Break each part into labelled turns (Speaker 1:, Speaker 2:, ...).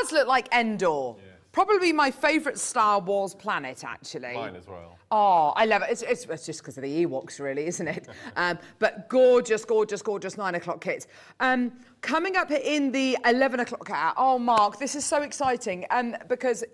Speaker 1: does look like Endor. Probably my favourite Star Wars planet, actually.
Speaker 2: Mine as well.
Speaker 1: Oh, I love it. It's, it's, it's just because of the Ewoks, really, isn't it? Um, but gorgeous, gorgeous, gorgeous nine o'clock kits. Um, coming up in the 11 o'clock hour, oh, Mark, this is so exciting um, because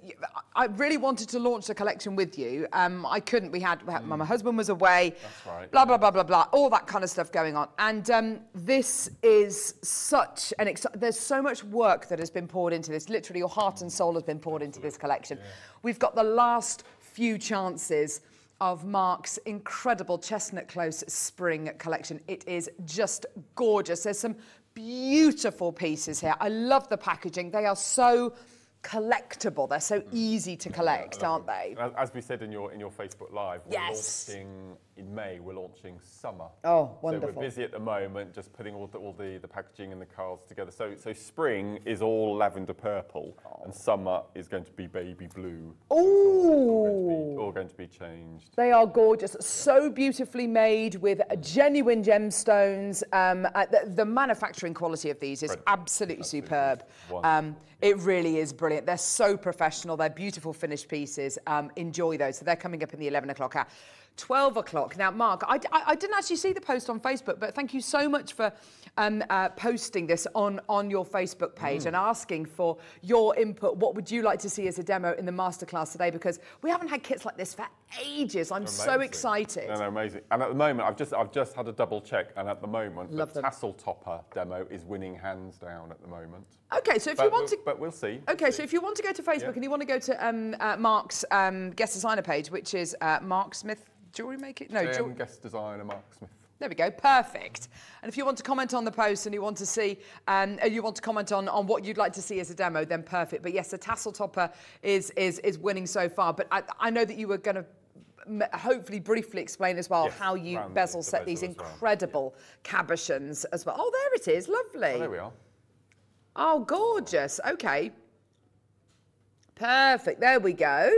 Speaker 1: I really wanted to launch the collection with you. Um, I couldn't. We had, had my husband was away.
Speaker 2: That's right.
Speaker 1: Blah, blah, blah, blah, blah. All that kind of stuff going on. And um, this is such an exciting, there's so much work that has been poured into this. Literally, your heart and soul has been poured into this collection. We've got the last few chances of Mark's incredible Chestnut Close spring collection. It is just gorgeous. There's some beautiful pieces here. I love the packaging. They are so collectible. They're so mm. easy to collect, aren't they?
Speaker 2: As we said in your in your Facebook Live, we're
Speaker 1: Yes.
Speaker 2: launching in May. We're launching summer.
Speaker 1: Oh, wonderful.
Speaker 2: So we're busy at the moment, just putting all the all the, the packaging and the cards together. So so spring is all lavender purple, and summer is going to be baby blue. All going to all going to be changed.
Speaker 1: They are gorgeous, so beautifully made with genuine gemstones. Um, uh, the, the manufacturing quality of these is
Speaker 2: Right.
Speaker 1: absolutely superb. Um, it really is brilliant. They're so professional. They're beautiful finished pieces. Um, enjoy those. So they're coming up in the 11 o'clock hour. 12 o'clock. Now, Mark, I, I- I didn't actually see the post on Facebook, but thank you so much for um, uh, posting this on, on your Facebook page
Speaker 2: Mm.
Speaker 1: and asking for your input. What would you like to see as a demo in the masterclass today? Because we haven't had kits like this for ages. I'm so excited.
Speaker 2: No, no, amazing. And at the moment, I've just I've just had a double check, and at the moment,
Speaker 1: Love
Speaker 2: the
Speaker 1: them.
Speaker 2: tassel topper demo is winning hands down at the moment.
Speaker 1: Okay, so if
Speaker 2: But,
Speaker 1: you want to.
Speaker 2: we'll, but we'll see.
Speaker 1: Okay, so if you want to go to Facebook
Speaker 2: Yeah.
Speaker 1: and you want to go to um, uh, Mark's um, guest designer page, which is uh, Mark Smith Jewelry Making. No,
Speaker 2: Um,
Speaker 1: jewel-
Speaker 2: guest designer Mark Smith.
Speaker 1: there we go, perfect. And if you want to comment on the post and you want to see, um, and you want to comment on, on what you'd like to see as a demo, then perfect. But yes, the tassel topper is is is winning so far. But I, I know that you were going to. Hopefully, briefly explain as well
Speaker 2: Yes,
Speaker 1: how you
Speaker 2: the-
Speaker 1: bezel
Speaker 2: the
Speaker 1: set these
Speaker 2: bezel well.
Speaker 1: incredible cabochons as well. Oh, there it is, lovely.
Speaker 2: Oh, there we are.
Speaker 1: Oh, gorgeous. Okay. Perfect. There we go.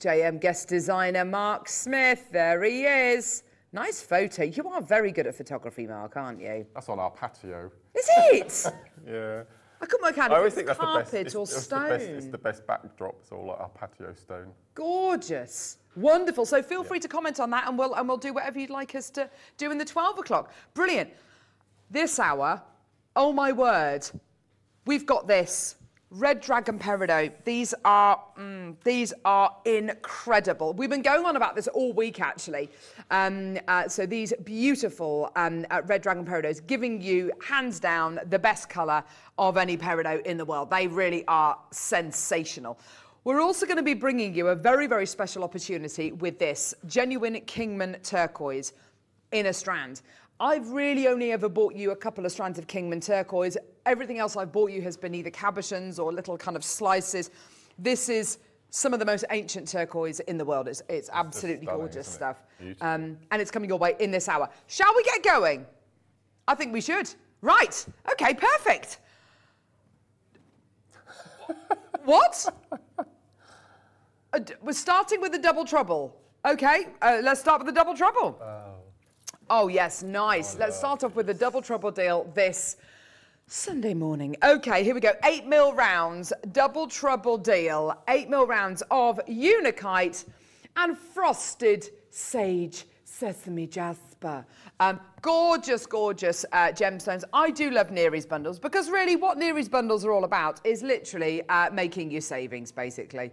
Speaker 1: JM guest designer Mark Smith. There he is. Nice photo. You are very good at photography, Mark, aren't you?
Speaker 2: That's on our patio.
Speaker 1: Is it?
Speaker 2: Yeah.
Speaker 1: I couldn't work out
Speaker 2: I always
Speaker 1: if
Speaker 2: think
Speaker 1: it's
Speaker 2: that's the best.
Speaker 1: carpet
Speaker 2: It's,
Speaker 1: or
Speaker 2: it's the
Speaker 1: stone.
Speaker 2: best. It's the best backdrop. It's all like our patio stone.
Speaker 1: Gorgeous. Wonderful. So feel free to comment on that and we'll and we'll do whatever you'd like us to do in the 12 o'clock. Brilliant. This hour, oh my word, we've got this. Red Dragon Peridot. These are mm, these are incredible. We've been going on about this all week actually. Um, uh, so these beautiful um, uh, Red Dragon Peridots, giving you hands down the best colour of any peridot in the world. They really are sensational. We're also going to be bringing you a very, very special opportunity with this genuine Kingman turquoise in a strand. I've really only ever bought you a couple of strands of Kingman turquoise. Everything else I've bought you has been either cabochons or little kind of slices. This is some of the most ancient turquoise in the world. It's, it's absolutely
Speaker 2: stunning,
Speaker 1: gorgeous
Speaker 2: it?
Speaker 1: stuff. Um, and it's coming your way in this hour. Shall we get going? I think we should. Right. Okay, perfect. what? Uh, we're starting with the double trouble. Okay, uh, let's start with the double trouble. Oh, yes, nice. Let's start off with the double trouble deal this Sunday morning. Okay, here we go. Eight mil rounds, double trouble deal. Eight mil rounds of Unakite and frosted sage sesame jasper. Um, gorgeous, gorgeous uh, gemstones. I do love Neary's bundles because really what Neary's bundles are all about is literally uh, making you savings, basically.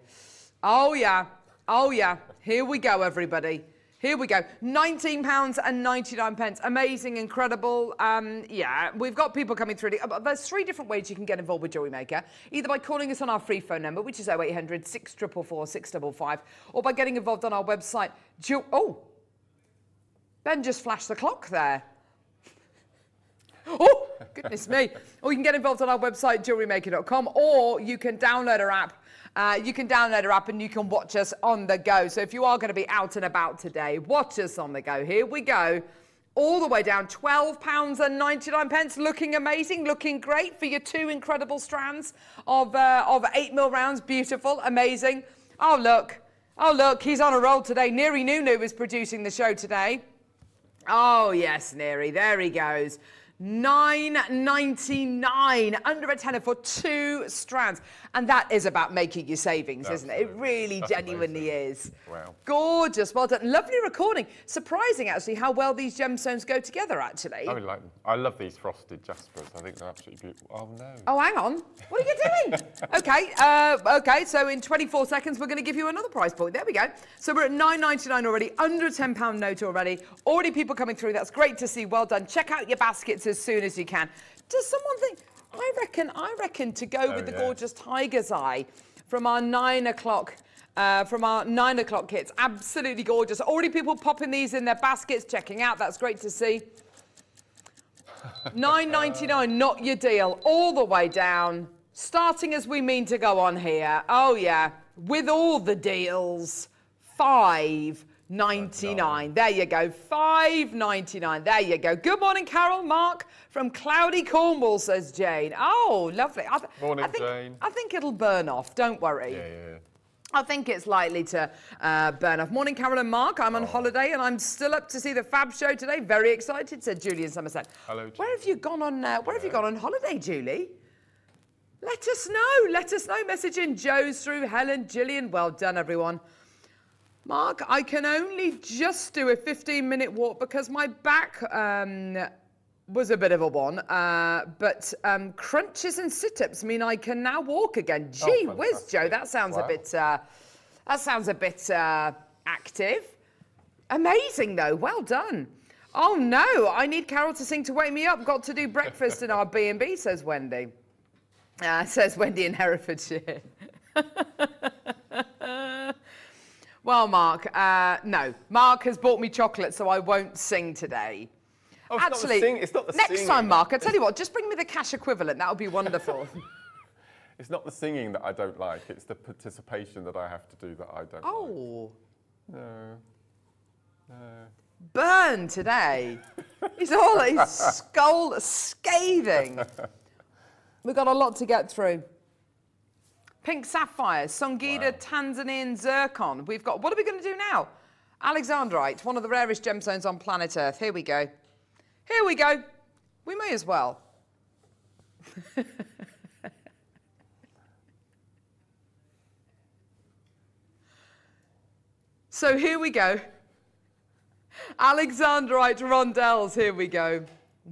Speaker 1: Oh, yeah. Oh, yeah. Here we go, everybody. Here we go. £19 and 99 pence. Amazing, incredible. Um, yeah, we've got people coming through. Uh, There's three different ways you can get involved with Jewelry Maker. Either by calling us on our free phone number, which is 0800 644 655, or by getting involved on our website. Jew- oh, Ben just flashed the clock there. Oh, goodness me. Or you can get involved on our website, jewelrymaker.com, or you can download our app. Uh, you can download our app and you can watch us on the go. So if you are going to be out and about today, watch us on the go. Here we go. All the way down, £12 and 99 pence. Looking amazing, looking great for your two incredible strands of, uh, of 8 mil rounds. Beautiful, amazing. Oh, look. Oh, look, he's on a roll today. Neri Nunu is producing the show today. Oh, yes, Neri. There he goes. 9.99 under a tenner for two strands and that is about making your savings isn't it it really
Speaker 2: That's
Speaker 1: genuinely is
Speaker 2: Wow.
Speaker 1: gorgeous well done lovely recording surprising actually how well these gemstones go together actually
Speaker 2: I really like them. I love these frosted jaspers. I think they're absolutely beautiful. Oh no.
Speaker 1: Oh, hang on. What are you doing? okay, uh, okay. So in 24 seconds, we're going to give you another price point. There we go. So we're at 9.99 already, under a 10 pound note already. Already people coming through. That's great to see. Well done. Check out your baskets as soon as you can. Does someone think? I reckon. I reckon to go with the
Speaker 2: yeah.
Speaker 1: gorgeous tiger's eye from our nine o'clock. Uh, from our nine o'clock kits, absolutely gorgeous. Already people popping these in their baskets, checking out. That's great to see. 9.99, not your deal, all the way down. Starting as we mean to go on here. Oh yeah, with all the deals, 5.99. There you go, 5.99. There you go. Good morning, Carol. Mark from Cloudy Cornwall says Jane. Oh, lovely. I
Speaker 2: Morning,
Speaker 1: I think,
Speaker 2: Jane.
Speaker 1: I think it'll burn off. Don't worry.
Speaker 2: Yeah, yeah, yeah.
Speaker 1: I think it's likely to uh, burn off. Morning, Carol and Mark. I'm on holiday and I'm still up to see the Fab show today. Very excited, said Julie in Somerset.
Speaker 2: Hello,
Speaker 1: Where have you gone on? Uh, where have you gone on holiday, Julie? Let us know. Let us know. Message in. Joe's through. Helen, Gillian. Well done, everyone. Mark, I can only just do a 15 minute walk because my back um, was a bit of a one. Uh, but um, crunches and sit ups mean I can now walk again. Gee whiz, Joe, that sounds a bit. Uh, that sounds a bit uh, active. Amazing though. Well done. Oh no, I need Carol to sing to wake me up. Got to do breakfast in our B and B, says Wendy. Uh, says Wendy in Herefordshire. well, Mark, uh, no. Mark has bought me chocolate, so I won't sing today.
Speaker 2: Oh, it's not the
Speaker 1: Actually,
Speaker 2: sing- it's not the
Speaker 1: next
Speaker 2: singing.
Speaker 1: time, Mark, I tell you what, just bring me the cash equivalent. That would be wonderful.
Speaker 2: It's not the singing that I don't like. It's the participation that I have to do that I don't like.
Speaker 1: oh,
Speaker 2: No. No.
Speaker 1: burn today. He's all he's skull scathing. We've got a lot to get through. Pink sapphire, Songita,
Speaker 2: Wow.
Speaker 1: Tanzanian zircon. We've got, what are we going to do now? Alexandrite, one of the rarest gemstones on planet Earth. Here we go. Here we go. We may as well. so here we go. Alexandrite rondelles, here we go.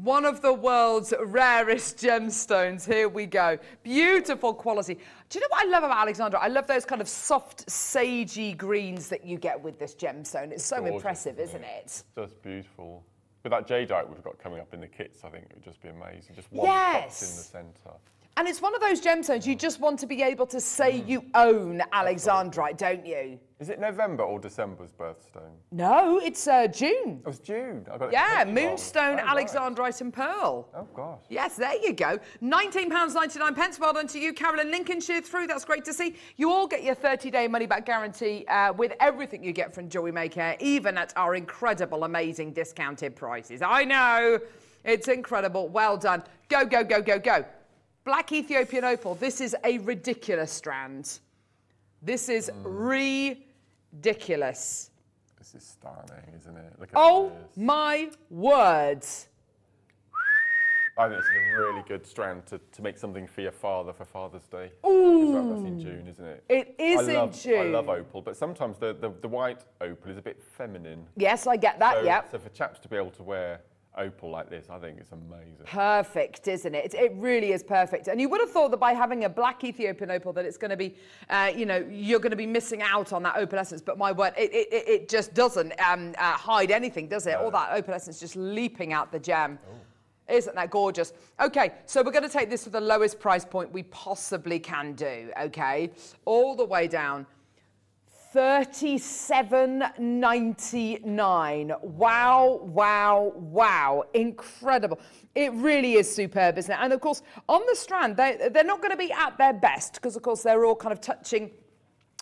Speaker 1: One of the world's rarest gemstones, here we go. Beautiful quality. Do you know what I love about Alexandra? I love those kind of soft, sagey greens that you get with this gemstone. It's so
Speaker 2: Gorgeous,
Speaker 1: impressive,
Speaker 2: isn't
Speaker 1: isn't it?
Speaker 2: Just beautiful. With that jadeite we've got coming up in the kits, I think it would just be amazing. Just one box in the centre.
Speaker 1: And it's one of those gemstones you just want to be able to say you own Alexandrite, don't you?
Speaker 2: Is it November or December's birthstone?
Speaker 1: No, it's uh, June.
Speaker 2: It was June. I got
Speaker 1: Yeah. Moonstone,
Speaker 2: Oh, right.
Speaker 1: Alexandrite and Pearl.
Speaker 2: Oh gosh.
Speaker 1: Yes, there you go. £19.99. pence. Well done to you, Carolyn Lincolnshire through. That's great to see. You all get your 30 day money back guarantee uh, with everything you get from Jewelry Maker, even at our incredible, amazing discounted prices. I know. It's incredible. Well done. Go, go, go, go, go. Black Ethiopian Opal. This is a ridiculous strand. This is hmm. ridiculous.
Speaker 2: This is stunning, isn't it? Look at
Speaker 1: Oh
Speaker 2: this.
Speaker 1: my words.
Speaker 2: I think it's a really good strand to, to make something for your father for Father's Day. Ooh. That's in June, isn't it?
Speaker 1: It is
Speaker 2: I
Speaker 1: in June.
Speaker 2: I love opal, but sometimes the, the, the white opal is a bit feminine.
Speaker 1: Yes, I get that.
Speaker 2: So,
Speaker 1: yeah.
Speaker 2: so for chaps to be able to wear opal like this, I think it's amazing.
Speaker 1: perfect, isn't it? It really is perfect. And you would have thought that by having a black Ethiopian opal that it's going to be, uh, you know, you're going to be missing out on that opalescence. But my word, it, it, it- just doesn't um, uh, hide anything, does it? All that opalescence just leaping out the gem. Isn't that gorgeous? Okay, so we're going to take this to the lowest price point we possibly can do, okay? All the way down. $37.99. Wow, wow, wow. Incredible. It really is superb, isn't it? And of course, on the strand, they, they're not going to be at their best because, of course, they're all kind of touching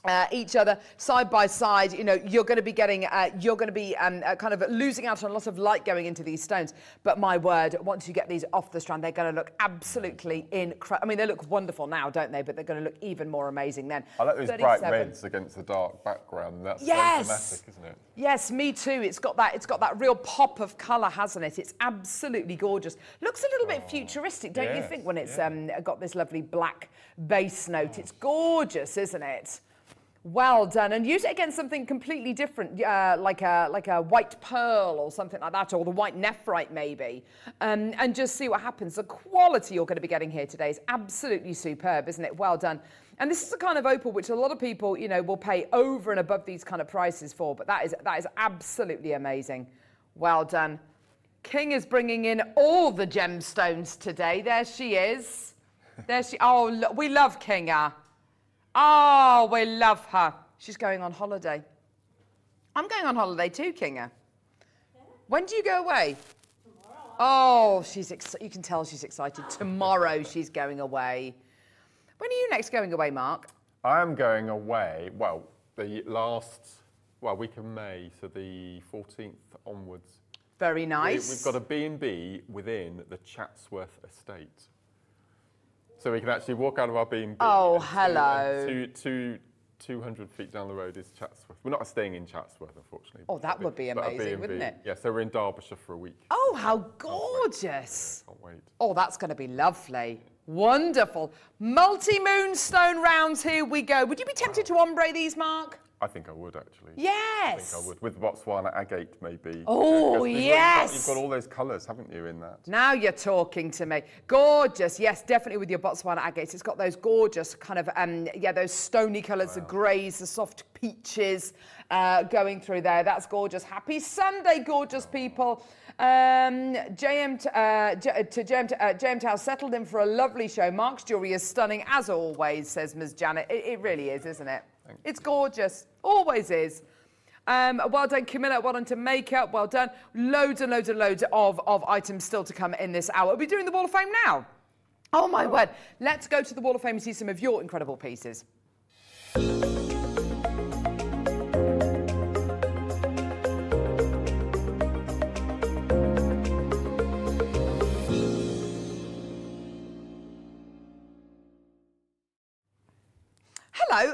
Speaker 1: uh, each other side by side. You know, you're going to be getting, uh, you're going to be um, uh, kind of losing out on a lot of light going into these stones. But my word, once you get these off the strand, they're going to look absolutely incredible. I mean, they look wonderful now, don't they? But they're going to look even more amazing then.
Speaker 2: I like those bright reds against the dark background. That's yes. dramatic, isn't it?
Speaker 1: Yes, me too. It's got that. It's got that real pop of colour, hasn't it? It's absolutely gorgeous. Looks a little bit oh, futuristic, don't yes, you think, when it's yeah. um, got this lovely black bass note? It's gorgeous, isn't it? Well done. And use it against something completely different, uh, like, a, like a white pearl or something like that, or the white nephrite maybe, um, and just see what happens. The quality you're going to be getting here today is absolutely superb, isn't it? Well done. And this is the kind of opal which a lot of people, you know, will pay over and above these kind of prices for, but that is, that is absolutely amazing. Well done. King is bringing in all the gemstones today. There she is. There she, oh, we love Kinga. Oh, we love her. She's going on holiday. I'm going on holiday too, Kinga. When do you go away?
Speaker 3: Tomorrow.
Speaker 1: Oh, she's you can tell she's excited. Tomorrow she's going away. When are you next going away, Mark?
Speaker 2: I am going away, well, the last, well, week of May, so the 14th onwards.
Speaker 1: Very nice.
Speaker 2: We, have got a B&B within the Chatsworth estate. So we can actually walk out of our B&B.
Speaker 1: Oh, hello.
Speaker 2: Um, two, two, 200 feet down the road is Chatsworth. We're not staying in Chatsworth, unfortunately.
Speaker 1: Oh, that would be amazing, wouldn't it?
Speaker 2: Yeah, so we're in Derbyshire for a week.
Speaker 1: Oh, how gorgeous.
Speaker 2: Can't wait. Can't wait.
Speaker 1: Oh, that's going to be lovely. Wonderful. Multi-moonstone rounds, here we go. Would you be tempted to ombre these, Mark?
Speaker 2: I think I would actually.
Speaker 1: Yes.
Speaker 2: I think I would with Botswana agate maybe.
Speaker 1: Oh yes.
Speaker 2: You've got, you've got, all those colours, haven't you, in that?
Speaker 1: Now you're talking to me. Gorgeous. Yes, definitely with your Botswana agates. It's got those gorgeous kind of um yeah those stony colours, wow. the greys, the soft peaches uh, going through there. That's gorgeous. Happy Sunday, gorgeous people. Um, JM, uh, J to JM, uh, JM Towel settled in for a lovely show. Mark's jewellery is stunning as always, says Ms. Janet. It, it really is, isn't it? It's gorgeous. Always is. Um, well done, Camilla. Well done to Makeup. Well done. Loads and loads and loads of, of items still to come in this hour. We'll be doing the Wall of Fame now. Oh, my word. Let's go to the Wall of Fame and see some of your incredible pieces.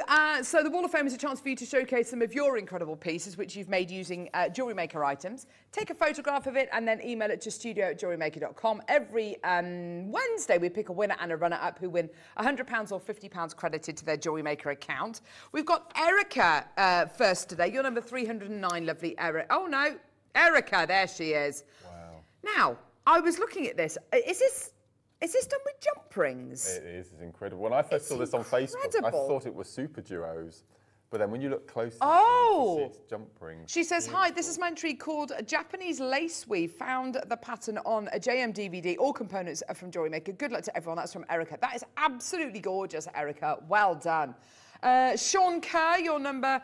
Speaker 1: Uh, so the Wall of Fame is a chance for you to showcase some of your incredible pieces which you've made using uh, jewellery maker items. Take a photograph of it and then email it to studio at jewellerymaker.com. Every um, Wednesday we pick a winner and a runner-up who win £100 or £50 credited to their jewellery maker account. We've got Erica uh, first today. You're number 309, lovely Erica. Oh no, Erica, there she is.
Speaker 2: Wow.
Speaker 1: Now, I was looking at this. Is this is this done with jump rings?
Speaker 2: It is. It's incredible. When I first it's saw this incredible. on Facebook, I thought it was super duos. But then when you look closer, oh, it's jump rings.
Speaker 1: She says, Beautiful. "Hi, this is my entry called Japanese lace weave. Found the pattern on a JM DVD. All components are from Jewelry Maker. Good luck to everyone. That's from Erica. That is absolutely gorgeous, Erica. Well done. Uh, Sean Kerr, your number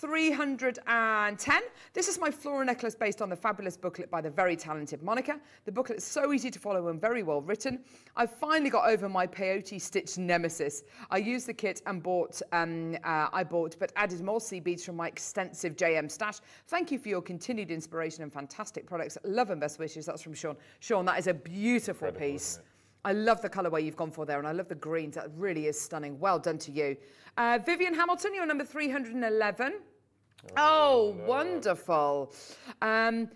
Speaker 1: 310. This is my floral necklace based on the fabulous booklet by the very talented Monica. The booklet is so easy to follow and very well written. I finally got over my peyote stitch nemesis. I used the kit and bought, um, uh, I bought, but added more sea beads from my extensive JM stash. Thank you for your continued inspiration and fantastic products. Love and best wishes. That's from Sean. Sean, that is a beautiful Incredible, piece. I love the colourway you've gone for there, and I love the greens. That really is stunning. Well done to you. Uh, Vivian Hamilton, you're number 311. Oh, oh wonderful. Um,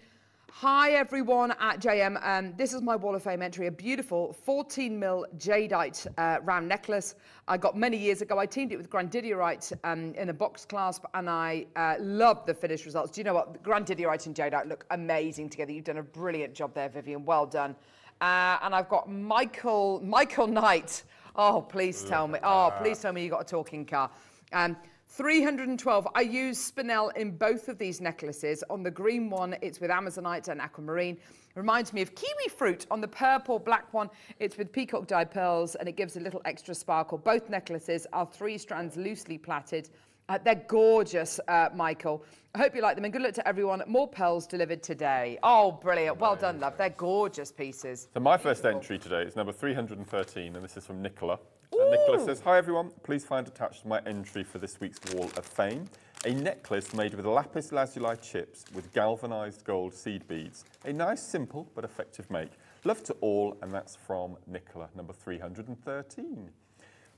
Speaker 1: Hi everyone at JM. Um, this is my Wall of Fame entry, a beautiful 14 mil jadeite uh, round necklace. I got many years ago. I teamed it with grandidierite um, in a box clasp and I uh, love the finished results. Do you know what? Grandidierite and jadeite look amazing together. You've done a brilliant job there, Vivian. Well done. Uh, and I've got Michael, Michael Knight. Oh, please tell me. Oh, please tell me you got a talking car. Um, 312. I use spinel in both of these necklaces. On the green one, it's with Amazonite and aquamarine. Reminds me of kiwi fruit. On the purple black one, it's with peacock dyed pearls and it gives a little extra sparkle. Both necklaces are three strands loosely plaited. Uh, they're gorgeous, uh, Michael. I hope you like them and good luck to everyone. More pearls delivered today. Oh, brilliant. Well done, love. They're gorgeous pieces.
Speaker 2: So my first entry today is number 313 and this is from Nicola.
Speaker 1: Uh,
Speaker 2: Nicola says, Hi everyone, please find attached my entry for this week's Wall of Fame a necklace made with lapis lazuli chips with galvanised gold seed beads. A nice, simple but effective make. Love to all, and that's from Nicola, number 313.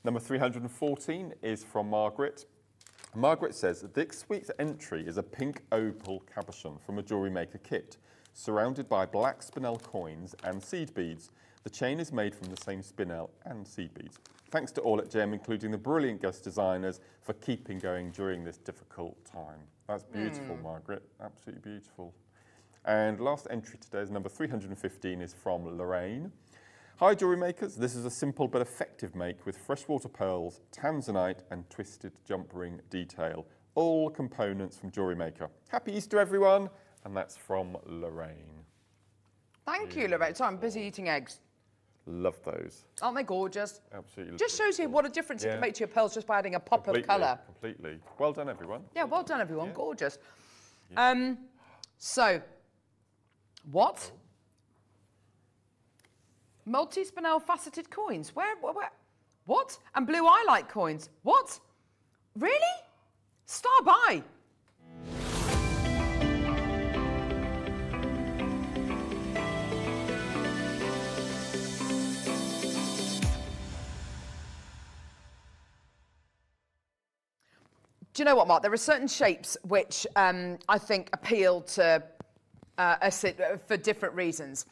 Speaker 2: Number 314 is from Margaret. Margaret says, this week's entry is a pink opal cabochon from a jewellery maker kit, surrounded by black spinel coins and seed beads. The chain is made from the same spinel and seed beads. Thanks to all at JM, including the brilliant guest designers, for keeping going during this difficult time. That's beautiful, mm. Margaret. Absolutely beautiful. And last entry today is number 315 is from Lorraine. Hi jewellery makers, this is a simple but effective make with freshwater pearls, tanzanite and twisted jump ring detail. All components from Jewellery Maker. Happy Easter everyone! And that's from Lorraine.
Speaker 1: Thank you, Lorraine. So I'm busy eating eggs.
Speaker 2: Love those.
Speaker 1: Aren't they gorgeous?
Speaker 2: Absolutely.
Speaker 1: Just shows you what a difference yeah. it can make to your pearls just by adding a pop
Speaker 2: completely,
Speaker 1: of colour.
Speaker 2: Completely. Well done, everyone.
Speaker 1: Yeah, well done, everyone. Yeah. Gorgeous. Yeah. Um, so, what? Oh. Multi-spinel faceted coins. Where, where, where? What? And blue iolite coins. What? Really? Star by. Do you know what, Mark? There are certain shapes which um, I think appeal to uh, us uh, for different reasons.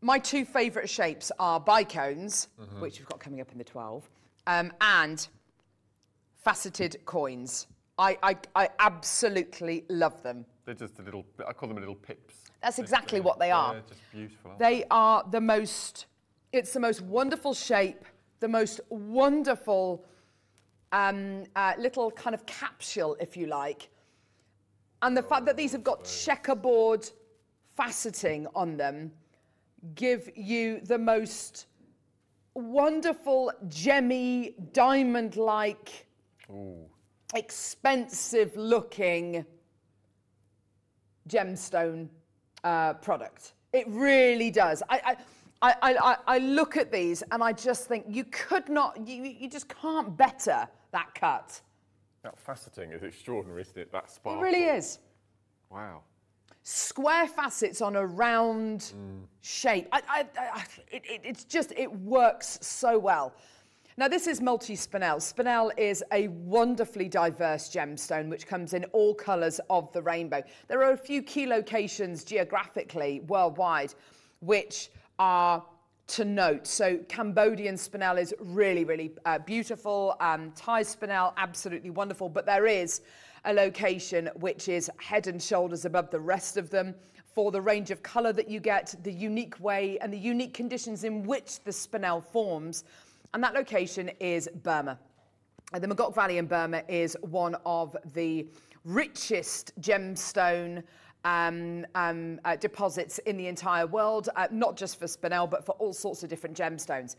Speaker 1: My two favourite shapes are bicones, mm -hmm. which we've got coming up in the 12, um, and faceted coins. I, I, I, absolutely love them.
Speaker 2: They're just a little, I call them little pips.
Speaker 1: That's exactly what they are.
Speaker 2: They're just beautiful.
Speaker 1: They they? are the most, it's the most wonderful shape, the most wonderful um, uh, little kind of capsule, if you like. And the fact that these have got checkerboard faceting on them give you the most wonderful, gemmy, diamond-like, expensive looking gemstone uh, product. It really does. I, I I, I, I, look at these and I just think you could not, you, you just can't better that cut.
Speaker 2: That faceting is extraordinary, isn't it? That sparkle.
Speaker 1: It really is.
Speaker 2: Wow.
Speaker 1: Square facets on a round mm. shape. I, I, I, it, it, it's just, it works so well. Now, this is multi-spinel. Spinel is a wonderfully diverse gemstone which comes in all colours of the rainbow. There are a few key locations geographically worldwide which are to note. So Cambodian spinel is really, really uh, beautiful. Um, Thai spinel, absolutely wonderful. But there is a location which is head and shoulders above the rest of them for the range of colour that you get, the unique way and the unique conditions in which the spinel forms. And that location is Burma. The Mogok Valley in Burma is one of the richest gemstone um, um, uh, deposits in the entire world, uh, not just for spinel, but for all sorts of different gemstones.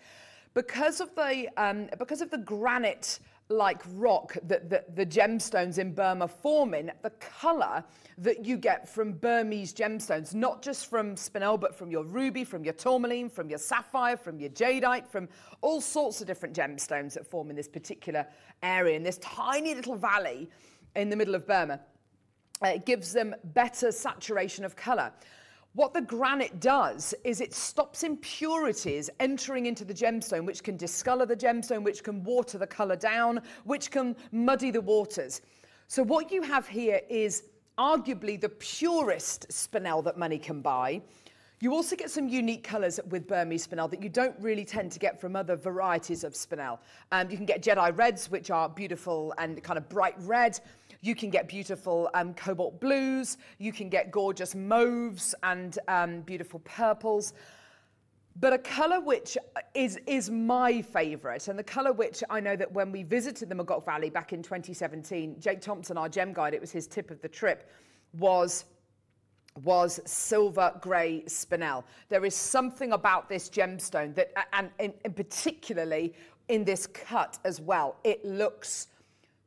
Speaker 1: Because of the, um, because of the granite like rock that the, the, gemstones in Burma form in, the colour that you get from Burmese gemstones, not just from spinel, but from your ruby, from your tourmaline, from your sapphire, from your jadeite, from all sorts of different gemstones that form in this particular area, in this tiny little valley in the middle of Burma. Uh, it gives them better saturation of color. What the granite does is it stops impurities entering into the gemstone, which can discolor the gemstone, which can water the color down, which can muddy the waters. So what you have here is arguably the purest spinel that money can buy. You also get some unique colours with Burmese spinel that you don't really tend to get from other varieties of spinel. Um, you can get Jedi Reds, which are beautiful and kind of bright red. You can get beautiful um, cobalt blues. You can get gorgeous mauves and um, beautiful purples. But a colour which is, is my favourite, and the colour which I know that when we visited the Mogok Valley back in 2017, Jake Thompson, our gem guide, it was his tip of the trip, was was silver grey spinel. There is something about this gemstone that, and, and, and particularly in this cut as well, it looks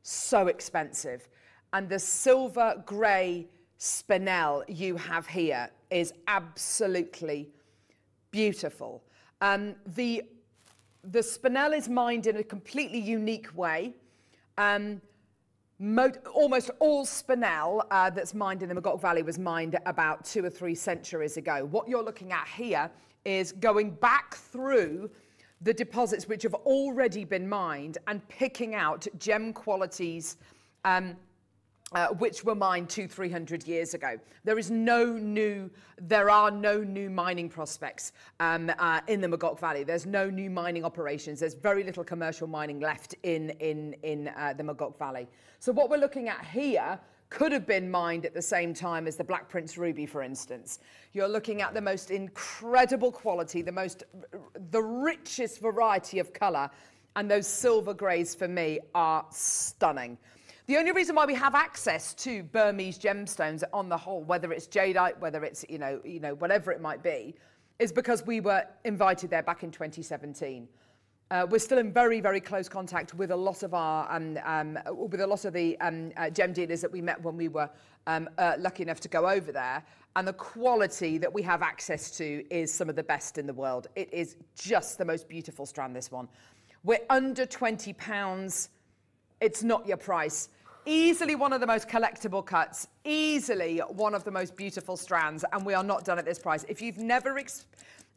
Speaker 1: so expensive. And the silver grey spinel you have here is absolutely beautiful. Um, the the spinel is mined in a completely unique way. Um, mo- almost all spinel uh, that's mined in the Mogok Valley was mined about two or three centuries ago. What you're looking at here is going back through the deposits which have already been mined and picking out gem qualities um, uh, which were mined two, three hundred years ago. There is no new, there are no new mining prospects um, uh, in the Mogok Valley. There's no new mining operations. There's very little commercial mining left in, in, in uh, the Mogok Valley. So what we're looking at here could have been mined at the same time as the Black Prince Ruby, for instance. You're looking at the most incredible quality, the most, the richest variety of colour, and those silver greys for me are stunning. The only reason why we have access to Burmese gemstones on the whole, whether it's jadeite, whether it's, you know, you know, whatever it might be, is because we were invited there back in 2017. Uh, we're still in very, very close contact with a lot of our, um, um, with a lot of the um, uh, gem dealers that we met when we were um, uh, lucky enough to go over there. And the quality that we have access to is some of the best in the world. It is just the most beautiful strand, this one. We're under 20 pounds. It's not your price. Easily one of the most collectible cuts, easily one of the most beautiful strands, and we are not done at this price. If you've never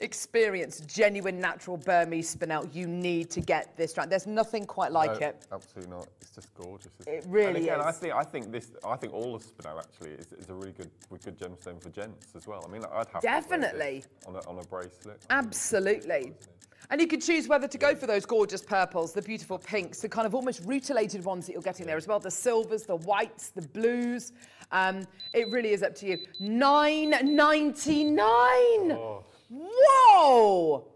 Speaker 1: ex experienced genuine natural Burmese spinel, you need to get this strand. There's nothing quite like
Speaker 2: no,
Speaker 1: it.
Speaker 2: Absolutely not. It's just gorgeous.
Speaker 1: It really
Speaker 2: and again,
Speaker 1: is.
Speaker 2: I think I think this. I think all of spinel actually is, is a really good good gemstone for gents as well. I mean, I'd have
Speaker 1: Definitely.
Speaker 2: to on a, on a bracelet.
Speaker 1: Absolutely. And you can choose whether to go for those gorgeous purples, the beautiful pinks, the kind of almost rutilated ones that you're getting there as well, the silvers, the whites, the blues. Um, it really is up to you. Nine ninety nine.
Speaker 2: Oh,
Speaker 1: Whoa!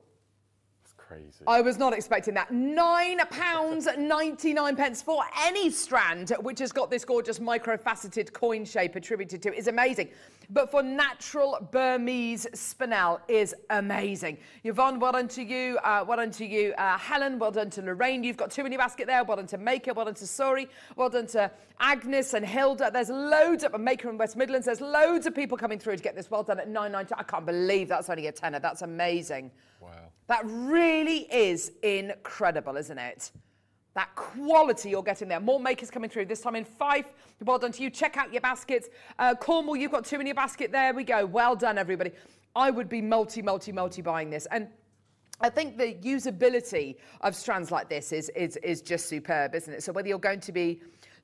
Speaker 2: Crazy.
Speaker 1: I was not expecting that. Nine pounds ninety nine pence for any strand, which has got this gorgeous microfaceted coin shape attributed to it, is amazing. But for natural Burmese spinel is amazing. Yvonne, well done to you. Uh, well done to you, uh, Helen. Well done to Lorraine. You've got two in your basket there. Well done to Maker. Well done to Sori. Well done to Agnes and Hilda. There's loads of Maker in West Midlands. There's loads of people coming through to get this. Well done at 9.90. I can't believe that's only a tenner. That's amazing. That really is incredible, isn't it? That quality you're getting there. More makers coming through, this time in five. Well done to you. Check out your baskets. Uh, Cornwall, you've got two in your basket. There we go. Well done, everybody. I would be multi, multi, multi buying this. And I think the usability of strands like this is, is, is just superb, isn't it? So whether you're going to be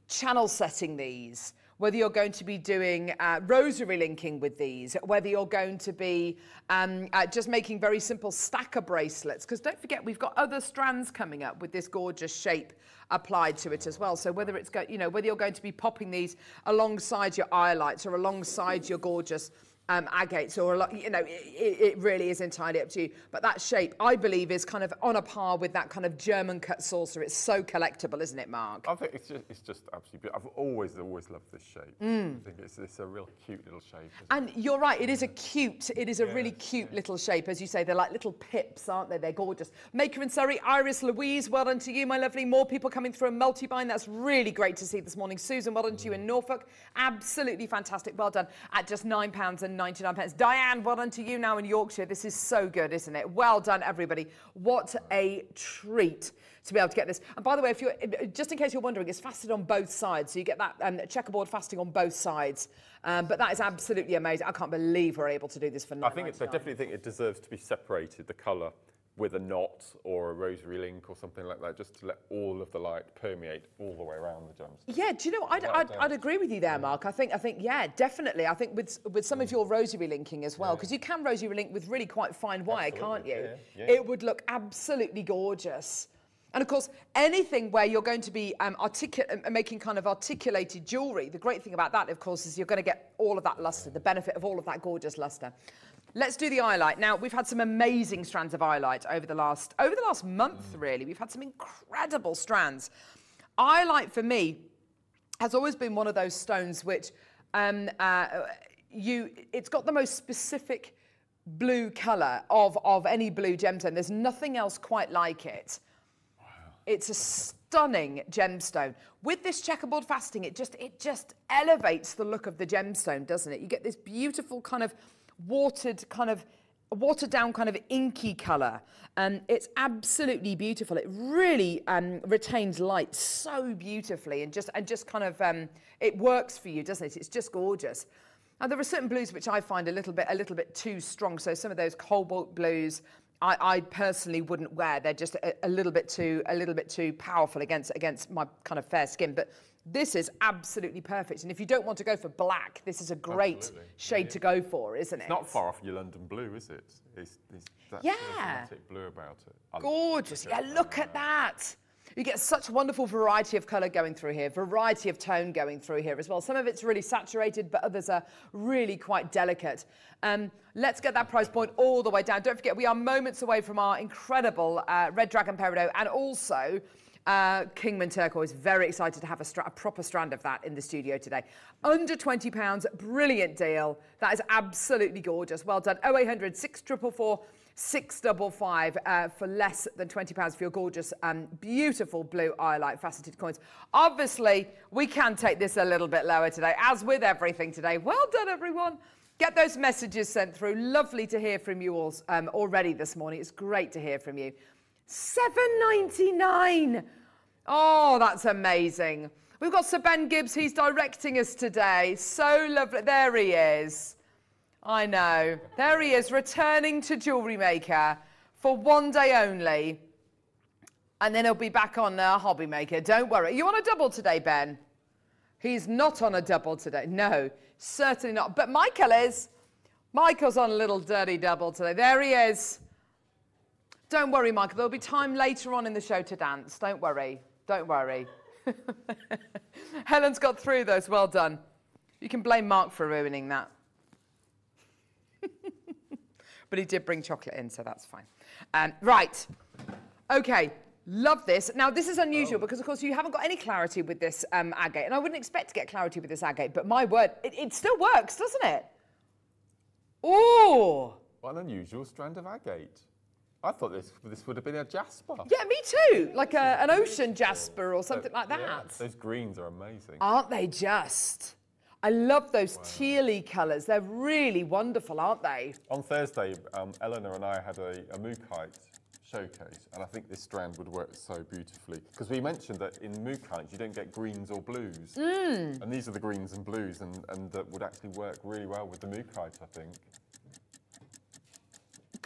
Speaker 1: channel setting these, whether you're going to be doing uh, rosary linking with these, whether you're going to be um, uh, just making very simple stacker bracelets, because don't forget we've got other strands coming up with this gorgeous shape applied to it as well. So whether it's go, you know whether you're going to be popping these alongside your iolites or alongside your gorgeous um, agates or a lot, you know, it, it really is entirely up to you. But that shape, I believe, is kind of on a par with that kind of German cut saucer. It's so collectible, isn't it, Mark?
Speaker 2: I think it's just, it's just absolutely beautiful. I've always, always loved this shape. I think it's, it's a real cute little shape. isn't it?
Speaker 1: And you're right, it is a cute, it is a really cute little shape. As you say, they're like little pips, aren't they? They're gorgeous. Maker and Surrey, Iris Louise, well done to you, my lovely. More people coming through a multi-bind. That's really great to see this morning. Susan, well done to you in Norfolk. Absolutely fantastic. Well done at just £9.99. pence. Diane, well done to you now in Yorkshire. This is so good, isn't it? Well done, everybody. What a treat to be able to get this. And by the way, if you're just in case you're wondering, it's faceted on both sides, so you get that um, checkerboard faceting on both sides. Um, but that is absolutely amazing. I can't believe we're able to do this for.
Speaker 2: I think it's, I definitely think it deserves to be separated, the colour, with a knot or a rosary link or something like that, just to let all of the light permeate all the way around the gems.
Speaker 1: Yeah, do you know? I'd, I'd. I'd agree with you there, Mark. I think, I think, yeah, definitely. I think with with some of your rosary linking as well, because you can rosary link with really quite fine wire, can't you?
Speaker 2: yeah, yeah.
Speaker 1: It would look absolutely gorgeous. And of course, anything where you're going to be um, uh, making kind of articulated jewellery, the great thing about that, of course, is you're going to get all of that luster, the benefit of all of that gorgeous luster. Let's do the iolite. Now, we've had some amazing strands of iolite over the last, over the last month, really. We've had some incredible strands. Iolite, for me, has always been one of those stones which um, uh, you it's got the most specific blue color of of any blue gemstone there's nothing else quite like it it's a stunning gemstone with this checkerboard faceting it just it just elevates the look of the gemstone doesn't it you get this beautiful kind of watered kind of watered down kind of inky colour. And it's absolutely beautiful. It really um, retains light so beautifully and just, and just kind of, um, it works for you, doesn't it? It's just gorgeous. Now, there are certain blues which I find a little bit, a little bit too strong. So some of those cobalt blues, I, I personally wouldn't wear. They're just a, a, little bit too, a little bit too powerful against, against my kind of fair skin. But this is absolutely perfect. And if you don't want to go for black, this is a great absolutely. shade yeah. to go for, isn't it?
Speaker 2: It's not far off your London blue, is it? It's, it's
Speaker 1: that yeah.
Speaker 2: blue about it. I
Speaker 1: Gorgeous. Yeah, look at that. You get such a wonderful variety of colour going through here, variety of tone going through here as well. Some of it's really saturated, but others are really quite delicate. Um, let's get that price point all the way down. Don't forget, we are moments away from our incredible uh, Red Dragon Peridot and also uh, Kingman Turquoise, very excited to have a, a, proper strand of that in the studio today. Under £20, brilliant deal. That is absolutely gorgeous. Well done. 0800 644 655 uh, for less than £20 for your gorgeous, um, beautiful blue iolite faceted coins. Obviously, we can take this a little bit lower today, as with everything today. Well done, everyone. Get those messages sent through. Lovely to hear from you all um, already this morning. It's great to hear from you. 7.99. Oh, that's amazing. We've got Sir Ben Gibbs. He's directing us today. So lovely. There he is. I know. There he is, returning to Jewellery Maker for one day only. And then he'll be back on uh, Hobby Maker. Don't worry. You on a double today, Ben? He's not on a double today. No, certainly not. But Michael is. Michael's on a little dirty double today. There he is. Don't worry, Michael. There'll be time later on in the show to dance. Don't worry. Don't worry. Helen's got through those. Well done. You can blame Mark for ruining that. but he did bring chocolate in, so that's fine. Um, right. Okay. Love this. Now, this is unusual oh. because, of course, you haven't got any clarity with this um, agate, and I wouldn't expect to get clarity with this agate, but my word, it, it still works, doesn't it? Oh!
Speaker 2: What an unusual strand of agate. I thought this this would have been a jasper.
Speaker 1: Yeah, me too. Like a, an ocean jasper or something like that. Yeah,
Speaker 2: those greens are amazing.
Speaker 1: Aren't they just? I love those wow. tealy colours. They're really wonderful, aren't they?
Speaker 2: On Thursday, um, Eleanor and I had a, a mookaite showcase, and I think this strand would work so beautifully. Because we mentioned that in mookaites, you don't get greens or blues. Mm. And these are the greens and blues, and, and that would actually work really well with the mookaite, I think.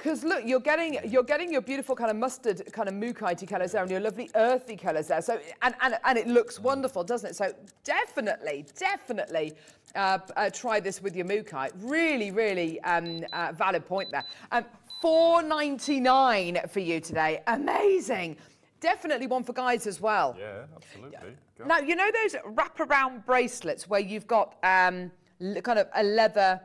Speaker 1: Because look, you're getting you're getting your beautiful kind of mustard kind of mookaite colours there and your lovely earthy colours there. So and, and, and it looks wonderful, doesn't it? So definitely, definitely uh, uh, try this with your mookaite. Really, really um, uh, valid point there. Um, 4.99 for you today. Amazing. Definitely one for guys as well.
Speaker 2: Yeah, absolutely.
Speaker 1: Go. Now, you know those wraparound bracelets where you've got um, kind of a leather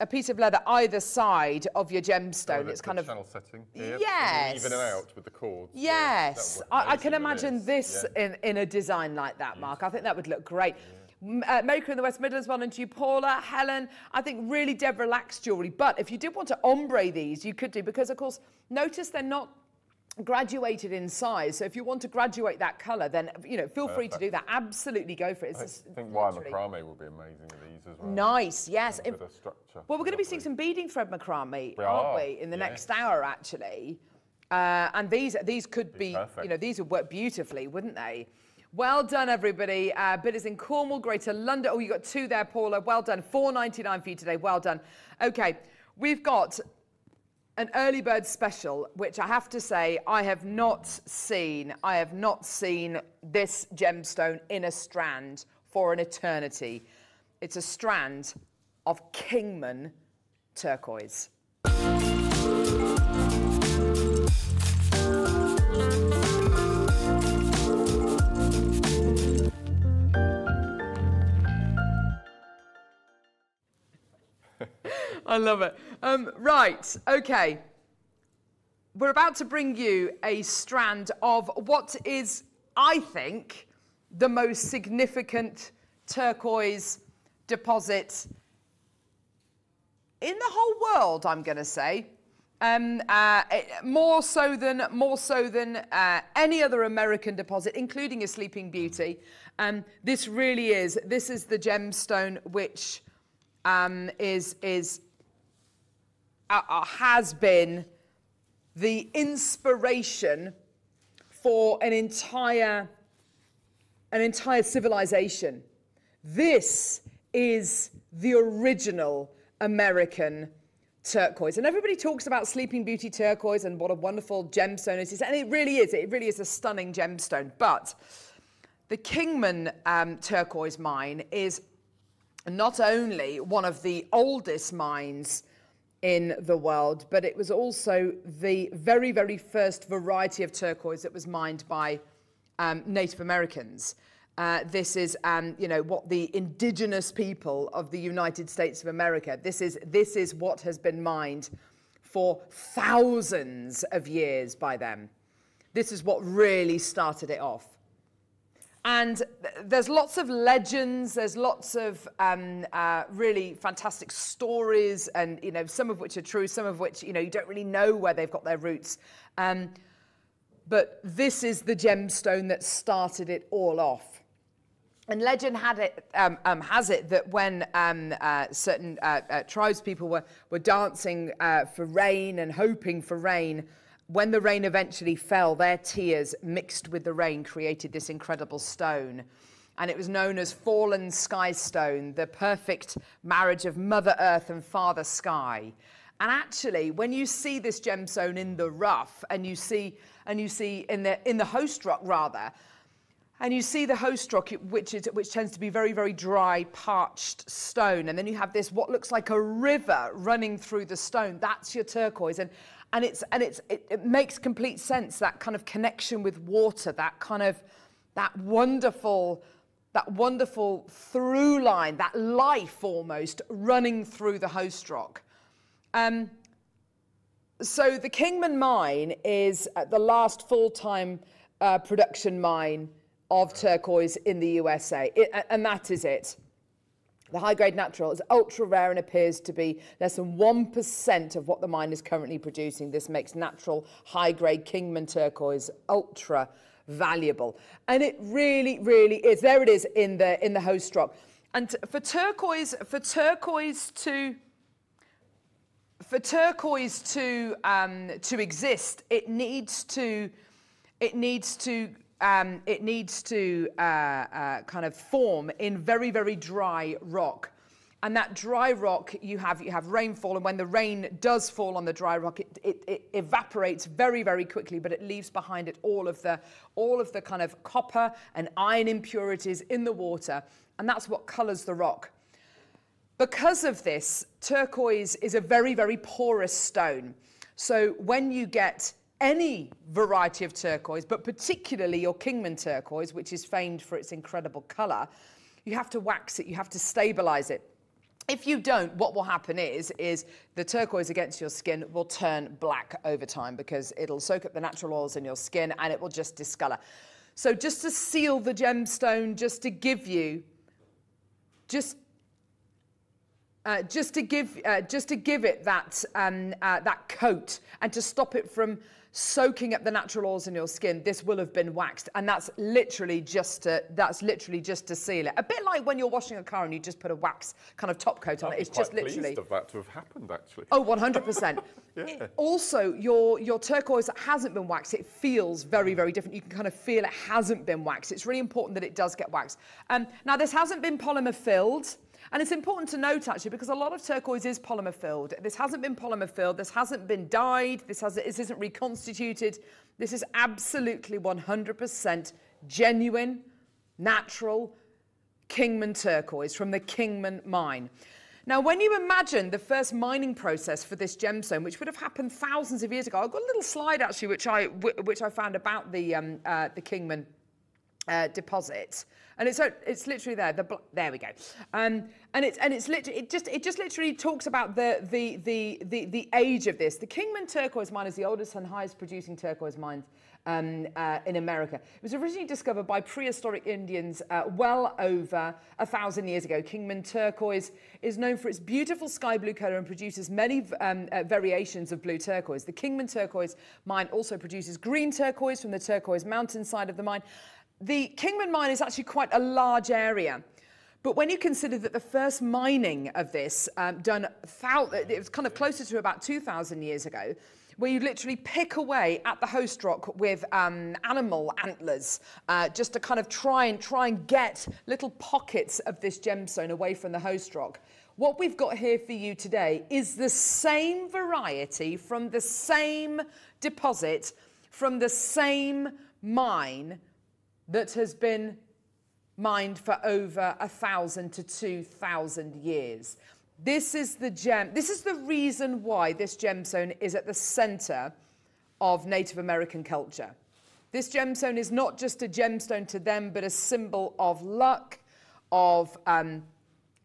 Speaker 1: a piece of leather either side of your gemstone.
Speaker 2: Oh,
Speaker 1: it's kind of
Speaker 2: channel setting.
Speaker 1: Here. Yes.
Speaker 2: Even it out with the cords.
Speaker 1: Yes. So I, I, can imagine this yeah. in, in a design like that, Mark. I think that would look great. Yeah. Uh, Maker in the West Midlands, one and you, Paula, Helen. I think really dead relaxed jewellery. But if you did want to ombre these, you could do because, of course, notice they're not graduated in size. So if you want to graduate that colour, then you know feel Perfect. free to do that. Absolutely go for it.
Speaker 2: It's I think wire macrame will be amazing with these as well.
Speaker 1: Nice, yes. If, well, we're going to be seeing some beading thread macrame, we aren't are. we, in the yes. next hour actually? Uh, and these these could be, be you know, these would work beautifully, wouldn't they? Well done, everybody. Uh, bidders in Cornwall, Greater London. Oh, you got two there, Paula. Well done. Four ninety nine for you today. Well done. Okay, we've got an early bird special, which I have to say I have not seen. I have not seen this gemstone in a strand for an eternity. It's a strand of Kingman turquoise. I love it. Um, right, okay. We're about to bring you a strand of what is, I think, the most significant turquoise deposit in the whole world, I'm going to say. Um, uh, more so than more so than uh, any other American deposit, including a Sleeping Beauty. Um, this really is. This is the gemstone which um, is is uh, uh, has been the inspiration for an entire, an entire civilization. This is the original American turquoise. And everybody talks about Sleeping Beauty turquoise and what a wonderful gemstone it is. And it really is. It really is a stunning gemstone. But the Kingman um, turquoise mine is not only one of the oldest mines in the world, but it was also the very, very first variety of turquoise that was mined by um, Native Americans. Uh, this is, um, you know, what the indigenous people of the United States of America, this is, this is what has been mined for thousands of years by them. This is what really started it off. And th- there's lots of legends, there's lots of um, uh, really fantastic stories, and you know some of which are true, some of which you know you don't really know where they've got their roots. Um, but this is the gemstone that started it all off. And legend it, um, um, has it that when um, uh, certain uh, uh, tribes people were, were dancing uh, for rain and hoping for rain, when the rain eventually fell, their tears mixed with the rain created this incredible stone. And it was known as Fallen Sky Stone, the perfect marriage of Mother Earth and Father Sky. And actually, when you see this gemstone in the rough, and you see, and you see in the in the host rock rather, and you see the host rock, which, is, which tends to be very, very dry, parched stone. And then you have this, what looks like a river running through the stone. That's your turquoise. And, and, it's, and it's, it, it makes complete sense, that kind of connection with water, that kind of, that wonderful, that wonderful through line, that life almost running through the host rock. Um, so the Kingman mine is uh, the last full-time uh, production mine of turquoise in the USA. It, and that is it. The high grade natural is ultra rare and appears to be less than 1% of what the mine is currently producing. This makes natural high grade Kingman turquoise ultra valuable. And it really, really is. There it is in the, in the host rock. And for turquoise, for turquoise to, for turquoise to, um, to exist, it needs to, it needs to um, it needs to uh, uh, kind of form in very, very dry rock. And that dry rock, you have, you have rainfall, and when the rain does fall on the dry rock, it, it, it evaporates very, very quickly, but it leaves behind it all of, the, all of the kind of copper and iron impurities in the water, and that's what colors the rock. Because of this, turquoise is a very, very porous stone. So when you get any variety of turquoise, but particularly your Kingman turquoise, which is famed for its incredible color, you have to wax it, you have to stabilize it. If you don't, what will happen is, is the turquoise against your skin will turn black over time because it'll soak up the natural oils in your skin and it will just discolor. So just to seal the gemstone, just to give you, just uh, just to give uh, just to give it that um, uh, that coat and to stop it from soaking up the natural oils in your skin, this will have been waxed. And that's literally just to, that's literally just to seal it. A bit like when you're washing a car and you just put a wax kind of top coat on
Speaker 2: I'd
Speaker 1: it. It's just literally.
Speaker 2: of that to have happened, actually.
Speaker 1: Oh, 100%.
Speaker 2: Yeah.
Speaker 1: Also, your, your turquoise that hasn't been waxed, it feels very, very different. You can kind of feel it hasn't been waxed. It's really important that it does get waxed. Um, now, this hasn't been polymer filled. And it's important to note actually because a lot of turquoise is polymer filled. This hasn't been polymer filled, this hasn't been dyed, this, has, this isn't reconstituted. This is absolutely 100% genuine, natural Kingman turquoise from the Kingman mine. Now, when you imagine the first mining process for this gemstone, which would have happened thousands of years ago, I've got a little slide actually, which I, which I found about the, um, uh, the Kingman uh, deposit. And it's it's literally there. The there we go. Um, and it's and it's literally it just it just literally talks about the the the the the age of this. The Kingman turquoise mine is the oldest and highest producing turquoise mine um, uh, in America. It was originally discovered by prehistoric Indians uh, well over a thousand years ago. Kingman turquoise is known for its beautiful sky blue color and produces many um, uh, variations of blue turquoise. The Kingman turquoise mine also produces green turquoise from the turquoise mountain side of the mine. The Kingman mine is actually quite a large area. But when you consider that the first mining of this um, done, it was kind of closer to about 2,000 years ago, where you literally pick away at the host rock with um, animal antlers, uh, just to kind of try and try and get little pockets of this gemstone away from the host rock. What we've got here for you today is the same variety from the same deposit, from the same mine that has been mined for over a thousand to two thousand years. This is the gem. This is the reason why this gemstone is at the center of Native American culture. This gemstone is not just a gemstone to them, but a symbol of luck, of um,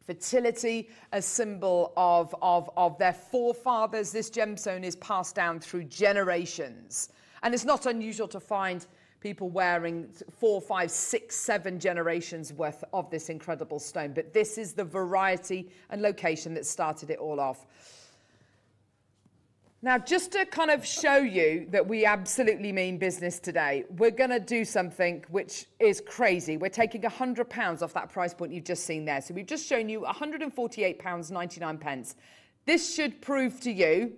Speaker 1: fertility, a symbol of, of, of their forefathers. This gemstone is passed down through generations. And it's not unusual to find people wearing four, five, six, seven generations worth of this incredible stone. But this is the variety and location that started it all off. Now, just to kind of show you that we absolutely mean business today, we're going to do something which is crazy. We're taking £100 off that price point you've just seen there. So we've just shown you £148.99. pence. This should prove to you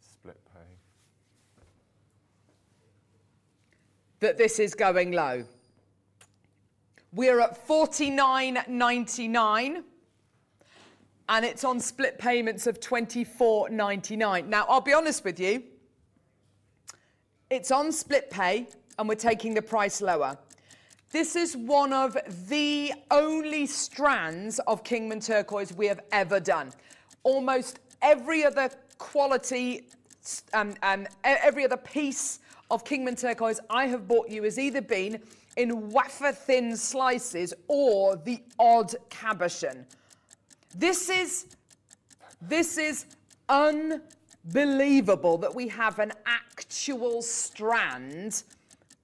Speaker 2: Split pay.
Speaker 1: That this is going low. We're at 49.99 and it's on split payments of 24.99. Now, I'll be honest with you. It's on split pay and we're taking the price lower. This is one of the only strands of Kingman turquoise we have ever done. Almost every other quality, um, um, every other piece of Kingman turquoise I have bought you has either been in wafer thin slices or the odd cabochon. This is, this is unbelievable that we have an actual strand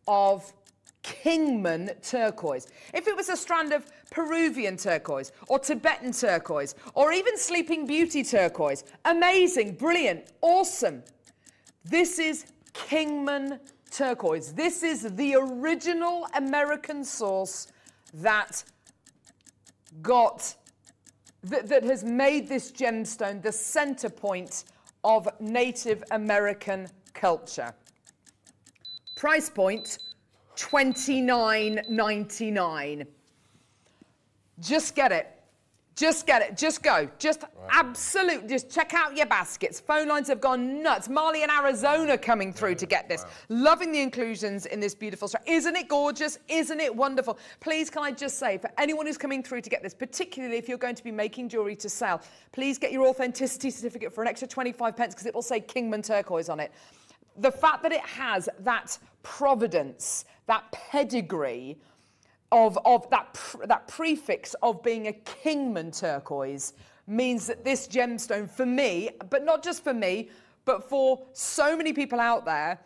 Speaker 1: of Kingman turquoise. If it was a strand of Peruvian turquoise or Tibetan turquoise or even Sleeping Beauty turquoise, amazing, brilliant, awesome. This is Kingman turquoise. This is the original American source that got that, that has made this gemstone the center point of Native American culture. Price point $29.99. Just get it. Just get it. Just go. Just right. absolute. Just check out your baskets. Phone lines have gone nuts. Marley in Arizona coming through yeah, to get this. Wow. Loving the inclusions in this beautiful store. Isn't it gorgeous? Isn't it wonderful? Please, can I just say, for anyone who's coming through to get this, particularly if you're going to be making jewellery to sell, please get your authenticity certificate for an extra 25 pence because it will say Kingman turquoise on it. The fact that it has that providence, that pedigree, of, of that, pr that prefix of being a Kingman turquoise means that this gemstone, for me, but not just for me, but for so many people out there,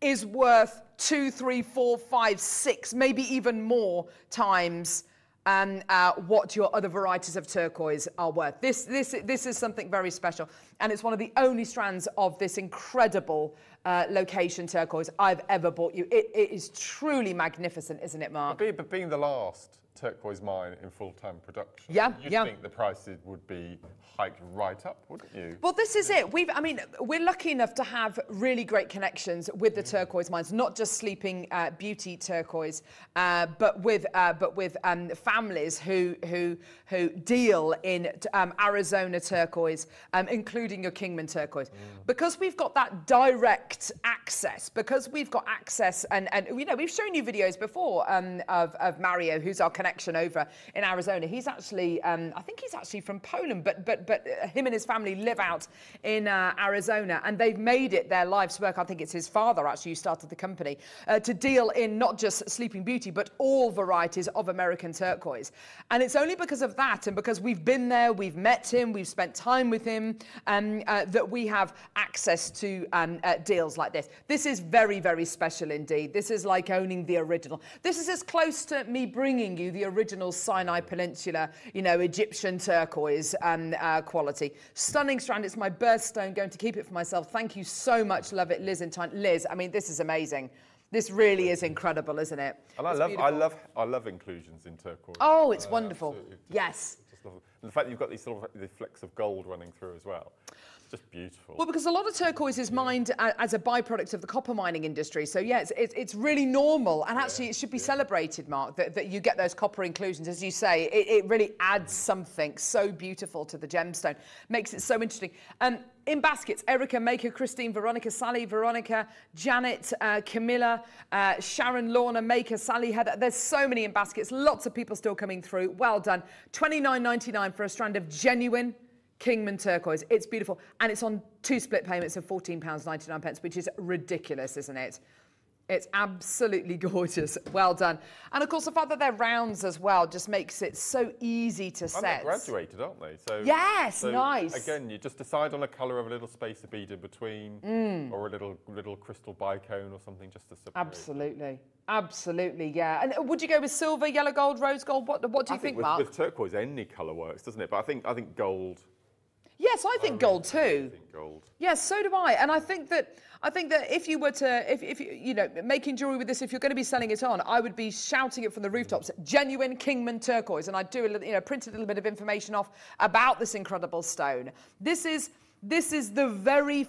Speaker 1: is worth two, three, four, five, six, maybe even more times um, uh, what your other varieties of turquoise are worth. This, this, this is something very special, and it's one of the only strands of this incredible uh, location turquoise I've ever bought you. It, it is truly magnificent, isn't it, Mark?
Speaker 2: But being the last turquoise mine in full-time production,
Speaker 1: yeah,
Speaker 2: you'd
Speaker 1: yeah.
Speaker 2: think the prices would be hiked right up, wouldn't you?
Speaker 1: Well, this is it. We've, I mean, we're lucky enough to have really great connections with the turquoise mines, not just Sleeping uh, Beauty turquoise, uh, but with uh, but with um, families who who who deal in um, Arizona turquoise, um, including your Kingman turquoise, mm. because we've got that direct access, because we've got access, and and you know we've shown you videos before um, of of Mario, who's our connection over in Arizona. He's actually, um, I think he's actually from Poland, but but but him and his family live out in uh, Arizona, and they've made it their life's work. I think it's his father actually who started the company uh, to deal in not just Sleeping Beauty, but all varieties of American turquoise. And it's only because of that, and because we've been there, we've met him, we've spent time with him, um, uh, that we have access to um, uh, deals like this. This is very, very special indeed. This is like owning the original. This is as close to me bringing you the original Sinai Peninsula, you know, Egyptian turquoise um, uh, quality. Stunning strand. It's my birthstone. Going to keep it for myself. Thank you so much. Love it, Liz and Liz, I mean, this is amazing. This really is incredible, isn't it?
Speaker 2: And I
Speaker 1: It's
Speaker 2: love, I love, I love inclusions in turquoise.
Speaker 1: Oh, it's
Speaker 2: Uh,
Speaker 1: wonderful.
Speaker 2: absolutely.
Speaker 1: Yes.
Speaker 2: And the fact that you've got these sort of the flecks of gold running through as well, just beautiful.
Speaker 1: Well, because a lot of turquoise is mined as a byproduct of the copper mining industry. So, yeah, it's, it's, really normal. And actually, it should be celebrated, Mark, that, that you get those copper inclusions. As you say, it, it really adds something so beautiful to the gemstone, makes it so interesting. Um, in baskets, Erica, Maker, Christine, Veronica, Sally, Veronica, Janet, uh, Camilla, uh, Sharon, Lorna, Maker, Sally, Heather. There's so many in baskets. Lots of people still coming through. Well done. Twenty nine ninety nine for a strand of genuine Kingman turquoise. It's beautiful. And it's on two split payments of £14.99, pence, which is ridiculous, isn't it? It's absolutely gorgeous. Well done. And of course, the fact that they're rounds as well just makes it so easy to
Speaker 2: And
Speaker 1: set.
Speaker 2: they're graduated, aren't they? So
Speaker 1: Yes,
Speaker 2: so
Speaker 1: nice.
Speaker 2: Again, you just decide on a colour of a little space spacer bead in between,
Speaker 1: Mm.
Speaker 2: or a little little crystal bicone or something, just to separate.
Speaker 1: Absolutely. Absolutely, yeah. And would you go with silver, yellow gold, rose gold? What, what do
Speaker 2: I
Speaker 1: you think,
Speaker 2: with,
Speaker 1: Mark?
Speaker 2: with turquoise, any colour works, doesn't it? But I think I think gold.
Speaker 1: Yes, I think gold
Speaker 2: I
Speaker 1: too.
Speaker 2: think gold.
Speaker 1: Yes, so do I. And I think that I think that if you were to, if, if you, you know, making jewelry with this, if you're going to be selling it on, I would be shouting it from the rooftops, genuine Kingman turquoise. And I'd do a little, you know, print a little bit of information off about this incredible stone. This is, this is the very,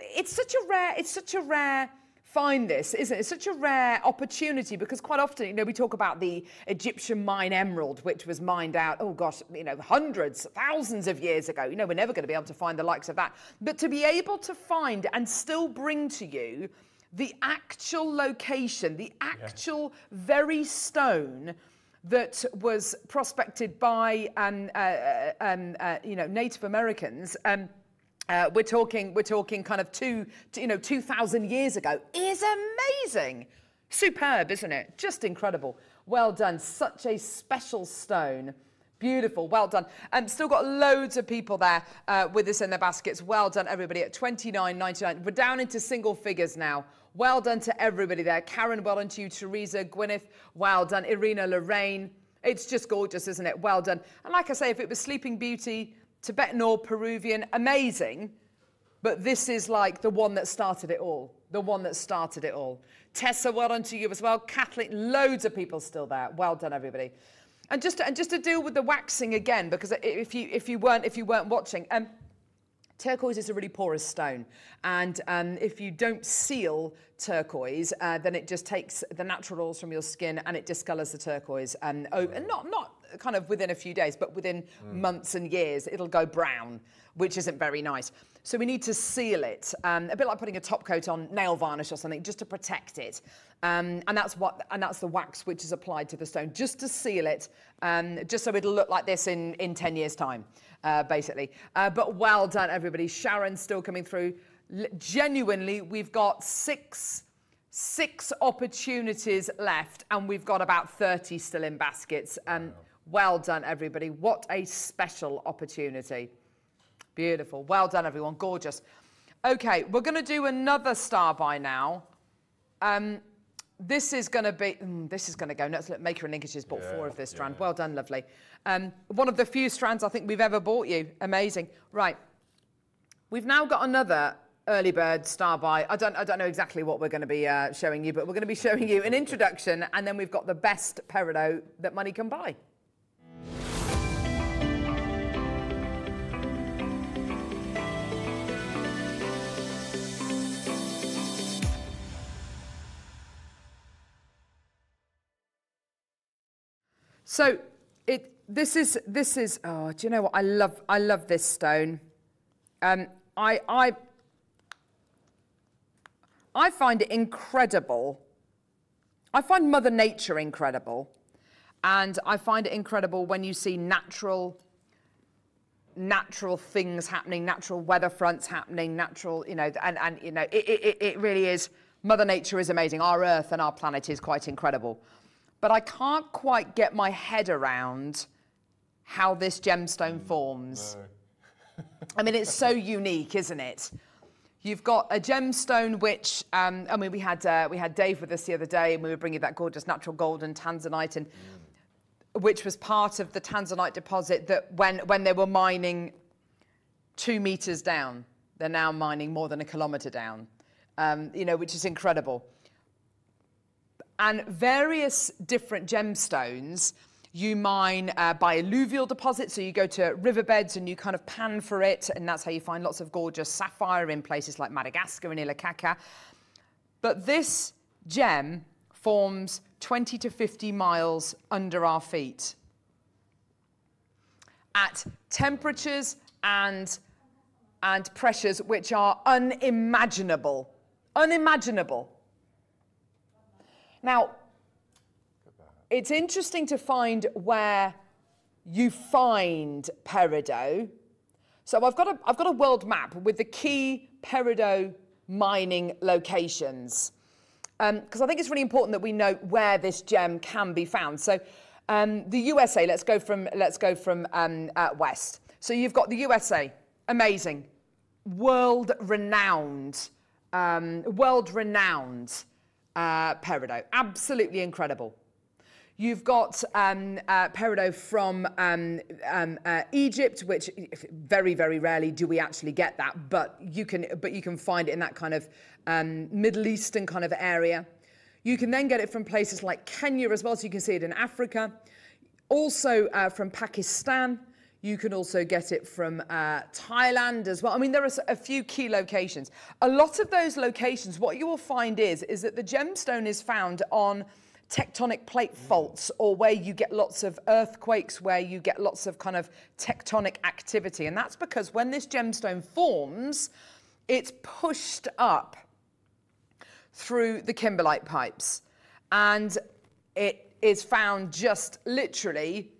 Speaker 1: it's such a rare, it's such a rare find this, isn't it? It's such a rare opportunity because quite often, you know, we talk about the Egyptian mine emerald, which was mined out, oh gosh, you know, hundreds, thousands of years ago. You know, we're never going to be able to find the likes of that. But to be able to find and still bring to you the actual location, the actual very stone that was prospected by, um, uh, uh, um, uh, you know, Native Americans. Um, uh, we're talking, we're talking kind of two, you know, 2,000 years ago, is amazing. Superb, isn't it? Just incredible. Well done. Such a special stone. Beautiful. Well done. Um, still got loads of people there uh, with us in their baskets. Well done, everybody, at 29.99. We're down into single figures now. Well done to everybody there. Karen, well done to you. Teresa, Gwyneth, well done. Irina, Lorraine. It's just gorgeous, isn't it? Well done. And like I say, if it was Sleeping Beauty, Tibetan or Peruvian, amazing. But this is like the one that started it all. The one that started it all. Tessa, well done to you as well. Kathleen, loads of people still there. Well done, everybody. And just to, and just to deal with the waxing again, because if you if you weren't if you weren't watching, um, Turquoise is a really porous stone, and um, if you don't seal turquoise, uh, then it just takes the natural oils from your skin and it discolors the turquoise. And, oh, not not kind of within a few days, but within months and years, it'll go brown, which isn't very nice. So we need to seal it, um, a bit like putting a top coat on nail varnish or something, just to protect it. Um, and that's what, and that's the wax which is applied to the stone, just to seal it, um, just so it'll look like this in in 10 years' time uh, basically. Uh, but well done, everybody. Sharon's still coming through. L- genuinely, we've got six six opportunities left, and we've got about 30 still in baskets. Um, Well done, everybody. What a special opportunity. Beautiful. Well done, everyone. Gorgeous. Okay, we're going to do another star by now. Um, this is going to be, mm, this is going to go nuts. Look, Maker and Linkages bought four of this strand. Well done, lovely. Um, one of the few strands I think we've ever bought you. Amazing. Right. We've now got another early bird star by. I don't, I don't know exactly what we're going to be uh, showing you, but we're going to be showing you an introduction, and then we've got the best peridot that money can buy. So it this is this is oh do you know what I love I love this stone. Um, I I I find it incredible. I find Mother Nature incredible, and I find it incredible when you see natural natural things happening, natural weather fronts happening, natural, you know, and, and you know, it, it, it really is, Mother Nature is amazing. Our Earth and our planet is quite incredible. But I can't quite get my head around how this gemstone forms. I mean, it's so unique, isn't it? You've got a gemstone which, um, I mean, we had uh, we had Dave with us the other day, and we were bringing that gorgeous natural gold and tanzanite, and which was part of the tanzanite deposit that when when they were mining two meters down, they're now mining more than a kilometer down. Um, you know, which is incredible. And various different gemstones you mine uh, by alluvial deposits, so you go to riverbeds and you kind of pan for it, and that's how you find lots of gorgeous sapphire in places like Madagascar and Ilakaka. But this gem forms 20 to 50 miles under our feet at temperatures and, and pressures which are unimaginable. Unimaginable. Now, it's interesting to find where you find peridot. So I've got a, I've got a world map with the key peridot mining locations because um, I think it's really important that we know where this gem can be found. So um, the USA, let's go from, let's go from um, uh, west. So you've got the USA, amazing, world-renowned, um, world-renowned uh, peridot, absolutely incredible. You've got um, uh, peridot from um, um, uh, Egypt, which very, very rarely do we actually get that, but you can, but you can find it in that kind of um, Middle Eastern kind of area. You can then get it from places like Kenya as well, so you can see it in Africa. Also uh, from Pakistan. You can also get it from uh, Thailand as well. I mean, there are a few key locations. A lot of those locations, what you will find is, is that the gemstone is found on tectonic plate faults or where you get lots of earthquakes, where you get lots of kind of tectonic activity. And that's because when this gemstone forms, it's pushed up through the kimberlite pipes. And it is found just literally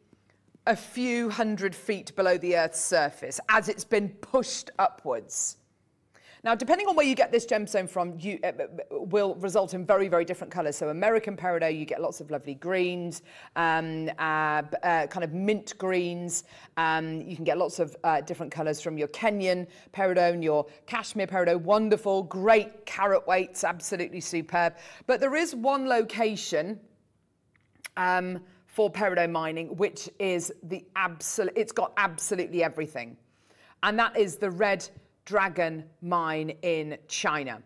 Speaker 1: a few hundred feet below the Earth's surface as it's been pushed upwards. Now, depending on where you get this gemstone from, you uh, will result in very, very different colors. So American peridot, you get lots of lovely greens, um, uh, uh, kind of mint greens. Um, you can get lots of uh, different colors from your Kenyan peridot and your Kashmir peridot. Wonderful, great carat weights, absolutely superb. But there is one location um, for peridot mining, which is the absolute, it's got absolutely everything. And that is the red Dragon mine in China.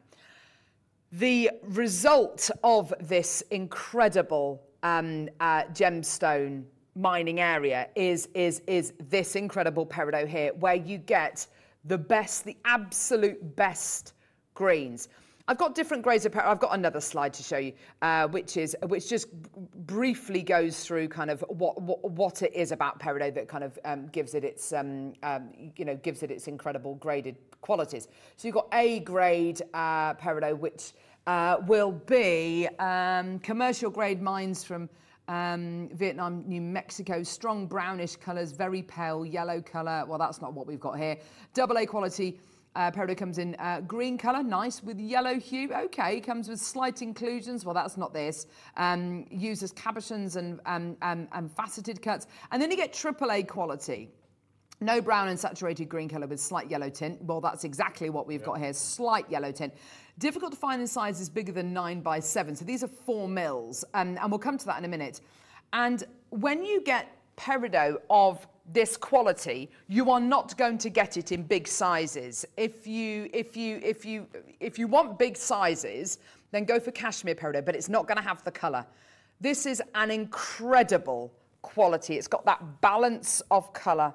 Speaker 1: The result of this incredible um, uh, gemstone mining area is, is, is this incredible peridot here, where you get the best, the absolute best greens. I've got different grades of I've got another slide to show you, uh, which is which just briefly goes through kind of what what, what it is about peridot that kind of um, gives it its um, um, you know gives it its incredible graded qualities. So you've got A grade uh, peridot, which uh, will be um, commercial grade mines from um, Vietnam, New Mexico, strong brownish colours, very pale yellow colour. Well, that's not what we've got here. Double A quality uh, peridot comes in uh, green colour, nice, with yellow hue. Okay, comes with slight inclusions. Well, that's not this. Um, uses cabochons and, um, um, and faceted cuts. And then you get AAA quality. No brown and saturated green colour with slight yellow tint. Well, that's exactly what we've yep. got here, slight yellow tint. Difficult to find in sizes bigger than 9 by 7. So these are 4 mils, um, and we'll come to that in a minute. And when you get peridot of this quality, you are not going to get it in big sizes. If you, if you, if you, if you want big sizes, then go for Kashmir peridot, but it's not going to have the color. This is an incredible quality. It's got that balance of color.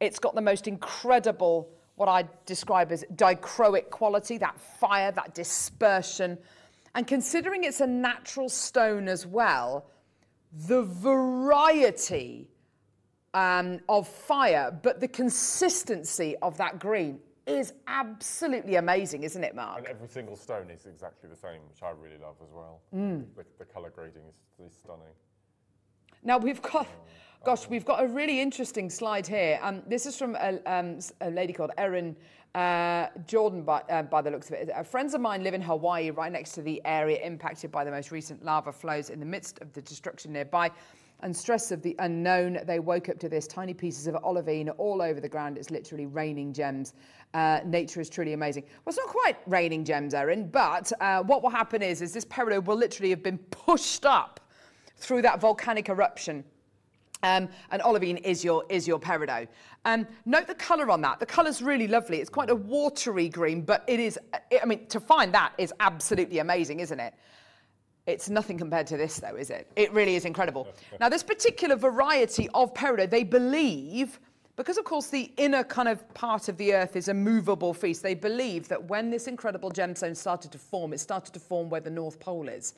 Speaker 1: It's got the most incredible, what I describe as dichroic quality, that fire, that dispersion. And considering it's a natural stone as well, the variety um, of fire, but the consistency of that green is absolutely amazing, isn't it, Mark?
Speaker 2: And every single stone is exactly the same, which I really love as well. Mm. The, the colour grading is, is, stunning.
Speaker 1: Now we've got, gosh, we've got a really interesting slide here. Um, this is from a, um, a lady called Erin uh, Jordan, by, uh, by, the looks of it. Uh, friends of mine live in Hawaii, right next to the area impacted by the most recent lava flows. In the midst of the destruction nearby, and stress of the unknown. They woke up to this tiny pieces of olivine all over the ground. It's literally raining gems. Uh, nature is truly amazing. Well, it's not quite raining gems, Erin, but uh, what will happen is, is this peridot will literally have been pushed up through that volcanic eruption. Um, and olivine is your, is your peridot. Um, note the colour on that. The colour's really lovely. It's quite a watery green, but it is, I mean, to find that is absolutely amazing, isn't it? It's nothing compared to this, though, is it? It really is incredible. now, this particular variety of peridot, they believe, because of course the inner kind of part of the earth is a movable feast, they believe that when this incredible gemstone started to form, it started to form where the North Pole is.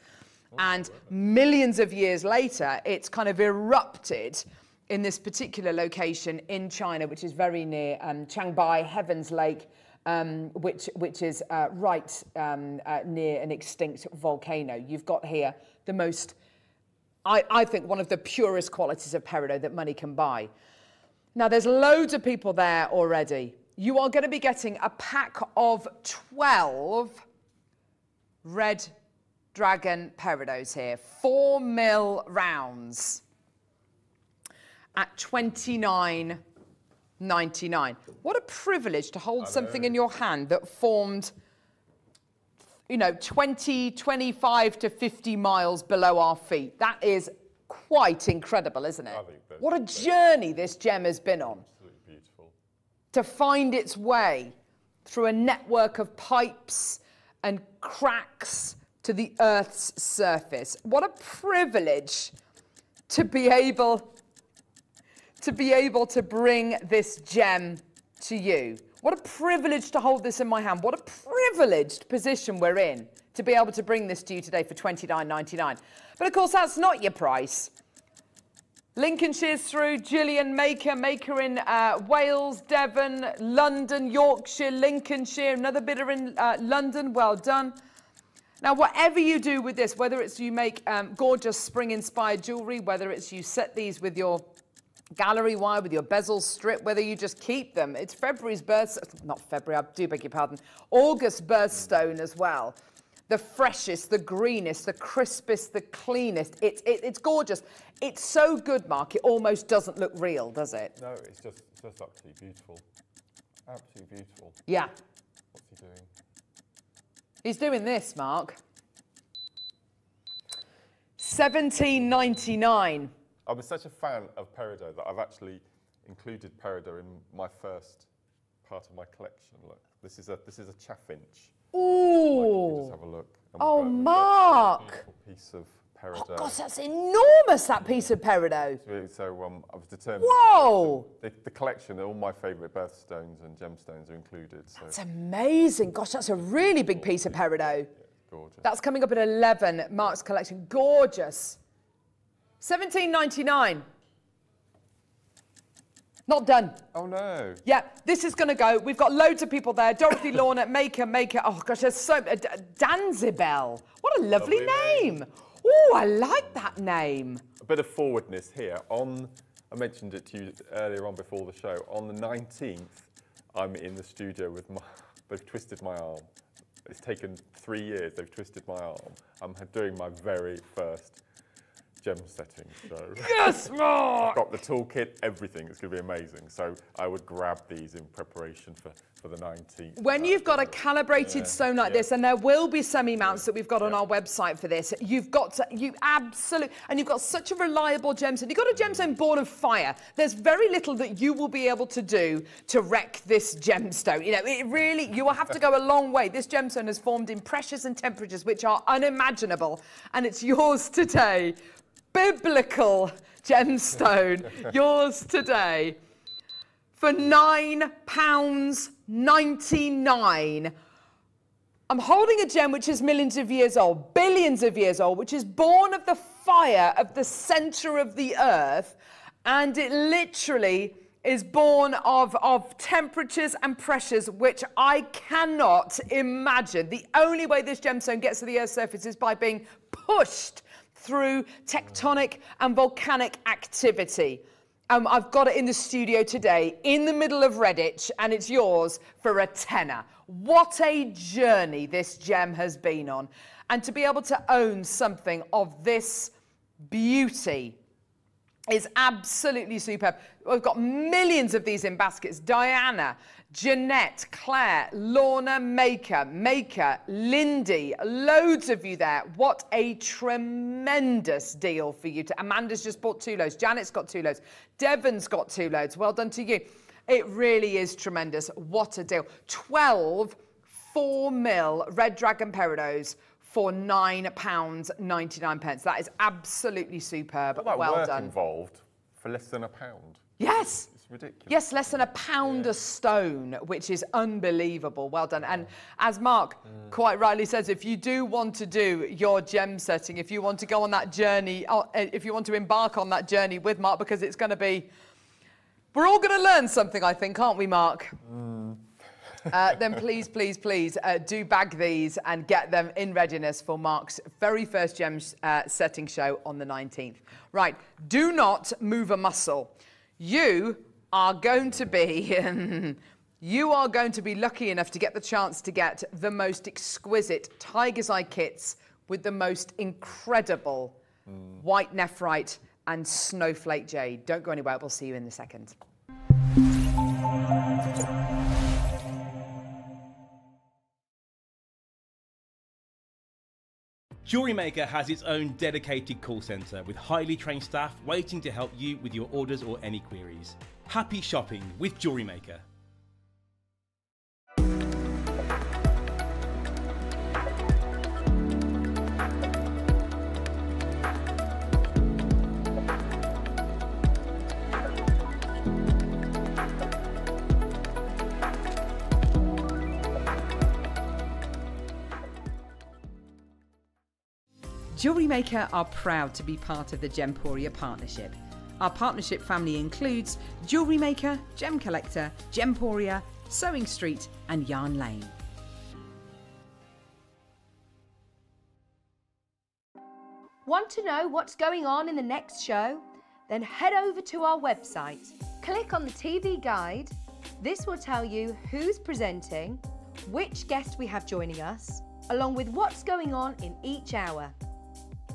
Speaker 1: And millions of years later, it's kind of erupted in this particular location in China, which is very near um, Changbai, Heaven's Lake, um, which, which is uh, right um, uh, near an extinct volcano. You've got here the most, I, I think, one of the purest qualities of peridot that money can buy. Now, there's loads of people there already. You are going to be getting a pack of 12 red dragon peridots here, four mil rounds at 29.99. What a privilege to hold something in your hand that formed, you know, 20, 25 to 50 miles below our feet. That is quite incredible, isn't it?
Speaker 2: I think that's-
Speaker 1: What a journey this gem has been on
Speaker 2: Absolutely beautiful.
Speaker 1: to find its way through a network of pipes and cracks to the Earth's surface. What a privilege to be able to be able to bring this gem to you. What a privilege to hold this in my hand. What a privileged position we're in to be able to bring this to you today for $29.99. But of course, that's not your price. Lincolnshire's through, Gillian Maker, Maker in uh, Wales, Devon, London, Yorkshire, Lincolnshire, another bidder in uh, London, well done. Now, whatever you do with this, whether it's you make um, gorgeous spring-inspired jewellery, whether it's you set these with your gallery wire, with your bezel strip, whether you just keep them, it's February's birth, not February, I do beg your pardon, August birthstone as well. The freshest, the greenest, the crispest, the cleanest. It's it, it's gorgeous. It's so good, Mark, it almost doesn't look real, does it?
Speaker 2: No, it's just, it's just absolutely beautiful. Absolutely beautiful.
Speaker 1: Yeah.
Speaker 2: What's he doing?
Speaker 1: He's doing this, Mark. 17.99.
Speaker 2: I'm such a fan of peridot that I've actually included peridot in my first part of my collection. Look, this is a this is a chaffinch. Like, just have a look.
Speaker 1: Oh,
Speaker 2: we've got- we've got a
Speaker 1: Mark.
Speaker 2: piece of peridot.
Speaker 1: Oh, gosh, that's enormous, that piece of peridot.
Speaker 2: So, so um, I was determined.
Speaker 1: Whoa.
Speaker 2: The, the collection, all my favourite birthstones and gemstones are included. So
Speaker 1: It's amazing. Gosh, that's a really big piece of peridot.
Speaker 2: gorgeous.
Speaker 1: That's coming up at 11, Mark's collection. Gorgeous. 17.99. Not done.
Speaker 2: oh no!
Speaker 1: Yeah, this is going to go. We've got loads of people there. Dorothy Lorna, Maker, Maker. Oh, gosh, there's so... Uh, Danzibel. What a lovely,
Speaker 2: Lovely
Speaker 1: name.
Speaker 2: name.
Speaker 1: Oh, I like that name.
Speaker 2: A bit of forwardness here. On, I mentioned it to you earlier on before the show. On the 19th, I'm in the studio with my. They've twisted my arm. It's taken three years. They've twisted my arm. I'm doing my very first gem setting. So
Speaker 1: Yes, Mark.
Speaker 2: got the toolkit, everything. It's going to be amazing. So I would grab these in preparation for, for the 19th.
Speaker 1: When you've got a calibrated
Speaker 2: Yeah,
Speaker 1: stone like
Speaker 2: yeah.
Speaker 1: this, and there will be semi mounts that we've got on our website for this, you've got to, you absolutely, and you've got such a reliable gemstone. You've got a gemstone born of fire. There's very little that you will be able to do to wreck this gemstone. You know, it really, you will have to go a long way. This gemstone has formed in pressures and temperatures which are unimaginable, and it's yours today. Biblical gemstone, yours today for nine pounds ninety-nine. I'm holding a gem which is millions of years old, billions of years old, which is born of the fire of the center of the earth, and it literally is born of, of temperatures and pressures which I cannot imagine. The only way this gemstone gets to the earth's surface is by being pushed through tectonic and volcanic activity. Um, I've got it in the studio today, in the middle of Redditch, and it's yours for a tenner. What a journey this gem has been on. And to be able to own something of this beauty is absolutely superb. We've got millions of these in baskets. Diana, Jeanette, Claire, Lorna, Maker, Maker, Lindy, loads of you there. What a tremendous deal for you. To, Amanda's just bought two loads. Janet's got two loads. Devon's got two loads. Well done to you. It really is tremendous. What a deal. 12 4 mil Red Dragon Peridots for £9.99. pence. That is absolutely superb.
Speaker 2: All that
Speaker 1: well
Speaker 2: work
Speaker 1: done.
Speaker 2: involved for less than a pound.
Speaker 1: Yes.
Speaker 2: It's ridiculous.
Speaker 1: Yes, less than a pound a stone, which is unbelievable. Well done. And as Mark quite rightly says, if you do want to do your gem setting, if you want to go on that journey, uh, if you want to embark on that journey with Mark, because it's going to be, we're all going to learn something, I think, aren't we, Mark? Uh, then please, please, please uh, do bag these and get them in readiness for Mark's very first gem uh, setting show on the 19th. Right, do not move a muscle. You are going to be, you are going to be lucky enough to get the chance to get the most exquisite Tiger's Eye kits with the most incredible mm. white nephrite and snowflake jade. Don't go anywhere, we'll see you in a second.
Speaker 3: Jewelry Maker has its own dedicated call centre with highly trained staff waiting to help you with your orders or any queries. Happy shopping with Jewelry
Speaker 1: Jewellery Maker are proud to be part of the Gemporia partnership. Our partnership family includes Jewellery Maker, Gem Collector, Gemporia, Sewing Street, and Yarn Lane.
Speaker 4: Want to know what's going on in the next show? Then head over to our website. Click on the TV guide. This will tell you who's presenting, which guest we have joining us, along with what's going on in each hour.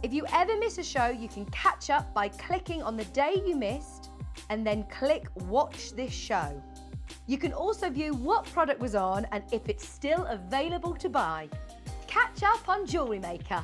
Speaker 4: If you ever miss a show, you can catch up by clicking on the day you missed and then click Watch This Show. You can also view what product was on and if it's still available to buy. Catch up on Jewellery Maker.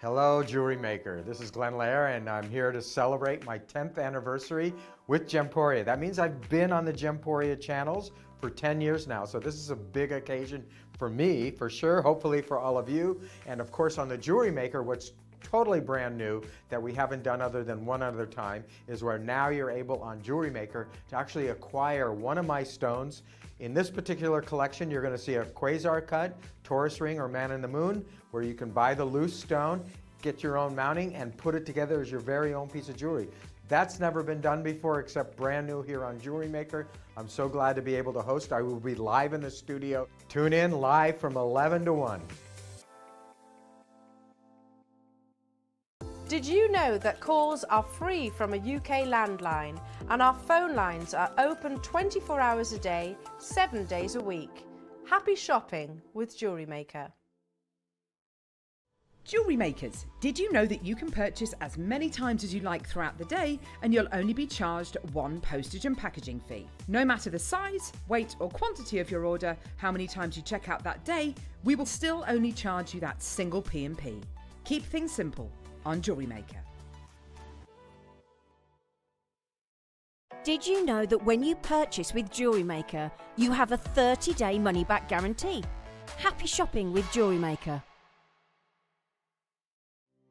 Speaker 5: Hello, Jewelry Maker. This is Glenn Lehrer, and I'm here to celebrate my 10th anniversary with Gemporia. That means I've been on the Gemporia channels for 10 years now, so this is a big occasion for me, for sure, hopefully for all of you, and of course on the Jewelry Maker, what's totally brand new that we haven't done other than one other time is where now you're able on Jewelry Maker to actually acquire one of my stones. In this particular collection, you're going to see a quasar cut, Torus ring, or man in the moon, where you can buy the loose stone, get your own mounting, and put it together as your very own piece of jewelry. That's never been done before except brand new here on Jewelry Maker. I'm so glad to be able to host. I will be live in the studio. Tune in live from 11 to 1.
Speaker 6: Did you know that calls are free from a UK landline and our phone lines are open 24 hours a day, 7 days a week? Happy shopping with Jewelry Maker.
Speaker 1: Jewellery makers, did you know that you can purchase as many times as you like throughout the day and you'll only be charged one postage and packaging fee? No matter the size, weight, or quantity of your order, how many times you check out that day, we will still only charge you that single P&P. Keep things simple on Jewellery Maker.
Speaker 7: Did you know that when you purchase with Jewelry Maker, you have a 30 day money back guarantee? Happy shopping with Jewelry Maker.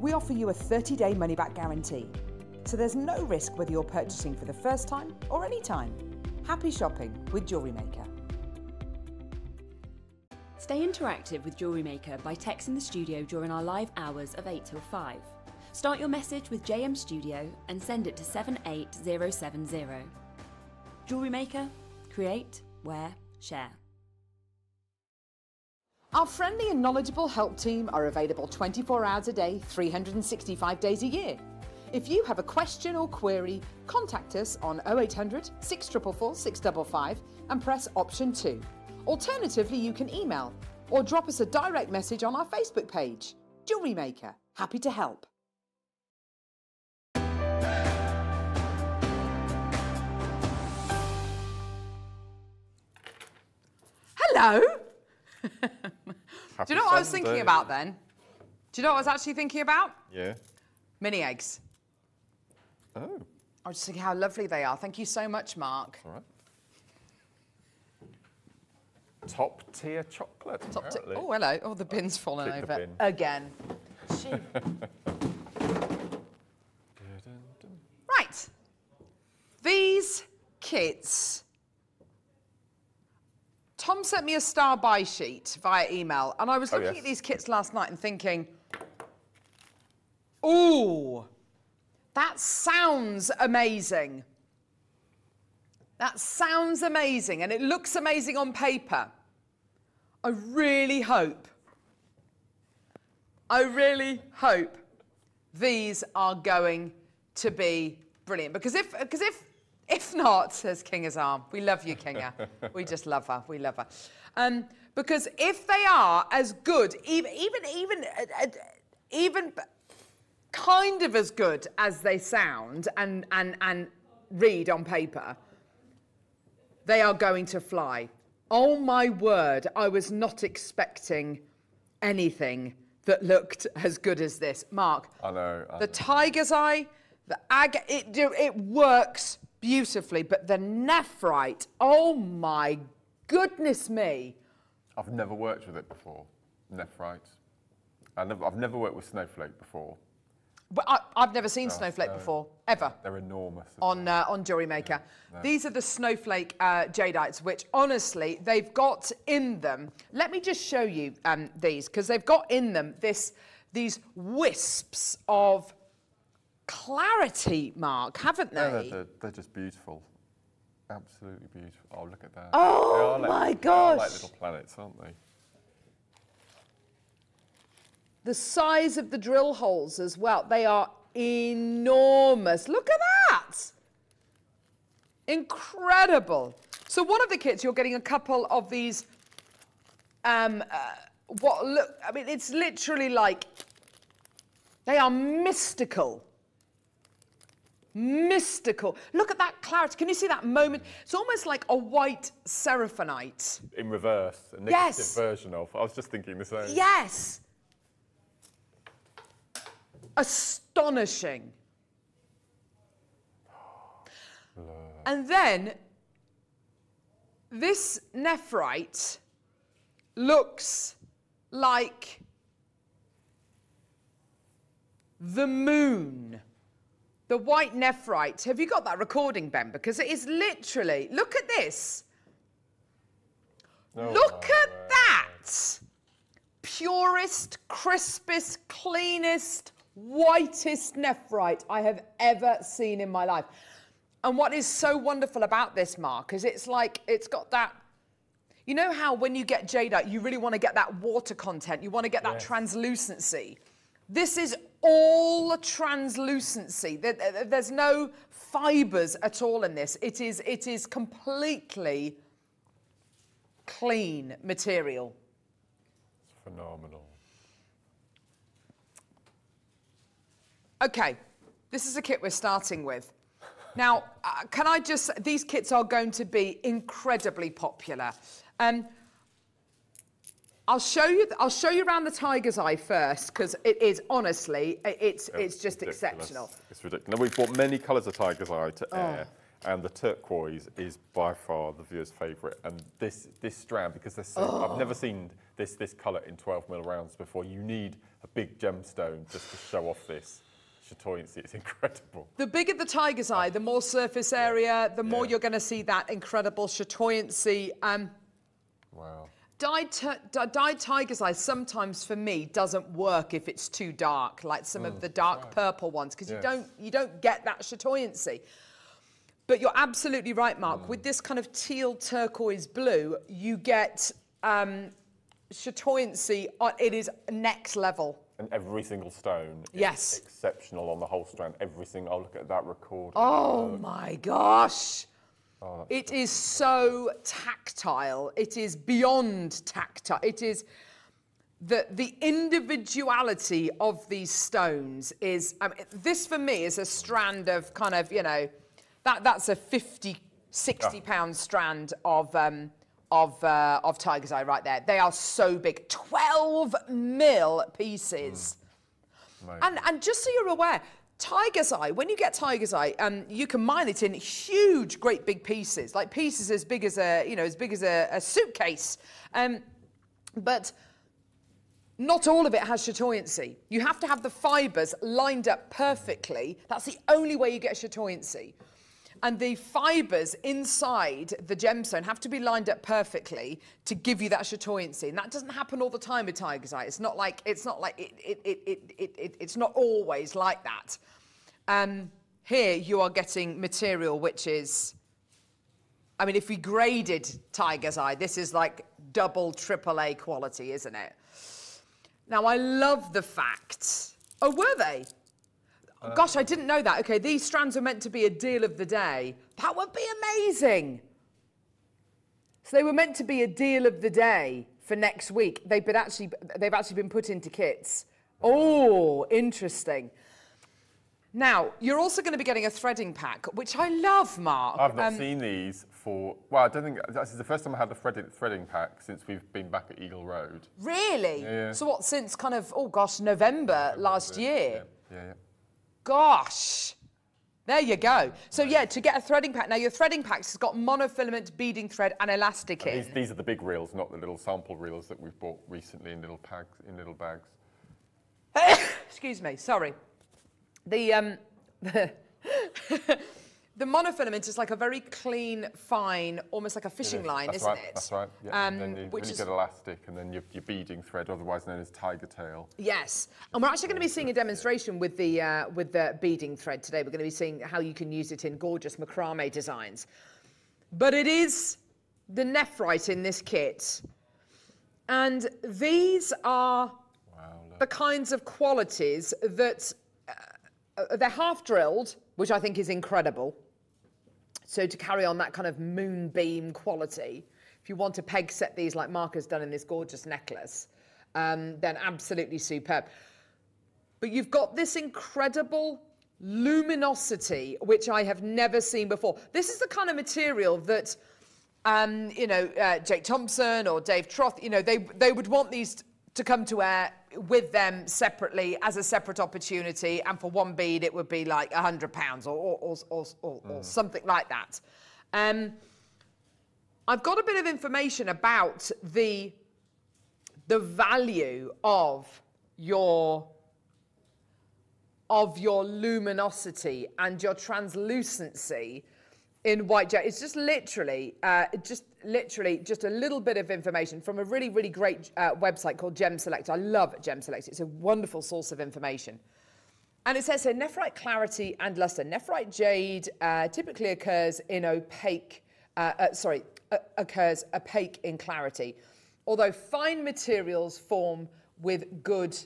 Speaker 1: We offer you a 30-day money-back guarantee. So there's no risk whether you're purchasing for the first time or any time. Happy shopping with Jewellery Maker.
Speaker 8: Stay interactive with Jewellery Maker by texting the studio during our live hours of 8 till 5. Start your message with JM Studio and send it to 78070. Jewellery Maker, create, wear, share.
Speaker 1: Our friendly and knowledgeable help team are available 24 hours a day, 365 days a year. If you have a question or query, contact us on 0800 644 655 and press option 2. Alternatively, you can email or drop us a direct message on our Facebook page. Jewellery Maker, happy to help. Hello. Do you know what I was
Speaker 2: Sunday.
Speaker 1: thinking about then? Do you know what I was actually thinking about?
Speaker 2: Yeah.
Speaker 1: Mini eggs.
Speaker 2: Oh,
Speaker 1: I was just thinking how lovely they are. Thank you so much, Mark.
Speaker 2: all right. Top tier chocolate.
Speaker 1: Top ti-
Speaker 2: apparently.
Speaker 1: oh, hello. Oh, the bin's fallen
Speaker 2: Click the
Speaker 1: over
Speaker 2: bin.
Speaker 1: again. Right. These kits. Tom sent me a star buy sheet via email, and I was
Speaker 2: Oh,
Speaker 1: looking
Speaker 2: yes.
Speaker 1: at these kits last night and thinking, ooh, that sounds amazing. That sounds amazing, and it looks amazing on paper. I really hope, I really hope these are going to be brilliant. Because if, because if, if not, says King Azam, we love you, Kinga. we just love her. We love her. Um, because if they are as good, even, even, even, uh, uh, even kind of as good as they sound and, and, and read on paper, they are going to fly. Oh my word, I was not expecting anything that looked as good as this. Mark,
Speaker 2: I know. I
Speaker 1: the
Speaker 2: know.
Speaker 1: tiger's eye, the ag, it, it works beautifully, but the nephrite, oh my goodness me.
Speaker 2: I've never worked with it before. Nephrite. I never, I've never worked with Snowflake before.
Speaker 1: But I, I've never seen
Speaker 2: No,
Speaker 1: Snowflake
Speaker 2: no.
Speaker 1: before, ever.
Speaker 2: They're enormous.
Speaker 1: on uh, on Jewellery Maker. These are the snowflake uh, jadeites, which honestly they've got in them. Let me just show you um, these because they've got in them this these wisps of clarity, Mark, haven't they?
Speaker 2: they're, they're, they're just beautiful. Absolutely beautiful. Oh, look at that.
Speaker 1: Oh,
Speaker 2: They like-
Speaker 1: my
Speaker 2: They are like little planets, aren't they?
Speaker 1: The size of the drill holes as well. They are enormous. Look at that. Incredible. So one of the kits, you're getting a couple of these. Um, uh, what look? I mean, it's literally like they are mystical. Mystical. Look at that clarity. Can you see that moment? It's almost like a white seraphinite.
Speaker 2: In reverse, a negative
Speaker 1: Yes.
Speaker 2: version of. I was just thinking the same.
Speaker 1: Yes. Astonishing. And then this nephrite looks like the moon. The white nephrite. Have you got that recording, Ben? Because it is literally, look at this.
Speaker 2: Oh,
Speaker 1: Look at that! Purest, crispest, cleanest, whitest nephrite I have ever seen in my life. And what is so wonderful about this, Mark, is it's like it's got that. You know how when you get jadeite, you really want to get that water content, you want to get that
Speaker 2: Yes.
Speaker 1: translucency. This is all translucency. There- there- There's no fibers at all in this. It is, it is completely clean material.
Speaker 2: It's phenomenal.
Speaker 1: Okay, this is a kit we're starting with. Now, uh, can I just, these kits are going to be incredibly popular. Um, I'll show you, I'll show you around the tiger's eye first, because it is honestly, it's, it's just
Speaker 2: ridiculous.
Speaker 1: exceptional.
Speaker 2: It's ridiculous. Now, we've bought many colours of Tiger's Eye to
Speaker 1: Oh.
Speaker 2: air, and the turquoise is by far the viewer's favourite. And this this strand, because there's so,
Speaker 1: Oh.
Speaker 2: I've never seen this this colour in 12 mil rounds before. You need a big gemstone just to show off this chatoyancy. It's incredible.
Speaker 1: The bigger the tiger's eye, the more surface area, the more
Speaker 2: Yeah.
Speaker 1: you're going to see that incredible chatoyancy. Um,
Speaker 2: Wow.
Speaker 1: Dyed, dyed tiger's eye sometimes for me doesn't work if it's too dark, like some of the dark purple ones, because
Speaker 2: Yes.
Speaker 1: you don't you don't get that chatoyancy. But you're absolutely right, Mark. With this kind of teal turquoise blue, you get um, chatoyancy. On, it is next level.
Speaker 2: And every single stone is
Speaker 1: Yes.
Speaker 2: exceptional on the whole strand. Every single, I'll look at that record.
Speaker 1: Oh my gosh! It is so tactile. It is beyond tactile. It is the the individuality of these stones is I mean, this for me is a strand of kind of you know that that's a 50 60 pound strand of um, of uh, of tiger's eye right there. They are so big. 12 mil pieces. And and just so you're aware tiger's eye when you get tiger's eye um, you can mine it in huge great big pieces like pieces as big as a you know as big as a, a suitcase um, but not all of it has chatoyancy. You have to have the fibres lined up perfectly. That's the only way you get chatoyancy. And the fibres inside the gemstone have to be lined up perfectly to give you that chatoyancy. And that doesn't happen all the time with tiger's eye. It's not like it's not like it, it, it, it, it, it it's not always like that. Um, here you are getting material which is I mean, if we graded Tiger's Eye, this is like double, triple A quality, isn't it? Now, I love the fact. Oh, were they? Gosh, I didn't know that. Okay, these strands are meant to be a deal of the day. That would be amazing. So they were meant to be a deal of the day for next week. They've been actually they've actually been put into kits. Oh, interesting. Now, you're also going to be getting a threading pack, which I love, Mark.
Speaker 2: I've not
Speaker 1: Um,
Speaker 2: seen these for, well, I don't think, this is the first time I've had a threading, threading pack since we've been back at Eagle Road.
Speaker 1: Really?
Speaker 2: Yeah, yeah.
Speaker 1: So what, since kind of, oh gosh, November last year?
Speaker 2: Yeah, yeah, yeah.
Speaker 1: Gosh. There you go. So yeah, to get a threading pack. Now your threading packs has got monofilament beading thread and elastic in.
Speaker 2: These, these are the big reels, not the little sample reels that we've bought recently in little bags. In little bags.
Speaker 1: Excuse me, sorry. The um the, monofilament is like a very clean, fine, almost like a fishing line,
Speaker 2: That's
Speaker 1: isn't
Speaker 2: right,
Speaker 1: it?
Speaker 2: That's right. Yeah.
Speaker 1: Um,
Speaker 2: and then you
Speaker 1: which
Speaker 2: really
Speaker 1: is
Speaker 2: good elastic, and then your, your beading thread, otherwise known as tiger tail.
Speaker 1: Yes, and we're actually going to be seeing a demonstration with the uh, with the beading thread today. We're going to be seeing how you can use it in gorgeous macrame designs. But it is the nephrite in this kit, and these are the kinds of qualities that uh, uh, they're half drilled, which I think is incredible. So to carry on that kind of moonbeam quality, if you want to peg set these like Mark has done in this gorgeous necklace, um, then absolutely superb. But you've got this incredible luminosity, which I have never seen before. This is the kind of material that, um, you know, uh, Jake Thompson or Dave Troth, you know, they, they would want these to come to air with them separately as a separate opportunity. And for one bead, it would be like a hundred pounds or, or, or, or, or, or something like that. Um, I've got a bit of information about the the value of your of your luminosity and your translucency in white jet. It's just literally, uh, just literally, just a little bit of information from a really, really great uh, website called Gem Select. I love Gem Select. It's a wonderful source of information. And it says here, nephrite clarity and luster. Nephrite jade uh, typically occurs in opaque, uh, uh, sorry, occurs opaque in clarity, although fine materials form with good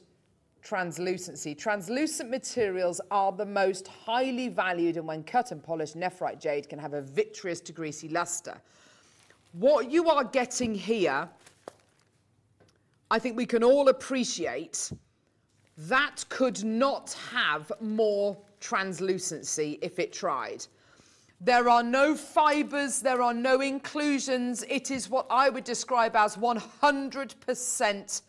Speaker 1: translucency. Translucent materials are the most highly valued, and when cut and polished, nephrite jade can have a vitreous to greasy luster. What you are getting here, I think we can all appreciate that could not have more translucency if it tried. There are no fibres, there are no inclusions. It is what I would describe as 100%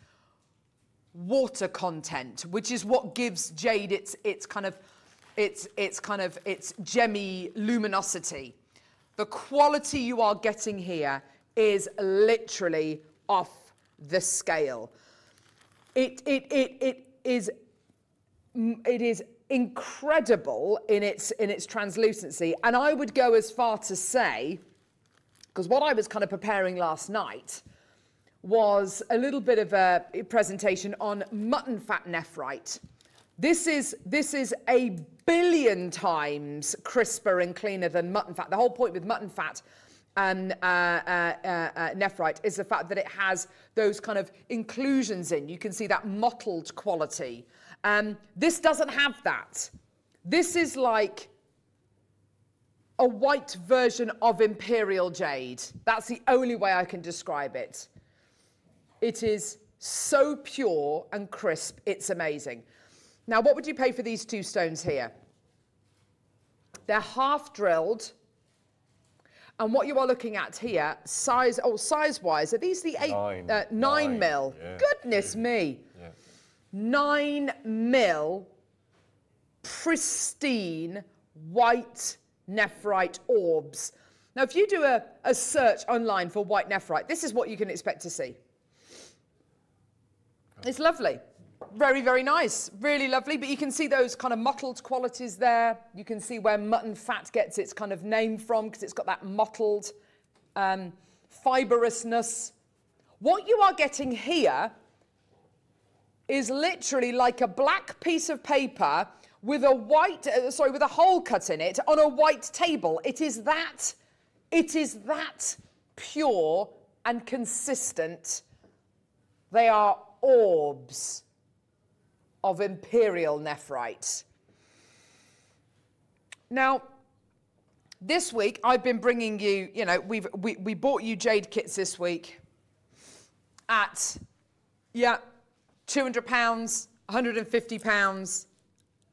Speaker 1: water content, which is what gives jade its, its kind of its, its kind of its gemmy luminosity. The quality you are getting here is literally off the scale. It, it, it, it is it is incredible in its in its translucency and i would go as far to say because what i was kind of preparing last night was a little bit of a presentation on mutton fat nephrite this is this is a billion times crisper and cleaner than mutton fat the whole point with mutton fat and uh, uh, uh, uh, nephrite is the fact that it has those kind of inclusions in. You can see that mottled quality. Um, this doesn't have that. This is like a white version of Imperial Jade. That's the only way I can describe it. It is so pure and crisp, it's amazing. Now, what would you pay for these two stones here? They're half drilled. And what you are looking at here, size, oh, size-wise, are these the eight,
Speaker 2: Nine.
Speaker 1: Uh, nine,
Speaker 2: Nine,
Speaker 1: mil?
Speaker 2: yeah.
Speaker 1: Goodness me.
Speaker 2: Yeah.
Speaker 1: Nine mil pristine white nephrite orbs. Now, if you do a, a search online for white nephrite, this is what you can expect to see. It's lovely. Very, very nice. Really lovely. But you can see those kind of mottled qualities there. You can see where mutton fat gets its kind of name from because it's got that mottled um, fibrousness. What you are getting here is literally like a black piece of paper with a white, uh, sorry, with a hole cut in it on a white table. It is that, it is that pure and consistent. They are orbs of imperial nephrite. Now, this week I've been bringing you, you know, we've, we, we bought you jade kits this week at, yeah, 200 pounds, 150 pounds,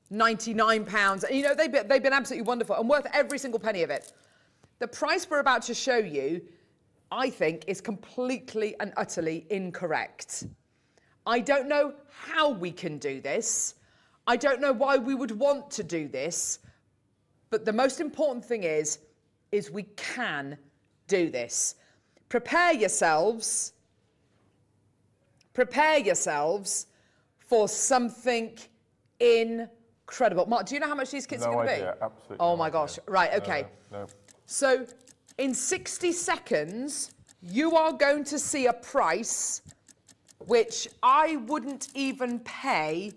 Speaker 1: 99 pounds. And you know, they've been, they've been absolutely wonderful and worth every single penny of it. The price we're about to show you, I think, is completely and utterly incorrect. I don't know how we can do this. I don't know why we would want to do this. But the most important thing is, is we can do this. Prepare yourselves. Prepare yourselves for something incredible. Mark, do you know how much these kits
Speaker 2: No
Speaker 1: are going to be?
Speaker 2: absolutely
Speaker 1: Oh
Speaker 2: no
Speaker 1: my
Speaker 2: idea.
Speaker 1: gosh. Right, okay.
Speaker 2: No.
Speaker 1: So, in 60 seconds, you are going to see a price which I wouldn't even pay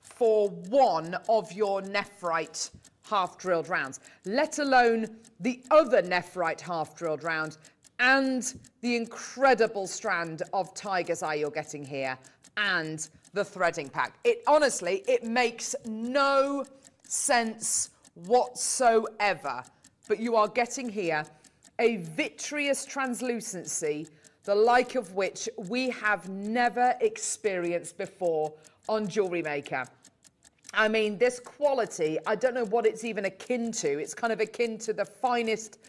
Speaker 1: for one of your nephrite half drilled rounds, let alone the other nephrite half drilled round and the incredible strand of tiger's eye you're getting here and the threading pack. It honestly, it makes no sense whatsoever, but you are getting here a vitreous translucency, the like of which we have never experienced before on Jewellery Maker. I mean, this quality, I don't know what it's even akin to. It's kind of akin to the finest,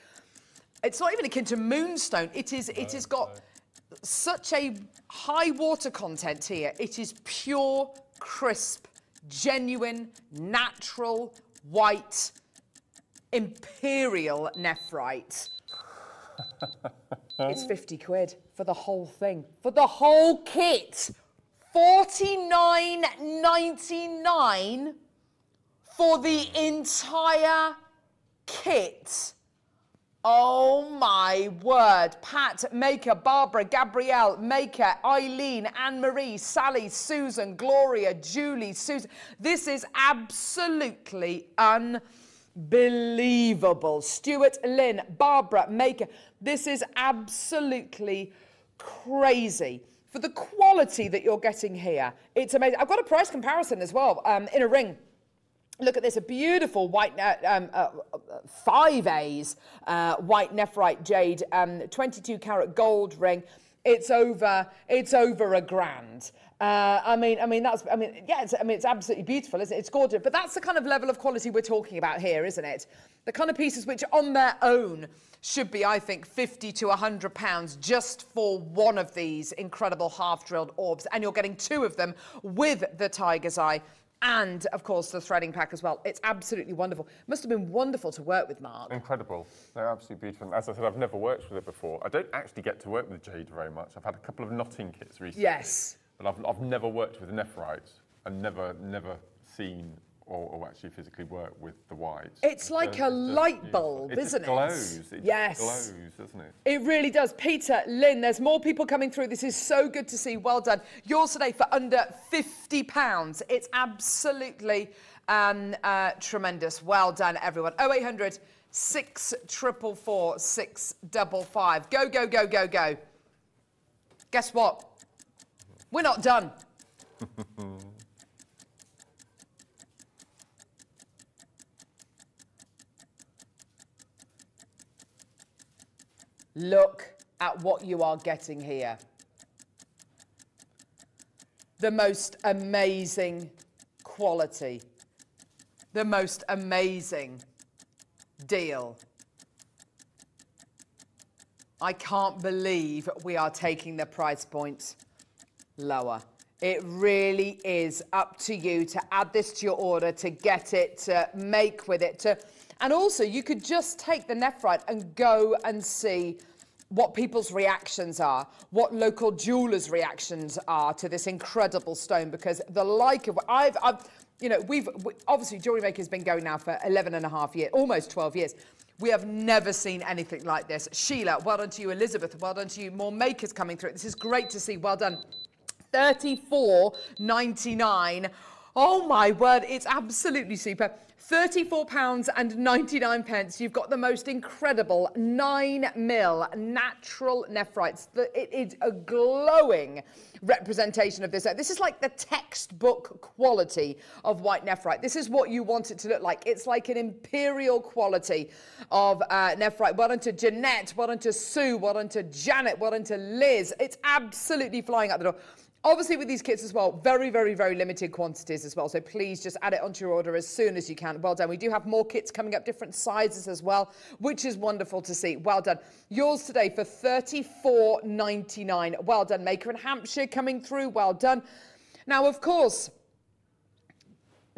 Speaker 1: it's not even akin to moonstone. It is, it has got such a high water content here. It is pure, crisp, genuine, natural, white, imperial nephrite. it's 50 quid for the whole thing, for the whole kit. 49.99 for the entire kit. Oh my word. Pat, Maker, Barbara, Gabrielle, Maker, Eileen, Anne Marie, Sally, Susan, Gloria, Julie, Susan. This is absolutely unbelievable. Stuart, Lynn, Barbara, Maker. This is absolutely crazy. For the quality that you're getting here, it's amazing. I've got a price comparison as well um, in a ring. Look at this, a beautiful white, um, uh, five A's, uh, white nephrite jade, um, 22 carat gold ring. It's over, it's over a grand. Uh, I mean, I mean, that's, I mean, yeah, it's, I mean, it's absolutely beautiful, isn't it? It's gorgeous. But that's the kind of level of quality we're talking about here, isn't it? The kind of pieces which on their own should be, I think, 50 to 100 pounds just for one of these incredible half-drilled orbs. And you're getting two of them with the tiger's eye and of course the threading pack as well. It's absolutely wonderful. Must have been wonderful to work with Mark.
Speaker 2: Incredible. They're absolutely beautiful. As I said, I've never worked with it before. I don't actually get to work with jade very much. I've had a couple of knotting kits recently.
Speaker 1: Yes.
Speaker 2: But I've, I've never worked with nephrite and never, never seen or, or actually physically worked with the whites.
Speaker 1: It's like a light bulb,
Speaker 2: it
Speaker 1: isn't it?
Speaker 2: glows. It
Speaker 1: Yes.
Speaker 2: glows, doesn't it?
Speaker 1: It really does. Peter, Lynn, there's more people coming through. This is so good to see. Well done. Yours today for under £50. It's absolutely um, uh, tremendous. Well done, everyone. 0800 644 655. Go, go, go, go, go. Guess what? We're not done. Look at what you are getting here. The most amazing quality. The most amazing deal. I can't believe we are taking the price point lower. It really is up to you to add this to your order, to get it, to make with it, to, and also you could just take the nephrite and go and see what people's reactions are, what local jewelers' reactions are to this incredible stone, because the like of I've, I've you know, we've we, obviously jewelry making has been going now for 11 and a half years, almost 12 years. We have never seen anything like this. Sheila, well done to you. Elizabeth, well done to you. More makers coming through. This is great to see. Well done. 34.99. Oh my word, it's absolutely super. £34 and 99 pence. You've got the most incredible 9 mil natural nephrites. It is a glowing representation of this. This is like the textbook quality of white nephrite. This is what you want it to look like. It's like an imperial quality of uh, nephrite. Well done to Jeanette, well done to Sue, well done to Janet, well done to Liz. It's absolutely flying out the door. Obviously with these kits as well, very, very, very limited quantities as well. So please just add it onto your order as soon as you can. Well done. We do have more kits coming up, different sizes as well, which is wonderful to see. Well done. Yours today for $34.99. Well done. Maker in Hampshire coming through. Well done. Now, of course,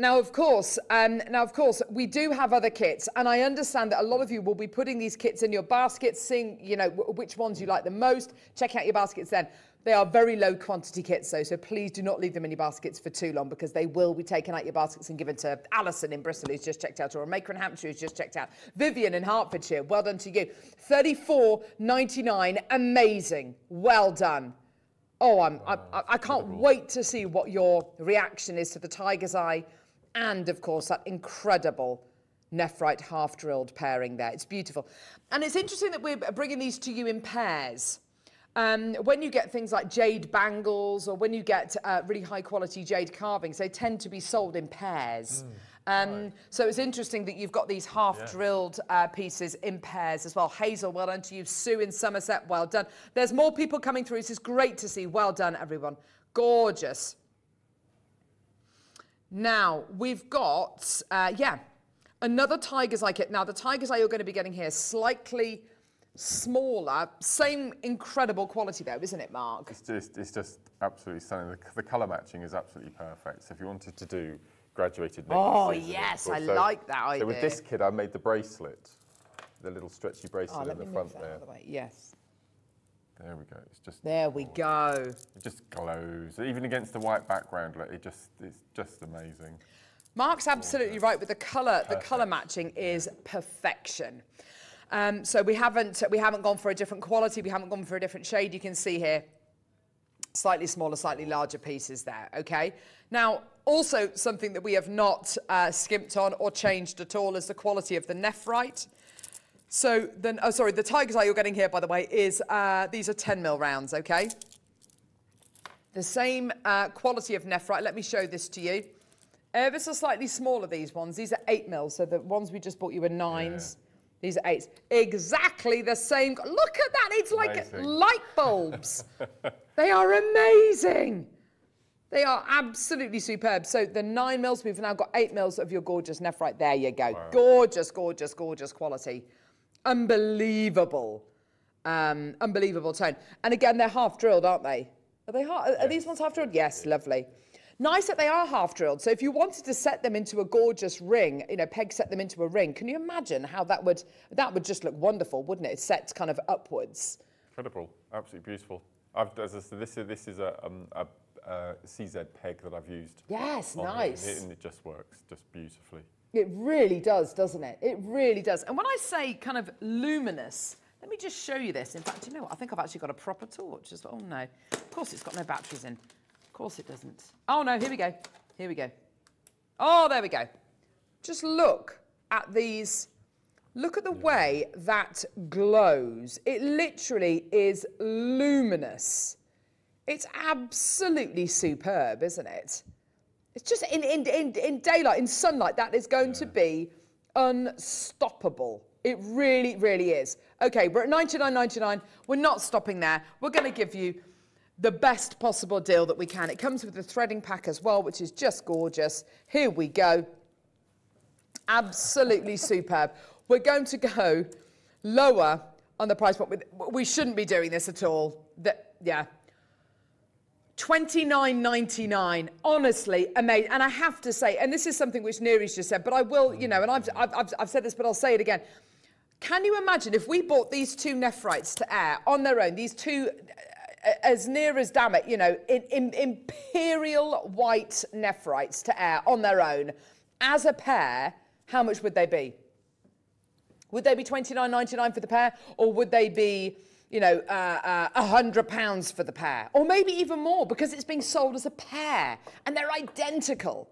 Speaker 1: now, of course, um, now of course, we do have other kits, and I understand that a lot of you will be putting these kits in your baskets, seeing you know which ones you like the most. Check out your baskets then. They are very low quantity kits though, so please do not leave them in your baskets for too long because they will be taken out your baskets and given to Alison in Bristol who's just checked out or a maker in Hampshire who's just checked out. Vivian in Hertfordshire, well done to you. 34.99, amazing, well done. Oh, I'm, I, I, I can't wait to see what your reaction is to the tiger's eye and of course that incredible nephrite half drilled pairing there. It's beautiful. And it's interesting that we're bringing these to you in pairs. Um, when you get things like jade bangles or when you get uh, really high quality jade carvings, they tend to be sold in pairs. Mm. Um, right. So it's interesting that you've got these half-drilled uh, pieces in pairs as well. Hazel, well done to you. Sue in Somerset, well done. There's more people coming through. This is great to see. Well done, everyone. Gorgeous. Now, we've got, uh, yeah, another Tiger's Eye kit. Now, the Tiger's Eye you're going to be getting here slightly smaller, same incredible quality though, isn't it, Mark?
Speaker 2: It's just, it's just absolutely stunning. The, the colour matching is absolutely perfect. So if you wanted to do graduated
Speaker 1: Oh, yes, I so, like that idea.
Speaker 2: So with this kid, I made the bracelet, the little stretchy bracelet oh, in the front there.
Speaker 1: The. Yes.
Speaker 2: There we go. It's just
Speaker 1: there we go.
Speaker 2: It just glows, even against the white background. Like it just, it's just amazing.
Speaker 1: Mark's absolutely right with the colour. The colour matching is perfection. Um, so we haven't, we haven't gone for a different quality, we haven't gone for a different shade. You can see here, slightly smaller, slightly larger pieces there, okay? Now, also something that we have not uh, skimped on or changed at all is the quality of the nephrite. So, then, oh, sorry, the tiger's eye you're getting here, by the way, is, uh, these are 10 mil rounds, okay? The same uh, quality of nephrite, let me show this to you. Ever so slightly smaller, these ones. These are 8 mil, so the ones we just bought you were 9s. These are eights. Exactly the same. Look at that. It's like amazing. light bulbs. they are amazing. They are absolutely superb. So the nine mils, we've now got eight mils of your gorgeous nephrite. There you go. Wow. Gorgeous, gorgeous, gorgeous quality. Unbelievable. Um, unbelievable tone. And again, they're half drilled, aren't they? Are they half, yes. are these ones half drilled? Yes, lovely. Nice that they are half drilled. So if you wanted to set them into a gorgeous ring, you know, peg set them into a ring, can you imagine how that would, that would just look wonderful, wouldn't it? Set kind of upwards.
Speaker 2: Incredible, absolutely beautiful. I've, as I said, this, is, this is a, um, a, a CZ peg that I've used.
Speaker 1: Yes, nice.
Speaker 2: It, and it just works just beautifully.
Speaker 1: It really does, doesn't it? It really does. And when I say kind of luminous, let me just show you this. In fact, you know what? I think I've actually got a proper torch. oh no, of course it's got no batteries in. Of course it doesn't. Oh no, here we go. Here we go. Oh, there we go. Just look at these. Look at the way that glows. It literally is luminous. It's absolutely superb, isn't it? It's just in, in, in, in daylight, in sunlight, that is going yeah. to be unstoppable. It really, really is. Okay, we're at 99.99. We're not stopping there. We're going to give you the best possible deal that we can. It comes with a threading pack as well, which is just gorgeous. Here we go. Absolutely superb. We're going to go lower on the price point. We shouldn't be doing this at all. The, yeah. 29.99 honestly amazing and i have to say and this is something which Neri's just said but i will you know and I've, I've, I've said this but i'll say it again can you imagine if we bought these two nephrites to air on their own these two as near as damn it, you know, in, in, imperial white nephrites to air on their own as a pair, how much would they be? Would they be 29.99 for the pair, or would they be, you know, uh, uh, 100 pounds for the pair, or maybe even more because it's being sold as a pair and they're identical?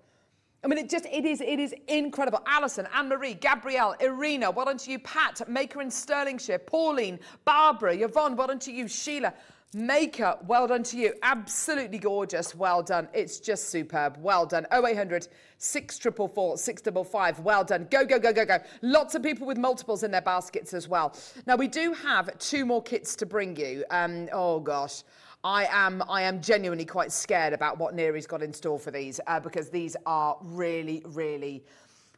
Speaker 1: I mean, it just, it is, it is incredible. Alison, Anne-Marie, Gabrielle, Irina, well done to you, Pat, Maker in Stirlingshire, Pauline, Barbara, Yvonne, well done to you, Sheila. Maker, well done to you. Absolutely gorgeous. Well done. It's just superb. Well done. 0800 644 655. Well done. Go, go, go, go, go. Lots of people with multiples in their baskets as well. Now, we do have two more kits to bring you. Um, oh, gosh. I am, I am genuinely quite scared about what Neri's got in store for these uh, because these are really, really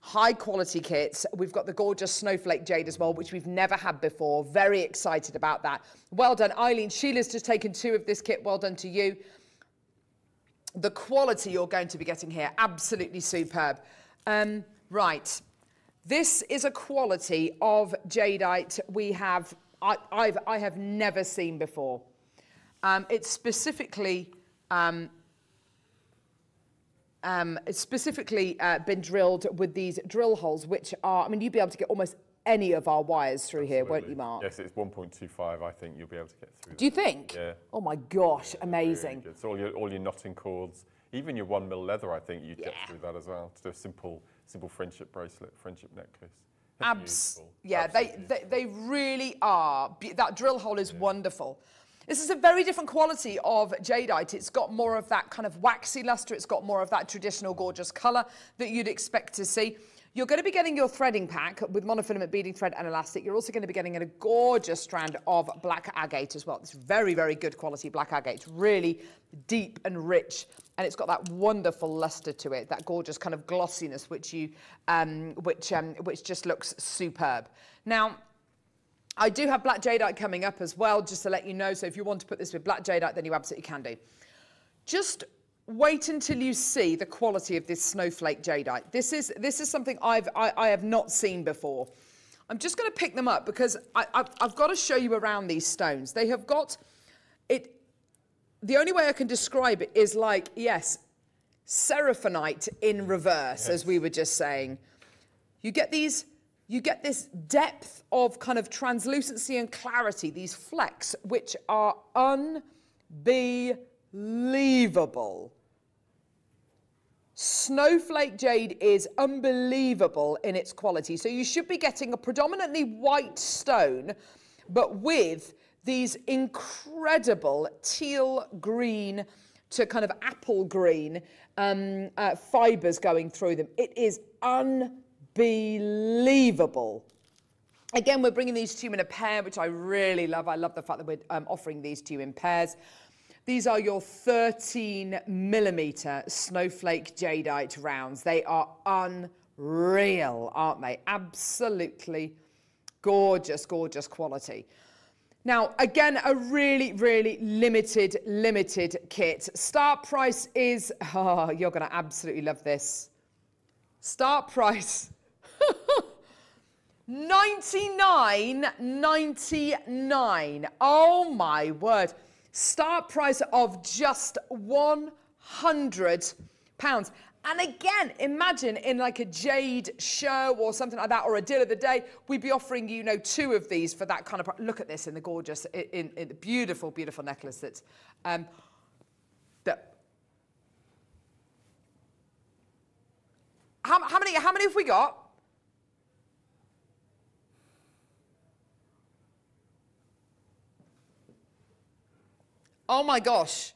Speaker 1: high quality kits. We've got the gorgeous Snowflake Jade as well, which we've never had before. Very excited about that. Well done, Eileen. Sheila's just taken two of this kit. Well done to you. The quality you're going to be getting here, absolutely superb. Um, right. This is a quality of jadeite we have, I, I've, I have never seen before. Um, it's specifically um, um, specifically uh, been drilled with these drill holes, which are, I mean, you'd be able to get almost any of our wires through Absolutely. here, won't you, Mark?
Speaker 2: Yes, it's 1.25. I think you'll be able to get through.
Speaker 1: Do you think?
Speaker 2: Yeah.
Speaker 1: Oh my gosh, amazing!
Speaker 2: Really so all your all your knotting cords, even your one mil leather, I think you'd yeah. get through that as well. To do a simple simple friendship bracelet, friendship necklace.
Speaker 1: Abs. Yeah, they, they they really are. That drill hole is yeah. wonderful. This is a very different quality of jadeite. It's got more of that kind of waxy luster. It's got more of that traditional gorgeous colour that you'd expect to see. You're going to be getting your threading pack with monofilament beading thread and elastic. You're also going to be getting a gorgeous strand of black agate as well. It's very, very good quality black agate. It's really deep and rich, and it's got that wonderful luster to it, that gorgeous kind of glossiness, which you, um, which, um, which just looks superb. Now, I do have black jadeite coming up as well, just to let you know. So if you want to put this with black jadeite, then you absolutely can do. Just wait until you see the quality of this snowflake jadeite. This is, this is something I've, I, I have not seen before. I'm just going to pick them up because I, I've, I've got to show you around these stones. They have got it. The only way I can describe it is like, yes, seraphinite in reverse, yes. as we were just saying. You get these you get this depth of kind of translucency and clarity, these flecks, which are unbelievable. Snowflake jade is unbelievable in its quality. So you should be getting a predominantly white stone, but with these incredible teal green to kind of apple green um, uh, fibers going through them. It is unbelievable unbelievable. Again, we're bringing these to you in a pair, which I really love. I love the fact that we're um, offering these to you in pairs. These are your 13 millimeter snowflake jadeite rounds. They are unreal, aren't they? Absolutely gorgeous, gorgeous quality. Now, again, a really, really limited, limited kit. Start price is, oh, you're going to absolutely love this. Start price 99.99. Oh my word. Start price of just 100 pounds. And again, imagine in like a jade show or something like that, or a deal of the day, we'd be offering you, know, two of these for that kind of. Look at this in the gorgeous, in, in the beautiful, beautiful necklace that's. Um, that. How, how many? How many have we got? Oh my gosh.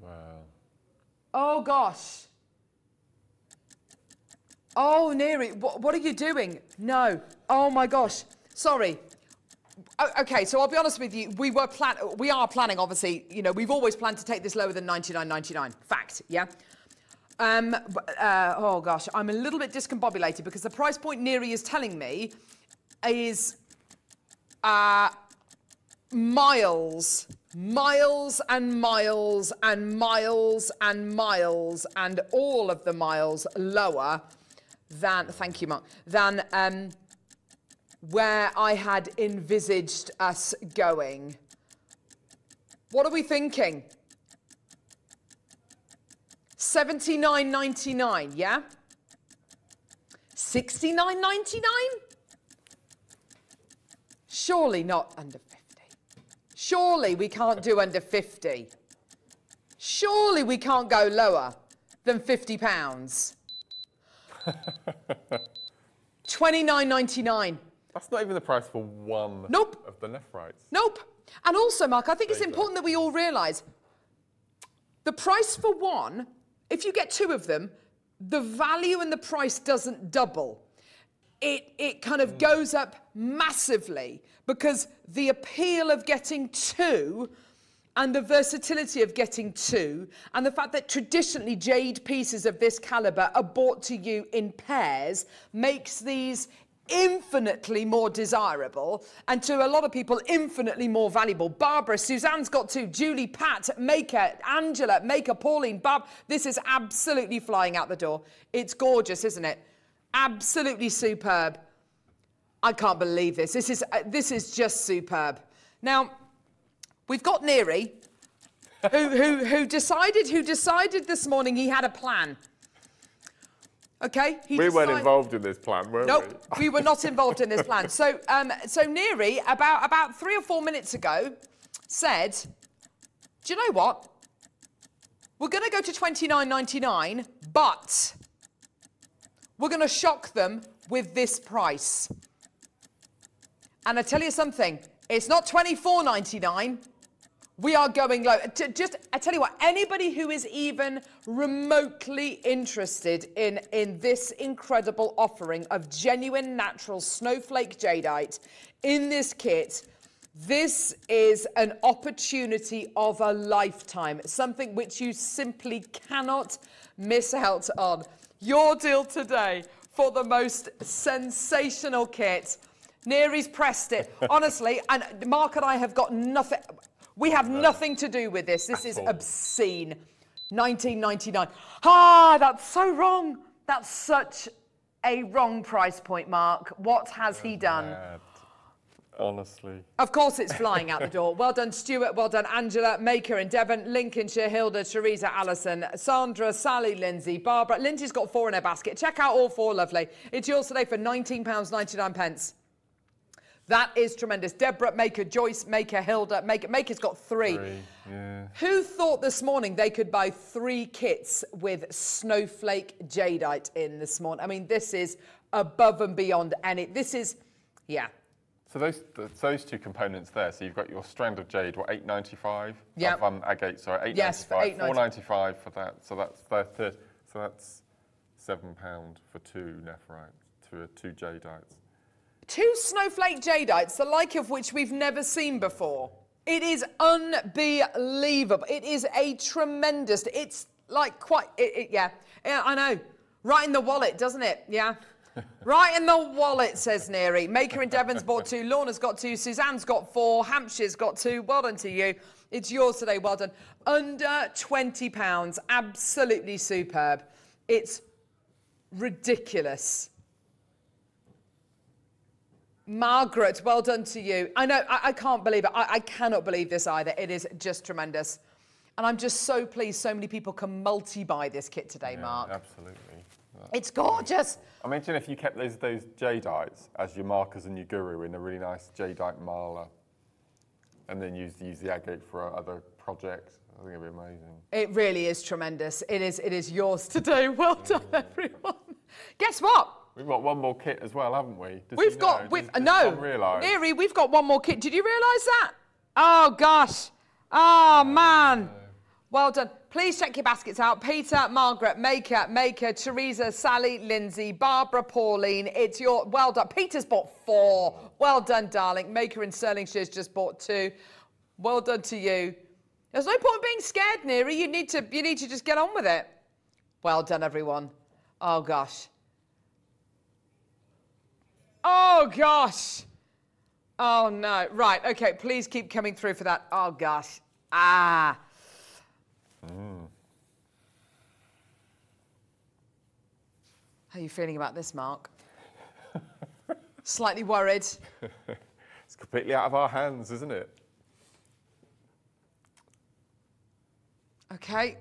Speaker 2: Wow.
Speaker 1: Oh gosh. Oh, Neri, what, what are you doing? No. Oh my gosh. Sorry. Okay, so I'll be honest with you. We were plan. We are planning, obviously. You know, we've always planned to take this lower than 99.99. Fact, yeah. Um. Uh, oh gosh, I'm a little bit discombobulated because the price point Neri is telling me is uh, miles, miles and miles and miles and miles and all of the miles lower than, thank you, Mark, than um, where I had envisaged us going. What are we thinking? 79.99, yeah? 69.99? Surely not under 50. Surely we can't do under 50. Surely we can't go lower than 50 pounds. 29.99.
Speaker 2: That's not even the price for one
Speaker 1: Nope.
Speaker 2: of the nephrites.
Speaker 1: Nope. And also, Mark, I think it's important that we all realise the price for one, if you get two of them, the value and the price doesn't double. It, it kind of goes up massively because the appeal of getting two and the versatility of getting two and the fact that traditionally jade pieces of this caliber are bought to you in pairs makes these infinitely more desirable and to a lot of people infinitely more valuable. Barbara, Suzanne's got two, Julie, Pat, Maker, Angela, Maker, Pauline, Bob. This is absolutely flying out the door. It's gorgeous, isn't it? Absolutely superb. I can't believe this. This is uh, this is just superb. Now, we've got Neri, who, who who decided who decided this morning he had a plan. Okay, he
Speaker 2: We weren't involved in this plan, were
Speaker 1: Nope,
Speaker 2: we?
Speaker 1: we were not involved in this plan. So, um, so Neri, about about three or four minutes ago, said, "Do you know what? We're going to go to twenty nine ninety nine, but we're going to shock them with this price." And I tell you something, it's not twenty four ninety nine. We are going low. Just, I tell you what, anybody who is even remotely interested in, in this incredible offering of genuine natural snowflake jadeite in this kit, this is an opportunity of a lifetime, something which you simply cannot miss out on. Your deal today for the most sensational kit. Neri's pressed it. Honestly, and Mark and I have got nothing. We have nothing to do with this. This is
Speaker 2: all.
Speaker 1: obscene. 1999. Ah, that's so wrong. That's such a wrong price point, Mark. What has he done?
Speaker 2: Mad. Honestly.
Speaker 1: Of course, it's flying out the door. Well done, Stuart. Well done, Angela, Maker in Devon, Lincolnshire, Hilda, Teresa, Allison, Sandra, Sally, Lindsay, Barbara. Lindsay's got four in her basket. Check out all four, lovely. It's yours today for £19.99. pence. That is tremendous. Deborah, Maker, Joyce, Maker, Hilda, Maker. Maker's got three.
Speaker 2: Three, yeah.
Speaker 1: Who thought this morning they could buy three kits with snowflake jadeite in this morning? I mean, this is above and beyond And it, This is, yeah.
Speaker 2: So those th- those two components there. So you've got your strand of jade, what eight ninety five?
Speaker 1: Yeah.
Speaker 2: Um, agate, sorry, eight
Speaker 1: Yes,
Speaker 2: ninety five.
Speaker 1: £8.95.
Speaker 2: Four ninety five for that. So that's third, so that's seven pound for two nephrites, two two jadeites.
Speaker 1: Two snowflake jadeites, the like of which we've never seen before. It is unbelievable. It is a tremendous. It's like quite. It, it- yeah, yeah, I know. Right in the wallet, doesn't it? Yeah. Right in the wallet, says Neri. Maker in Devon's bought two. Lorna's got two. Suzanne's got four. Hampshire's got two. Well done to you. It's yours today. Well done. Under twenty pounds. Absolutely superb. It's ridiculous. Margaret, well done to you. I know, I, I can't believe it. I, I cannot believe this either. It is just tremendous. And I'm just so pleased so many people can multi buy this kit today, Mark.
Speaker 2: Absolutely.
Speaker 1: It's gorgeous.
Speaker 2: I imagine if you kept those those jadeites as your markers and your guru in a really nice jadeite mala, and then use use the agate for other projects. I think it'd be amazing.
Speaker 1: It really is tremendous. It is, it is yours today. Well done, everyone. Guess what?
Speaker 2: We've got one more kit as well, haven't we? Does
Speaker 1: We've got,
Speaker 2: know?
Speaker 1: we've,
Speaker 2: Does- does
Speaker 1: no? Neri, we've got one more kit. Did you realise that? Oh, gosh. Oh, man. Well done. Please check your baskets out. Peter, Margaret, Maker, Maker, Teresa, Sally, Lindsay, Barbara, Pauline. It's your well done. Peter's bought four. Well done, darling. Maker in Stirlingshire's just bought two. Well done to you. There's no point being scared, Neri. You need to you need to just get on with it. Well done, everyone. Oh gosh. Oh gosh. Oh no. Right, okay, please keep coming through for that. Oh gosh. Ah. How are you feeling about this, Mark? Slightly worried.
Speaker 2: It's completely out of our hands, isn't it?
Speaker 1: Okay.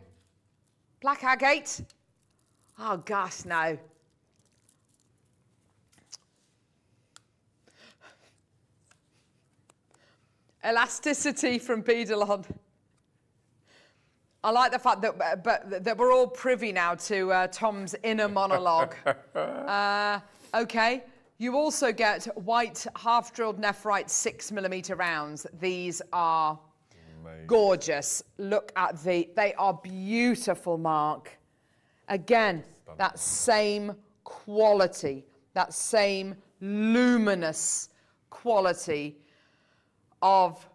Speaker 1: Black agate. Oh gosh, no. Elasticity from Beadalon. I like the fact that, uh, but, that we're all privy now to uh, Tom's inner monologue. uh, okay. You also get white half-drilled nephrite six millimeter rounds. These are gorgeous. Look at the, they are beautiful, Mark. Again, that same quality, that same luminous quality of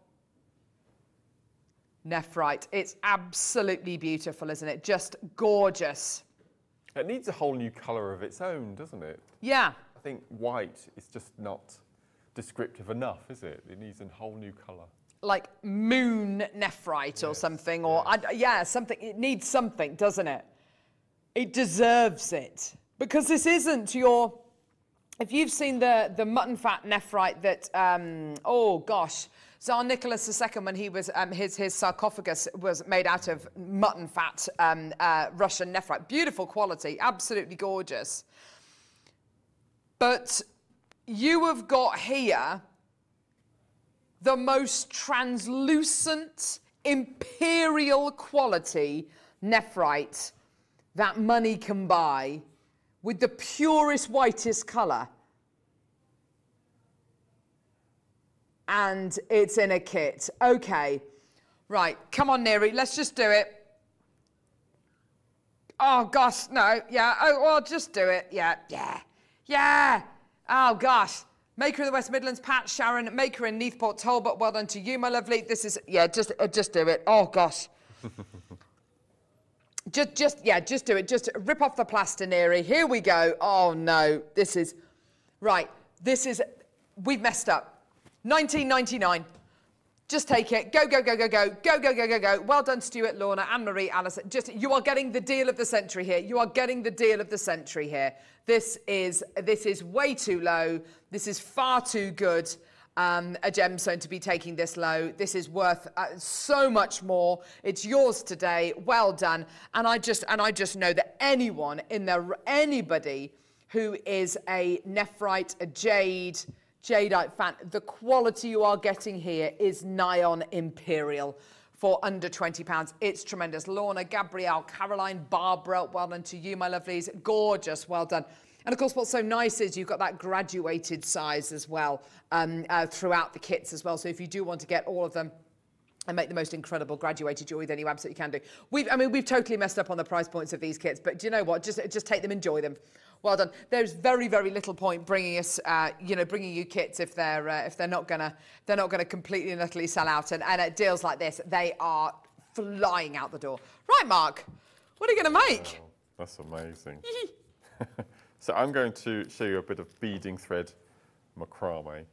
Speaker 1: nephrite. It's absolutely beautiful, isn't it? Just gorgeous.
Speaker 2: It needs a whole new colour of its own, doesn't it?
Speaker 1: Yeah.
Speaker 2: I think white is just not descriptive enough, is it? It needs a whole new colour.
Speaker 1: Like moon nephrite or something, or I, yeah, something. It needs something, doesn't it? It deserves it because this isn't your. If you've seen the the mutton fat nephrite that, um, oh gosh, Tsar Nicholas II, when he was um, his his sarcophagus was made out of mutton fat, um, uh, Russian nephrite, beautiful quality, absolutely gorgeous. But you have got here the most translucent, imperial quality nephrite that money can buy with the purest, whitest colour. And it's in a kit. Okay. Right, come on, Neri, let's just do it. Oh, gosh, no, yeah, oh, well, just do it. Yeah, yeah, yeah. Oh, gosh. Maker in the West Midlands, Pat, Sharon, Maker in Neath Port, Talbot, well done to you, my lovely. This is, yeah, just, uh, just do it. Oh, gosh. just, just, yeah, just do it. Just rip off the plaster, Neri. Here we go. Oh, no, this is, right, this is, we've messed up. 1999. Just take it. Go, go, go, go, go. Go, go, go, go, go. Well done, Stuart, Lorna, and Marie, Alison. Just, you are getting the deal of the century here. You are getting the deal of the century here. This is, this is way too low. This is far too good. Um, a gemstone to be taking this low. This is worth uh, so much more. It's yours today. Well done. And I just and I just know that anyone in there, anybody who is a nephrite, a jade, jadeite fan. The quality you are getting here is Nyon Imperial for under £20. It's tremendous. Lorna, Gabrielle, Caroline, Barbara, well done to you, my lovelies. Gorgeous, well done. And of course, what's so nice is you've got that graduated size as well um, uh, throughout the kits as well. So if you do want to get all of them, and make the most incredible graduated jewelry, then you absolutely can do. We've, I mean, we've totally messed up on the price points of these kits, but do you know what? Just, just take them, enjoy them. Well done. There's very, very little point bringing us, uh, you know, bringing you kits if they're uh, if they're not gonna they're not gonna completely and utterly sell out. And, and at deals like this, they are flying out the door. Right, Mark. What are you gonna make?
Speaker 2: Oh, that's amazing. so I'm going to show you a bit of beading thread macrame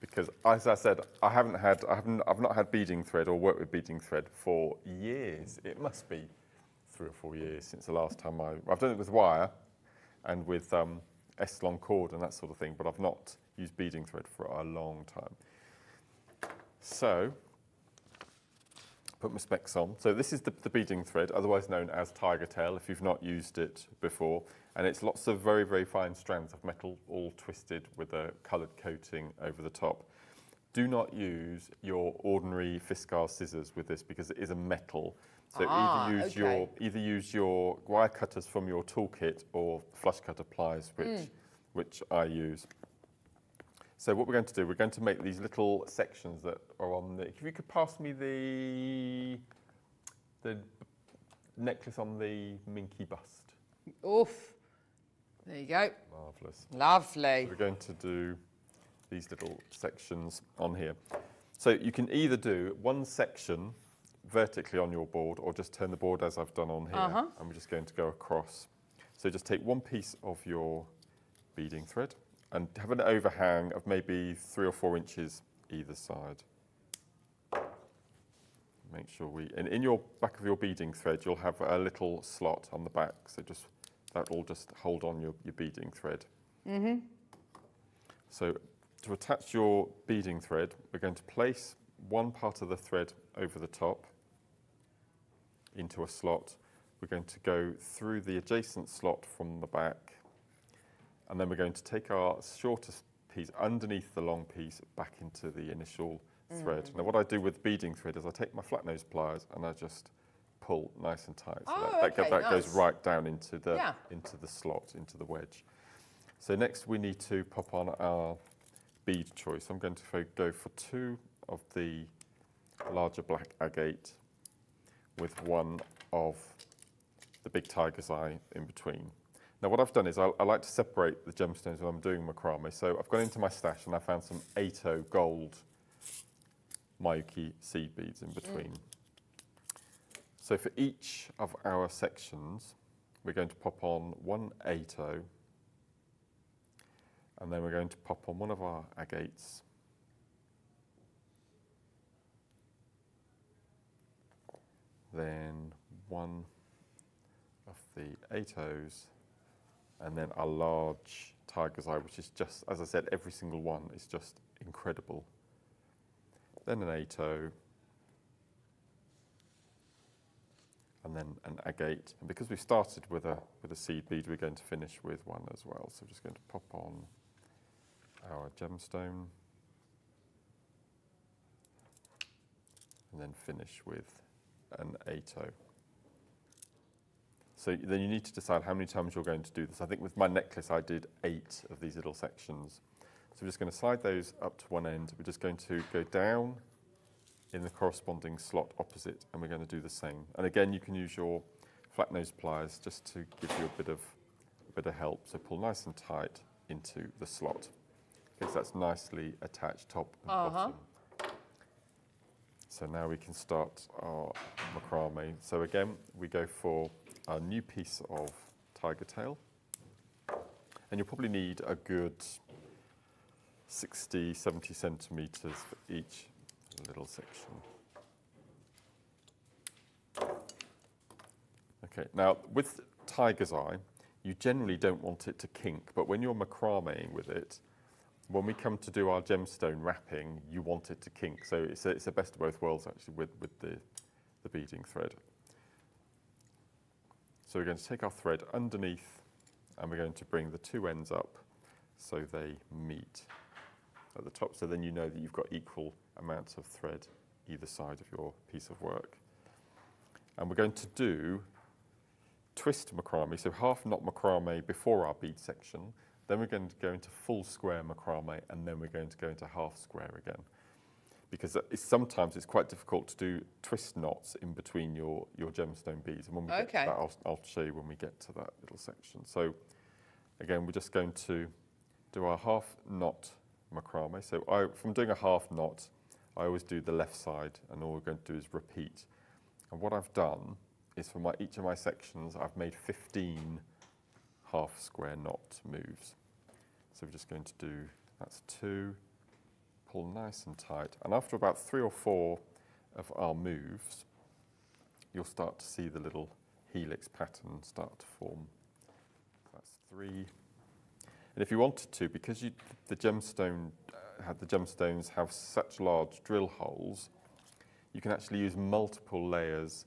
Speaker 2: because as I said, I haven't had, I haven't, I've not had beading thread or worked with beading thread for years. It must be three or four years since the last time I, I've done it with wire and with um, S-Lon cord and that sort of thing, but I've not used beading thread for a long time. So, put my specs on. So this is the, the beading thread, otherwise known as tiger tail, if you've not used it before. And it's lots of very, very fine strands of metal, all twisted with a coloured coating over the top. Do not use your ordinary Fiskars scissors with this because it is a metal. So
Speaker 1: Ah,
Speaker 2: either use
Speaker 1: okay.
Speaker 2: your either use your wire cutters from your toolkit or flush cutter pliers, which which I use. So what we're going to do, we're going to make these little sections that are on the. If you could pass me the the necklace on the minky bust.
Speaker 1: Oof. There you go.
Speaker 2: Marvellous.
Speaker 1: Lovely.
Speaker 2: We're going to do these little sections on here. So you can either do one section vertically on your board or just turn the board as I've done on here.
Speaker 1: Uh-huh.
Speaker 2: And we're just going to go across. So just take one piece of your beading thread and have an overhang of maybe three or four inches either side. Make sure we, and in your back of your beading thread, you'll have a little slot on the back. So just, that will just hold on your, your beading thread.
Speaker 1: Mm-hmm.
Speaker 2: So to attach your beading thread, we're going to place one part of the thread over the top into a slot. We're going to go through the adjacent slot from the back, and then we're going to take our shortest piece underneath the long piece back into the initial mm. thread. Now what I do with beading thread is I take my flat nose pliers and I just pull nice and tight. So
Speaker 1: Oh,
Speaker 2: that, that,
Speaker 1: okay,
Speaker 2: that goes right down into the,
Speaker 1: Yeah.
Speaker 2: into the slot, into the wedge. So next we need to pop on our bead choice. I'm going to go for two of the larger black agate with one of the big tiger's eye in between. Now what I've done is I, I like to separate the gemstones when I'm doing macrame. So I've gone into my stash and I found some 80 gold Miyuki seed beads in between. So for each of our sections, we're going to pop on one 8O, and then we're going to pop on one of our agates. Then one of the ATOs, and then a large tiger's eye, which is just, as I said, every single one is just incredible. Then an ATO, and then an agate. And because we started with a, with a seed bead, we're going to finish with one as well. So I'm just going to pop on our gemstone, and then finish with an ATO. So then you need to decide how many times you're going to do this. I think with my necklace, I did eight of these little sections. So we're just going to slide those up to one end. We're just going to go down in the corresponding slot opposite, and we're going to do the same. And again, you can use your flat nose pliers just to give you a bit of a bit of help. So pull nice and tight into the slot. Okay, so that's nicely attached top and
Speaker 1: Uh-huh.
Speaker 2: bottom. So now we can start our macrame. So again, we go for a new piece of tiger tail. And you'll probably need a good 60, 70 centimetres for each little section. Okay, now with tiger's eye, you generally don't want it to kink, but when you're macrameing with it, when we come to do our gemstone wrapping, you want it to kink. So it's a, it's the best of both worlds actually with, with the, the beading thread. So we're going to take our thread underneath and we're going to bring the two ends up so they meet at the top. So then you know that you've got equal amounts of thread either side of your piece of work. And we're going to do twist macrame, so half knot macrame before our bead section, then we're going to go into full square macrame, and then we're going to go into half square again. Because it's, sometimes it's quite difficult to do twist knots in between your, your gemstone beads. And when we get
Speaker 1: Okay.
Speaker 2: to that, I'll, I'll show you when we get to that little section. So again, we're just going to do our half knot macrame. So I, from doing a half knot, I always do the left side, and all we're going to do is repeat. And what I've done is for my, each of my sections, I've made 15 half square knot moves. So we're just going to do, that's two, pull nice and tight. And after about three or four of our moves, you'll start to see the little helix pattern start to form. That's three. And if you wanted to, because you, the gemstone, uh, had the gemstones have such large drill holes, you can actually use multiple layers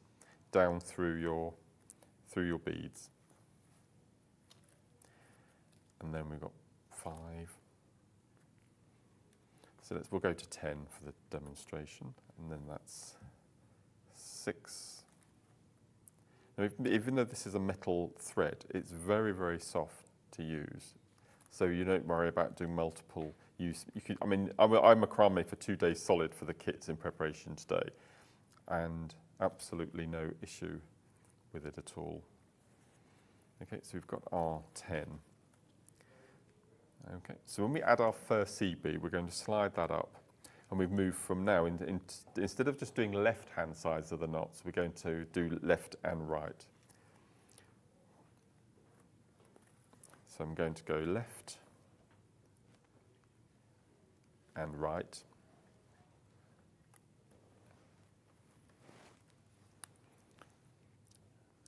Speaker 2: down through your through your beads. And then we've got five. So let's we'll go to ten for the demonstration, and then that's six. Now, even, though this is a metal thread, it's very very soft to use. So you don't worry about doing multiple use. You could, I mean, I'm, I'm macrame for two days solid for the kits in preparation today, and absolutely no issue with it at all. Okay, so we've got our 10. Okay, so when we add our first CB, we're going to slide that up and we've moved from now, in, in, instead of just doing left-hand sides of the knots, we're going to do left and right. So I'm going to go left and right.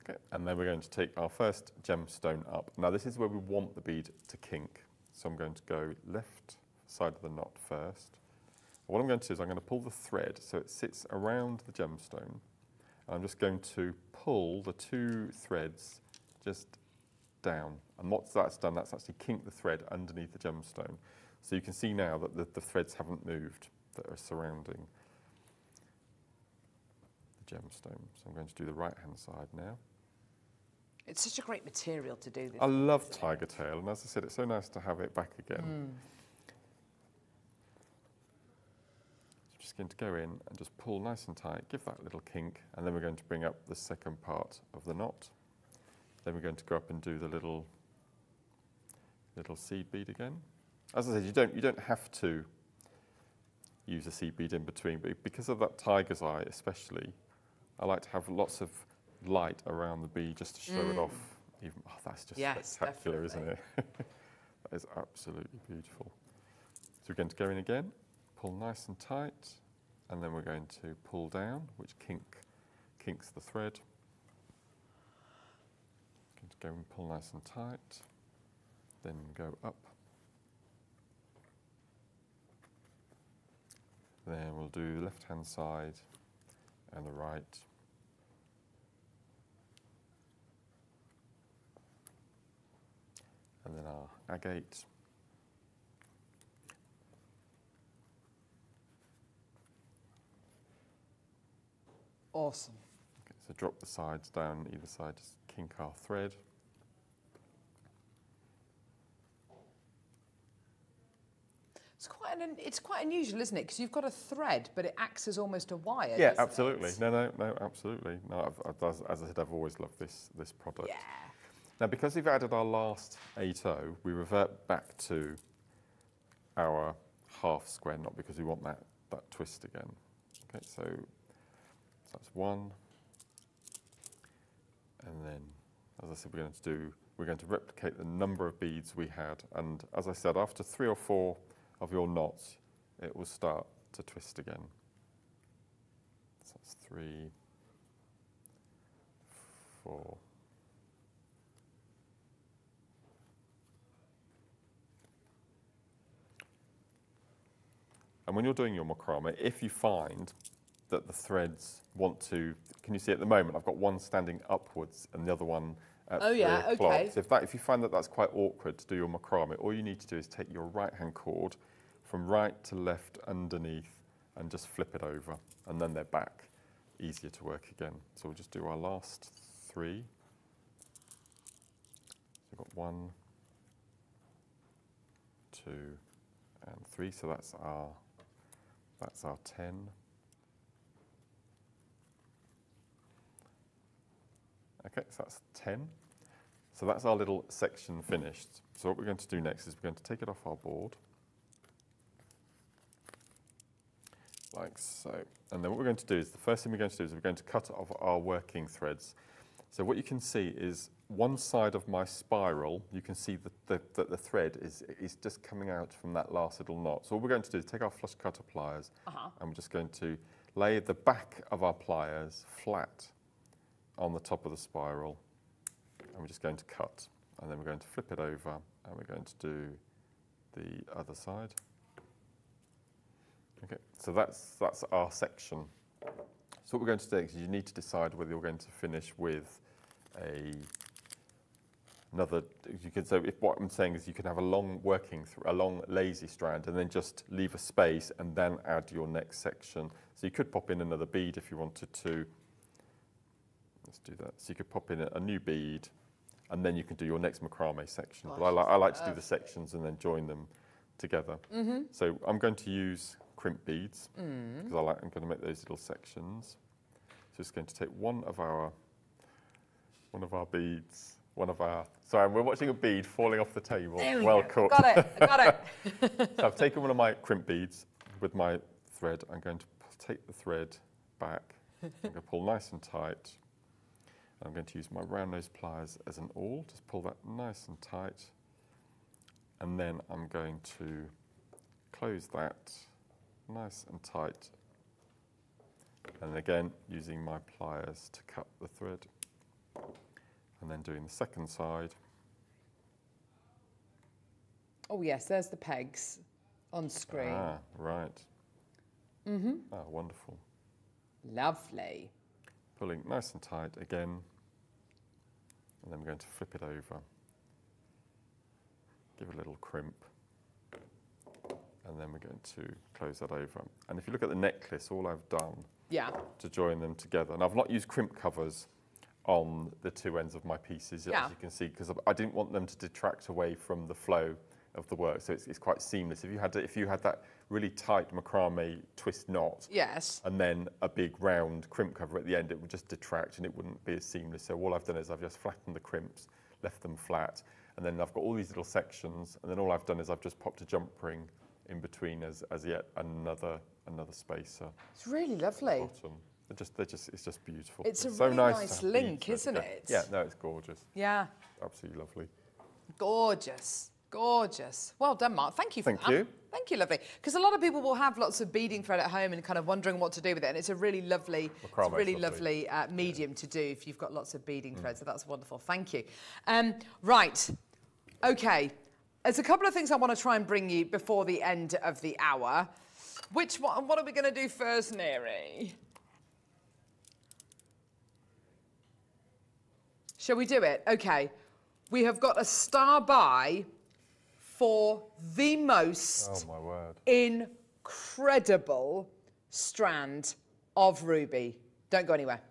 Speaker 2: Okay, and then we're going to take our first gemstone up. Now this is where we want the bead to kink. So I'm going to go left side of the knot first. What I'm going to do is I'm going to pull the thread so it sits around the gemstone. I'm just going to pull the two threads just down. And once that's done, that's actually kinked the thread underneath the gemstone. So you can see now that the, the threads haven't moved that are surrounding the gemstone. So I'm going to do the right hand side now.
Speaker 1: It's such a great material to do this.
Speaker 2: I love tiger tail, and as I said, it's so nice to have it back again.
Speaker 1: Mm.
Speaker 2: Just going to go in and just pull nice and tight, give that little kink, and then we're going to bring up the second part of the knot. Then we're going to go up and do the little little seed bead again. As I said, you don't you don't have to use a seed bead in between, but because of that tiger's eye especially, I like to have lots of light around the bee just to show it
Speaker 1: Mm.
Speaker 2: off. Even, oh, that's just
Speaker 1: Yes,
Speaker 2: spectacular, isn't it? that is absolutely beautiful. So we're going to go in again, pull nice and tight, and then we're going to pull down, which kink kinks the thread. Going to go and pull nice and tight, then go up. Then we'll do the left hand side and the right. And then our agate.
Speaker 1: Awesome.
Speaker 2: Okay, so drop the sides down either side, just kink our thread.
Speaker 1: It's quite an, it's quite unusual, isn't it? Because you've got a thread, but it acts as almost a wire.
Speaker 2: Yeah, absolutely.
Speaker 1: it?
Speaker 2: No, no, no, absolutely. No, I've, I've, as, as I said, I've always loved this this product.
Speaker 1: Yeah.
Speaker 2: Now, because we've added our last 8.0, we revert back to our half square knot because we want that, that twist again. Okay, so, so that's one. And then, as I said, we're going to do, we're going to replicate the number of beads we had. And as I said, after three or four of your knots, it will start to twist again. So that's three, four, And when you're doing your macrame, if you find that the threads want to, can you see at the moment, I've got one standing upwards and the other one at
Speaker 1: Oh, yeah,
Speaker 2: o'clock.
Speaker 1: okay.
Speaker 2: So if, that, if you find that that's quite awkward to do your macrame, all you need to do is take your right hand cord from right to left underneath and just flip it over and then they're back. Easier to work again. So we'll just do our last three. So we've got one, two, and three. So that's our that's our 10. Okay, so that's 10. So that's our little section finished. So what we're going to do next is we're going to take it off our board. Like so. And then what we're going to do is, the first thing we're going to do is we're going to cut off our working threads. So what you can see is one side of my spiral, you can see that the, that the thread is, is just coming out from that last little knot. So what we're going to do is take our flush cutter pliers
Speaker 1: Uh-huh.
Speaker 2: and we're just going to lay the back of our pliers flat on the top of the spiral and we're just going to cut and then we're going to flip it over and we're going to do the other side. Okay, so that's, that's our section. So what we're going to do is you need to decide whether you're going to finish with a another. You could so if what I'm saying is you can have a long working a long lazy strand and then just leave a space and then add your next section. So you could pop in another bead if you wanted to. Let's do that. So you could pop in a, a new bead, and then you can do your next macrame section. But I, li- I like to do the sections and then join them together.
Speaker 1: Mm-hmm.
Speaker 2: So I'm going to use crimp beads
Speaker 1: Mm.
Speaker 2: because I like, I'm going to make those little sections. So just going to take one of our one of our beads, one of our. Sorry, we're watching a bead falling off the table.
Speaker 1: We
Speaker 2: well
Speaker 1: go.
Speaker 2: caught.
Speaker 1: Got it. Got it.
Speaker 2: So I've taken one of my crimp beads with my thread. I'm going to take the thread back. I'm going to pull nice and tight. I'm going to use my round nose pliers as an awl. Just pull that nice and tight. And then I'm going to close that nice and tight. And again, using my pliers to cut the thread. And then doing the second side.
Speaker 1: Oh yes, there's the pegs on screen.
Speaker 2: Ah, right. Mm-hmm. Ah, wonderful.
Speaker 1: Lovely.
Speaker 2: Pulling nice and tight again. And then we're going to flip it over. Give it a little crimp. And then we're going to close that over. And if you look at the necklace, all I've done
Speaker 1: Yeah.
Speaker 2: to join them together, and I've not used crimp covers on the two ends of my pieces,
Speaker 1: Yeah.
Speaker 2: as you can see, because I didn't want them to detract away from the flow of the work. So it's, it's quite seamless. If you had if you had that really tight macrame twist knot,
Speaker 1: Yes.
Speaker 2: and then a big round crimp cover at the end, it would just detract and it wouldn't be as seamless. So all I've done is I've just flattened the crimps, left them flat, and then I've got all these little sections, and then all I've done is I've just popped a jump ring in between as, as yet another another spacer
Speaker 1: It's really lovely.
Speaker 2: bottom. They're just, they're just, it's just beautiful.
Speaker 1: It's a
Speaker 2: so
Speaker 1: really
Speaker 2: nice,
Speaker 1: nice link, isn't it?
Speaker 2: Yeah, no, it's gorgeous.
Speaker 1: Yeah.
Speaker 2: Absolutely lovely.
Speaker 1: Gorgeous. Gorgeous. Well done, Mark. Thank you for
Speaker 2: Thank
Speaker 1: that.
Speaker 2: you.
Speaker 1: Thank you, lovely. Because a lot of people will have lots of beading thread at home and kind of wondering what to do with it. And it's a really lovely, it's a really
Speaker 2: lovely.
Speaker 1: lovely uh, medium to do if you've got lots of beading thread. So that's wonderful. Thank you. Um, right. Okay. There's a couple of things I want to try and bring you before the end of the hour. Which one? What are we going to do first, Neri? Shall we do it? Okay. We have got a star by for the most
Speaker 2: Oh
Speaker 1: incredible strand of ruby. Don't go anywhere.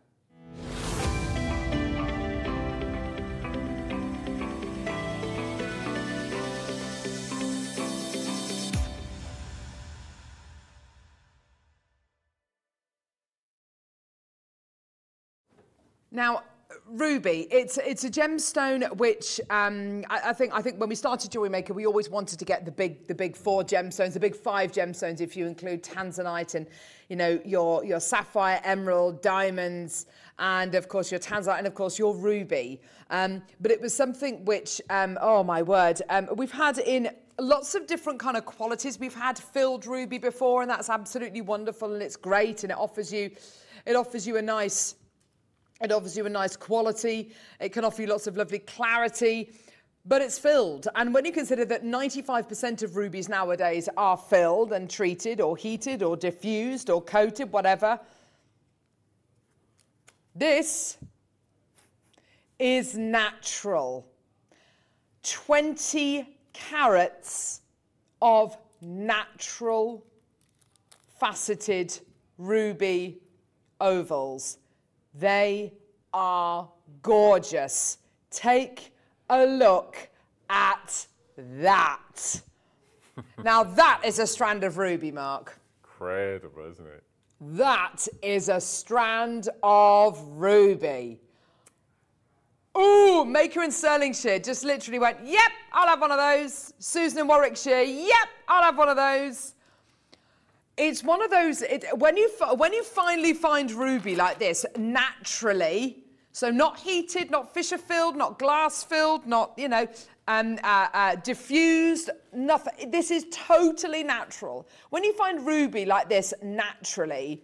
Speaker 1: Now, ruby, it's it's a gemstone which um, I, I think I think when we started Jewelry Maker, we always wanted to get the big the big four gemstones, the big five gemstones, if you include tanzanite and you know your your sapphire, emerald, diamonds, and of course your tanzanite, and of course your ruby. Um, but it was something which, um, oh my word, um, we've had in lots of different kind of qualities. We've had filled ruby before, and that's absolutely wonderful, and it's great, and it offers you it offers you a nice it offers you a nice quality. It can offer you lots of lovely clarity, but it's filled. And when you consider that 95% of rubies nowadays are filled and treated or heated or diffused or coated, whatever, this is natural. 20 carats of natural faceted ruby ovals. They are gorgeous. Take a look at that. now, that is a strand of ruby, Mark.
Speaker 2: Incredible, isn't it?
Speaker 1: That is a strand of ruby. Ooh, Maker in Stirlingshire just literally went, yep, I'll have one of those. Susan in Warwickshire, yep, I'll have one of those. It's one of those, it, when, you, when you finally find ruby like this, naturally, so not heated, not fissure filled, not glass filled, not, you know, um, uh, uh, diffused, nothing. This is totally natural. When you find ruby like this naturally,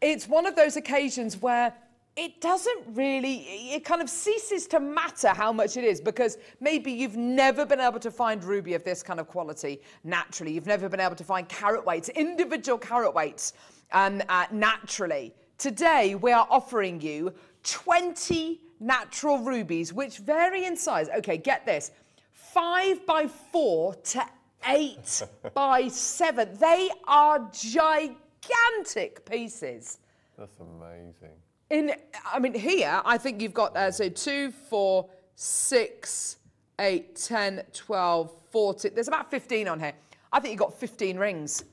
Speaker 1: it's one of those occasions where it doesn't really, it kind of ceases to matter how much it is because maybe you've never been able to find ruby of this kind of quality naturally. You've never been able to find carat weights, individual carat weights um, uh, naturally. Today, we are offering you 20 natural rubies, which vary in size. Okay, get this five by four to eight by seven. They are gigantic pieces.
Speaker 2: That's amazing.
Speaker 1: In, I mean, here, I think you've got, uh, so two, four, six, eight, 10, 12, 14. There's about 15 on here. I think you've got 15 rings.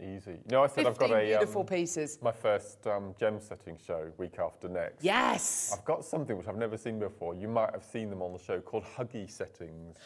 Speaker 2: Easy. No, I said I've got a
Speaker 1: beautiful
Speaker 2: um,
Speaker 1: pieces.
Speaker 2: my first um, gem setting show week after next.
Speaker 1: Yes.
Speaker 2: I've got something which I've never seen before. You might have seen them on the show called Huggy settings.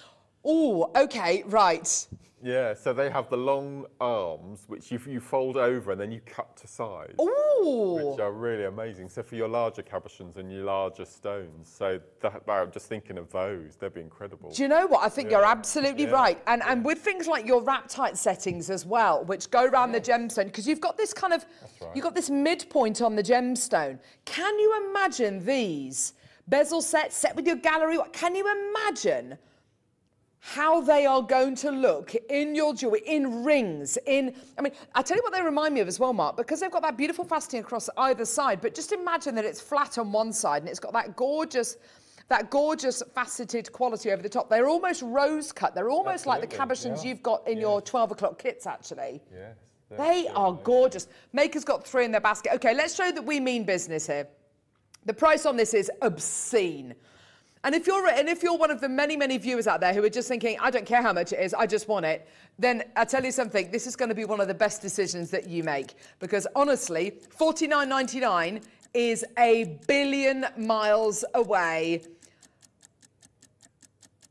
Speaker 1: Oh, okay, right.
Speaker 2: Yeah, so they have the long arms which you, you fold over and then you cut to size.
Speaker 1: Ooh.
Speaker 2: Which are really amazing. So for your larger cabochons and your larger stones, so that, I'm just thinking of those. They'd be incredible.
Speaker 1: Do you know what? I think you're absolutely
Speaker 2: yeah,
Speaker 1: right. And and with things like your wrap tight settings as well, which go around the gemstone, because you've got this kind of,
Speaker 2: right.
Speaker 1: you've got this midpoint on the gemstone. Can you imagine these bezel sets set with your gallery? What can you imagine how they are going to look in your jewelry, in rings, in, I mean, I tell you what they remind me of as well, Mark, because they've got that beautiful faceting across either side, but just imagine that it's flat on one side and it's got that gorgeous, that gorgeous faceted quality over the top. They're almost rose cut. They're almost like the cabochons
Speaker 2: yeah.
Speaker 1: you've got in your 12 o'clock kits, actually.
Speaker 2: Yes.
Speaker 1: They are gorgeous. Maker's got three in their basket. Okay, let's show that we mean business here. The price on this is obscene. And if you're and if you're one of the many many viewers out there who are just thinking I don't care how much it is I just want it then I tell you something this is going to be one of the best decisions that you make because honestly 49.99 is a billion miles away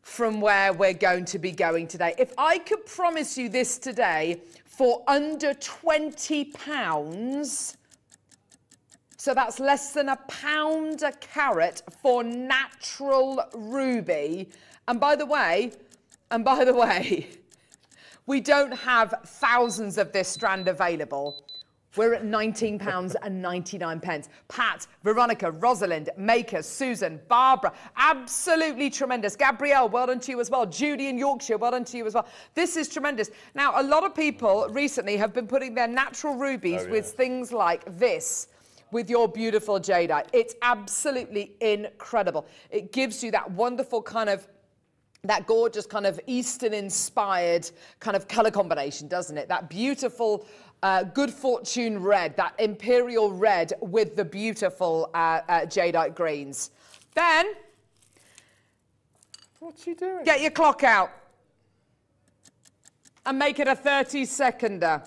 Speaker 1: from where we're going to be going today. If I could promise you this today for under 20 pounds so that's less than a pound a carat for natural ruby. And by the way, and by the way, we don't have thousands of this strand available. We're at £19 and 99 pence. Pat, Veronica, Rosalind, Maker, Susan, Barbara, absolutely tremendous. Gabrielle, well done to you as well. Judy in Yorkshire, well done to you as well. This is tremendous. Now, a lot of people recently have been putting their natural rubies
Speaker 2: Oh,
Speaker 1: with things like this with your beautiful jadeite. It's absolutely incredible. It gives you that wonderful kind of that gorgeous kind of Eastern inspired kind of color combination, doesn't it? That beautiful uh, good fortune red, that imperial red with the beautiful uh, uh, jadeite greens. Then
Speaker 2: What's she doing?
Speaker 1: get your clock out and make it a 30 seconder.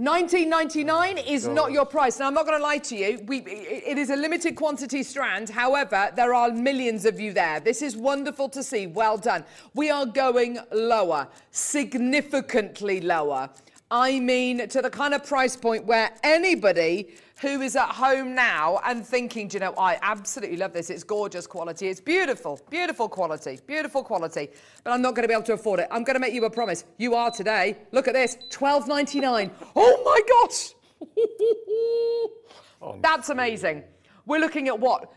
Speaker 1: 19.99 is not your price. Now, I'm not going to lie to you. We, it it is a limited quantity strand. However, there are millions of you there. This is wonderful to see. Well done. We are going lower, significantly lower. I mean, to the kind of price point where anybody who is at home now and thinking, do you know, I absolutely love this. It's gorgeous quality. It's beautiful, beautiful quality, beautiful quality. But I'm not going to be able to afford it. I'm going to make you a promise. You are today. Look at this, 12.99. Oh my gosh! That's amazing. We're looking at what?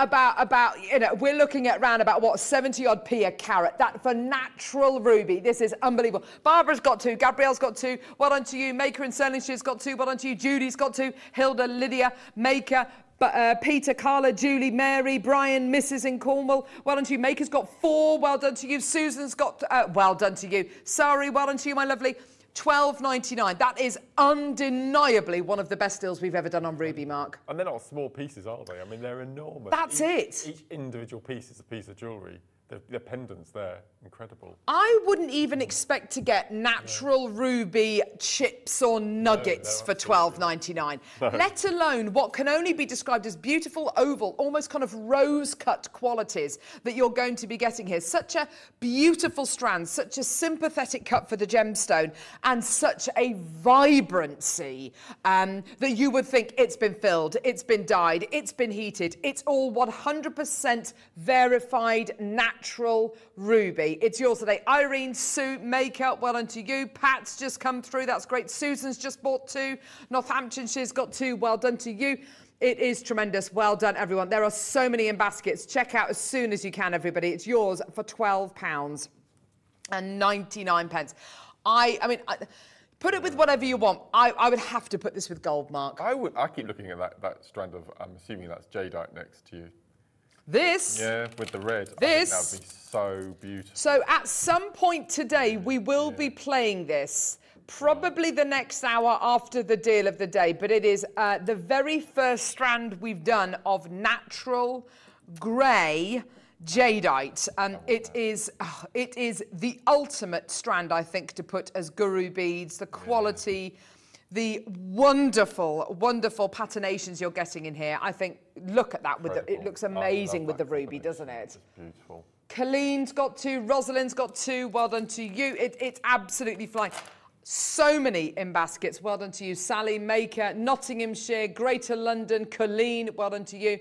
Speaker 1: About, about, you know, we're looking at round about what, 70 odd p a carat. That for natural ruby. This is unbelievable. Barbara's got two, Gabrielle's got two. Well done to you. Maker and Stirlingshire's got two. Well done to you. Judy's got two. Hilda, Lydia, Maker, but, uh, Peter, Carla, Julie, Mary, Brian, Mrs. in Cornwall. Well done to you. Maker's got four. Well done to you. Susan's got, uh, well done to you. Sorry, well done to you, my lovely. 12.99. That is undeniably one of the best deals we've ever done on Ruby, Mark.
Speaker 2: And they're not small pieces, are they? I mean, they're enormous.
Speaker 1: That's
Speaker 2: each,
Speaker 1: it.
Speaker 2: Each individual piece is a piece of jewellery. The, the pendants there, incredible.
Speaker 1: I wouldn't even expect to get natural ruby chips or nuggets for $12.99, let alone what can only be described as beautiful oval, almost kind of rose cut qualities that you're going to be getting here. Such a beautiful strand, such a sympathetic cut for the gemstone, and such a vibrancy um, that you would think it's been filled, it's been dyed, it's been heated. It's all 100% verified natural ruby. It's yours today. Irene, Sue, makeup, well done to you. Pat's just come through, that's great. Susan's just bought two. Northamptonshire's got two, well done to you. It is tremendous. Well done, everyone. There are so many in baskets. Check out as soon as you can, everybody. It's yours for £12 and 99 pence. I, I mean, I, put it with whatever you want. I, I would have to put this with gold, Mark.
Speaker 2: I would. I keep looking at that, that strand of. I'm assuming that's jadeite next to you.
Speaker 1: This.
Speaker 2: Yeah, with the red.
Speaker 1: This-
Speaker 2: that'd be so beautiful.
Speaker 1: So at some point today, we will be playing this. Probably the next hour after the deal of the day, but it is uh, the very first strand we've done of natural grey jadeite. Um, it is oh, it is the ultimate strand, I think, to put as guru beads. The quality, the wonderful, wonderful patinations you're getting in here. I think look at that with the, it looks amazing with the ruby, doesn't it?
Speaker 2: It's beautiful.
Speaker 1: Colleen's got two, Rosalind's got two. Well done to you. It, it's absolutely flying. So many in baskets. Well done to you, Sally Maker, Nottinghamshire, Greater London, Colleen. Well done to you.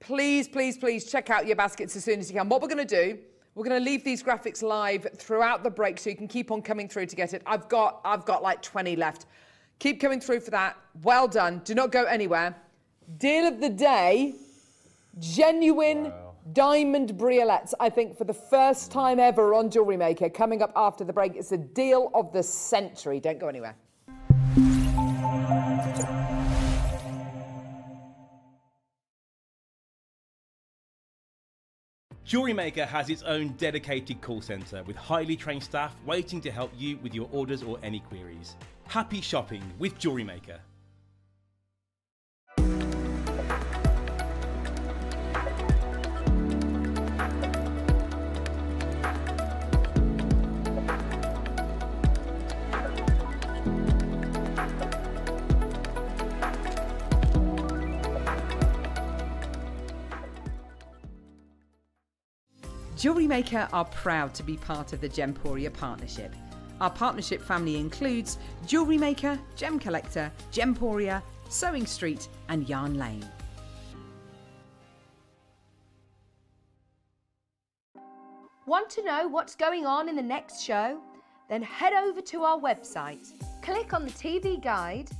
Speaker 1: Please, please, please check out your baskets as soon as you can. What we're going to do, we're going to leave these graphics live throughout the break so you can keep on coming through to get it. I've got, I've got like 20 left. Keep coming through for that. Well done. Do not go anywhere. Deal of the day genuine diamond briolettes, I think, for the first time ever on Jewellery Maker. Coming up after the break, it's a deal of the century. Don't go anywhere.
Speaker 3: Jewelry Maker has its own dedicated call centre with highly trained staff waiting to help you with your orders or any queries. Happy shopping with Jewelry Maker.
Speaker 1: Jewellery Maker are proud to be part of the Gemporia partnership. Our partnership family includes Jewellery Maker, Gem Collector, Gemporia, Sewing Street, and Yarn Lane.
Speaker 4: Want to know what's going on in the next show? Then head over to our website. Click on the TV guide.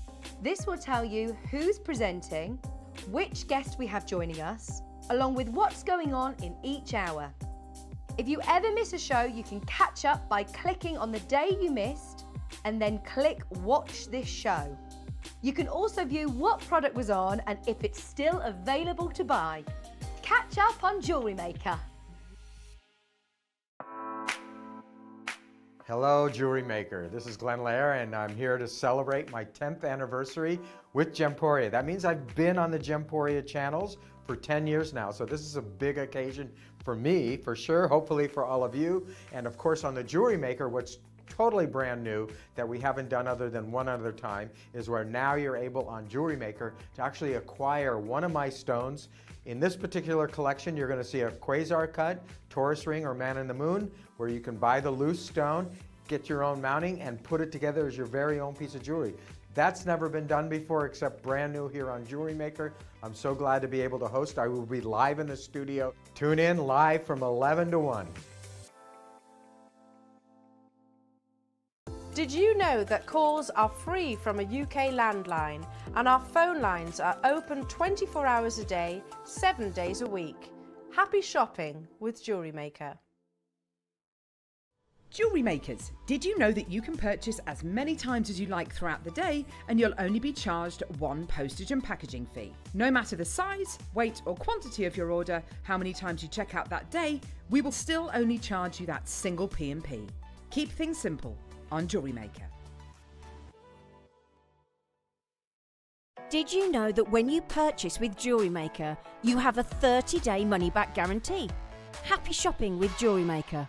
Speaker 4: This will tell you who's presenting, which guest we have joining us, along with what's going on in each hour. If you ever miss a show, you can catch up by clicking on the day you missed and then click Watch This Show. You can also view what product was on and if it's still available to buy. Catch up on Jewellery Maker.
Speaker 5: Hello, jewelry maker. This is Glenn Lehrer, and I'm here to celebrate my 10th anniversary with Gemporia. That means I've been on the Gemporia channels for 10 years now, so this is a big occasion for me, for sure, hopefully for all of you, and of course on the jewelry maker, what's totally brand new that we haven't done other than one other time is where now you're able on Jewelry Maker to actually acquire one of my stones. In this particular collection, you're going to see a quasar cut, Torus ring, or man in the moon, where you can buy the loose stone, get your own mounting, and put it together as your very own piece of jewelry. That's never been done before except brand new here on Jewelry Maker. I'm so glad to be able to host. I will be live in the studio. Tune in live from 11 to 1.
Speaker 6: Did you know that calls are free from a UK landline and our phone lines are open 24 hours a day, 7 days a week? Happy shopping with Jewelry Maker.
Speaker 1: Jewellery makers, did you know that you can purchase as many times as you like throughout the day and you'll only be charged one postage and packaging fee? No matter the size, weight, or quantity of your order, how many times you check out that day, we will still only charge you that single P&P. Keep things simple on Jewellery Maker.
Speaker 7: Did you know that when you purchase with Jewelry Maker, you have a 30 day money back guarantee? Happy shopping with Jewelry Maker.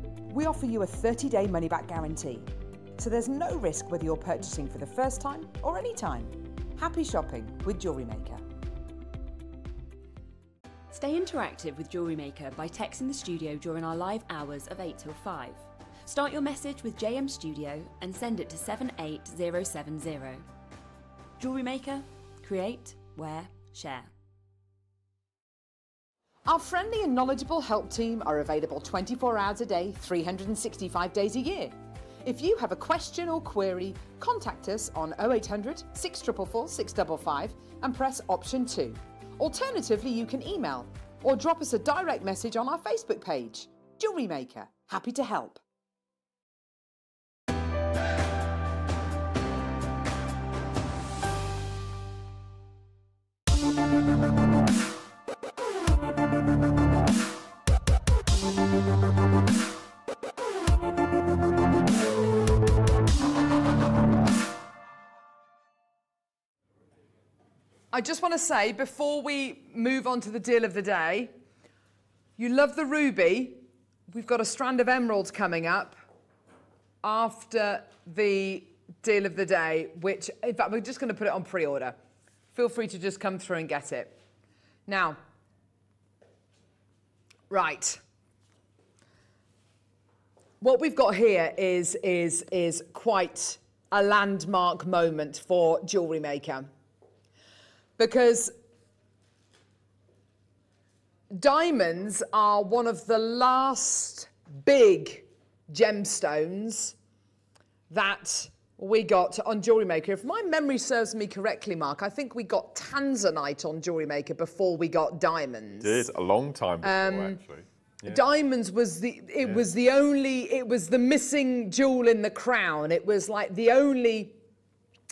Speaker 1: We offer you a 30-day money-back guarantee. So there's no risk whether you're purchasing for the first time or any time. Happy shopping with Jewellery Maker.
Speaker 8: Stay interactive with Jewellery Maker by texting the studio during our live hours of 8 till 5. Start your message with JM Studio and send it to 78070. Jewellery Maker, create, wear, share.
Speaker 1: Our friendly and knowledgeable help team are available 24 hours a day, 365 days a year. If you have a question or query, contact us on 0800 644 655 and press option 2. Alternatively, you can email or drop us a direct message on our Facebook page. Jewellery Maker, happy to help. I just want to say before we move on to the deal of the day, you love the ruby. We've got a strand of emeralds coming up after the deal of the day, which, in fact, we're just going to put it on pre order. Feel free to just come through and get it. Now, right. What we've got here is, is, is quite a landmark moment for Jewellery Maker because diamonds are one of the last big gemstones that we got on Jewelry Maker. If my memory serves me correctly, Mark, I think we got tanzanite on Jewelry Maker before we got diamonds.
Speaker 2: Did a long time before,
Speaker 1: Um,
Speaker 2: actually. Yeah.
Speaker 1: Diamonds was the it was the only it was the missing jewel in the crown. It was like the only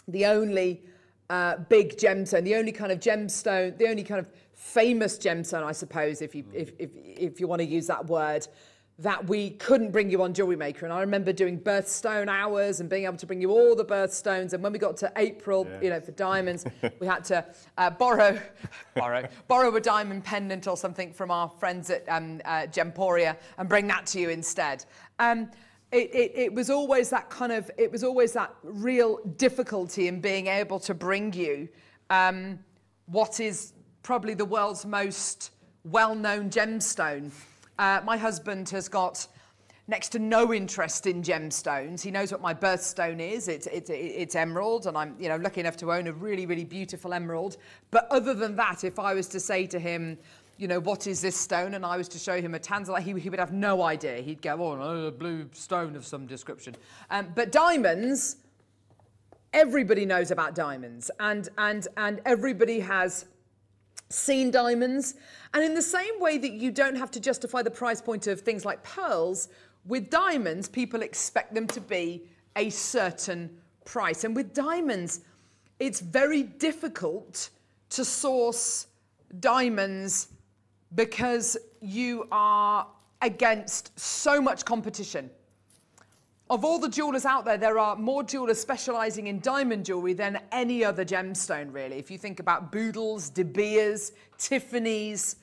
Speaker 1: the only uh, big gemstone, the only kind of gemstone, the only kind of famous gemstone, I suppose, if you if if, if you want to use that word, that we couldn't bring you on Jewellery Maker. And I remember doing birthstone hours and being able to bring you all the birthstones. And when we got to April, you know, for diamonds, we had to uh, borrow borrow borrow a diamond pendant or something from our friends at um, uh, Gemporia and bring that to you instead. Um, it, it, it was always that kind of, it was always that real difficulty in being able to bring you um, what is probably the world's most well-known gemstone. Uh, my husband has got next to no interest in gemstones. He knows what my birthstone is. It's, it's, it's emerald, and I'm you know, lucky enough to own a really, really beautiful emerald. But other than that, if I was to say to him, you know, what is this stone? And I was to show him a tanzanite, he, he would have no idea. He'd go, oh, a blue stone of some description. Um, but diamonds, everybody knows about diamonds, and, and, and everybody has seen diamonds. And in the same way that you don't have to justify the price point of things like pearls, with diamonds, people expect them to be a certain price. And with diamonds, it's very difficult to source diamonds because you are against so much competition. Of all the jewelers out there, there are more jewelers specializing in diamond jewelry than any other gemstone, really. If you think about Boodles, De Beers, Tiffany's,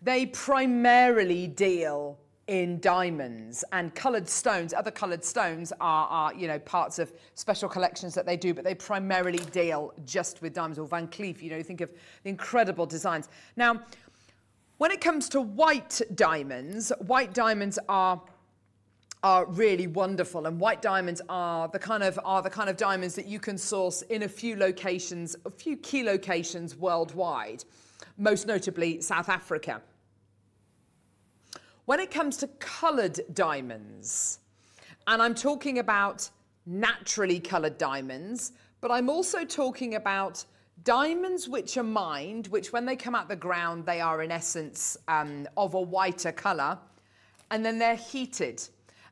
Speaker 1: they primarily deal in diamonds and coloured stones. Other coloured stones are, are, you know, parts of special collections that they do, but they primarily deal just with diamonds. Or Van Cleef, you know, you think of the incredible designs. Now, when it comes to white diamonds, white diamonds are are really wonderful and white diamonds are the kind of are the kind of diamonds that you can source in a few locations a few key locations worldwide most notably South Africa. When it comes to colored diamonds and I'm talking about naturally colored diamonds but I'm also talking about diamonds which are mined which when they come out the ground they are in essence um, of a whiter color and then they're heated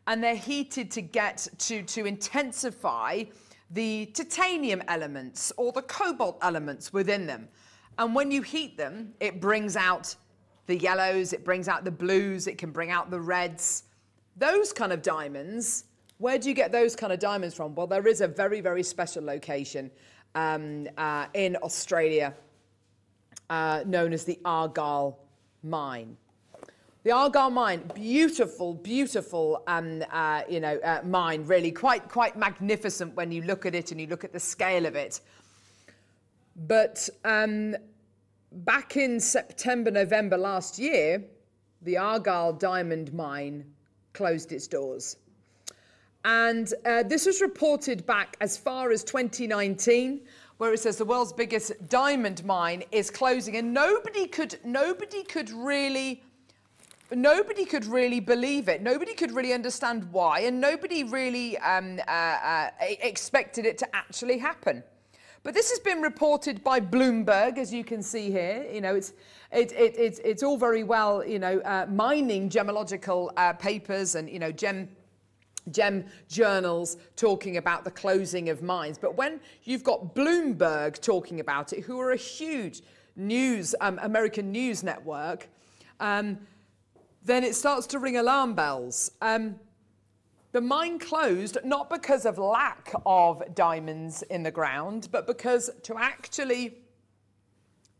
Speaker 1: and they're heated to get to, to intensify the titanium elements or the cobalt elements within them. And when you heat them, it brings out the yellows, it brings out the blues, it can bring out the reds. Those kind of diamonds, where do you get those kind of diamonds from? Well, there is a very, very special location um, uh, in Australia uh, known as the Argyle Mine. The Argyle mine, beautiful, beautiful, um, uh, you know, uh, mine. Really, quite, quite magnificent when you look at it and you look at the scale of it. But um, back in September, November last year, the Argyle diamond mine closed its doors. And uh, this was reported back as far as 2019, where it says the world's biggest diamond mine is closing, and nobody could, nobody could really nobody could really believe it. Nobody could really understand why, and nobody really um, uh, uh, expected it to actually happen. But this has been reported by Bloomberg, as you can see here. You know, it's it, it, it's it's all very well, you know, uh, mining gemological uh, papers and you know gem gem journals talking about the closing of mines. But when you've got Bloomberg talking about it, who are a huge news um, American news network, um, then it starts to ring alarm bells. Um, the mine closed not because of lack of diamonds in the ground, but because to actually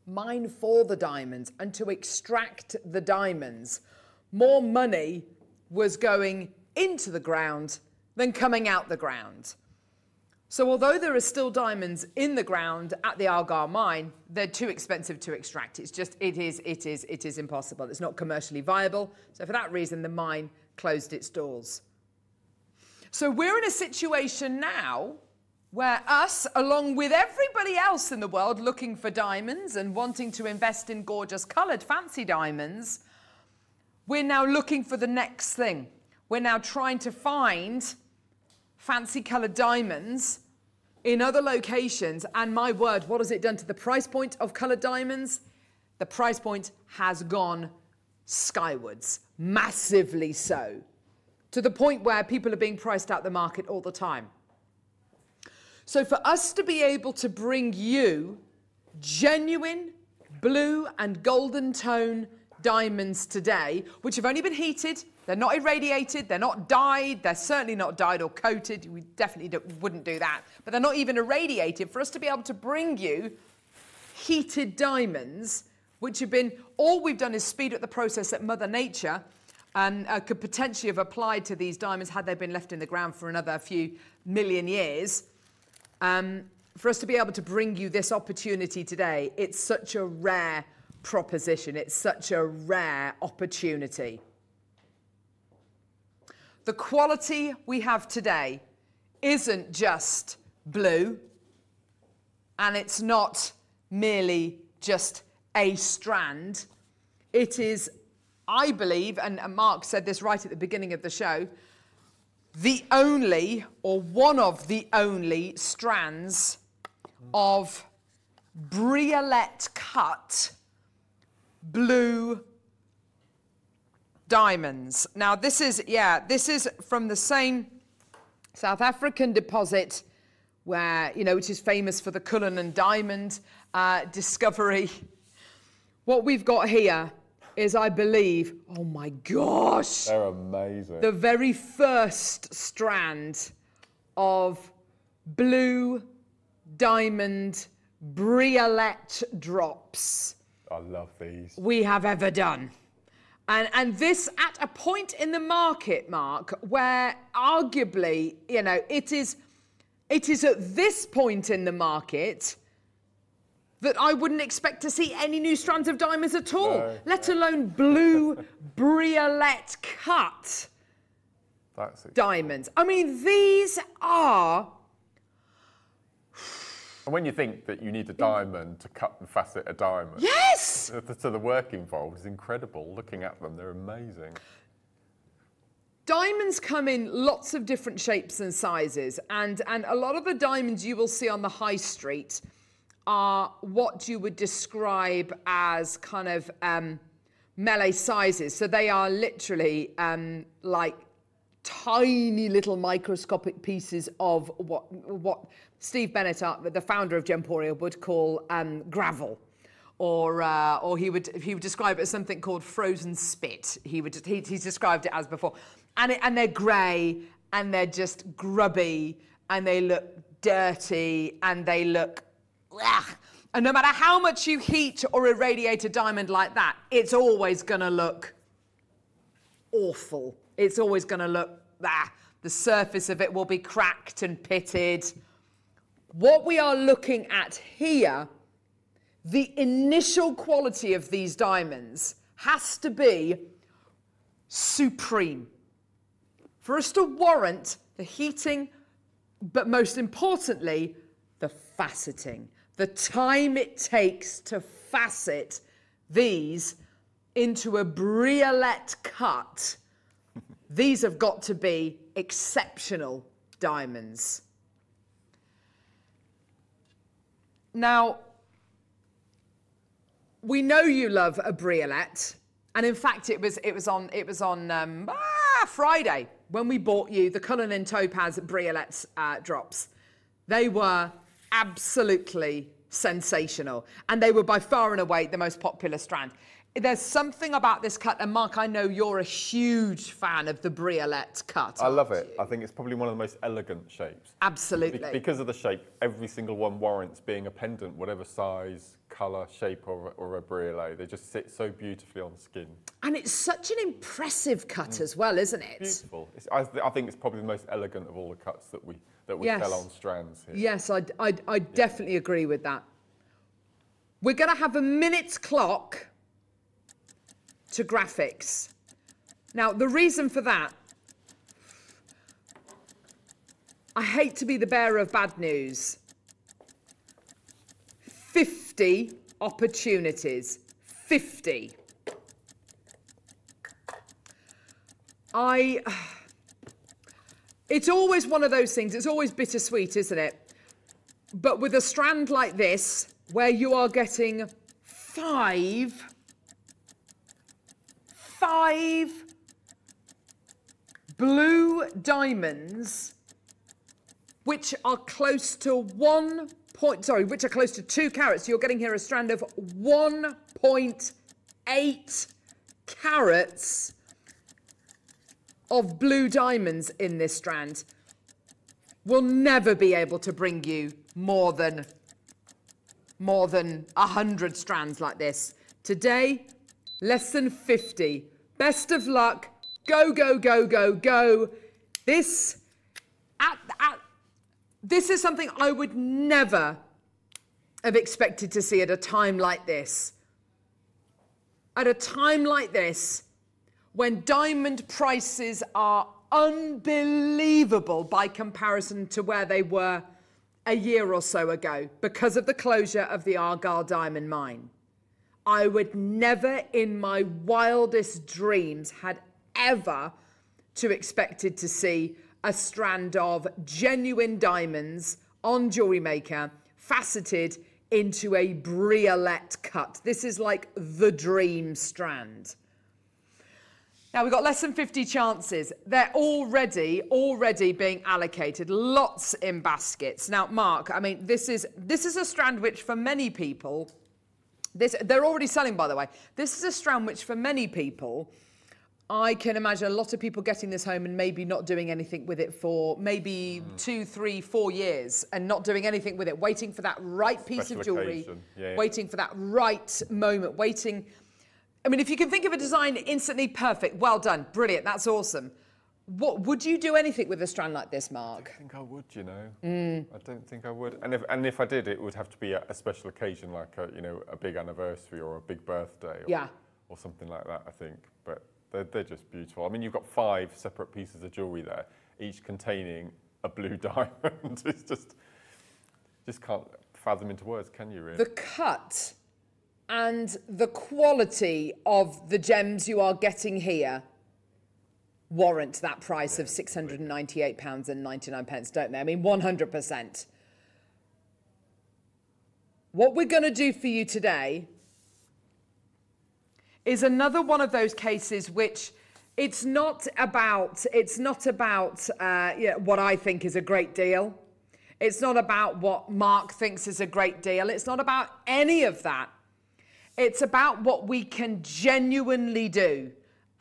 Speaker 1: mine for the diamonds and to extract the diamonds, more money was going into the ground than coming out the ground. So although there are still diamonds in the ground at the Argyle mine, they're too expensive to extract. It's just, it is, it is, it is impossible. It's not commercially viable. So for that reason, the mine closed its doors. So we're in a situation now where us, along with everybody else in the world looking for diamonds and wanting to invest in gorgeous coloured fancy diamonds, we're now looking for the next thing. We're now trying to find fancy coloured diamonds in other locations. And my word, what has it done to the price point of coloured diamonds? The price point has gone skywards, massively so, to the point where people are being priced out the market all the time. So for us to be able to bring you genuine blue and golden tone diamonds today, which have only been heated, they're not irradiated, they're not dyed, they're certainly not dyed or coated. We definitely wouldn't do that. But they're not even irradiated. For us to be able to bring you heated diamonds, which have been, all we've done is speed up the process that Mother Nature uh, could potentially have applied to these diamonds had they been left in the ground for another few million years. Um, for us to be able to bring you this opportunity today, it's such a rare proposition. It's such a rare opportunity. The quality we have today isn't just blue, and it's not merely just a strand. It is, I believe, and Mark said this right at the beginning of the show, the only, or one of the only strands of briolette cut blue diamonds. Now this is, yeah, this is from the same South African deposit where, you know, which is famous for the Cullinan diamond uh, discovery. What we've got here is, I believe, oh my gosh.
Speaker 2: They're amazing.
Speaker 1: The very first strand of blue diamond briolette drops
Speaker 2: I love these.
Speaker 1: we have ever done. And, and this at a point in the market, Mark, where arguably, you know, it is, it is at this point in the market that I wouldn't expect to see any new strands of diamonds at all,
Speaker 2: No.
Speaker 1: let alone blue briolette cut
Speaker 2: That's
Speaker 1: diamonds. I mean, these are
Speaker 2: And when you think that you need a diamond to cut and facet a diamond,
Speaker 1: yes.
Speaker 2: so the work involved is incredible. Looking at them, they're amazing.
Speaker 1: Diamonds come in lots of different shapes and sizes, and, and a lot of the diamonds you will see on the high street are what you would describe as kind of um, melee sizes. So they are literally um, like tiny little microscopic pieces of what what Steve Bennett, uh, the founder of Gemporia, would call um, gravel. Or, uh, or he would he would describe it as something called frozen spit. He would he, he's described it as before, and it, and they're grey and they're just grubby and they look dirty and they look, ugh. and no matter how much you heat or irradiate a diamond like that, it's always going to look awful. It's always going to look, ah, the surface of it will be cracked and pitted. What we are looking at here, the initial quality of these diamonds has to be supreme. For us to warrant the heating, but most importantly, the faceting, the time it takes to facet these into a briolette cut, these have got to be exceptional diamonds. Now, we know you love a briolette, and in fact, it was it was on it was on um, ah, Friday when we bought you the Cullinan Topaz briolette uh, drops. They were absolutely sensational, and they were by far and away the most popular strand. There's something about this cut, and Mark, I know you're a huge fan of the briolette cut.
Speaker 2: I love it.
Speaker 1: you?
Speaker 2: I think it's probably one of the most elegant shapes. Be-
Speaker 1: Absolutely.
Speaker 2: because of the shape, every single one warrants being a pendant, whatever size, colour, shape, or, or a briolette. They just sit so beautifully on skin.
Speaker 1: And it's such an impressive cut mm. as well, isn't it?
Speaker 2: Beautiful. It's, I, th- I think it's probably the most elegant of all the cuts that we that we
Speaker 1: Yes.
Speaker 2: sell on strands here.
Speaker 1: Yes, I, I, I definitely agree with that. We're going to have a minute's clock to graphics. Now, the reason for that, I hate to be the bearer of bad news. 50 opportunities. 50. I. It's always one of those things, it's always bittersweet, isn't it? But with a strand like this, where you are getting five, five blue diamonds, which are close to one point, sorry, which are close to two carats. You're getting here a strand of 1.8 carats of blue diamonds in this strand We'll never be able to bring you more than more than 100 strands like this. Today, less than 50. Best of luck. Go, go, go, go, go. This, at, at, this is something I would never have expected to see at a time like this. At a time like this, when diamond prices are unbelievable by comparison to where they were a year or so ago because of the closure of the Argyle diamond mine. I would never in my wildest dreams had ever to expected to see a strand of genuine diamonds on Jewellery Maker faceted into a briolette cut. This is like the dream strand. Now we've got less than 50 chances. They're already, already being allocated. Lots in baskets. Now, Mark, I mean, this is this is a strand which for many people, this they're already selling, by the way. This is a strand which for many people, I can imagine a lot of people getting this home and maybe not doing anything with it for maybe two, three, four years and not doing anything with it, waiting for that right piece of jewelry.
Speaker 2: Yeah, yeah.
Speaker 1: waiting for that right moment, waiting. I mean, if you can think of a design instantly perfect, well done, brilliant, that's awesome. What would you do anything with a strand like this, Mark?
Speaker 2: I think I would, you know.
Speaker 1: Mm.
Speaker 2: I don't think I would. And if and if I did, it would have to be a, a special occasion, like a you know a big anniversary or a big birthday, or,
Speaker 1: Yeah.
Speaker 2: or something like that. I think. But they're they're just beautiful. I mean, you've got five separate pieces of jewelry there, each containing a blue diamond. it's just just can't fathom into words, can you? Really?
Speaker 1: The cut and the quality of the gems you are getting here warrant that price of £698 and 99 pence, don't they? I mean, 100%. What we're going to do for you today is another one of those cases which it's not about it's not about uh, yeah, what I think is a great deal. It's not about what Mark thinks is a great deal. It's not about any of that. It's about what we can genuinely do.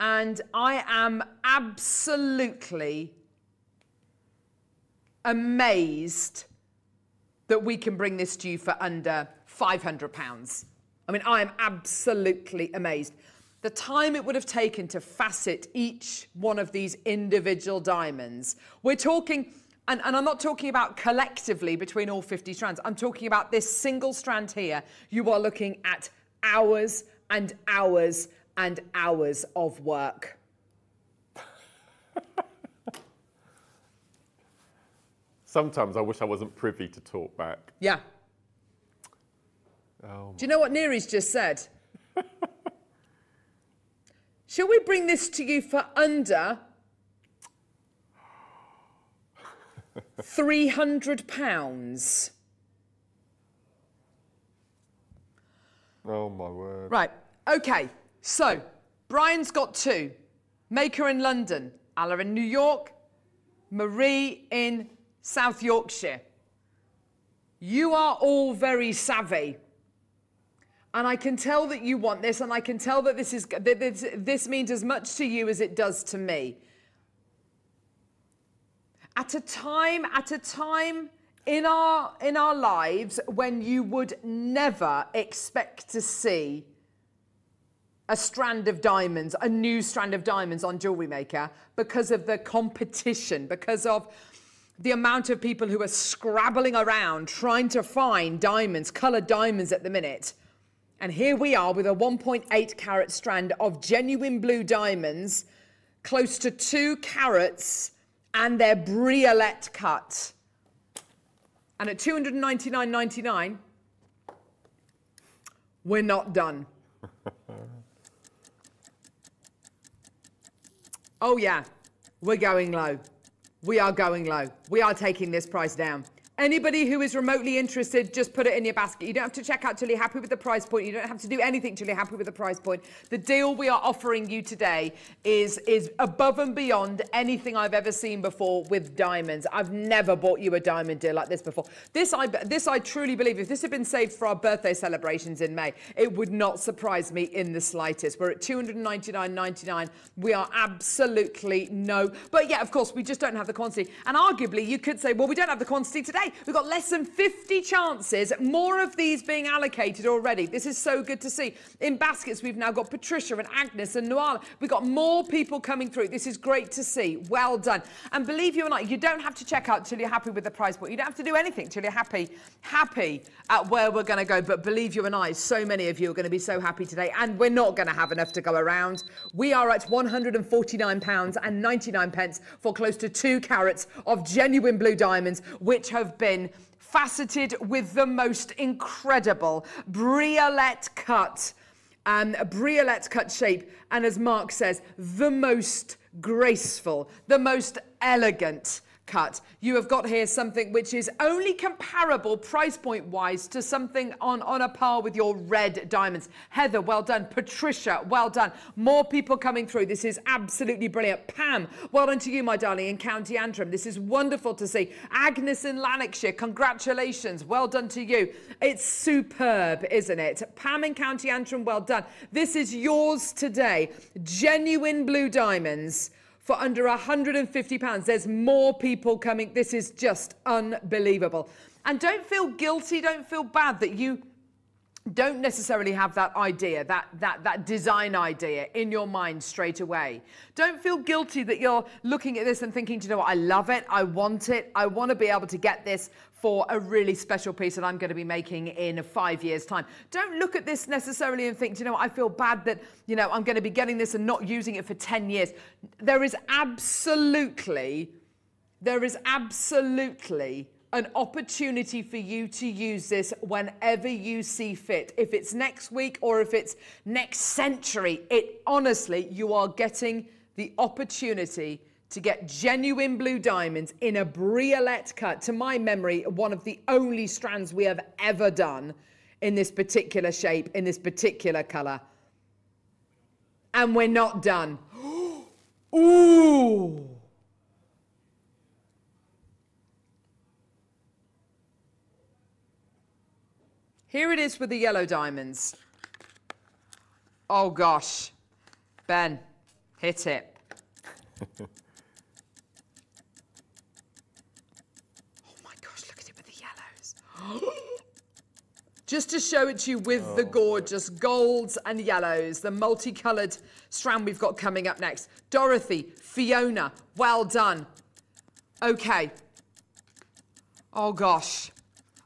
Speaker 1: And I am absolutely amazed that we can bring this to you for under £500. I mean, I am absolutely amazed. The time it would have taken to facet each one of these individual diamonds, we're talking, and, and I'm not talking about collectively between all 50 strands, I'm talking about this single strand here. You are looking at hours and hours and hours of work.
Speaker 2: Sometimes I wish I wasn't privy to talk back.
Speaker 1: Yeah.
Speaker 2: Oh,
Speaker 1: Do you know what Neri's just said? Shall we bring this to you for under three hundred pounds?
Speaker 2: Oh my word.
Speaker 1: Right. Okay. So Brian's got two. Maker in London, Alla in New York, Marie in South Yorkshire. You are all very savvy. And I can tell that you want this, and I can tell that this is that this, this means as much to you as it does to me. At a time, at a time in our in our lives when you would never expect to see a strand of diamonds, a new strand of diamonds on Jewellery Maker because of the competition, because of the amount of people who are scrabbling around trying to find diamonds, coloured diamonds at the minute. And here we are with a 1.8 carat strand of genuine blue diamonds, close to two carats, and they're briolette cut. And at 299.99, we're not done. Oh yeah, we're going low. We are going low. We are taking this price down. Anybody who is remotely interested, just put it in your basket. You don't have to check out till you're happy with the price point. You don't have to do anything till you're happy with the price point. The deal we are offering you today is, is above and beyond anything I've ever seen before with diamonds. I've never bought you a diamond deal like this before. This I, this I truly believe, if this had been saved for our birthday celebrations in May, it would not surprise me in the slightest. We're at 299.99. We are absolutely no. But yeah, of course, we just don't have the quantity. And arguably, you could say, well, we don't have the quantity today. We've got less than 50 chances, more of these being allocated already. This is so good to see. In baskets, we've now got Patricia and Agnes and Noala. We've got more people coming through. This is great to see. Well done. And believe you or not, you don't have to check out till you're happy with the price point. You don't have to do anything till you're happy, happy at where we're going to go. But believe you and I, so many of you are going to be so happy today. And we're not going to have enough to go around. We are at £149 and 99 pence for close to two carats of genuine blue diamonds, which have been faceted with the most incredible briolette cut, um, briolette cut shape, and as Mark says, the most graceful, the most elegant cut. You have got here something which is only comparable price point wise to something on, on a par with your red diamonds. Heather, well done. Patricia, well done. More people coming through. This is absolutely brilliant. Pam, well done to you, my darling, in County Antrim. This is wonderful to see. Agnes in Lanarkshire, congratulations. Well done to you. It's superb, isn't it? Pam in County Antrim, well done. This is yours today. Genuine blue diamonds for under £150. There's more people coming. This is just unbelievable. And don't feel guilty, don't feel bad that you don't necessarily have that idea, that, that, that design idea in your mind straight away. Don't feel guilty that you're looking at this and thinking, you know what, I love it, I want it, I want to be able to get this for a really special piece that I'm going to be making in five years' time. Don't look at this necessarily and think, you know, I feel bad that, you know, I'm going to be getting this and not using it for 10 years. There is absolutely, there is absolutely an opportunity for you to use this whenever you see fit. If it's next week or if it's next century, it honestly, you are getting the opportunity to get genuine blue diamonds in a briolette cut. To my memory, one of the only strands we have ever done in this particular shape, in this particular color. And we're not done. Ooh. Here it is with the yellow diamonds. Oh gosh. Ben, hit it. oh my gosh, look at it with the yellows. Just to show it to you with oh. the gorgeous golds and yellows, the multicolored strand we've got coming up next. Dorothy, Fiona, well done. Okay. Oh gosh.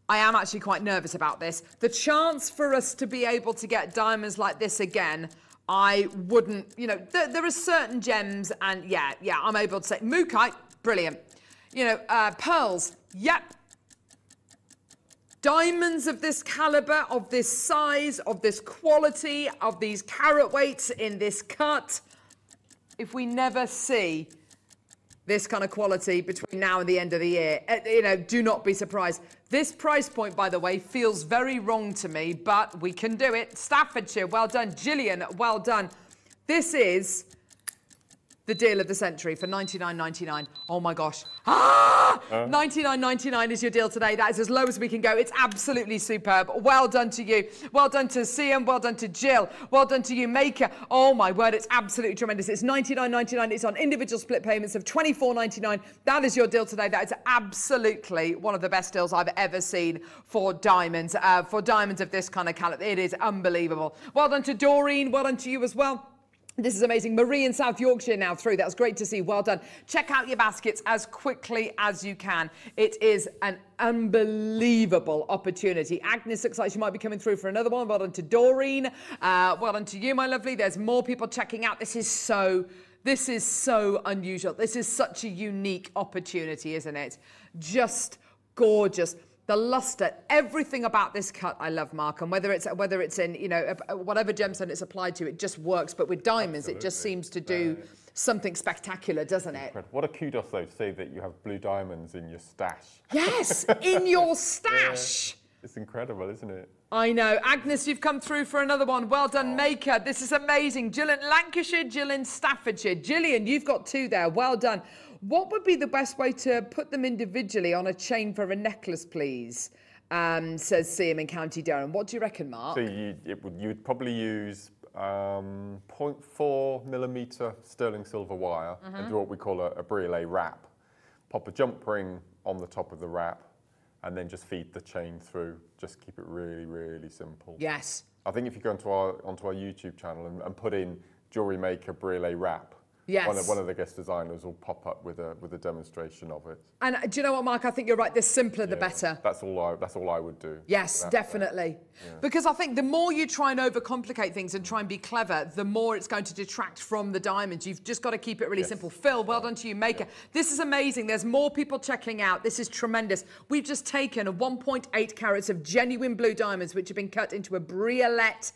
Speaker 1: I am actually quite nervous about this. The chance for us to be able to get diamonds like this again, I wouldn't, you know, there, there are certain gems and yeah, yeah, I'm able to say, Mookaite, brilliant. You know, uh, pearls, yep. Diamonds of this caliber, of this size, of this quality, of these carat weights in this cut, if we never see this kind of quality between now and the end of the year. Uh, you know, do not be surprised. This price point, by the way, feels very wrong to me, but we can do it. Staffordshire, well done. Gillian, well done. This is the deal of the century for 99.99. Oh my gosh. Ah! 99.99 is your deal today. That is as low as we can go. It's absolutely superb. Well done to you. Well done to Siam. Well done to Jill. Well done to you, Maker. Oh my word, it's absolutely tremendous. It's 99.99. It's on individual split payments of 24.99. That is your deal today. That is absolutely one of the best deals I've ever seen for diamonds. Uh, for diamonds of this kind of caliber, it is unbelievable. Well done to Doreen. Well done to you as well. This is amazing. Marie in South Yorkshire now through. That was great to see. Well done. Check out your baskets as quickly as you can. It is an unbelievable opportunity. Agnes looks like she might be coming through for another one. Well done to Doreen. Uh, well done to you, my lovely. There's more people checking out. This is so, this is so unusual. This is such a unique opportunity, isn't it? Just gorgeous the luster, everything about this cut I love, Mark. And whether it's whether it's in you know whatever gemstone it's applied to, it just works. But with diamonds, Absolutely. it just seems to do something spectacular, doesn't it?
Speaker 2: What a kudos though to say that you have blue diamonds in your stash.
Speaker 1: Yes, in your stash. Yeah.
Speaker 2: It's incredible, isn't it?
Speaker 1: I know. Agnes, you've come through for another one. Well done, oh. Maker. This is amazing. Jill in Lancashire, Jill in Staffordshire. Gillian, you've got two there. Well done. What would be the best way to put them individually on a chain for a necklace, please? Um, says Siam in County Durham. What do you reckon, Mark?
Speaker 2: So you, would, you would probably use um, 0.4 millimetre sterling silver wire mm -hmm. and do what we call a, a briolette wrap. Pop a jump ring on the top of the wrap and then just feed the chain through. Just keep it really, really simple.
Speaker 1: Yes.
Speaker 2: I think if you go onto our, onto our YouTube channel and, and put in jewellery maker briolette wrap, Yes. One of, one of, the guest designers will pop up with a with a demonstration of it.
Speaker 1: And uh, do you know what, Mark? I think you're right. The simpler, the better.
Speaker 2: That's all. I that's all I would do.
Speaker 1: Yes, definitely. Yeah. Because I think the more you try and overcomplicate things and try and be clever, the more it's going to detract from the diamonds. You've just got to keep it really yes. simple. Phil, well done to you, Maker. Yeah. This is amazing. There's more people checking out. This is tremendous. We've just taken a 1.8 carats of genuine blue diamonds, which have been cut into a briolette,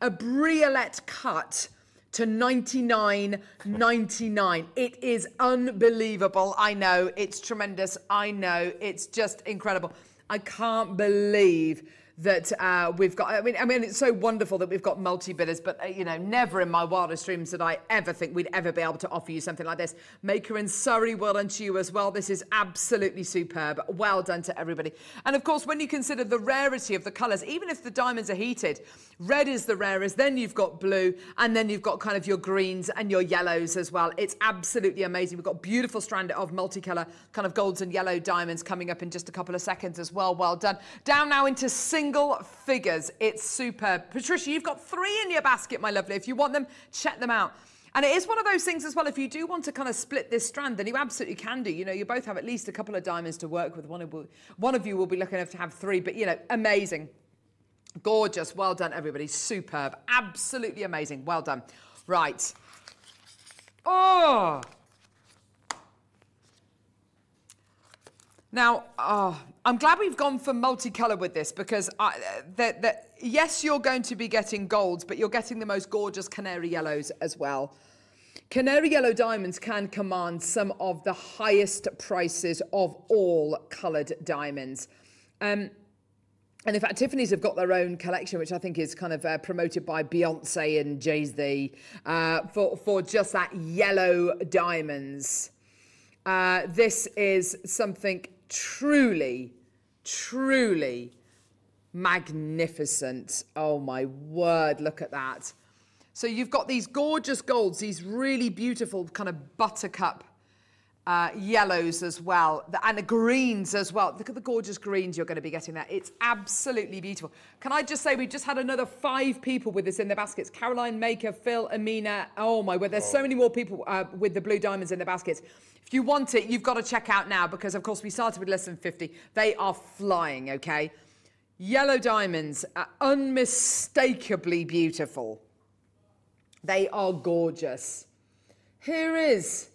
Speaker 1: a briolette cut to 99.99. it is unbelievable. I know it's tremendous. I know it's just incredible. I can't believe that uh, we've got. I mean, I mean, it's so wonderful that we've got multi-bidders, but uh, you know, never in my wildest dreams did I ever think we'd ever be able to offer you something like this. Maker in Surrey, well done to you as well. This is absolutely superb. Well done to everybody. And of course, when you consider the rarity of the colours, even if the diamonds are heated, red is the rarest. Then you've got blue, and then you've got kind of your greens and your yellows as well. It's absolutely amazing. We've got beautiful strand of multicolour kind of golds and yellow diamonds coming up in just a couple of seconds as well. Well done. Down now into single single figures. It's superb. Patricia, you've got three in your basket, my lovely. If you want them, check them out. And it is one of those things as well, if you do want to kind of split this strand, then you absolutely can do. You know, you both have at least a couple of diamonds to work with. One of, one of you will be lucky enough to have three, but, you know, amazing. Gorgeous. Well done, everybody. Superb. Absolutely amazing. Well done. Right. Oh, Now, oh, I'm glad we've gone for multicolour with this because yes, you're going to be getting golds, but you're getting the most gorgeous canary yellows as well. Canary yellow diamonds can command some of the highest prices of all coloured diamonds. Um, and in fact, Tiffany's have got their own collection, which I think is kind of uh, promoted by Beyonce and Jay-Z uh, for, for just that yellow diamonds. Uh, this is something truly, truly magnificent. Oh my word, look at that. So you've got these gorgeous golds, these really beautiful kind of buttercup uh, yellows as well, and the greens as well. Look at the gorgeous greens you're going to be getting there. It's absolutely beautiful. Can I just say, we just had another five people with this in the baskets. Caroline Maker, Phil, Amina. Oh my word, there's so many more people uh, with the blue diamonds in the baskets. If you want it, you've got to check out now because, of course, we started with less than 50. They are flying, okay? Yellow diamonds are unmistakably beautiful. They are gorgeous. Here is,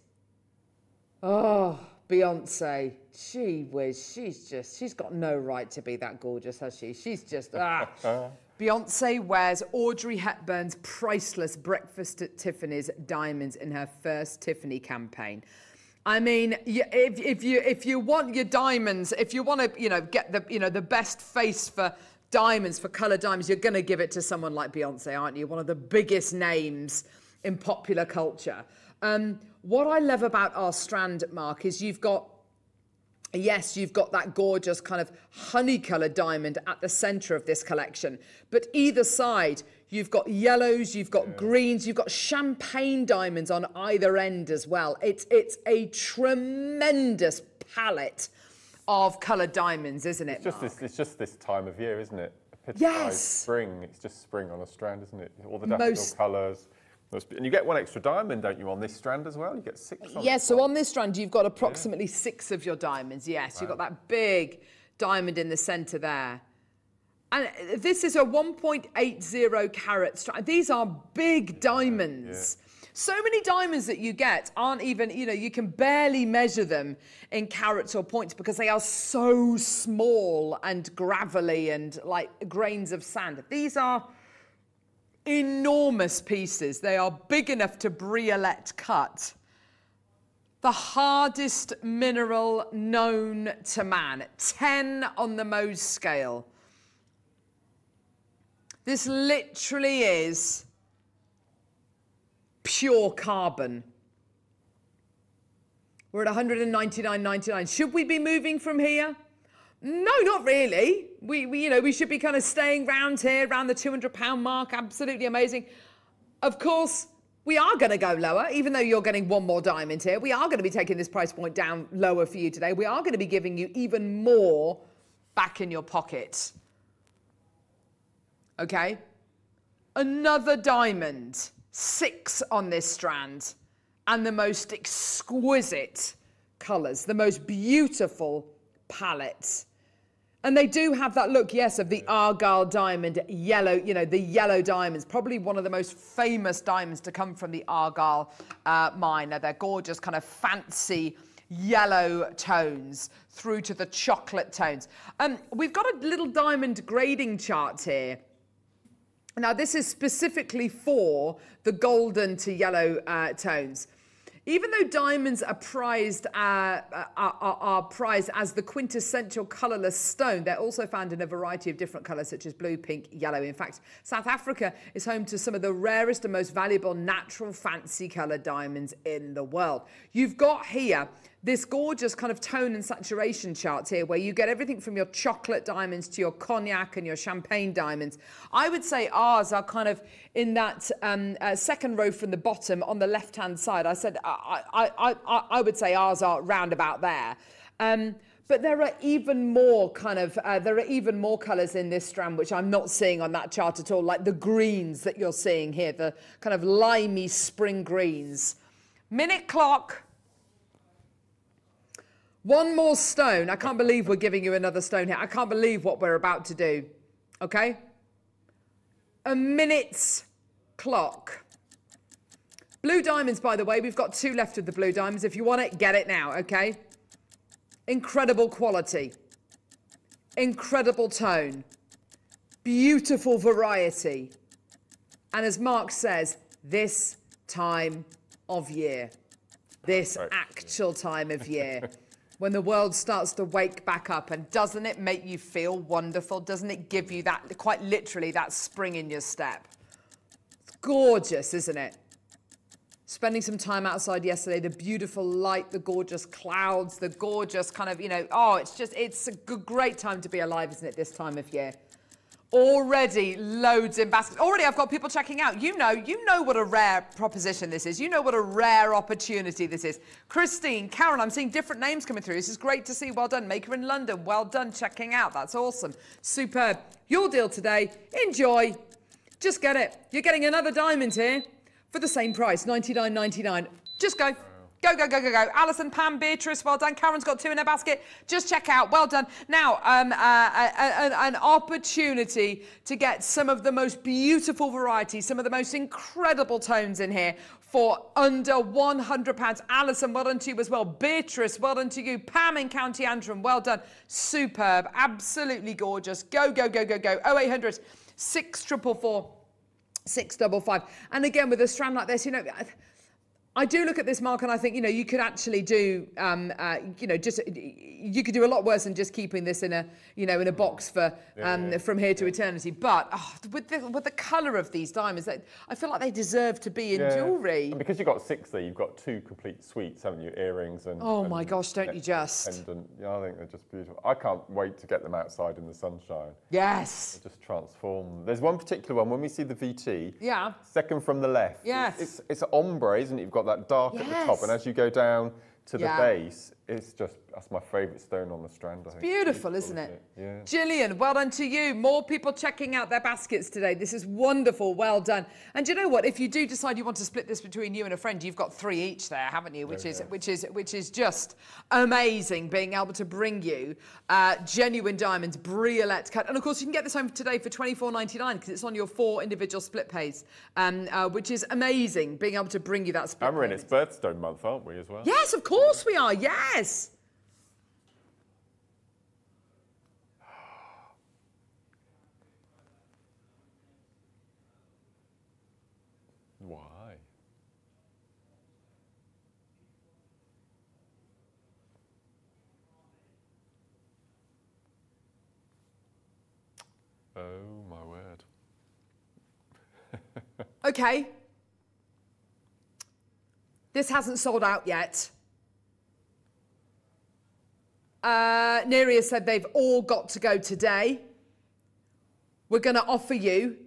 Speaker 1: oh, Beyonce. She whiz, she's just, she's got no right to be that gorgeous, has she? She's just, ah. Beyonce wears Audrey Hepburn's priceless Breakfast at Tiffany's diamonds in her first Tiffany campaign. I mean, if, if you if you want your diamonds, if you want to, you know, get the you know the best face for diamonds for color diamonds, you're going to give it to someone like Beyonce, aren't you? One of the biggest names in popular culture. Um, what I love about our strand, Mark, is you've got Yes, you've got that gorgeous kind of honey coloured diamond at the centre of this collection. But either side, you've got yellows, you've got greens, you've got champagne diamonds on either end as well. It's, it's a tremendous palette of coloured diamonds, isn't it?
Speaker 2: It's just this. It's just this time of year, isn't it?
Speaker 1: Yes.
Speaker 2: Spring. It's just spring on a strand, isn't it? All the daffodil
Speaker 1: Most-
Speaker 2: colours. And you get one extra diamond, don't you, on this strand as well? You get six.
Speaker 1: Yes, so on this strand, you've got approximately six of your diamonds. Yes, you've got that big diamond in the centre there. And this is a 1.80 carat strand. These are big diamonds. Yeah. So many diamonds that you get aren't even, you know, you can barely measure them in carats or points because they are so small and gravelly and like grains of sand. These are enormous pieces. They are big enough to briolette cut. The hardest mineral known to man, 10 on the Mohs scale. This literally is pure carbon. We're at 199.99. Should we be moving from here? No, not really. We, we, you know, we should be kind of staying round here, around the 200 pound mark. Absolutely amazing. Of course, we are going to go lower, even though you're getting one more diamond here. We are going to be taking this price point down lower for you today. We are going to be giving you even more back in your pocket. Okay? Another diamond, six on this strand, and the most exquisite colours, the most beautiful palettes. And they do have that look, yes, of the Argyle diamond, yellow, you know, the yellow diamonds, probably one of the most famous diamonds to come from the Argyle uh, mine. Now, they're gorgeous, kind of fancy yellow tones through to the chocolate tones. Um, we've got a little diamond grading chart here. Now, this is specifically for the golden to yellow uh, tones. Even though diamonds are prized, uh, are, are, are prized as the quintessential colourless stone, they're also found in a variety of different colours, such as blue, pink, yellow. In fact, South Africa is home to some of the rarest and most valuable natural fancy colour diamonds in the world. You've got here this gorgeous kind of tone and saturation chart here where you get everything from your chocolate diamonds to your cognac and your champagne diamonds. I would say ours are kind of in that um, uh, second row from the bottom on the left hand side. I said I, I, I, I, I would say ours are round about there. Um, but there are even more kind of, uh, there are even more colours in this strand, which I'm not seeing on that chart at all, like the greens that you're seeing here, the kind of limey spring greens. Minute clock. One more stone. I can't believe we're giving you another stone here. I can't believe what we're about to do. Okay? A minute's clock. Blue diamonds, by the way, we've got two left of the blue diamonds. If you want it, get it now, okay? Incredible quality. Incredible tone. Beautiful variety. And as Mark says, this time of year. This
Speaker 2: Right.
Speaker 1: actual time of year. when the world starts to wake back up and doesn't it make you feel wonderful? Doesn't it give you that, quite literally, that spring in your step? It's gorgeous, isn't it? Spending some time outside yesterday, the beautiful light, the gorgeous clouds, the gorgeous kind of, you know, oh, it's just, it's a great time to be alive, isn't it, this time of year? Already loads in baskets. Already I've got people checking out. You know, you know what a rare proposition this is. You know what a rare opportunity this is. Christine, Karen, I'm seeing different names coming through. This is great to see. Well done. Maker in London. Well done checking out. That's awesome. Superb. Your deal today. Enjoy. Just get it. You're getting another diamond here for the same price, 99.99. Just go. Go, go, go, go, go. Alison, Pam, Beatrice, well done. Karen's got two in her basket. Just check out. Well done. Now, um, uh, a- a- an opportunity to get some of the most beautiful varieties, some of the most incredible tones in here for under £100. Alison, well done to you as well. Beatrice, well done to you. Pam in County Antrim, well done. Superb. Absolutely gorgeous. Go, go, go, go, go. 0800 644 655. And again, with a strand like this, you know, do look at this, Mark, and I think you know you could actually do, um, uh, you know, just you could do a lot worse than just keeping this in a, you know, in a box for um, from here to eternity. But oh, with the with the colour of these diamonds, they, I feel like they deserve to be in
Speaker 2: Yeah.
Speaker 1: jewellery.
Speaker 2: And because you've got six there, you've got two complete suites, haven't you? Earrings and.
Speaker 1: Oh
Speaker 2: and
Speaker 1: my gosh, don't you just.
Speaker 2: Pendant. Yeah, I think they're just beautiful. I can't wait to get them outside in the sunshine.
Speaker 1: Yes.
Speaker 2: They just transform. There's one particular one when we see the VT.
Speaker 1: Yeah.
Speaker 2: Second from the left.
Speaker 1: Yes.
Speaker 2: It's, it's, it's ombre, isn't it? You've got that dark at the top, and as you go down to the
Speaker 1: Yeah.
Speaker 2: base, it's just that's my favourite stone on the strand. I think.
Speaker 1: Beautiful, isn't it?
Speaker 2: Yeah.
Speaker 1: Gillian, well done to you. More people checking out their baskets today. This is wonderful. Well done. And you know what? If you do decide you want to split this between you and a friend, you've got three each there, haven't you? Which is which is which is just amazing. Being able to bring you uh, genuine diamonds, briolette cut, and of course you can get this home today for twenty four ninety nine because it's on your four individual split pays, um, uh, which is amazing. Being able to bring you that split.
Speaker 2: And we're in its birthstone month, aren't we, as well?
Speaker 1: Yes, of course we are. Yes.
Speaker 2: Why? Oh my word.
Speaker 1: Okay. This hasn't sold out yet. Uh, Neria said they've all got to go today. We're going to offer you,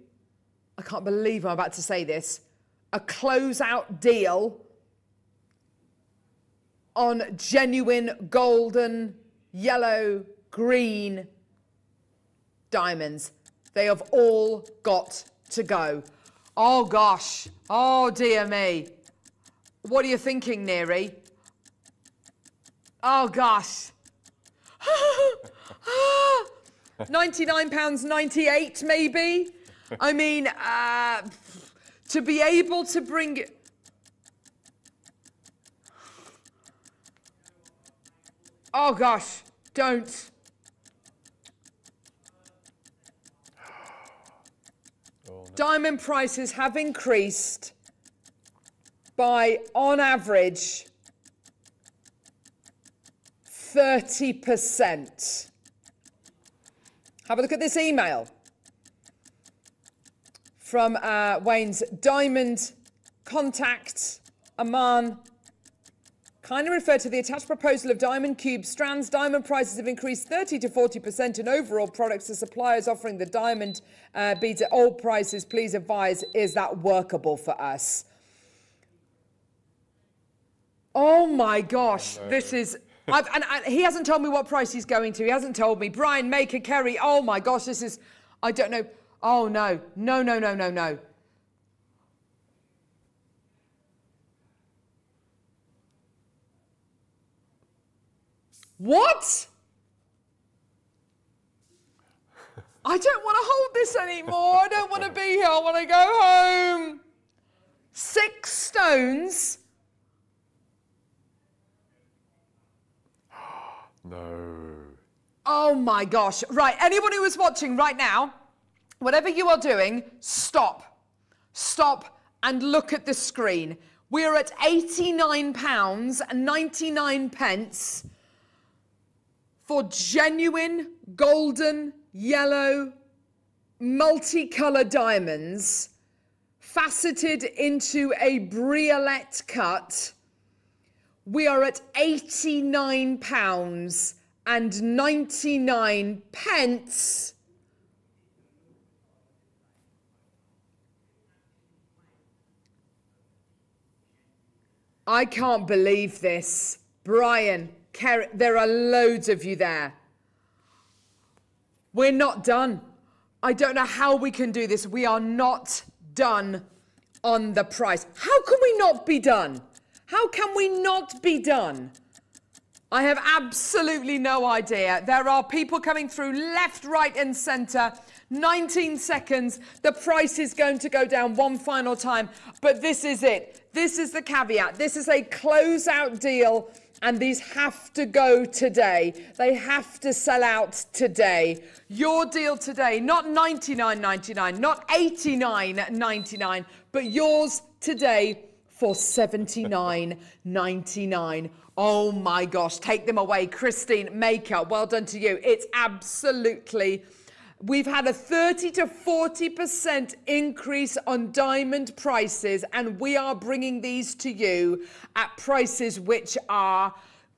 Speaker 1: I can't believe I'm about to say this, a closeout deal on genuine golden, yellow, green diamonds. They have all got to go. Oh gosh. Oh dear me. What are you thinking, Neri? Oh gosh. £99.98 maybe? I mean, uh, to be able to bring. Oh gosh, don't. Diamond prices have increased by, on average, 30%. Have a look at this email from uh, Wayne's Diamond Contact Aman. Kindly refer to the attached proposal of Diamond Cube strands. Diamond prices have increased 30 to 40% in overall products. The suppliers offering the diamond uh, beads at old prices. Please advise, is that workable for us? Oh my gosh, this is. I've, and, and he hasn't told me what price he's going to. He hasn't told me. Brian, Maker, Kerry. Oh my gosh, this is. I don't know. Oh no, no, no, no, no, no. What? I don't want to hold this anymore. I don't want to be here. I want to go home. Six stones.
Speaker 2: No.
Speaker 1: Oh my gosh. Right, anyone who is watching right now, whatever you are doing, stop. Stop and look at the screen. We're at £89 and 99 pence for genuine golden, yellow, multicolour diamonds faceted into a briolette cut. We are at 89 pounds and 99 pence. I can't believe this. Brian, Ker- there are loads of you there. We're not done. I don't know how we can do this. We are not done on the price. How can we not be done? How can we not be done? I have absolutely no idea. There are people coming through left, right, and centre. 19 seconds. The price is going to go down one final time. But this is it. This is the caveat. This is a closeout deal. And these have to go today. They have to sell out today. Your deal today, not 99.99, not 89.99, but yours today for $79.99. Oh my gosh, take them away. Christine Maker, well done to you. It's absolutely. We've had a 30 to 40% increase on diamond prices, and we are bringing these to you at prices which are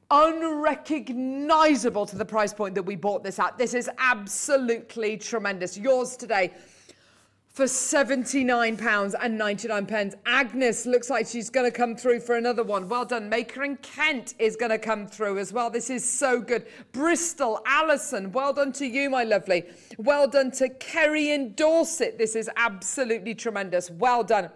Speaker 1: unrecognizable to the price point that we bought this at. This is absolutely tremendous. Yours today for £79 and 99 pence. Agnes looks like she's going to come through for another one. Well done. Maker and Kent is going to come through as well. This is so good. Bristol, Alison, well done to you, my lovely. Well done to Kerry in Dorset. This is absolutely tremendous. Well done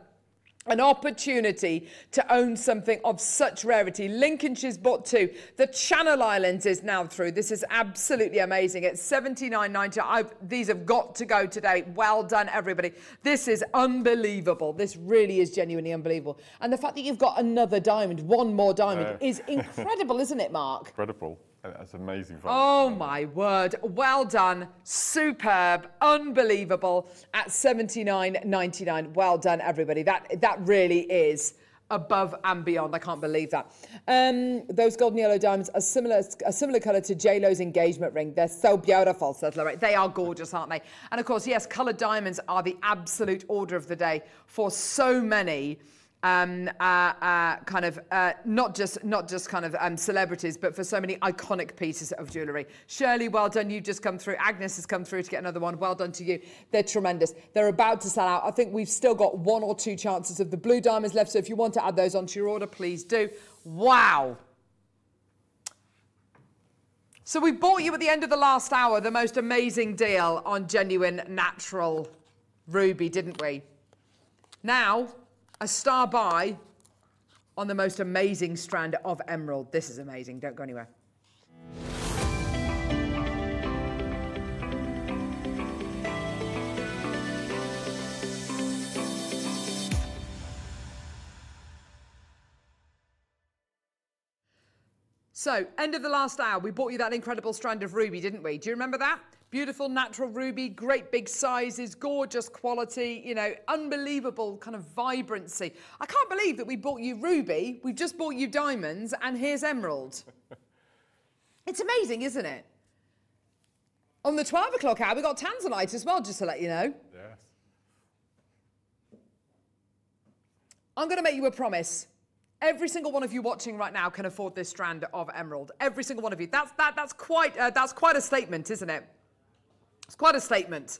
Speaker 1: an opportunity to own something of such rarity. Lincolnshire's bought two. The Channel Islands is now through. This is absolutely amazing. It's 79.90. These have got to go today. Well done, everybody. This is unbelievable. This really is genuinely unbelievable. And the fact that you've got another diamond, one more diamond, uh, is incredible, isn't it, Mark?
Speaker 2: Incredible. That's amazing.
Speaker 1: Oh my word. Well done. Superb. Unbelievable at 79.99. Well done, everybody. That that really is above and beyond. I can't believe that. Um, those golden yellow diamonds are similar, a similar colour to J Lo's engagement ring. They're so beautiful, says Lorraine. They are gorgeous, aren't they? And of course, yes, coloured diamonds are the absolute order of the day for so many um, uh, uh, kind of uh, not just not just kind of um, celebrities, but for so many iconic pieces of jewellery. Shirley, well done. You've just come through. Agnes has come through to get another one. Well done to you. They're tremendous. They're about to sell out. I think we've still got one or two chances of the blue diamonds left. So if you want to add those onto your order, please do. Wow. So we bought you at the end of the last hour the most amazing deal on genuine natural ruby, didn't we? Now a star buy on the most amazing strand of emerald. This is amazing. Don't go anywhere. So, end of the last hour, we bought you that incredible strand of ruby, didn't we? Do you remember that? Beautiful natural ruby, great big sizes, gorgeous quality, you know, unbelievable kind of vibrancy. I can't believe that we bought you ruby, we've just bought you diamonds, and here's emerald. it's amazing, isn't it? On the 12 o'clock hour, we got tanzanite as well, just to let you know.
Speaker 2: Yes.
Speaker 1: I'm going to make you a promise. Every single one of you watching right now can afford this strand of emerald. Every single one of you. That's that. That's quite. Uh, that's quite a statement, isn't it? It's quite a statement.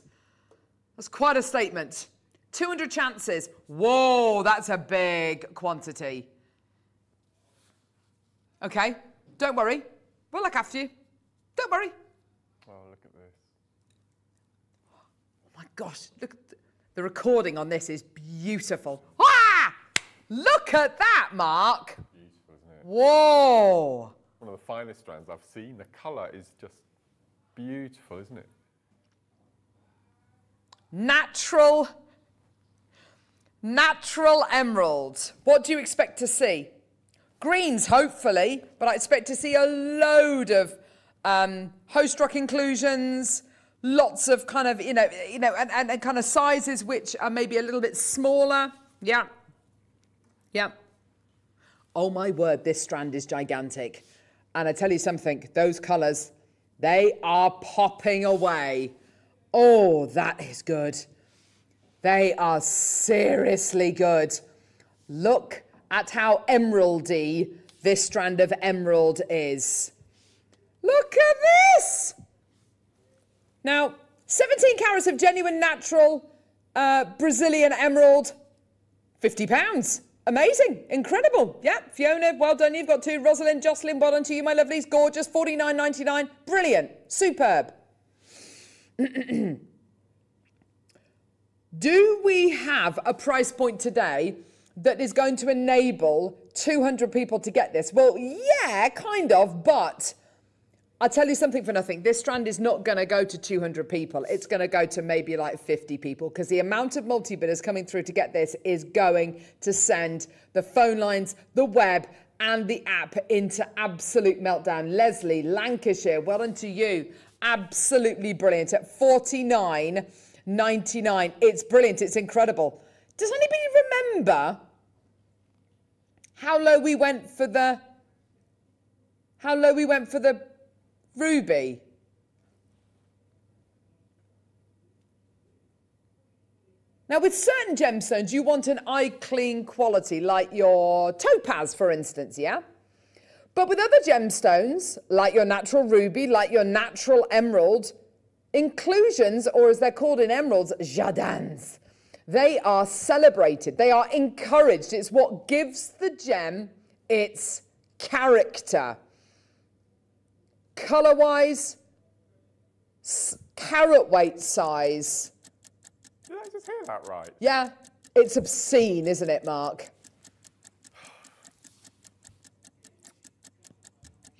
Speaker 1: That's quite a statement. 200 chances. Whoa, that's a big quantity. Okay, don't worry. We'll look after you. Don't worry.
Speaker 2: Oh, look at this.
Speaker 1: Oh my gosh, look. The recording on this is beautiful. Ah! Look at that, Mark.
Speaker 2: Beautiful, isn't it?
Speaker 1: Whoa.
Speaker 2: One of the finest strands I've seen. The colour is just beautiful, isn't it?
Speaker 1: Natural, natural emerald. What do you expect to see? Greens, hopefully, but I expect to see a load of um, host rock inclusions, lots of kind of, you know, you know, and, and, and kind of sizes which are maybe a little bit smaller. Yeah. Yeah. Oh my word, this strand is gigantic. And I tell you something, those colours, they are popping away. Oh, that is good. They are seriously good. Look at how emeraldy this strand of emerald is. Look at this! Now, 17 carats of genuine natural uh, Brazilian emerald, 50 pounds. Amazing, incredible. Yeah, Fiona, well done. You've got two. Rosalind, Jocelyn, well done to you, my lovelies. Gorgeous, 49.99. Brilliant, superb. Do we have a price point today that is going to enable 200 people to get this? Well, yeah, kind of, but I'll tell you something for nothing. This strand is not going to go to 200 people. It's going to go to maybe like 50 people because the amount of multi bidders coming through to get this is going to send the phone lines, the web, and the app into absolute meltdown. Leslie, Lancashire, well done to you absolutely brilliant at 49.99. It's brilliant. It's incredible. Does anybody remember how low we went for the how low we went for the ruby. Now, with certain gemstones, you want an eye clean quality, like your topaz, for instance, yeah? But with other gemstones, like your natural ruby, like your natural emerald, inclusions, or as they're called in emeralds, jardins, they are celebrated, they are encouraged. It's what gives the gem its character. Color wise, carat weight size.
Speaker 2: Did I just hear that right?
Speaker 1: Yeah, it's obscene, isn't it, Mark?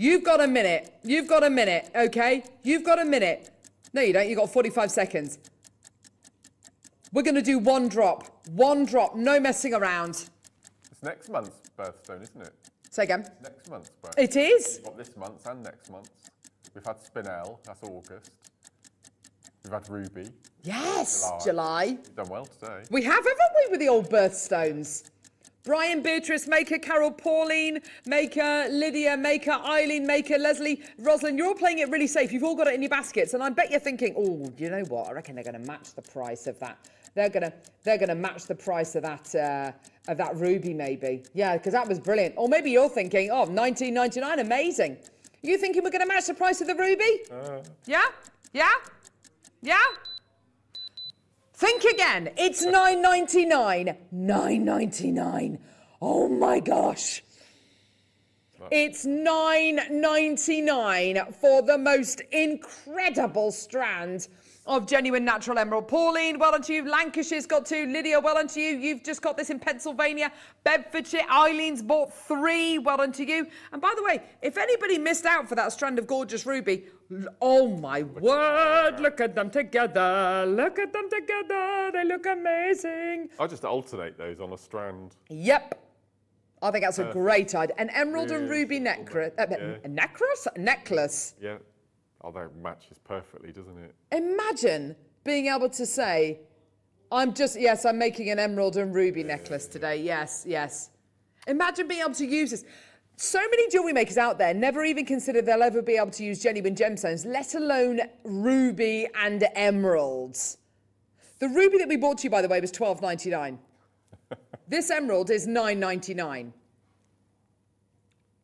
Speaker 1: You've got a minute. You've got a minute, okay? You've got a minute. No, you don't. You've got 45 seconds. We're going to do one drop. One drop. No messing around.
Speaker 2: It's next month's birthstone, isn't it?
Speaker 1: Say again.
Speaker 2: Next month's birthstone.
Speaker 1: It is?
Speaker 2: We've got this month's and next month's. We've had Spinel, that's August. We've had Ruby.
Speaker 1: Yes,
Speaker 2: July.
Speaker 1: July.
Speaker 2: You've done well today.
Speaker 1: We have, haven't we, with the old birthstones? Brian, Beatrice, Maker, Carol, Pauline, Maker, Lydia, Maker, Eileen, Maker, Leslie, Rosalind. You're all playing it really safe. You've all got it in your baskets, and I bet you're thinking, "Oh, you know what? I reckon they're going to match the price of that. They're going to they're going to match the price of that uh, of that ruby, maybe. Yeah, because that was brilliant. Or maybe you're thinking, "Oh, 19.99, amazing." You thinking we're going to match the price of the ruby? Yeah, yeah, yeah. Think again. It's 9.99. 9.99. Oh my gosh. It's 9.99 for the most incredible strand of genuine natural emerald. Pauline, well done to you. Lancashire's got two. Lydia, well done to you. You've just got this in Pennsylvania. Bedfordshire, Eileen's bought three. Well done to you. And by the way, if anybody missed out for that strand of gorgeous ruby, oh my word, look at them together. Look at them together. They look amazing.
Speaker 2: I'll just alternate those on a strand.
Speaker 1: Yep. I think that's a great idea. An emerald and ruby necklace. Uh,
Speaker 2: yeah.
Speaker 1: Necklace? Necklace.
Speaker 2: Yeah. Oh, that matches perfectly, doesn't it?
Speaker 1: Imagine being able to say, I'm just, yes, I'm making an emerald and ruby necklace today. Yes, yes. Imagine being able to use this. So many jewellery makers out there never even consider they'll ever be able to use genuine gemstones, let alone ruby and emeralds. The ruby that we bought to you, by the way, was $12.99. this emerald is $9.99.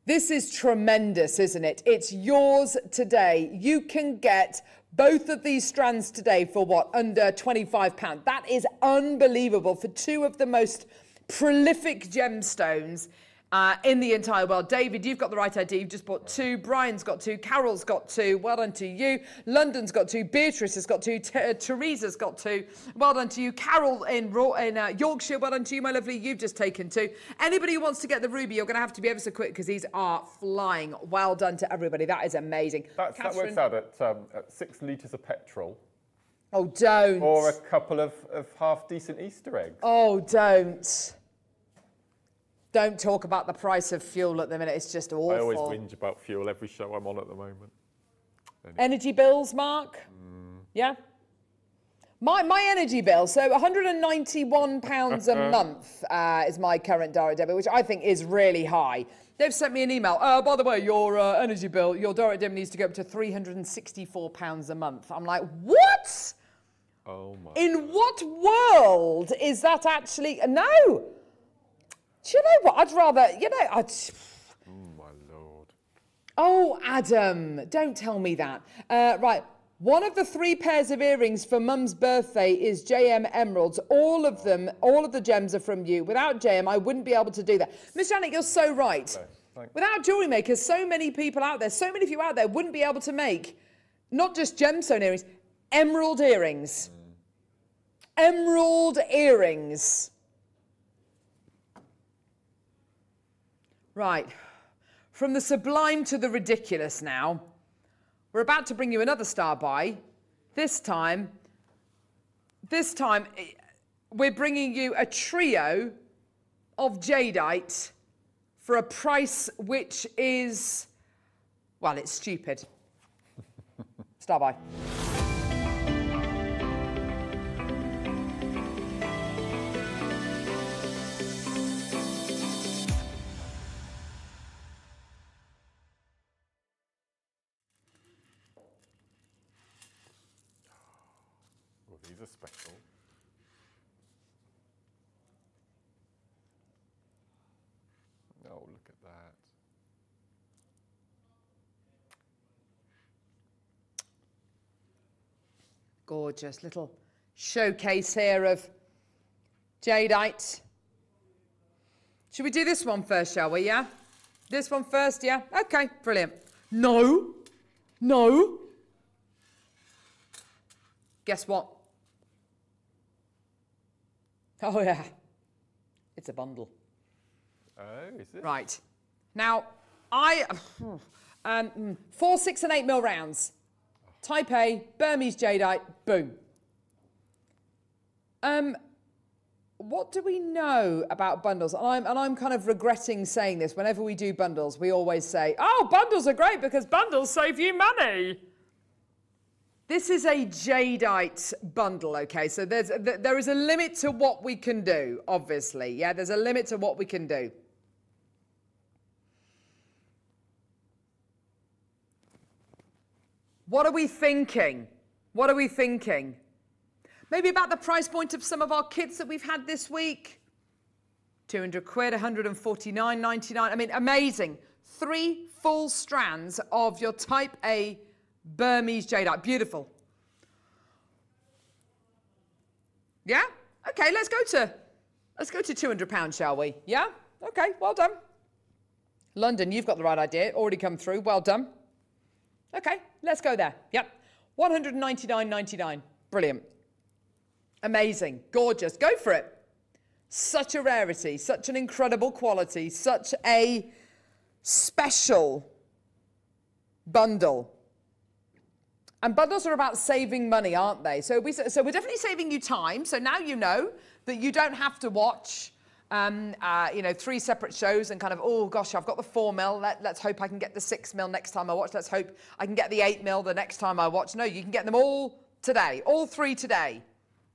Speaker 1: This is tremendous, isn't it? It's yours today. You can get both of these strands today for what? Under £25. That is unbelievable for two of the most prolific gemstones uh, in the entire world. David, you've got the right idea. You've just bought two. Brian's got two. Carol's got two. Well done to you. London's got two. Beatrice has got two. T- uh, Teresa's got two. Well done to you. Carol in, in uh, Yorkshire. Well done to you, my lovely. You've just taken two. Anybody who wants to get the ruby, you're going to have to be ever so quick because these are flying. Well done to everybody. That is amazing.
Speaker 2: That's, that works out at, um, at six litres of petrol
Speaker 1: Oh, don't.
Speaker 2: or a couple of, of half decent Easter eggs.
Speaker 1: Oh, don't. Don't talk about the price of fuel at the minute. It's just awful.
Speaker 2: I always whinge about fuel every show I'm on at the moment.
Speaker 1: Energy bills, Mark? Yeah? My, my energy bill, so £191 a month uh, is my current direct debit, which I think is really high. They've sent me an email. Uh, by the way, your uh, energy bill, your direct debit needs to go up to £364 a month. I'm like, what?
Speaker 2: Oh my.
Speaker 1: In what world is that actually? No. Do you know what? I'd rather, you know, I'd.
Speaker 2: Oh my lord.
Speaker 1: Oh, Adam, don't tell me that. Uh, right. One of the three pairs of earrings for Mum's birthday is JM Emeralds. All of them, all of the gems are from you. Without JM, I wouldn't be able to do that. Miss Janet, you're so right.
Speaker 2: thanks.
Speaker 1: Without jewelry makers, so many people out there, so many of you out there wouldn't be able to make not just gemstone earrings, emerald earrings. Emerald earrings. Right. From the sublime to the ridiculous now. We're about to bring you another star buy. This time, this time, eh, we're bringing you a trio of jadeite for a price which is, well, it's stupid. Star
Speaker 2: buy.
Speaker 1: Gorgeous little showcase here of jadeite. Should we do this one first, shall we? Yeah? This one first, yeah? Okay, brilliant. No, no. Guess what? Oh, yeah. It's a bundle.
Speaker 2: Oh, is it?
Speaker 1: Right. Now, I. Um, four, six, and eight mil rounds. Type A, Burmese jadeite, boom. Um, what do we know about bundles? And I'm, and I'm kind of regretting saying this. Whenever we do bundles, we always say, oh, bundles are great because bundles save you money. This is a jadeite bundle, okay? So there's, there is a limit to what we can do, obviously. Yeah, there's a limit to what we can do. What are we thinking? What are we thinking? Maybe about the price point of some of our kits that we've had this week. 200 quid, 149.99. I mean, amazing. Three full strands of your type A Burmese jadeite. Beautiful. Yeah? Okay, let's go to let's go to 200 pounds, shall we? Yeah? Okay, well done. London, you've got the right idea. Already come through. Well done. Okay, let's go there. Yep. 199.99. Brilliant. Amazing. Gorgeous. Go for it. Such a rarity, such an incredible quality, such a special bundle. And bundles are about saving money, aren't they? So, we, so we're definitely saving you time. So now you know that you don't have to watch, um, uh, you know, three separate shows and kind of, oh gosh, I've got the four mil. Let, let's hope I can get the six mil next time I watch. Let's hope I can get the eight mil the next time I watch. No, you can get them all today, all three today.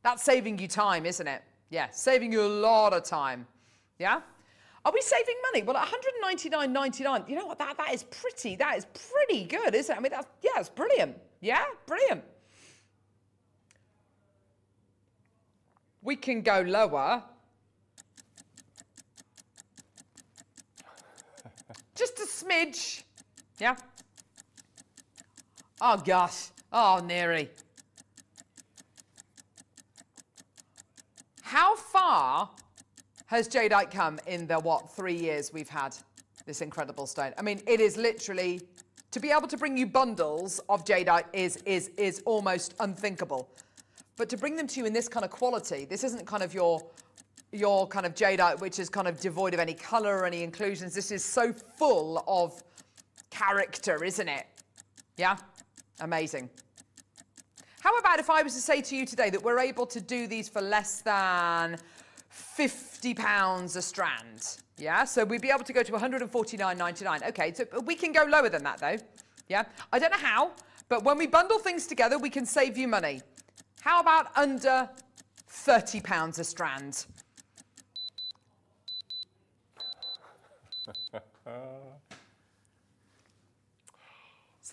Speaker 1: That's saving you time, isn't it? Yeah, saving you a lot of time. Yeah? Are we saving money? Well, 199.99. You know what? That that is pretty. That is pretty good, isn't it? I mean, that's yeah, it's brilliant. Yeah, brilliant. We can go lower. Just a smidge. Yeah. Oh gosh. Oh, Neri. How far has jadeite come in the what three years we've had this incredible stone? I mean, it is literally to be able to bring you bundles of jadeite is is is almost unthinkable. But to bring them to you in this kind of quality, this isn't kind of your your kind of jadeite which is kind of devoid of any color or any inclusions. This is so full of character, isn't it? Yeah? Amazing. How about if I was to say to you today that we're able to do these for less than 50 pounds a strand? Yeah, so we'd be able to go to 149.99. Okay, so we can go lower than that though. Yeah, I don't know how, but when we bundle things together, we can save you money. How about under 30 pounds a strand? Ha ha.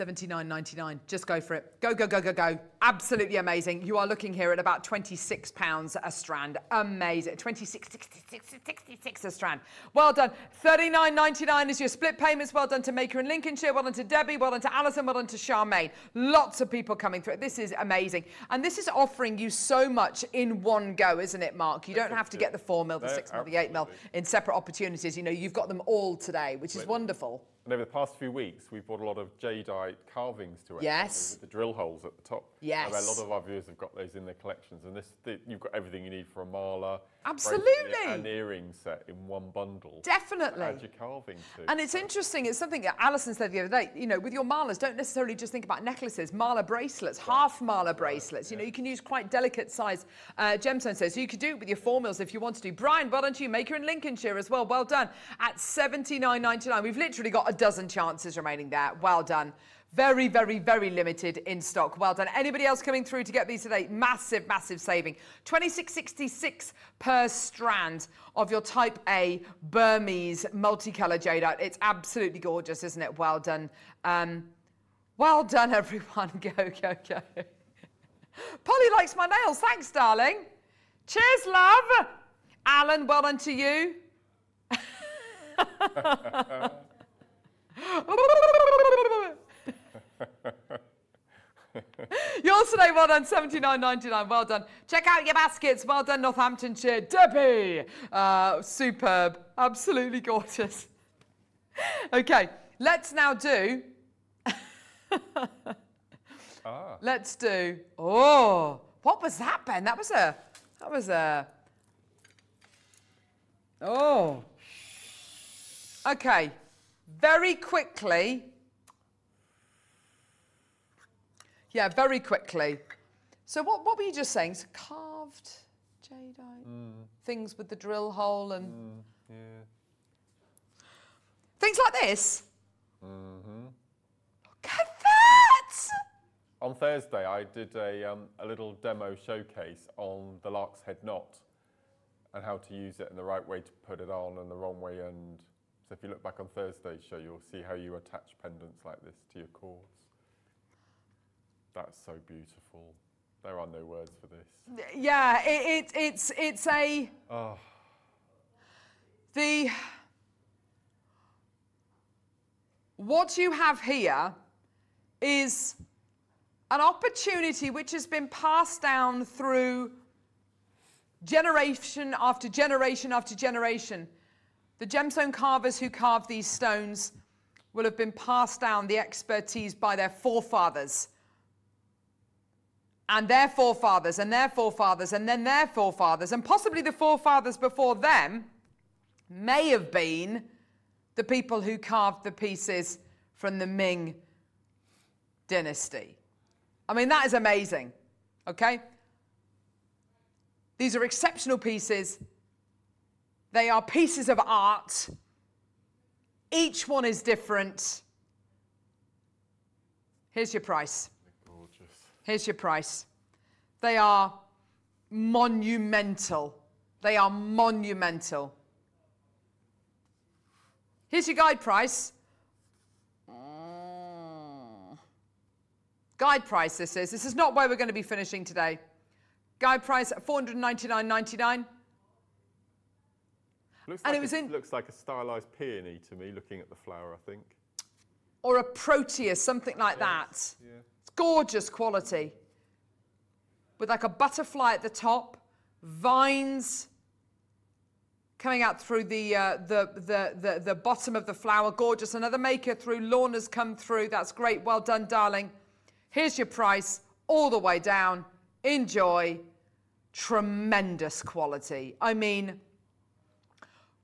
Speaker 1: Seventy-nine ninety-nine. Just go for it. Go, go, go, go, go. Absolutely amazing. You are looking here at about twenty-six pounds a strand. Amazing. 26, 66, 66 a strand. Well done. Thirty-nine ninety-nine is your split payments. Well done to Maker in Lincolnshire. Well done to Debbie. Well done to Alison. Well done to Charmaine. Lots of people coming through. This is amazing, and this is offering you so much in one go, isn't it, Mark? You don't have to get the four mil, the six mil, the eight mil in separate opportunities. You know, you've got them all today, which is wonderful.
Speaker 2: And over the past few weeks, we've brought a lot of jadeite carvings to it.
Speaker 1: Yes.
Speaker 2: With the drill holes at the top.
Speaker 1: Yes.
Speaker 2: And a lot of our viewers have got those in their collections. And this, the, you've got everything you need for a mala.
Speaker 1: Absolutely.
Speaker 2: An earring set in one bundle.
Speaker 1: Definitely.
Speaker 2: Add your carving to.
Speaker 1: And it's interesting, it's something that Alison said the other day, you know, with your malas, don't necessarily just think about necklaces, mala bracelets, half mala bracelets. You know, you can use quite delicate size uh, gemstones. there. So you could do it with your four mils if you want to do. Brian, well done to you. Maker in Lincolnshire as well. Well done. At 79.99. We've literally got a dozen chances remaining there. Well done. Very, very, very limited in stock. Well done. Anybody else coming through to get these today? Massive, massive saving. 26.66 per strand of your Type A Burmese multicolour jadeite. It's absolutely gorgeous, isn't it? Well done. Um, well done, everyone. Go, go, go. Polly likes my nails. Thanks, darling. Cheers, love. Alan, well done to you. Yours today, well done, 79.99, well done. Check out your baskets, well done, Northamptonshire. Debbie, uh, superb, absolutely gorgeous. Okay, let's now do.
Speaker 2: Ah.
Speaker 1: Let's do. Oh, what was that, Ben? That was a. That was a. Oh. Okay, very quickly. Yeah, very quickly. So what, what were you just saying? So carved jadeite, mm. things with the drill hole and mm,
Speaker 2: Yeah.
Speaker 1: things like this. Mm-hmm. Look at that!
Speaker 2: On Thursday, I did a, um, a little demo showcase on the Lark's Head knot and how to use it and the right way to put it on and the wrong way. And so, if you look back on Thursday's show, you'll see how you attach pendants like this to your cords. That's so beautiful. There are no words for this.
Speaker 1: Yeah, it, it, it's it's a
Speaker 2: Oh,
Speaker 1: the what you have here is an opportunity which has been passed down through generation after generation after generation. The gemstone carvers who carved these stones will have been passed down the expertise by their forefathers and their forefathers and their forefathers and then their forefathers and possibly the forefathers before them may have been the people who carved the pieces from the Ming dynasty. I mean, that is amazing. Okay? These are exceptional pieces. They are pieces of art. Each one is different. Here's your price.
Speaker 2: gorgeous.
Speaker 1: Here's your price. They are monumental. They are monumental. Here's your guide price. Mm. Guide price this is. This is not where we're going to be finishing today. Guide price at 499.99.
Speaker 2: Looks
Speaker 1: And
Speaker 2: like
Speaker 1: it was
Speaker 2: a-
Speaker 1: in-
Speaker 2: looks like a stylized peony to me, looking at the flower. I think.
Speaker 1: or a Proteus, something like that.
Speaker 2: Yeah.
Speaker 1: It's gorgeous quality. With like a butterfly at the top, vines coming out through the, uh, the, the, the, the bottom of the flower. Gorgeous. Another maker through. Lorna's come through. That's great. Well done, darling. Here's your price all the way down. Enjoy. Tremendous quality. I mean,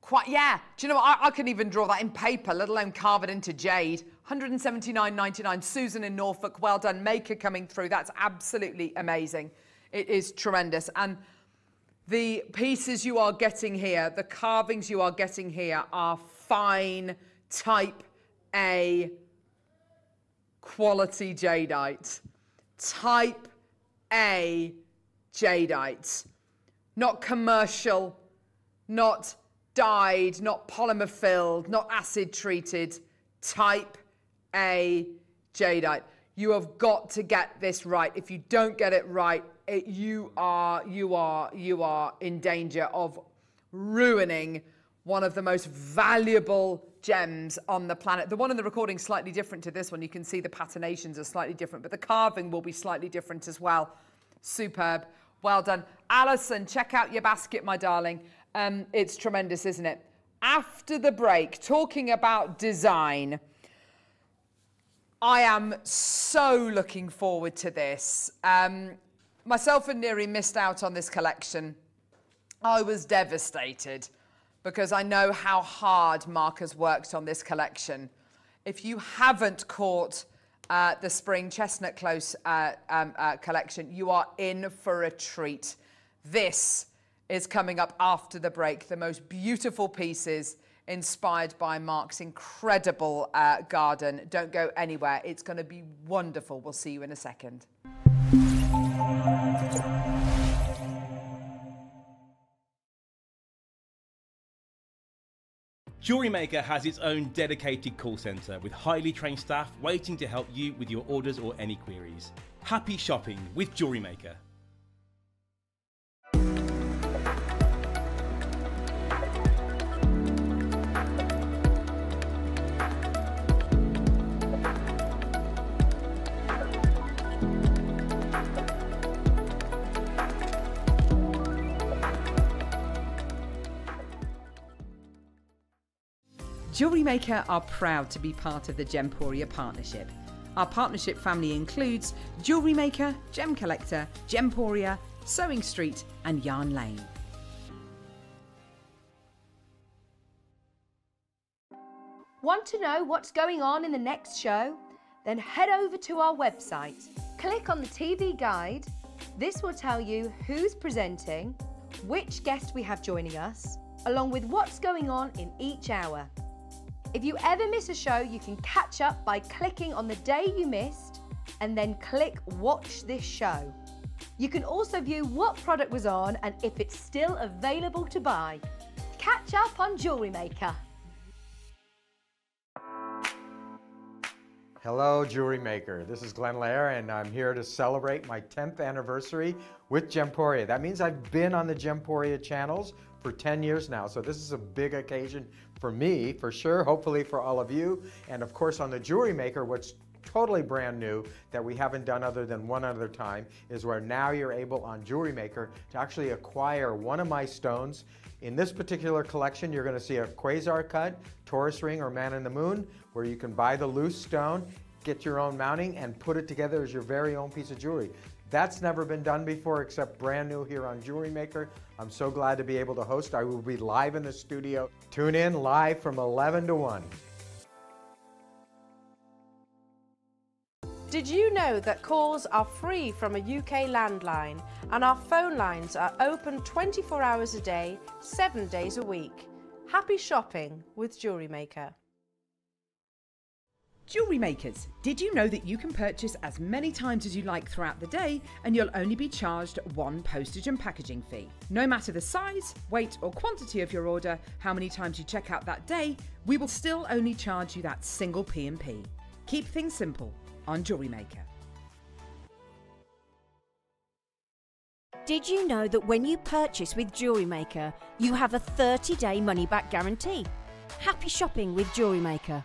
Speaker 1: Quite, yeah. Do you know what? I, I can even draw that in paper, let alone carve it into jade. 179.99. Susan in Norfolk, well done. Maker coming through. That's absolutely amazing. It is tremendous. And the pieces you are getting here, the carvings you are getting here are fine type A quality jadeite. Type A jadeite. Not commercial, not dyed, not polymer filled, not acid treated, type A jadeite. You have got to get this right. If you don't get it right, it, you are you are you are in danger of ruining one of the most valuable gems on the planet. The one in the recording is slightly different to this one. You can see the patinations are slightly different, but the carving will be slightly different as well. Superb. Well done. Alison, check out your basket, my darling. Um, it's tremendous, isn't it? After the break, talking about design, I am so looking forward to this. Um, myself and Neri missed out on this collection. I was devastated because I know how hard Mark has worked on this collection. If you haven't caught uh, the Spring Chestnut Close uh, um, uh, collection, you are in for a treat. This is coming up after the break. The most beautiful pieces inspired by Mark's incredible uh, garden. Don't go anywhere. It's going to be wonderful. We'll see you in a second.
Speaker 3: Jewelry Maker has its own dedicated call centre with highly trained staff waiting to help you with your orders or any queries. Happy shopping with Jewellery Maker.
Speaker 1: Jewellery Maker are proud to be part of the Gemporia partnership. Our partnership family includes Jewellery Maker, Gem Collector, Gemporia, Sewing Street, and Yarn Lane.
Speaker 4: Want to know what's going on in the next show? Then head over to our website. Click on the TV guide. This will tell you who's presenting, which guest we have joining us, along with what's going on in each hour. If you ever miss a show, you can catch up by clicking on the day you missed and then click Watch This Show. You can also view what product was on and if it's still available to buy. Catch up on Jewellery Maker.
Speaker 5: Hello, Jewelry Maker. This is Glenn Lehrer, and I'm here to celebrate my 10th anniversary with Gemporia. That means I've been on the Gemporia channels for 10 years now, so this is a big occasion for me, for sure, hopefully for all of you, and of course on the Jewelry Maker, what's totally brand new that we haven't done other than one other time is where now you're able on Jewelry Maker to actually acquire one of my stones. In this particular collection, you're going to see a quasar cut, Torus ring, or man in the moon, where you can buy the loose stone, get your own mounting, and put it together as your very own piece of jewelry. That's never been done before except brand new here on Jewelry Maker. I'm so glad to be able to host. I will be live in the studio. Tune in live from 11 to 1.
Speaker 6: Did you know that calls are free from a UK landline and our phone lines are open 24 hours a day, 7 days a week? Happy shopping with Jewellery Maker.
Speaker 1: Jewellery makers, did you know that you can purchase as many times as you like throughout the day and you'll only be charged one postage and packaging fee? No matter the size, weight, or quantity of your order, how many times you check out that day, we will still only charge you that single P&P. Keep things simple on Jewellery Maker.
Speaker 7: Did you know that when you purchase with Jewellery Maker, you have a 30 day money back guarantee? Happy shopping with Jewellery Maker.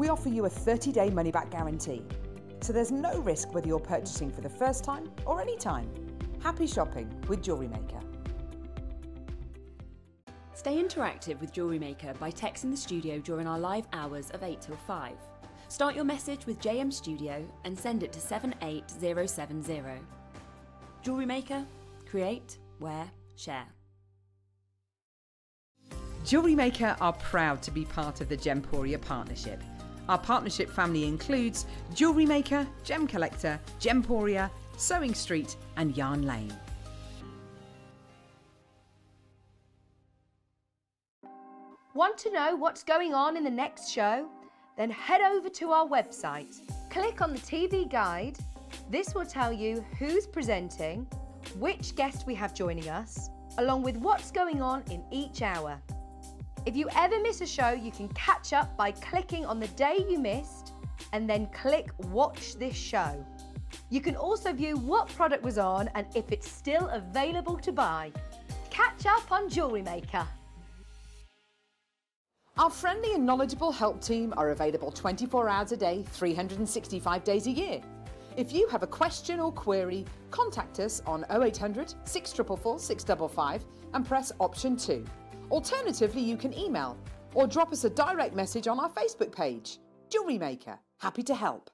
Speaker 1: we offer you a 30 day money back guarantee. So there's no risk whether you're purchasing for the first time or any time. Happy shopping with Jewellery Maker.
Speaker 8: Stay interactive with Jewellery Maker by texting the studio during our live hours of 8 till 5. Start your message with JM Studio and send it to 78070. Jewellery Maker, create, wear, share.
Speaker 1: Jewellery Maker are proud to be part of the Gemporia partnership. Our partnership family includes Jewellery Maker, Gem Collector, Gemporia, Sewing Street, and Yarn Lane.
Speaker 4: Want to know what's going on in the next show? Then head over to our website. Click on the TV guide. This will tell you who's presenting, which guest we have joining us, along with what's going on in each hour. If you ever miss a show, you can catch up by clicking on the day you missed and then click Watch This Show. You can also view what product was on and if it's still available to buy. Catch up on Jewellery Maker.
Speaker 1: Our friendly and knowledgeable help team are available 24 hours a day, 365 days a year. If you have a question or query, contact us on 0800 644 655 and press option 2. Alternatively, you can email or drop us a direct message on our Facebook page. Jewellery Maker, happy to help.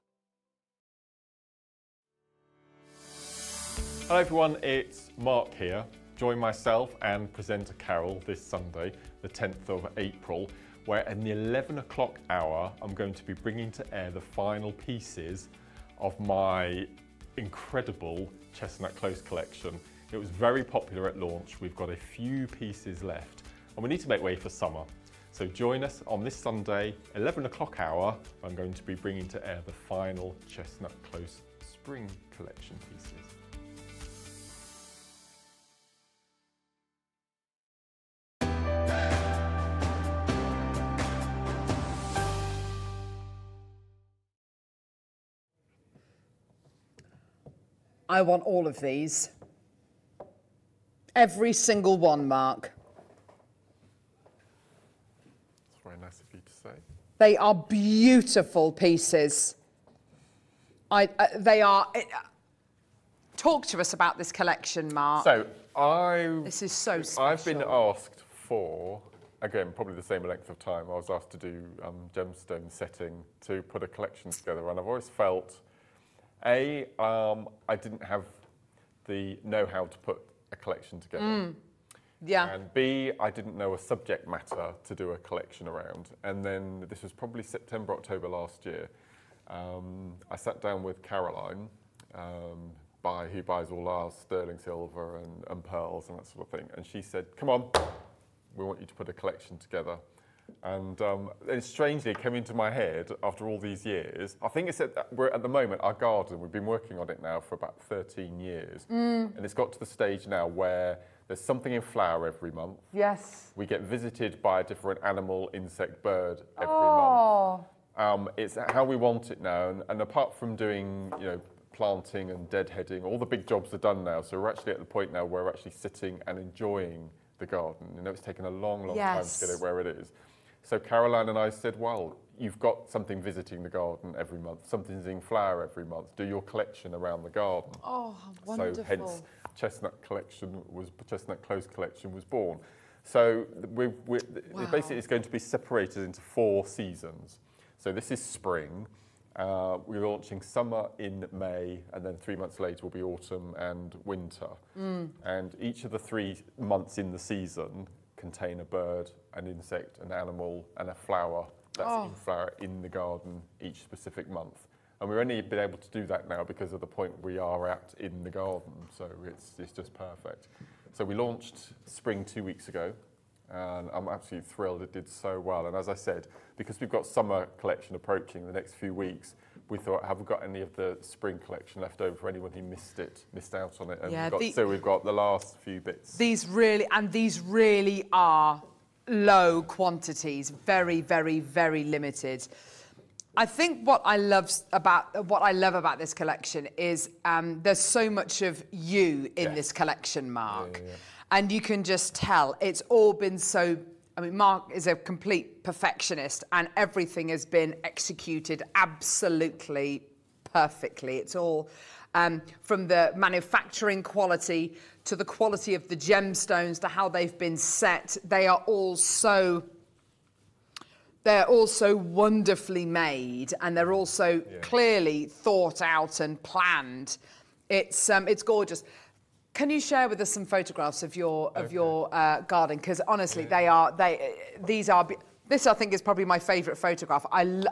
Speaker 2: Hello everyone, it's Mark here. Join myself and presenter Carol this Sunday, the 10th of April, where at the 11 o'clock hour, I'm going to be bringing to air the final pieces of my incredible chestnut close collection. It was very popular at launch. We've got a few pieces left and we need to make way for summer. So join us on this Sunday, 11 o'clock hour. I'm going to be bringing to air the final chestnut close spring collection pieces.
Speaker 1: I want all of these. Every single one, Mark.
Speaker 2: It's very nice of you to say.
Speaker 1: They are beautiful pieces. I, uh, they are. Uh, talk to us about this collection, Mark.
Speaker 2: So I.
Speaker 1: This is so special.
Speaker 2: I've been asked for, again, probably the same length of time. I was asked to do um, gemstone setting to put a collection together, and I've always felt, a, um, I didn't have the know-how to put a collection together.
Speaker 1: Mm. Yeah.
Speaker 2: And B, I didn't know a subject matter to do a collection around. And then this was probably September, October last year. Um, I sat down with Caroline, um, by, who buys all our sterling silver and, and pearls and that sort of thing. And she said, come on, we want you to put a collection together. And um, it strangely came into my head after all these years. I think it's at, we're at the moment, our garden, we've been working on it now for about 13 years. And it's got to the stage now where there's something in flower every month.
Speaker 1: Yes.
Speaker 2: We get visited by a different animal, insect, bird every
Speaker 1: Oh.
Speaker 2: month. Um, it's how we want it now. And, and apart from doing, you know, planting and deadheading, all the big jobs are done now. So we're actually at the point now where we're actually sitting and enjoying the garden. You know, it's taken a long, long time to get it where it is. So Caroline and I said, well, you've got something visiting the garden every month, something's in flower every month. Do your collection around the garden.
Speaker 1: Oh, wonderful!
Speaker 2: So hence Chestnut Collection was Chestnut Close Collection was born. So we, we,
Speaker 1: Wow.
Speaker 2: basically it's going to be separated into four seasons. So this is spring. Uh, we're launching summer in May, and then three months later will be autumn and winter.
Speaker 1: Mm.
Speaker 2: And each of the three months in the season contain a bird, an insect, an animal, and a flower that's
Speaker 1: Oh.
Speaker 2: in flower in the garden each specific month. And we've only been able to do that now because of the point we are at in the garden. So it's, it's just perfect. So we launched spring two weeks ago. And I'm absolutely thrilled it did so well. And as I said, because we've got summer collection approaching the next few weeks, we thought, have we got any of the spring collection left over for anyone who missed it, missed out on it? And
Speaker 1: Yeah,
Speaker 2: we've got,
Speaker 1: the-
Speaker 2: so we've got the last few bits.
Speaker 1: These really, and these really are low quantities, very, very, very limited. I think what I love about what I love about this collection is um, there's so much of you in
Speaker 2: Yes.
Speaker 1: this collection, Mark,
Speaker 2: yeah, yeah.
Speaker 1: and you can just tell it's all been so. I mean, Mark is a complete perfectionist, and everything has been executed absolutely perfectly. It's all um, from the manufacturing quality to the quality of the gemstones to how they've been set. They are all so they're also wonderfully made and they're also clearly thought out and planned. It's um, it's gorgeous. Can you share with us some photographs of your of your uh, garden? Because honestly, they are they these are this I think is probably my favourite photograph. I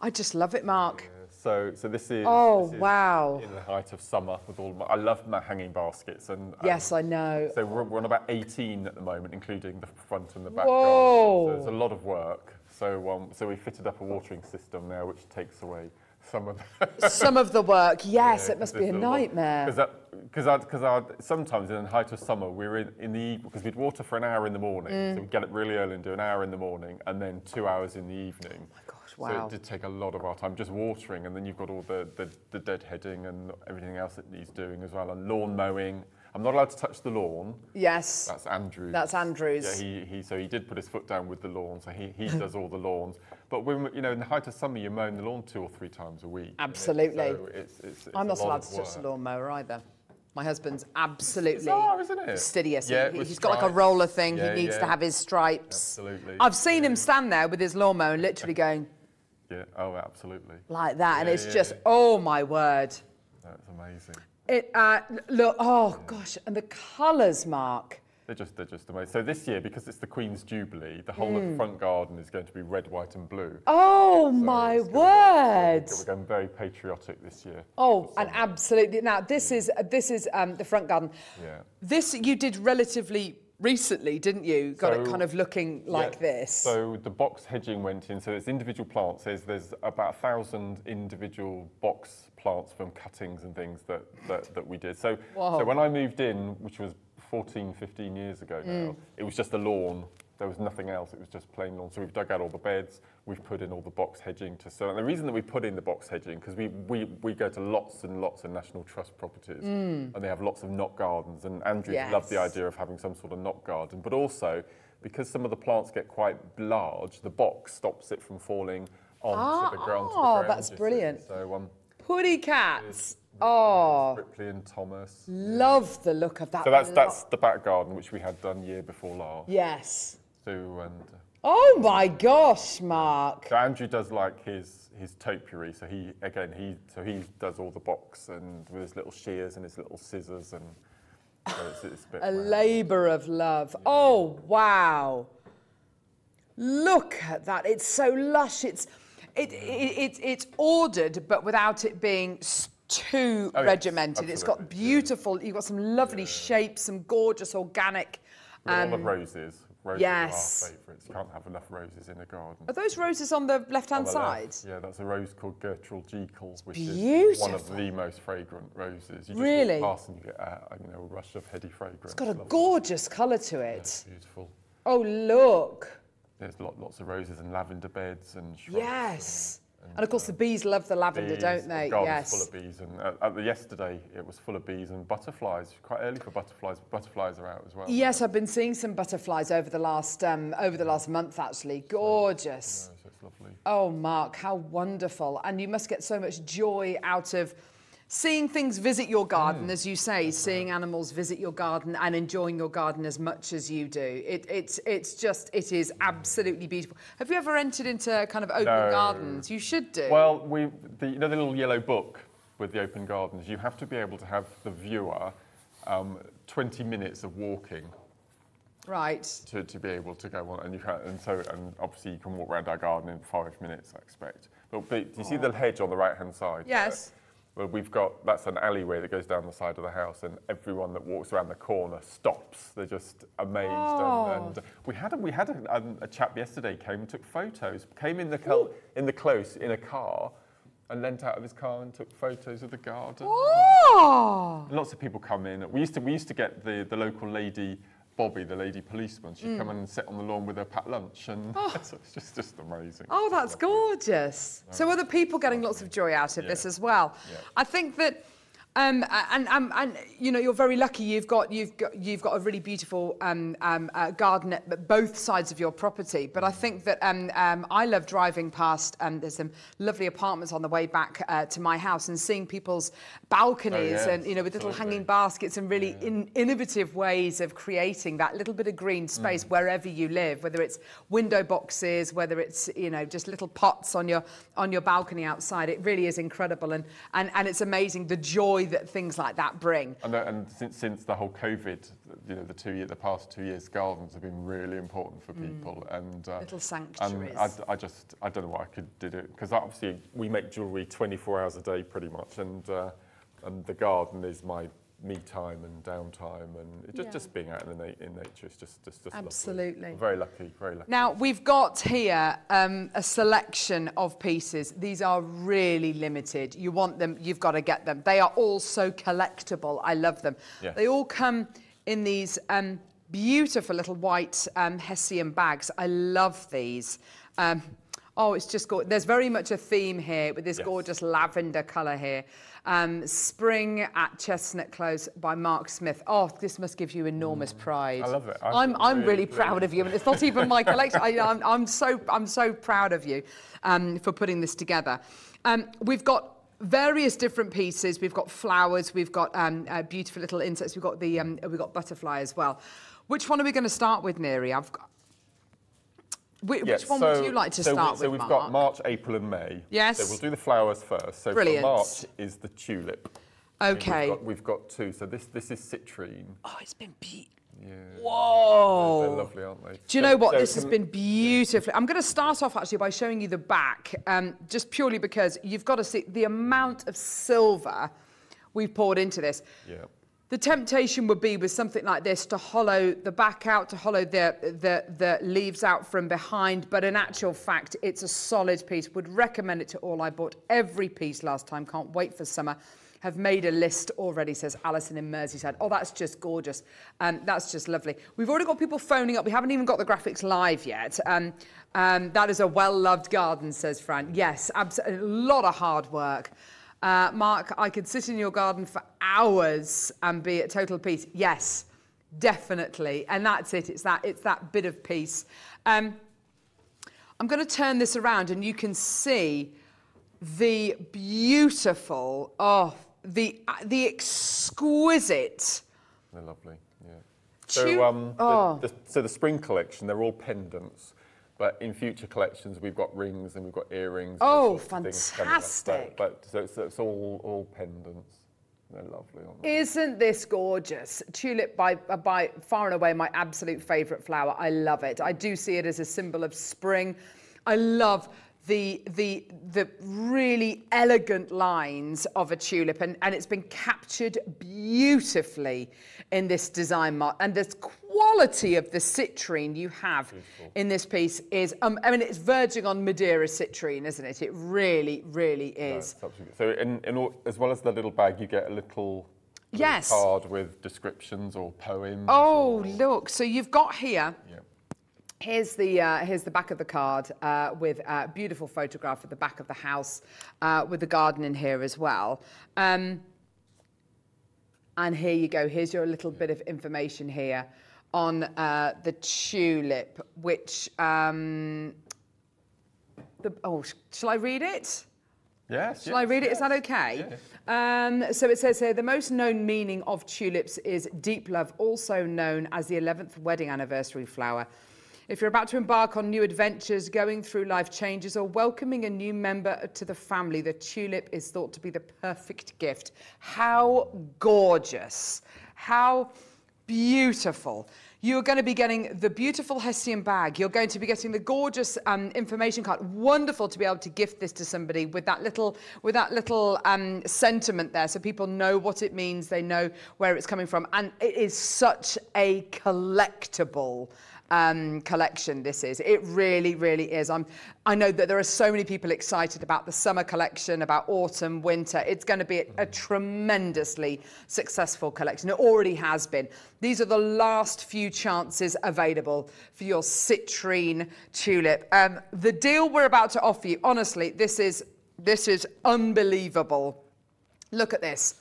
Speaker 1: I just love it, Mark.
Speaker 2: So, so this is.
Speaker 1: Oh,
Speaker 2: this is
Speaker 1: wow.
Speaker 2: In the height of summer with all my, I love my hanging baskets and. um,
Speaker 1: Yes, I know.
Speaker 2: So we're, we're on about 18 at the moment, including the front and the back.
Speaker 1: Whoa.
Speaker 2: garden. So there's a lot of work. So, um, so we fitted up a watering system now, which takes away some of the.
Speaker 1: Some of the work, yes, it must be a nightmare.
Speaker 2: Because because because sometimes in the height of summer we're in, in the because we'd water for an hour in the morning,
Speaker 1: Mm.
Speaker 2: so we'd get up really early and do an hour in the morning, and then two hours in the evening. Oh
Speaker 1: gosh,
Speaker 2: So it did take a lot of our time just watering, and then you've got all the the, the deadheading and everything else that needs doing as well, and lawn mowing. I'm not allowed to touch the lawn.
Speaker 1: Yes.
Speaker 2: That's Andrew.
Speaker 1: That's Andrew's.
Speaker 2: Yeah, he, he so he did put his foot down with the lawn, so he, he does all the lawns. But when you know in the height of summer, you're mowing the lawn two or three times a week.
Speaker 1: Absolutely.
Speaker 2: So it's, it's, it's
Speaker 1: I'm not allowed to touch the lawnmower either. My husband's absolutely
Speaker 2: bizarre, isn't it?
Speaker 1: fastidious.
Speaker 2: Yeah,
Speaker 1: He- he's got like a roller thing.
Speaker 2: Yeah,
Speaker 1: he needs to have his stripes.
Speaker 2: Absolutely.
Speaker 1: I've seen him stand there with his lawnmower and literally going
Speaker 2: Yeah. Oh, absolutely.
Speaker 1: like that, and it's
Speaker 2: yeah,
Speaker 1: just,
Speaker 2: yeah.
Speaker 1: oh my word.
Speaker 2: That's amazing.
Speaker 1: It uh, look, oh gosh, and the colours, Mark.
Speaker 2: They're just they're just amazing. So this year, because it's the Queen's Jubilee, the whole of
Speaker 1: Mm.
Speaker 2: the front garden is going to be red, white, and blue.
Speaker 1: Oh my word! red.
Speaker 2: We're going very patriotic this year.
Speaker 1: Oh, and absolutely. Now this is this is um, the front garden.
Speaker 2: Yeah.
Speaker 1: This you did relatively recently, didn't you? Got it kind of looking like
Speaker 2: Yeah,
Speaker 1: this.
Speaker 2: So the box hedging went in. So it's individual plants. There's there's about a thousand individual box plants from cuttings and things that that, that we did. So so when I moved in, which was 14, 15 years ago now,
Speaker 1: Mm.
Speaker 2: it was just a lawn. There was nothing else. It was just plain lawn. So we've dug out all the beds. We've put in all the box hedging to so. And the reason that we put in the box hedging because we, we we go to lots and lots of National Trust properties,
Speaker 1: Mm.
Speaker 2: and they have lots of knot gardens. And Andrew loved the idea of having some sort of knot garden, but also because some of the plants get quite large, the box stops it from falling onto the ground. the
Speaker 1: oh,
Speaker 2: ground,
Speaker 1: that's
Speaker 2: see.
Speaker 1: brilliant.
Speaker 2: So um,
Speaker 1: Putty cats. Oh,
Speaker 2: Ripley and Thomas.
Speaker 1: love the look of that.
Speaker 2: So that's
Speaker 1: lot.
Speaker 2: that's the back garden which we had done year before last.
Speaker 1: Yes.
Speaker 2: And uh,
Speaker 1: Oh my gosh, Mark.
Speaker 2: so Andrew does like his his topiary. So he again he so he does all the box and with his little shears and his little scissors and so it's, it's a.
Speaker 1: A labour of love. Oh wow. Look at that. It's so lush. It's it, it, it it's ordered but without it being too
Speaker 2: Oh, yes,
Speaker 1: regimented. It's got
Speaker 2: yeah.
Speaker 1: beautiful. You've got some lovely shapes, some gorgeous organic.
Speaker 2: With all the
Speaker 1: um,
Speaker 2: roses. Roses
Speaker 1: yes.
Speaker 2: are our favourites. You can't have enough roses in a garden.
Speaker 1: Are those roses on the left-hand side?
Speaker 2: left, Yeah, that's a rose called Gertrude Jekyll, which is one of the most fragrant roses. You just
Speaker 1: Really?
Speaker 2: walk past and you get a, you know, a rush of heady fragrance.
Speaker 1: It's got a
Speaker 2: Lovely.
Speaker 1: gorgeous colour to it.
Speaker 2: It's beautiful.
Speaker 1: Oh look.
Speaker 2: There's lots of roses and lavender beds and shrubs.
Speaker 1: Yes. And of course the bees love the lavender,
Speaker 2: bees,
Speaker 1: don't they?
Speaker 2: The
Speaker 1: Yes.
Speaker 2: full of bees. And uh, at the yesterday, it was full of bees and butterflies. Quite early for butterflies. but Butterflies are out as well.
Speaker 1: Yes, I've been seeing some butterflies over the last um, over the last month actually. Gorgeous.
Speaker 2: So it's lovely.
Speaker 1: Oh, Mark, how wonderful! And you must get so much joy out of seeing things visit your garden, as you say, seeing animals visit your garden and enjoying your garden as much as you do. It, it's it's just it is absolutely beautiful. Have you ever entered into kind of open
Speaker 2: No.
Speaker 1: gardens? You should do.
Speaker 2: Well, we, the, you know the little yellow book with the open gardens, you have to be able to have the viewer um, 20 minutes of walking
Speaker 1: right.
Speaker 2: to, to be able to go on. And, you can, and so, and obviously you can walk around our garden in five minutes, I expect. But, but do you see the hedge on the right-hand side? there? Well, we've got, that's an alleyway that goes down the side of the house and everyone that walks around the corner stops. They're just amazed.
Speaker 1: Oh.
Speaker 2: And, and we had, a, we had a, um, a chap yesterday came and took photos, came in the, in the close in a car and leant out of his car and took photos of the garden. Lots of people come in. We used to, we used to get the, the local lady, Bobby, the lady policeman. She'd come in and sit on the lawn with her packed lunch. And oh. so it's just, just amazing.
Speaker 1: Oh, that's gorgeous. So other people getting lots of joy out of this as well.
Speaker 2: Yeah.
Speaker 1: I think that, um, and, um, and you know, you're very lucky. You've got you've got you've got a really beautiful um, um, uh, garden at both sides of your property. But I think that um, um, I love driving past. Um, there's some lovely apartments on the way back uh, to my house and seeing people's balconies
Speaker 2: yes,
Speaker 1: and you know with little
Speaker 2: absolutely.
Speaker 1: hanging baskets and really in, innovative ways of creating that little bit of green space wherever you live, whether it's window boxes, whether it's you know just little pots on your on your balcony outside. It really is incredible, and and, and it's amazing the joy that things like that bring.
Speaker 2: And, and since, since the whole COVID, you know, the two year, the past two years, gardens have been really important for people. And uh,
Speaker 1: Little
Speaker 2: and
Speaker 1: sanctuaries.
Speaker 2: I, I just, I don't know what I could do it because obviously we make jewellery 24 hours a day pretty much, and uh, and the garden is my me time and downtime, and just
Speaker 1: Yeah.
Speaker 2: just being out in, the na- in nature is just just, just.
Speaker 1: Absolutely.
Speaker 2: Very lucky, very lucky.
Speaker 1: Now, we've got here um, a selection of pieces. These are really limited. You want them, you've got to get them. They are all so collectible. I love them.
Speaker 2: Yes.
Speaker 1: They all come in these um, beautiful little white um, Hessian bags. I love these. Um, oh, it's just gorgeous. There's very much a theme here with this
Speaker 2: Yes.
Speaker 1: gorgeous lavender colour here. Um, Spring at Chestnut Close by Mark Smith. Oh, this must give you enormous pride.
Speaker 2: Mm. I love it. I'm
Speaker 1: I'm, I'm really
Speaker 2: really
Speaker 1: proud of you, and it's not even my collection. I, I'm, I'm so I'm so proud of you um, for putting this together. Um, we've got various different pieces. We've got flowers. We've got um, uh, beautiful little insects. We've got the um, we've got butterfly as well. Which one are we going to start with, Neri? I've got. Which,
Speaker 2: Yeah,
Speaker 1: which one
Speaker 2: so-
Speaker 1: would you like to
Speaker 2: so we-
Speaker 1: start
Speaker 2: so
Speaker 1: with,
Speaker 2: we've
Speaker 1: Mark?
Speaker 2: got March, April, and May.
Speaker 1: Yes.
Speaker 2: So we'll do the flowers first. So
Speaker 1: Brilliant.
Speaker 2: March is the tulip.
Speaker 1: Okay.
Speaker 2: We've got, we've got two. So this this is citrine.
Speaker 1: Oh, it's been be- Whoa.
Speaker 2: They're lovely, aren't they?
Speaker 1: Do you know what?
Speaker 2: so
Speaker 1: this has been beautifully. I'm going to start off actually by showing you the back, um, just purely because you've got to see the amount of silver we've poured into this.
Speaker 2: Yeah.
Speaker 1: The temptation would be with something like this to hollow the back out, to hollow the, the, the leaves out from behind, but in actual fact, it's a solid piece. Would recommend it to all. I bought every piece last time, can't wait for summer. Have made a list already, says Alison in Merseyside. Oh, that's just gorgeous. Um, that's just lovely. We've already got people phoning up. We haven't even got the graphics live yet. Um, um, that is a well-loved garden, says Fran. Yes. A lot of hard work. Uh, Mark, I could sit in your garden for hours and be at total peace. Yes, definitely. And that's it. It's that, it's that bit of peace. Um, I'm going to turn this around and you can see the beautiful, oh, the, uh, the exquisite.
Speaker 2: They're lovely, yeah. So, um,
Speaker 1: Oh.
Speaker 2: the, the, so the spring collection, they're all pendants. But in future collections, we've got rings and we've got earrings.
Speaker 1: Oh,
Speaker 2: sorts of things coming up. So-
Speaker 1: fantastic.
Speaker 2: But so it's, it's all, all pendants. They're lovely, aren't they?
Speaker 1: Isn't this gorgeous? Tulip by, uh, by far and away my absolute favourite flower. I love it. I do see it as a symbol of spring. I love the, the, the really elegant lines of a tulip and, and it's been captured beautifully in this design mark. And the quality of the citrine you have in this piece is, um, I mean, it's verging on Madeira citrine, isn't it? It really, really is.
Speaker 2: absolutely- So in, in all, as well as the little bag, you get a little,
Speaker 1: Yes.
Speaker 2: card with descriptions or poems.
Speaker 1: Oh,
Speaker 2: or-
Speaker 1: look. So you've got here. Here's the, uh, here's the back of the card uh, with a beautiful photograph of the back of the house uh, with the garden in here as well. Um, and here you go. Here's your little bit of information here on uh, the tulip, which, um, the, oh, sh- shall I read it?
Speaker 2: Yes.
Speaker 1: Shall I read it? Is that okay? Um, so it says here the most known meaning of tulips is deep love, also known as the 11th wedding anniversary flower. If you're about to embark on new adventures, going through life changes, or welcoming a new member to the family, the tulip is thought to be the perfect gift. How gorgeous! How beautiful. You're going to be getting the beautiful Hessian bag. You're going to be getting the gorgeous um, information card. Wonderful to be able to gift this to somebody with that little, with that little um, sentiment there, so people know what it means. They know where it's coming from, and it is such a collectible um, collection this is. It really, really is. I'm, I know that there are so many people excited about the summer collection, about autumn, winter. It's going to be a, a tremendously successful collection. It already has been. These are the last few chances available for your citrine tulip. Um, the deal we're about to offer you, honestly, this is, this is unbelievable. Look at this.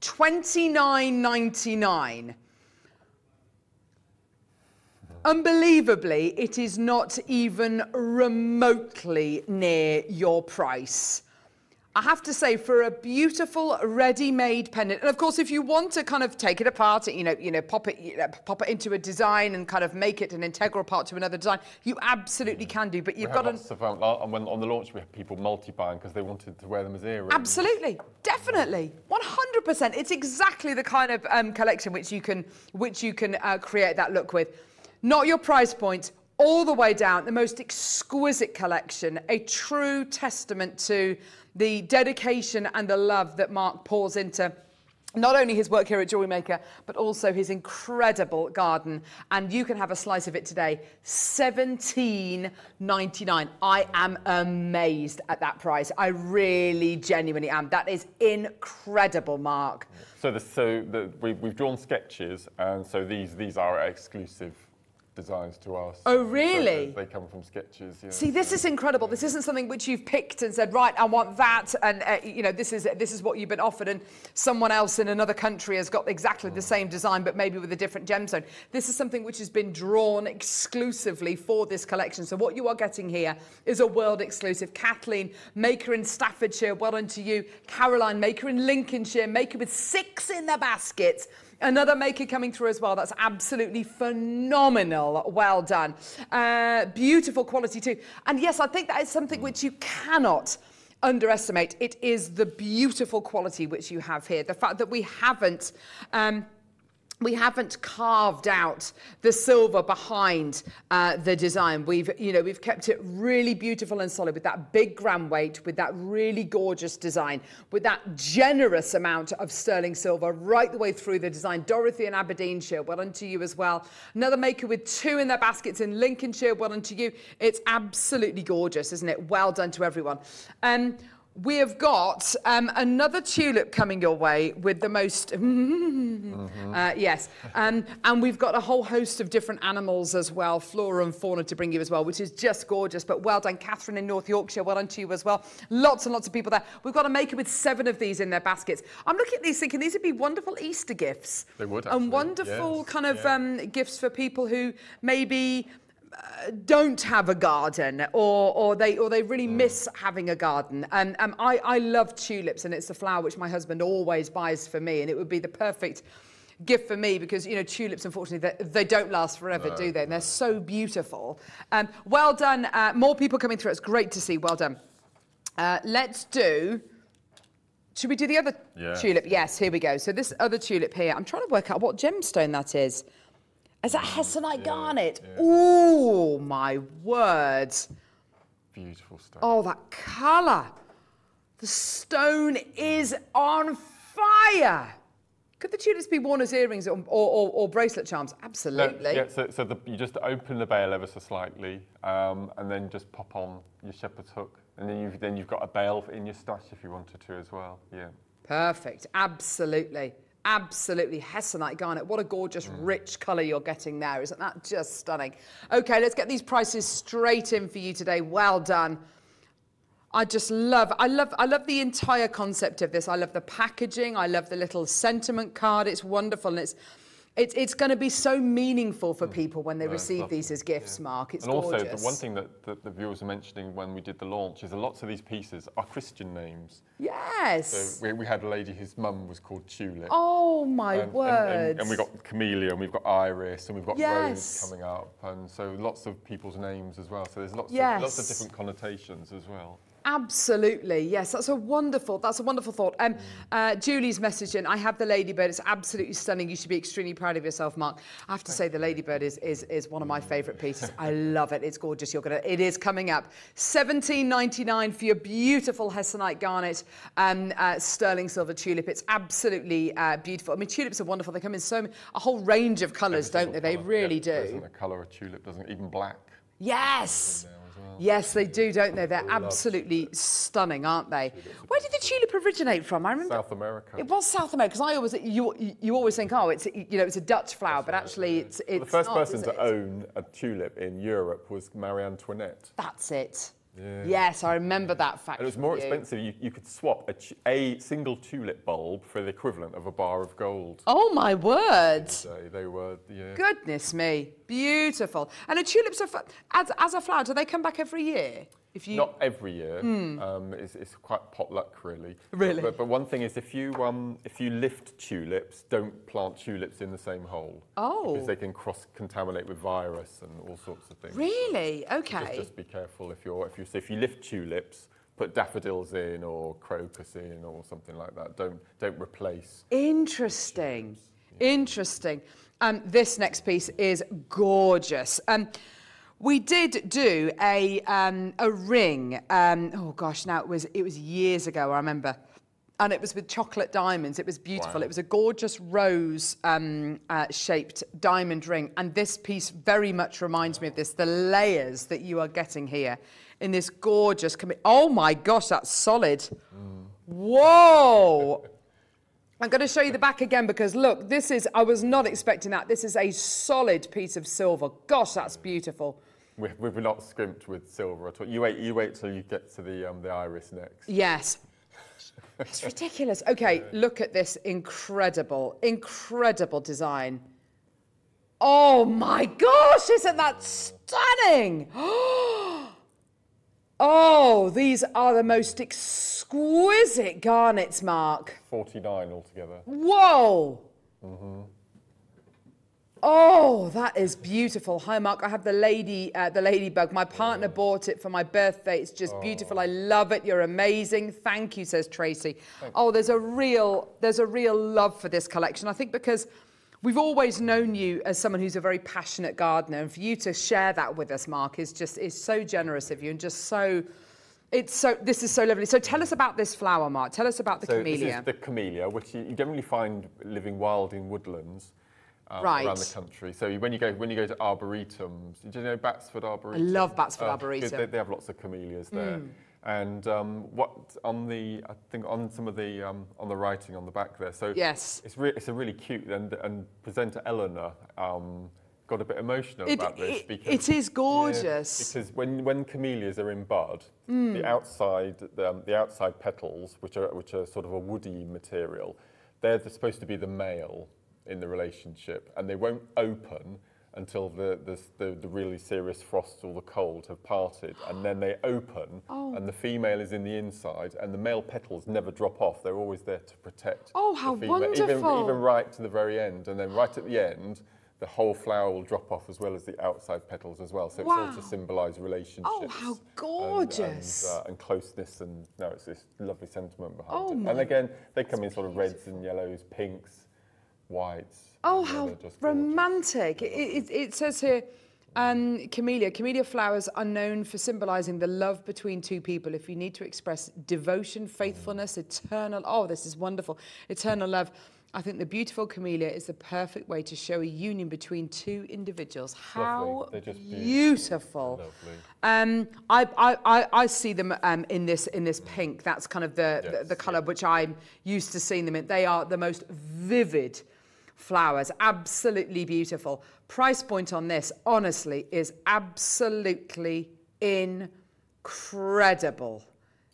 Speaker 1: 29.99 Unbelievably, it is not even remotely near your price. I have to say, for a beautiful ready-made pendant, and of course, if you want to kind of take it apart, you know, you know, pop it, you know, pop it into a design and kind of make it an integral part to another design, you absolutely can do. But you've got to
Speaker 2: of, um, when, on the launch, we had people multi-buying because they wanted to wear them as earrings.
Speaker 1: Absolutely, definitely, 100%. It's exactly the kind of um, collection which you can, which you can uh, create that look with. Not your price point, all the way down. The most exquisite collection, a true testament to the dedication and the love that Mark pours into not only his work here at Jewellery Maker, but also his incredible garden. And you can have a slice of it today, $17.99. I am amazed at that price. I really genuinely am. That is incredible, Mark.
Speaker 2: So, the, so the, we, we've drawn sketches, and so these these are exclusive designs to us.
Speaker 1: Oh, really?
Speaker 2: they, they come from sketches. Yeah.
Speaker 1: See, this is incredible. This isn't something which you've picked and said, right, I want that, and uh, you know, this is this is what you've been offered, and someone else in another country has got exactly the same design, but maybe with a different gemstone. This is something which has been drawn exclusively for this collection. So what you are getting here is a world exclusive. Kathleen, maker in Staffordshire, well done to you. Caroline, maker in Lincolnshire, maker with six in the basket. Another maker coming through as well. That's absolutely phenomenal. Well done. Uh, beautiful quality too. And yes, I think that is something which you cannot underestimate. It is the beautiful quality which you have here. The fact that we haven't. Um, we haven't carved out the silver behind uh, the design. We've, you know, we've kept it really beautiful and solid with that big gram weight, with that really gorgeous design, with that generous amount of sterling silver right the way through the design. Dorothy in Aberdeenshire, well done to you as well. Another maker with two in their baskets in Lincolnshire, well done to you. It's absolutely gorgeous, isn't it? Well done to everyone. Um, we have got um, another tulip coming your way with the most, uh, yes, um, and we've got a whole host of different animals as well, flora and fauna to bring you as well, which is just gorgeous. But well done, Catherine in North Yorkshire, well done to you as well. Lots and lots of people there. We've got a maker with seven of these in their baskets. I'm looking at these thinking these would be wonderful Easter gifts.
Speaker 2: They would, actually,
Speaker 1: And wonderful
Speaker 2: yes,
Speaker 1: kind of
Speaker 2: yeah.
Speaker 1: um, gifts for people who maybe uh, don't have a garden or, or they or they really miss having a garden. And um, I, I love tulips and it's a flower which my husband always buys for me and it would be the perfect gift for me because you know tulips unfortunately they, they don't last forever do they? and they're so beautiful. Um, well done. Uh, more people coming through. It's great to see. Well done. Uh, let's do should we do the other
Speaker 2: Yeah.
Speaker 1: tulip? Yes here we go. So this other tulip here i'm trying to work out what gemstone that is is that hessonite garnet? Oh my word.
Speaker 2: Beautiful stuff.
Speaker 1: Oh, that colour. The stone is on fire. Could the tulips be worn as earrings or, or, or, bracelet charms? Absolutely.
Speaker 2: yeah, so, so the, you just open the bail ever so slightly, um, and then just pop on your shepherd's hook, and then you've then you've got a bail in your stash if you wanted to as well. Yeah.
Speaker 1: Perfect. Absolutely. Absolutely. Hessonite garnet. What a gorgeous, mm. rich colour you're getting there. Isn't that just stunning? Okay, let's get these prices straight in for you today. Well done. I just love, I love, I love the entire concept of this. I love the packaging. I love the little sentiment card. It's wonderful, and it's, it's, it's going to be so meaningful for mm. people when they
Speaker 2: No,
Speaker 1: receive
Speaker 2: lovely,
Speaker 1: these as gifts. Mark, it's
Speaker 2: and also, the one thing that, that the viewers were mentioning when we did the launch is that lots of these pieces are Christian names.
Speaker 1: yes.
Speaker 2: So we, we had a lady whose mum was called Tulip.
Speaker 1: oh my
Speaker 2: and, and-
Speaker 1: words.
Speaker 2: And, and we've got Camellia, and we've got Iris, and we've got
Speaker 1: Yes.
Speaker 2: Rose coming up, and so lots of people's names as well. So there's lots,
Speaker 1: Yes.
Speaker 2: of, lots of different connotations as well.
Speaker 1: Absolutely, yes. That's a wonderful. That's a wonderful thought. Um, uh, Julie's message in. I have the ladybird. It's absolutely stunning. You should be extremely proud of yourself, Mark. I have to say, the ladybird is is, is one of my favourite pieces. I love it. It's gorgeous. You're gonna. It is coming up. Seventeen ninety nine for your beautiful hessonite garnet, um, uh, sterling silver tulip. It's absolutely uh, beautiful. I mean, tulips are wonderful. They come in so many, a whole range of colours, don't they? They really
Speaker 2: Yeah,
Speaker 1: do.
Speaker 2: isn't a colour of tulip, doesn't? Even black.
Speaker 1: Yes.
Speaker 2: there well.
Speaker 1: Yes, they do, don't they? They're absolutely stunning, aren't they? Where did the tulip originate from? I remember
Speaker 2: South America.
Speaker 1: it was South America because I always you you always think oh it's you know it's a Dutch flower, but actually it's it's
Speaker 2: the first
Speaker 1: not,
Speaker 2: person to own a tulip in Europe was Marie Antoinette.
Speaker 1: That's it.
Speaker 2: Yeah.
Speaker 1: Yes, I remember that fact.
Speaker 2: And it was more
Speaker 1: you.
Speaker 2: expensive. You, you could swap a, a single tulip bulb for the equivalent of a bar of gold.
Speaker 1: Oh my word!
Speaker 2: So they were, yeah.
Speaker 1: Goodness me, beautiful. And the tulips are f- as as a flower. Do they come back every year? If you
Speaker 2: Not every year. Um, it's, it's quite potluck, really.
Speaker 1: Really?
Speaker 2: But, but one thing is, if you um, if you lift tulips, don't plant tulips in the same hole.
Speaker 1: Oh.
Speaker 2: Because they can cross contaminate with virus and all sorts of things.
Speaker 1: really
Speaker 2: Just,
Speaker 1: okay.
Speaker 2: just be careful if you're if you so if you lift tulips, put daffodils in or crocus in or something like that. Don't don't replace.
Speaker 1: Interesting. Interesting. Um, this next piece is gorgeous. Um, we did do a um, a ring. Um, oh gosh, now it was it was years ago. I remember, and it was with chocolate diamonds. It was beautiful.
Speaker 2: Wow.
Speaker 1: It was a gorgeous rose um, uh, shaped diamond ring, and this piece very much reminds me of this. The layers that you are getting here in this gorgeous. Oh my gosh, that's solid. Whoa. I'm going to show you the back again because look, this is, I was not expecting that. This is a solid piece of silver. Gosh, that's beautiful.
Speaker 2: We, we've not scrimped with silver at all. You wait you wait till you get to the um, the iris next.
Speaker 1: Yes. It's ridiculous. Okay, look at this incredible, incredible design. Oh my gosh, isn't that stunning? Oh, these are the most exquisite garnets, Mark.
Speaker 2: 49 altogether.
Speaker 1: Whoa! Oh, that is beautiful. Hi, Mark. I have the lady, uh, the ladybug. My partner bought it for my birthday. It's just beautiful. I love it. You're amazing. Thank you, says Tracy. Oh, there's a real, there's a real love for this collection. I think because we've always known you as someone who's a very passionate gardener, and for you to share that with us, Mark, is just is so generous of you and just so. It's so. This is so lovely. So tell us about this flower, Mark. Tell us about the
Speaker 2: so
Speaker 1: camellia.
Speaker 2: this is the camellia, which you, you generally find living wild in woodlands. Um,
Speaker 1: Right.
Speaker 2: around the country. So when you go when you go to arboretums, do you know Batsford Arboretum?
Speaker 1: I love Batsford
Speaker 2: Oh,
Speaker 1: Arboretum.
Speaker 2: They, they have lots of camellias there. And um, what on the I think on some of the um, on the writing on the back there. So
Speaker 1: Yes.
Speaker 2: it's re- it's a really cute and and presenter Eleanor um, got a bit emotional
Speaker 1: It-
Speaker 2: about this
Speaker 1: it-
Speaker 2: because
Speaker 1: it is gorgeous.
Speaker 2: Yeah, because when when camellias are in bud,
Speaker 1: Mm.
Speaker 2: the outside the, um, the outside petals, which are which are sort of a woody material, they're the- supposed to be the male in the relationship, and they won't open until the, the, the, the really serious frosts or the cold have parted, and then they open,
Speaker 1: Oh.
Speaker 2: and the female is in the inside, and the male petals never drop off. They're always there to protect.
Speaker 1: Oh, how
Speaker 2: female, Even,
Speaker 1: wonderful.
Speaker 2: even right to the very end, and then right at the end, the whole flower will drop off as well as the outside petals as well. So it's all
Speaker 1: Wow.
Speaker 2: to symbolise relationships.
Speaker 1: Oh, how
Speaker 2: and-
Speaker 1: gorgeous.
Speaker 2: And, uh, and closeness, and no, it's this lovely sentiment behind
Speaker 1: Oh
Speaker 2: it.
Speaker 1: my-
Speaker 2: And again, they come in sort of reds and yellows, pinks, whites.
Speaker 1: Oh, how
Speaker 2: they're just gorgeous.
Speaker 1: romantic. It, it, it says here, um, camellia. Camellia flowers are known for symbolizing the love between two people. If you need to express devotion, faithfulness, eternal, oh, this is wonderful, eternal love. I think the beautiful camellia is the perfect way to show a union between two individuals. How
Speaker 2: Lovely. They're just
Speaker 1: beautiful.
Speaker 2: Lovely.
Speaker 1: Um, I, I, I, see them um, in this in this pink. That's kind of the, the,
Speaker 2: Yes,
Speaker 1: the colour which I'm used to seeing them in. They are the most vivid flowers, absolutely beautiful. Price point on this, honestly, is absolutely incredible.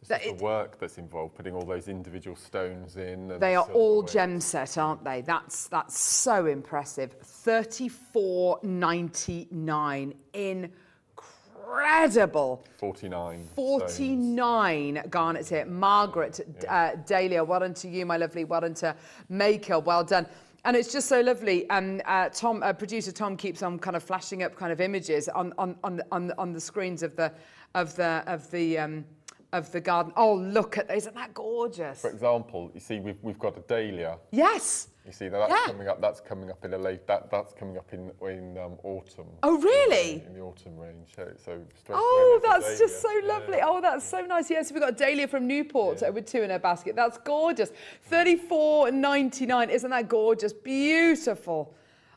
Speaker 2: It's
Speaker 1: it-
Speaker 2: the work that's involved, putting all those individual stones in.
Speaker 1: They are all
Speaker 2: weights.
Speaker 1: gem set, aren't they? That's that's so impressive. Thirty-four ninety-nine, incredible.
Speaker 2: 49. stones.
Speaker 1: 49 garnets here. Margaret uh, Dahlia, well done to you, my lovely. Well done to Maker, well done. And it's just so lovely. Um, uh, Tom, uh, producer Tom, keeps on kind of flashing up kind of images on on on the, on, on the screens of the of the of the um, of the garden. Oh, look at isn't that gorgeous?
Speaker 2: For example, you see, we've, we've got a dahlia.
Speaker 1: Yes.
Speaker 2: You see, that that's
Speaker 1: Yeah.
Speaker 2: coming up. That's coming up in a late. That that's coming up in in um, autumn.
Speaker 1: Oh, really?
Speaker 2: In the autumn range. So, so straight
Speaker 1: Oh,
Speaker 2: away there's
Speaker 1: that's just so lovely.
Speaker 2: Yeah.
Speaker 1: Oh, that's so nice. Yes, we've got Dahlia from Newport with two in her basket. That's gorgeous. Thirty-four ninety-nine. Isn't that gorgeous? Beautiful.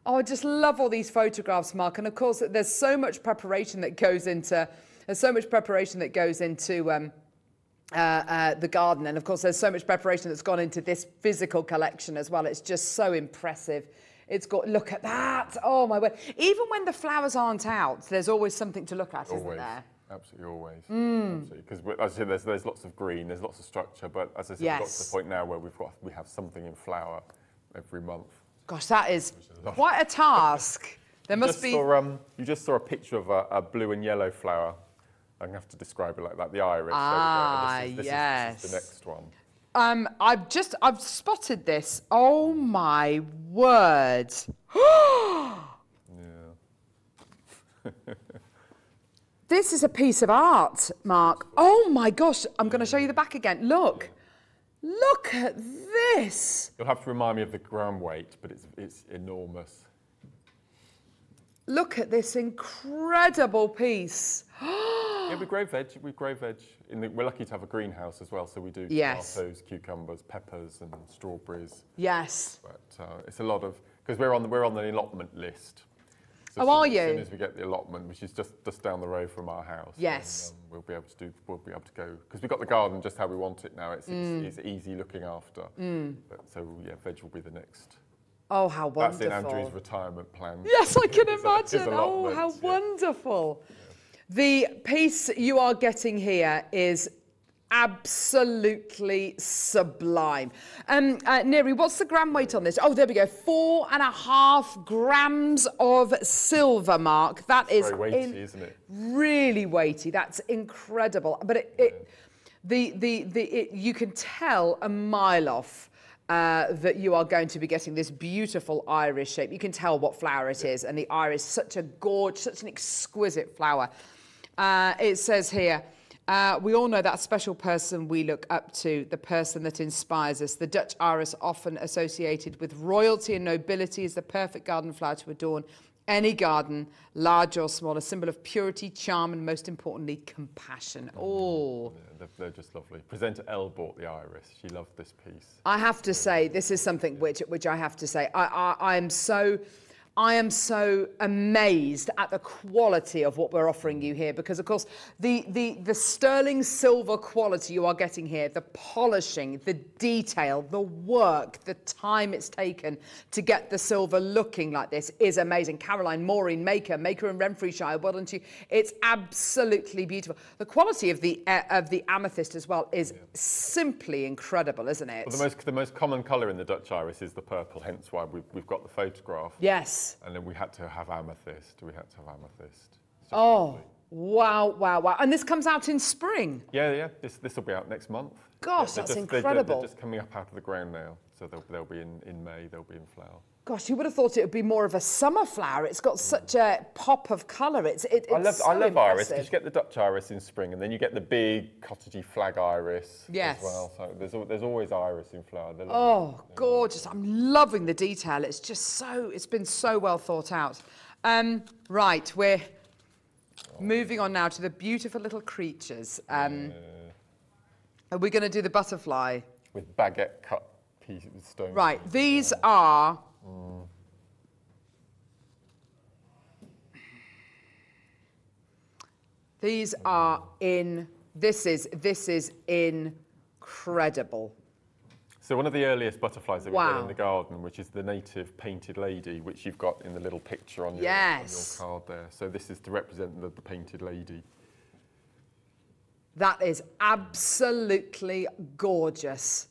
Speaker 1: Oh, I just love all these photographs, Mark. And of course, there's so much preparation that goes into. There's so much preparation that goes into. Um, uh, uh, the garden. And of course, there's so much preparation that's gone into this physical collection as well. It's just so impressive. It's got, look at that. Oh my word. Even when the flowers aren't out, there's always something to look at, isn't there?
Speaker 2: Absolutely always.
Speaker 1: Mm.
Speaker 2: Because as I said, there's, there's lots of green, there's lots of structure, but as I said, we've got to the point now where we've got we have something in flower every month.
Speaker 1: Gosh, that is quite a task. There must be.
Speaker 2: Saw, um, you just saw a picture of a, a blue and yellow flower. I'm going to have to describe it like that, the iris.
Speaker 1: Ah,
Speaker 2: over there. And this is, this Is, this is
Speaker 1: yes.
Speaker 2: the next one.
Speaker 1: Um, I've just I've spotted this. Oh my word! Yeah. this is a piece of art, Mark. Oh my gosh! I'm going to show you the back again. Look, look at this.
Speaker 2: You'll have to remind me of the gram weight, but it's, it's enormous.
Speaker 1: Look at this incredible piece.
Speaker 2: yeah, we grow veg. We grow veg. In the, we're lucky to have a greenhouse as well, so we do
Speaker 1: Yes.
Speaker 2: tomatoes, cucumbers, peppers, and strawberries.
Speaker 1: Yes.
Speaker 2: But uh, it's a lot of because we're on the we're on the allotment list. So
Speaker 1: Oh, are
Speaker 2: you? As soon as we get the allotment, which is just just down the road from our house, then,
Speaker 1: Yes.
Speaker 2: um, we'll be able to do. We'll be able to go because we've got the garden just how we want it now. It's
Speaker 1: Mm.
Speaker 2: it's, it's easy looking after. But, so yeah, veg will be the next.
Speaker 1: Oh, how
Speaker 2: That's
Speaker 1: wonderful!
Speaker 2: in Andrew's retirement plan.
Speaker 1: Yes, I can imagine. Oh, how
Speaker 2: allotments, yeah.
Speaker 1: wonderful. The piece you are getting here is absolutely sublime. Um, uh, Neri, what's the gram weight on this? Oh, there we go. Four and a half grams of silver, Mark. That is
Speaker 2: Very weighty,
Speaker 1: in-
Speaker 2: isn't it?
Speaker 1: really weighty. That's incredible. But it, it the the the it, you can tell a mile off. Uh, that you are going to be getting this beautiful iris shape. You can tell what flower it is, and the iris, such a gorge, such an exquisite flower. Uh, it says here, Uh, we all know that special person we look up to, the person that inspires us. The Dutch iris, often associated with royalty and nobility, is the perfect garden flower to adorn any garden, large or small, a symbol of purity, charm, and most importantly, compassion. Mm. Oh.
Speaker 2: Yeah, they're, they're just lovely. Presenter Elle bought the iris. She loved this piece.
Speaker 1: I have to say, this is something which, which I have to say, I, I, I am so, I am so amazed at the quality of what we're offering you here because, of course, the, the, the sterling silver quality you are getting here, the polishing, the detail, the work, the time it's taken to get the silver looking like this is amazing. Caroline, Maureen, Maker, Maker in Renfrewshire, well done to you. It's absolutely beautiful. The quality of the, uh, of the amethyst as well is simply incredible, isn't it?
Speaker 2: Well, the most, the most common colour in the Dutch iris is the purple, hence why we've, we've got the photograph.
Speaker 1: yes.
Speaker 2: And then we had to have amethyst. We had to have amethyst.
Speaker 1: Oh, wow, wow, wow. And this comes out in spring.
Speaker 2: Yeah, yeah. This this will be out next month.
Speaker 1: Gosh,
Speaker 2: They're
Speaker 1: that's
Speaker 2: just- they're-
Speaker 1: incredible.
Speaker 2: They're, just coming up out of the ground now, so they'll, they'll be in, in May. They'll be in flower.
Speaker 1: Gosh, you would have thought it would be more of a summer flower. It's got such a pop of colour. It's, it, it's
Speaker 2: I love
Speaker 1: so
Speaker 2: I love iris because you get the Dutch iris in spring, and then you get the big cottagey flag iris
Speaker 1: Yes.
Speaker 2: as well. So there's there's always iris in flower.
Speaker 1: Oh, gorgeous. I'm loving the detail. It's just so, it's been so well thought out. Um, right, we're moving on now to the beautiful little creatures. Um, Are we going to do the butterfly?
Speaker 2: with baguette cut pieces of stone.
Speaker 1: Right, these are. These are in. This is this is incredible.
Speaker 2: So one of the earliest butterflies that we get
Speaker 1: Wow.
Speaker 2: in the garden, which is the native painted lady, which you've got in the little picture on your,
Speaker 1: Yes.
Speaker 2: on your card there. So this is to represent the, the painted lady.
Speaker 1: That is absolutely gorgeous.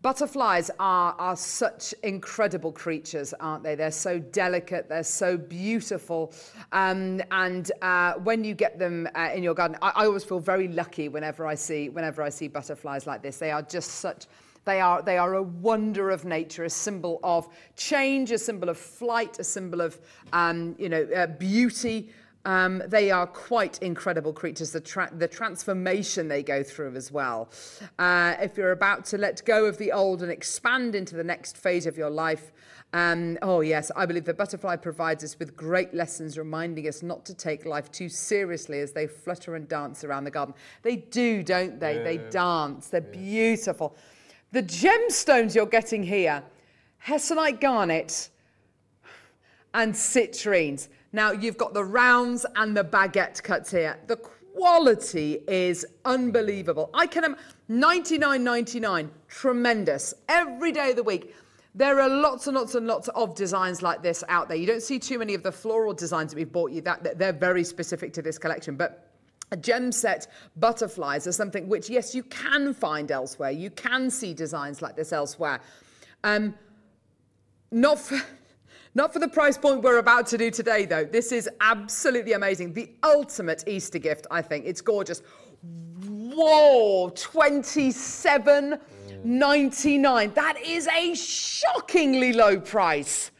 Speaker 1: Butterflies are, are such incredible creatures, aren't they? They're so delicate, they're so beautiful. Um, and uh, when you get them uh, in your garden, I, I always feel very lucky whenever I see whenever I see butterflies like this. They are just such they are, they are a wonder of nature, a symbol of change, a symbol of flight, a symbol of um, you know, uh, beauty. Um, they are quite incredible creatures, the, tra- the transformation they go through as well. Uh, if you're about to let go of the old and expand into the next phase of your life, um, oh, yes, I believe the butterfly provides us with great lessons, reminding us not to take life too seriously as they flutter and dance around the garden. They do, don't they? They dance, they're beautiful. The gemstones you're getting here, Hessonite garnet, and citrines. Now you've got the rounds and the baguette cuts here. The quality is unbelievable. I can, 99.99, tremendous. Every day of the week. There are lots and lots and lots of designs like this out there. You don't see too many of the floral designs that we've bought you. That that they're very specific to this collection, but. A gem set butterflies are something which, yes, you can find elsewhere. You can see designs like this elsewhere. Um, not for, not for the price point we're about to do today, though. This is absolutely amazing. The ultimate Easter gift, I think. It's gorgeous. Whoa, twenty-seven ninety-nine. That is a shockingly low price.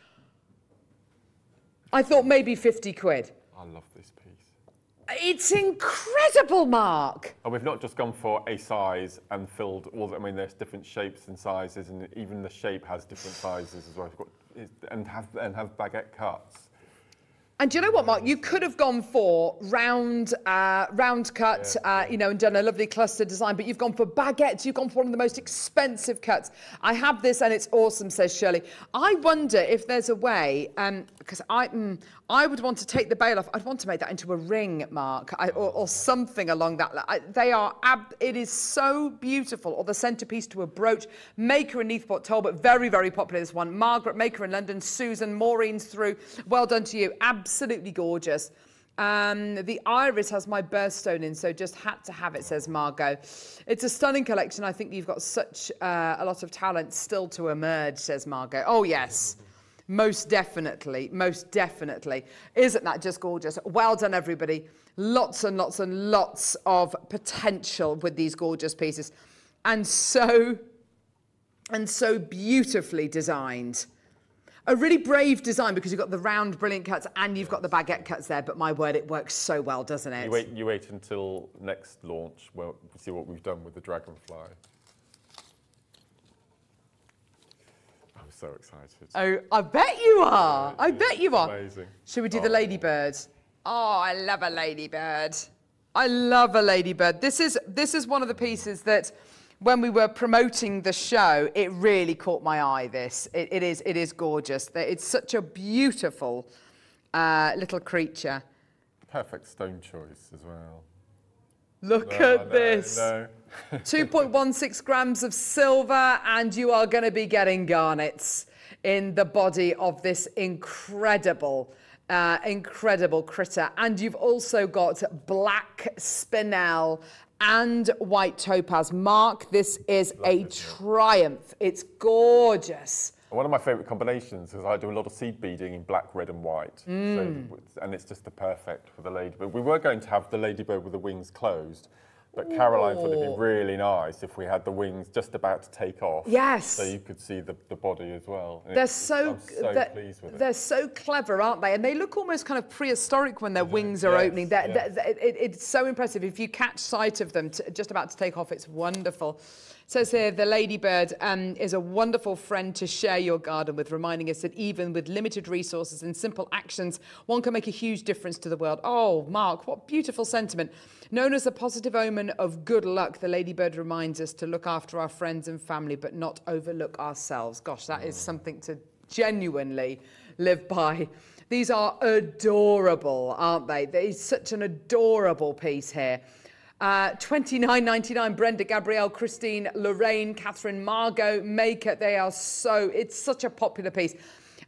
Speaker 1: I thought maybe 50 quid.
Speaker 2: I love this piece.
Speaker 1: It's incredible, Mark.
Speaker 2: And we've not just gone for a size and filled all. The, I mean, there's different shapes and sizes, and even the shape has different sizes as well. We've got, and have and have baguette cuts.
Speaker 1: And do you know what, Mark? You could have gone for round, uh, round cut, uh, you know, and done a lovely cluster design, but you've gone for baguettes. You've gone for one of the most expensive cuts. I have this, and it's awesome, says Shirley. I wonder if there's a way, because I, mm, I would want to take the bail off. I'd want to make that into a ring, Mark, I, or, or something along that. I, they are, ab- it is so beautiful. Or the centerpiece to a brooch. Maker in Neath Port Talbot, very, very popular. This one. Margaret Maker in London. Susan Maureen's through. Well done to you. Absolutely gorgeous. Um, the iris has my birthstone in, so just had to have it, says Margot. It's a stunning collection. I think you've got such uh, a lot of talent still to emerge, says Margot. Oh, yes. Most definitely, most definitely. Isn't that just gorgeous? Well done, everybody. Lots and lots and lots of potential with these gorgeous pieces. And so, and so beautifully designed. a really brave design because you've got the round, brilliant cuts and you've got the baguette cuts there. But my word, it works so well, doesn't it?
Speaker 2: You wait, you wait until next launch, where we see what we've done with the dragonfly. So excited.
Speaker 1: Oh, I bet you are. I bet you are.
Speaker 2: amazing.
Speaker 1: Should we do the
Speaker 2: Oh.
Speaker 1: ladybird? Oh, I love a ladybird. I love a ladybird. This is this is one of the pieces that when we were promoting the show, it really caught my eye. This it, it is it is gorgeous. It's such a beautiful uh, little creature.
Speaker 2: Perfect stone choice as well.
Speaker 1: Look
Speaker 2: No,
Speaker 1: at
Speaker 2: know,
Speaker 1: this.
Speaker 2: no.
Speaker 1: 2.16 grams of silver, and you are going to be getting garnets in the body of this incredible, uh, incredible critter. And you've also got black spinel and white topaz. Mark, this is a triumph. It's gorgeous.
Speaker 2: One of my favourite combinations is I do a lot of seed beading in black, red, and white.
Speaker 1: Mm.
Speaker 2: So, and it's just the perfect for the ladybird. We were going to have the ladybird with the wings closed, but Caroline thought it'd be really nice if we had the wings just about to take off.
Speaker 1: Yes.
Speaker 2: So you could see the, the body as well. And
Speaker 1: They're
Speaker 2: it's-
Speaker 1: so,
Speaker 2: so
Speaker 1: they're,
Speaker 2: pleased with it.
Speaker 1: they're so clever, aren't they? And they look almost kind of prehistoric when their wings are
Speaker 2: yes,
Speaker 1: opening. They're,
Speaker 2: yes.
Speaker 1: they're- it- it's so impressive. If you catch sight of them just about to take off, it's wonderful. Says here, the ladybird um, is a wonderful friend to share your garden with, reminding us that even with limited resources and simple actions, one can make a huge difference to the world. Oh, Mark, what beautiful sentiment. Known as a positive omen of good luck, the ladybird reminds us to look after our friends and family, but not overlook ourselves. Gosh, that is something to genuinely live by. These are adorable, aren't they? There's such an adorable piece here. Uh, 29.99. Brenda, Gabrielle, Christine, Lorraine, Catherine, Margot, Maker. They are so. It's such a popular piece.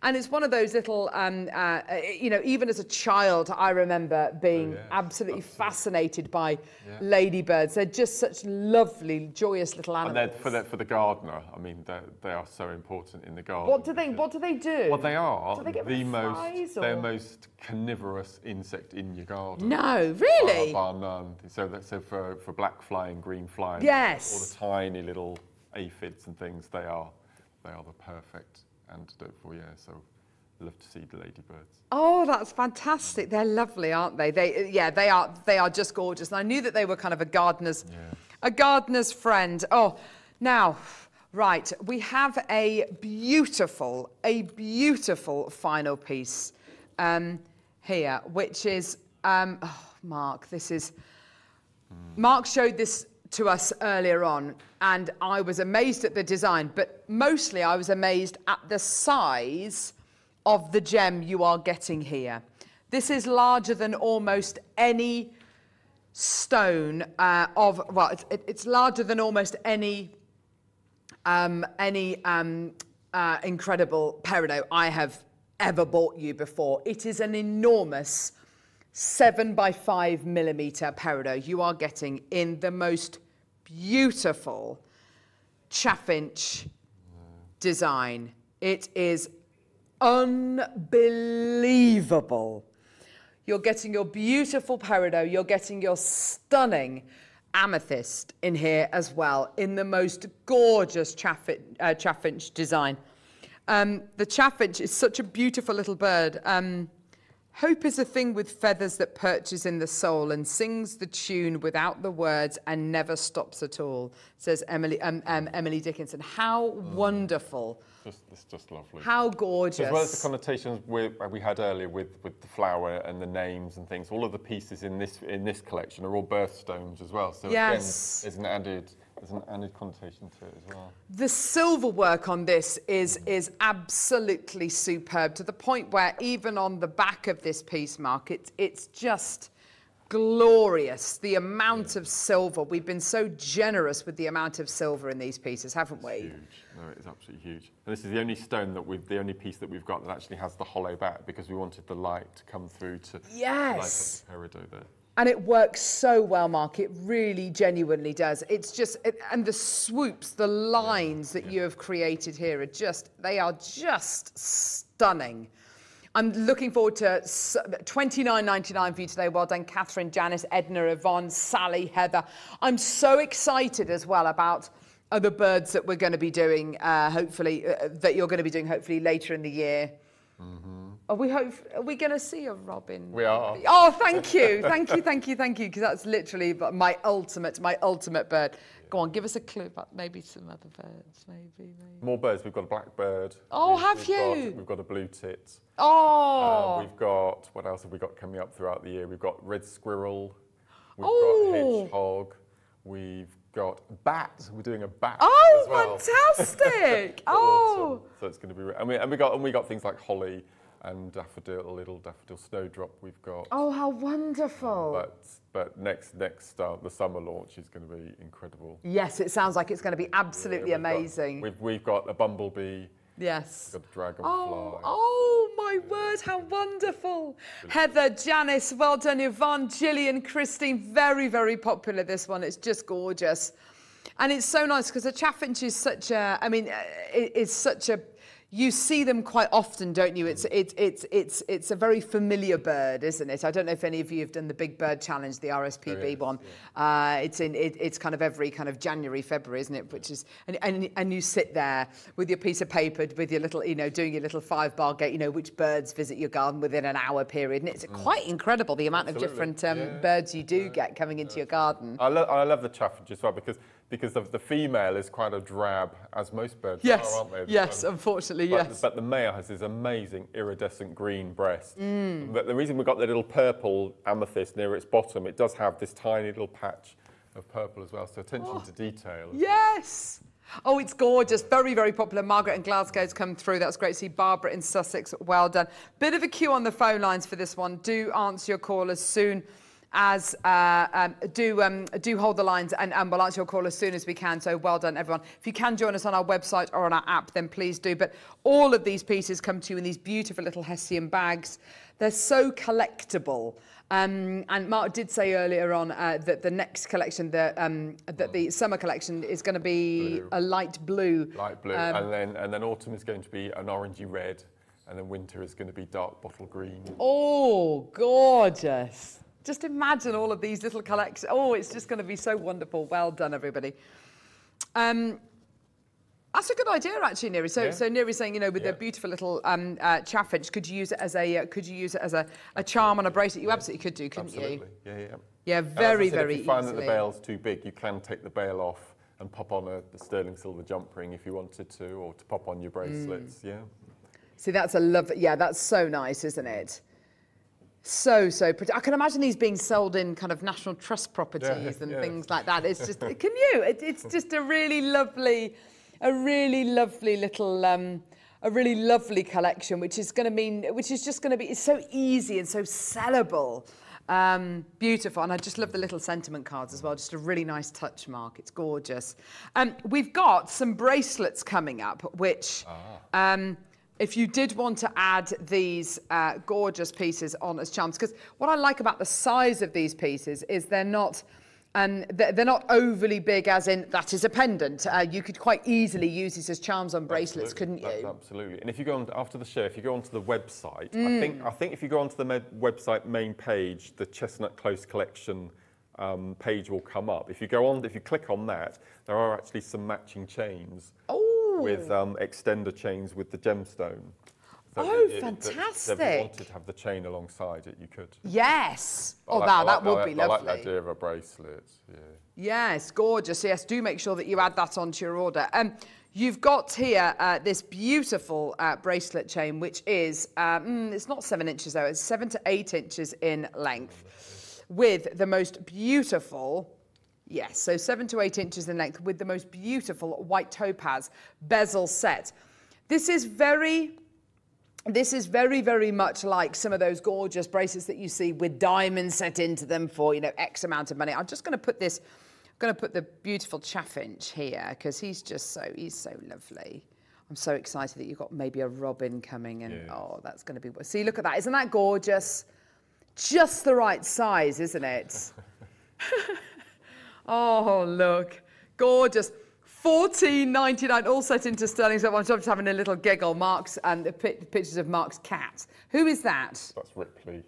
Speaker 1: And it's one of those little, um, uh, uh, you know, even as a child, I remember being
Speaker 2: yeah,
Speaker 1: absolutely fascinated by ladybirds. They're just such lovely, joyous little animals.
Speaker 2: they're, for, the, for the gardener, I mean, they're- so important in the garden.
Speaker 1: what do they? What do they do?
Speaker 2: Well, they are
Speaker 1: they get
Speaker 2: the most,
Speaker 1: flies,
Speaker 2: they're most carnivorous insect in your garden.
Speaker 1: No, really?
Speaker 2: Bar, bar none. So that so for, for black fly and green fly, and
Speaker 1: Yes.
Speaker 2: all the tiny little aphids and things, they are they are the perfect antidote for yeah. So love to see the ladybirds.
Speaker 1: Oh, that's fantastic. They're lovely, aren't they? They yeah, they are they are just gorgeous. And I knew that they were kind of a gardener's a gardener's friend. Oh, now right, we have a beautiful a beautiful final piece um, here which is um, oh, Mark, this is Mark showed this to us earlier on, and I was amazed at the design, but mostly I was amazed at the size of the gem you are getting here. This is larger than almost any stone uh, of, well, it's, it's larger than almost any um, any um, uh, incredible peridot I have ever bought you before. It is an enormous seven by five millimeter peridot you are getting in the most beautiful chaffinch design. It is unbelievable. You're getting your beautiful peridot, you're getting your stunning amethyst in here as well, in the most gorgeous chaffinch, uh, chaffinch design. Um, the chaffinch is such a beautiful little bird. Um, Hope is a thing with feathers that perches in the soul and sings the tune without the words and never stops at all, says Emily, um, um, Emily Dickinson. How wonderful.
Speaker 2: Just it's just lovely.
Speaker 1: How gorgeous.
Speaker 2: As well as the connotations we, we had earlier with, with the flower and the names and things, all of the pieces in this in this collection are all birthstones as well. So
Speaker 1: Yes.
Speaker 2: again, there's an added there's an added connotation to it as well.
Speaker 1: The silver work on this is is absolutely superb to the point where even on the back of this piece, Mark, it's it's just glorious. The amount of silver. We've been so generous with the amount of silver in these pieces, haven't we?
Speaker 2: Huge. No, it is absolutely huge. And this is the only stone that we've, the only piece that we've got that actually has the hollow back because we wanted the light to come through to
Speaker 1: Yes.
Speaker 2: light up the peridot there.
Speaker 1: And it works so well, Mark. It really genuinely does. It's just, it, and the swoops, the lines that you have created here are just, they are just stunning. I'm looking forward to s- 29.99 for you today. Well done, Catherine, Janice, Edna, Yvonne, Sally, Heather. I'm so excited as well about the birds that we're going to be doing, uh, hopefully, uh, that you're going to be doing hopefully later in the year. Are we hope? Are we going to see a robin?
Speaker 2: We are.
Speaker 1: Oh, thank you, thank you, thank you, thank you, because that's literally but my ultimate, my ultimate bird. Go on, give us a clue about maybe some other birds, maybe, maybe.
Speaker 2: More birds. We've got a blackbird.
Speaker 1: Oh,
Speaker 2: We've-
Speaker 1: have
Speaker 2: we've
Speaker 1: you?
Speaker 2: Got, we've got a blue tit.
Speaker 1: Oh,
Speaker 2: Uh, we've got what else have we got coming up throughout the year? We've got red squirrel. We've
Speaker 1: Oh.
Speaker 2: got hedgehog. We've got bat. We're doing a bat
Speaker 1: oh,
Speaker 2: well.
Speaker 1: fantastic! oh,
Speaker 2: Autumn. So it's going to be. And we, and we got and we got things like holly and daffodil, a little daffodil snowdrop. We've got.
Speaker 1: oh, how wonderful!
Speaker 2: But but next next uh, the summer launch is going to be incredible.
Speaker 1: yes, it sounds like it's going to be absolutely
Speaker 2: Yeah, we've got-
Speaker 1: amazing.
Speaker 2: we've we've got a bumblebee.
Speaker 1: Yes.
Speaker 2: We've got a dragonfly.
Speaker 1: Oh, oh my word, how wonderful. Heather, Janice, well done. Yvonne, Gillian, Christine, very, very popular this one. It's just gorgeous. And it's so nice because the chaffinch is such a, I mean, it, it's such a, you see them quite often, don't you? It's, it's, it's, it's, it's a very familiar bird, isn't it? I don't know if any of you have done the Big Bird Challenge, the RSPB one. Uh, it's in, it, it's kind of every kind of January, February, isn't it? Which is, and, and, and you sit there with your piece of paper, with your little, you know, doing your little five bar gate, you know, which birds visit your garden within an hour period. And it's quite incredible the amount of different um,
Speaker 2: Yeah.
Speaker 1: birds you do get coming into your garden.
Speaker 2: I, lo- I love the chaffinch as well because because of the female is quite a drab, as most birds
Speaker 1: Yes,
Speaker 2: are, aren't they?
Speaker 1: yes,
Speaker 2: Um,
Speaker 1: unfortunately,
Speaker 2: but,
Speaker 1: yes.
Speaker 2: But the male has this amazing iridescent green breast.
Speaker 1: Mm.
Speaker 2: But the reason we've got the little purple amethyst near its bottom, it does have this tiny little patch of purple as well. So attention
Speaker 1: Oh.
Speaker 2: to detail.
Speaker 1: Yes. Oh, it's gorgeous. Very, very popular. Margaret in Glasgow's come through. That's great to see. Barbara in Sussex. Well done. Bit of a queue on the phone lines for this one. Do answer your call as soon as uh, um, do um, do hold the lines and, and we'll answer your call as soon as we can. So well done, everyone. If you can join us on our website or on our app, then please do. But all of these pieces come to you in these beautiful little Hessian bags. They're so collectible. Um, and Mark did say earlier on uh, that the next collection, the, um, that the summer collection is going to be
Speaker 2: Blue.
Speaker 1: a light blue.
Speaker 2: Light blue.
Speaker 1: Um,
Speaker 2: and then and then autumn is going to be an orangey red. And then winter is going to be dark bottle green.
Speaker 1: Oh, gorgeous. Just imagine all of these little collections. Oh, it's just going to be so wonderful. Well done, everybody. Um, that's a good idea, actually, Neri. So,
Speaker 2: Yeah.
Speaker 1: so Neri's saying, you know, with
Speaker 2: Yeah.
Speaker 1: the beautiful little um, uh, chaffinch, could you use it as a uh, could you use it as a, a charm on a bracelet? You absolutely could do, couldn't
Speaker 2: Absolutely.
Speaker 1: you?
Speaker 2: Yeah, yeah.
Speaker 1: Yeah,
Speaker 2: And
Speaker 1: very,
Speaker 2: said,
Speaker 1: very
Speaker 2: If you find that
Speaker 1: easily.
Speaker 2: the bail's too big, you can take the bail off and pop on a the sterling silver jump ring if you wanted to, or to pop on your bracelets. Yeah.
Speaker 1: See, that's a love. Yeah, that's so nice, isn't it? So, so pretty. I can imagine these being sold in kind of national trust properties and
Speaker 2: yeah.
Speaker 1: things like that. It's just, can you? It, it's just a really lovely, a really lovely little, um, a really lovely collection, which is going to mean, which is just going to be, it's so easy and so sellable. Um, beautiful, and I just love the little sentiment cards as well. Just a really nice touch, Mark. It's gorgeous. Um, we've got some bracelets coming up, which, um, if you did want to add these uh, gorgeous pieces on as charms, because what I like about the size of these pieces is they're not. Um, they're not overly big, as in that is a pendant. Uh, you could quite easily use these as charms on bracelets,
Speaker 2: Absolutely.
Speaker 1: couldn't you?
Speaker 2: Ab- Absolutely. And if you go on after the show, if you go onto the website, I
Speaker 1: Mm.
Speaker 2: think I think if you go onto the med- website main page, the Chestnut Close collection um, page will come up. If you go on, if you click on that, there are actually some matching chains
Speaker 1: Oh,
Speaker 2: with um, extender chains with the gemstone. So
Speaker 1: Oh,
Speaker 2: that- that- So if you wanted to have the chain alongside it, you could.
Speaker 1: yes. Oh,
Speaker 2: like-
Speaker 1: that
Speaker 2: like
Speaker 1: would be lovely.
Speaker 2: I like the idea of a bracelet. Yeah.
Speaker 1: Yes, gorgeous. Yes, do make sure that you add that onto your order. Um, you've got here uh, this beautiful uh, bracelet chain, which is, um, mm, it's not seven inches though, it's seven to eight inches in length with the most beautiful, yes, so seven to eight inches in length with the most beautiful white topaz bezel set. This is very this is very, very much like some of those gorgeous bracelets that you see with diamonds set into them for, you know, X amount of money. I'm just going to put this, I'm going to put the beautiful chaffinch here because he's just so, he's so lovely. I'm so excited that you've got maybe a robin coming and
Speaker 2: Yeah.
Speaker 1: oh, that's going to be, see, look at that. Isn't that gorgeous? Just the right size, isn't it? oh, look. Gorgeous. 14.99, all set into sterling. So I'm just having a little giggle. Mark's and the pictures of Mark's cat. Who is that?
Speaker 2: That's Ripley.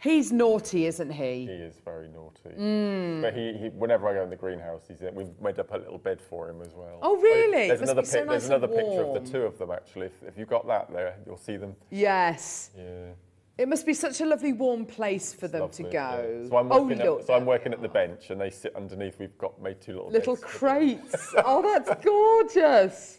Speaker 1: He's naughty, isn't he?
Speaker 2: He is very naughty.
Speaker 1: Mm.
Speaker 2: But he, he, whenever I go in the greenhouse, he's in, we've made up a little bed for him as well.
Speaker 1: Oh, really?
Speaker 2: There's another,
Speaker 1: so nice
Speaker 2: there's another picture of the two of them actually. If, if you've got that there, you'll see them.
Speaker 1: Yes.
Speaker 2: Yeah.
Speaker 1: It must be such a lovely warm place for them to go.
Speaker 2: yeah. So I'm
Speaker 1: oh,
Speaker 2: working, at, so I'm working at the bench, and they sit underneath. We've got made two little
Speaker 1: little crates. oh, that's gorgeous.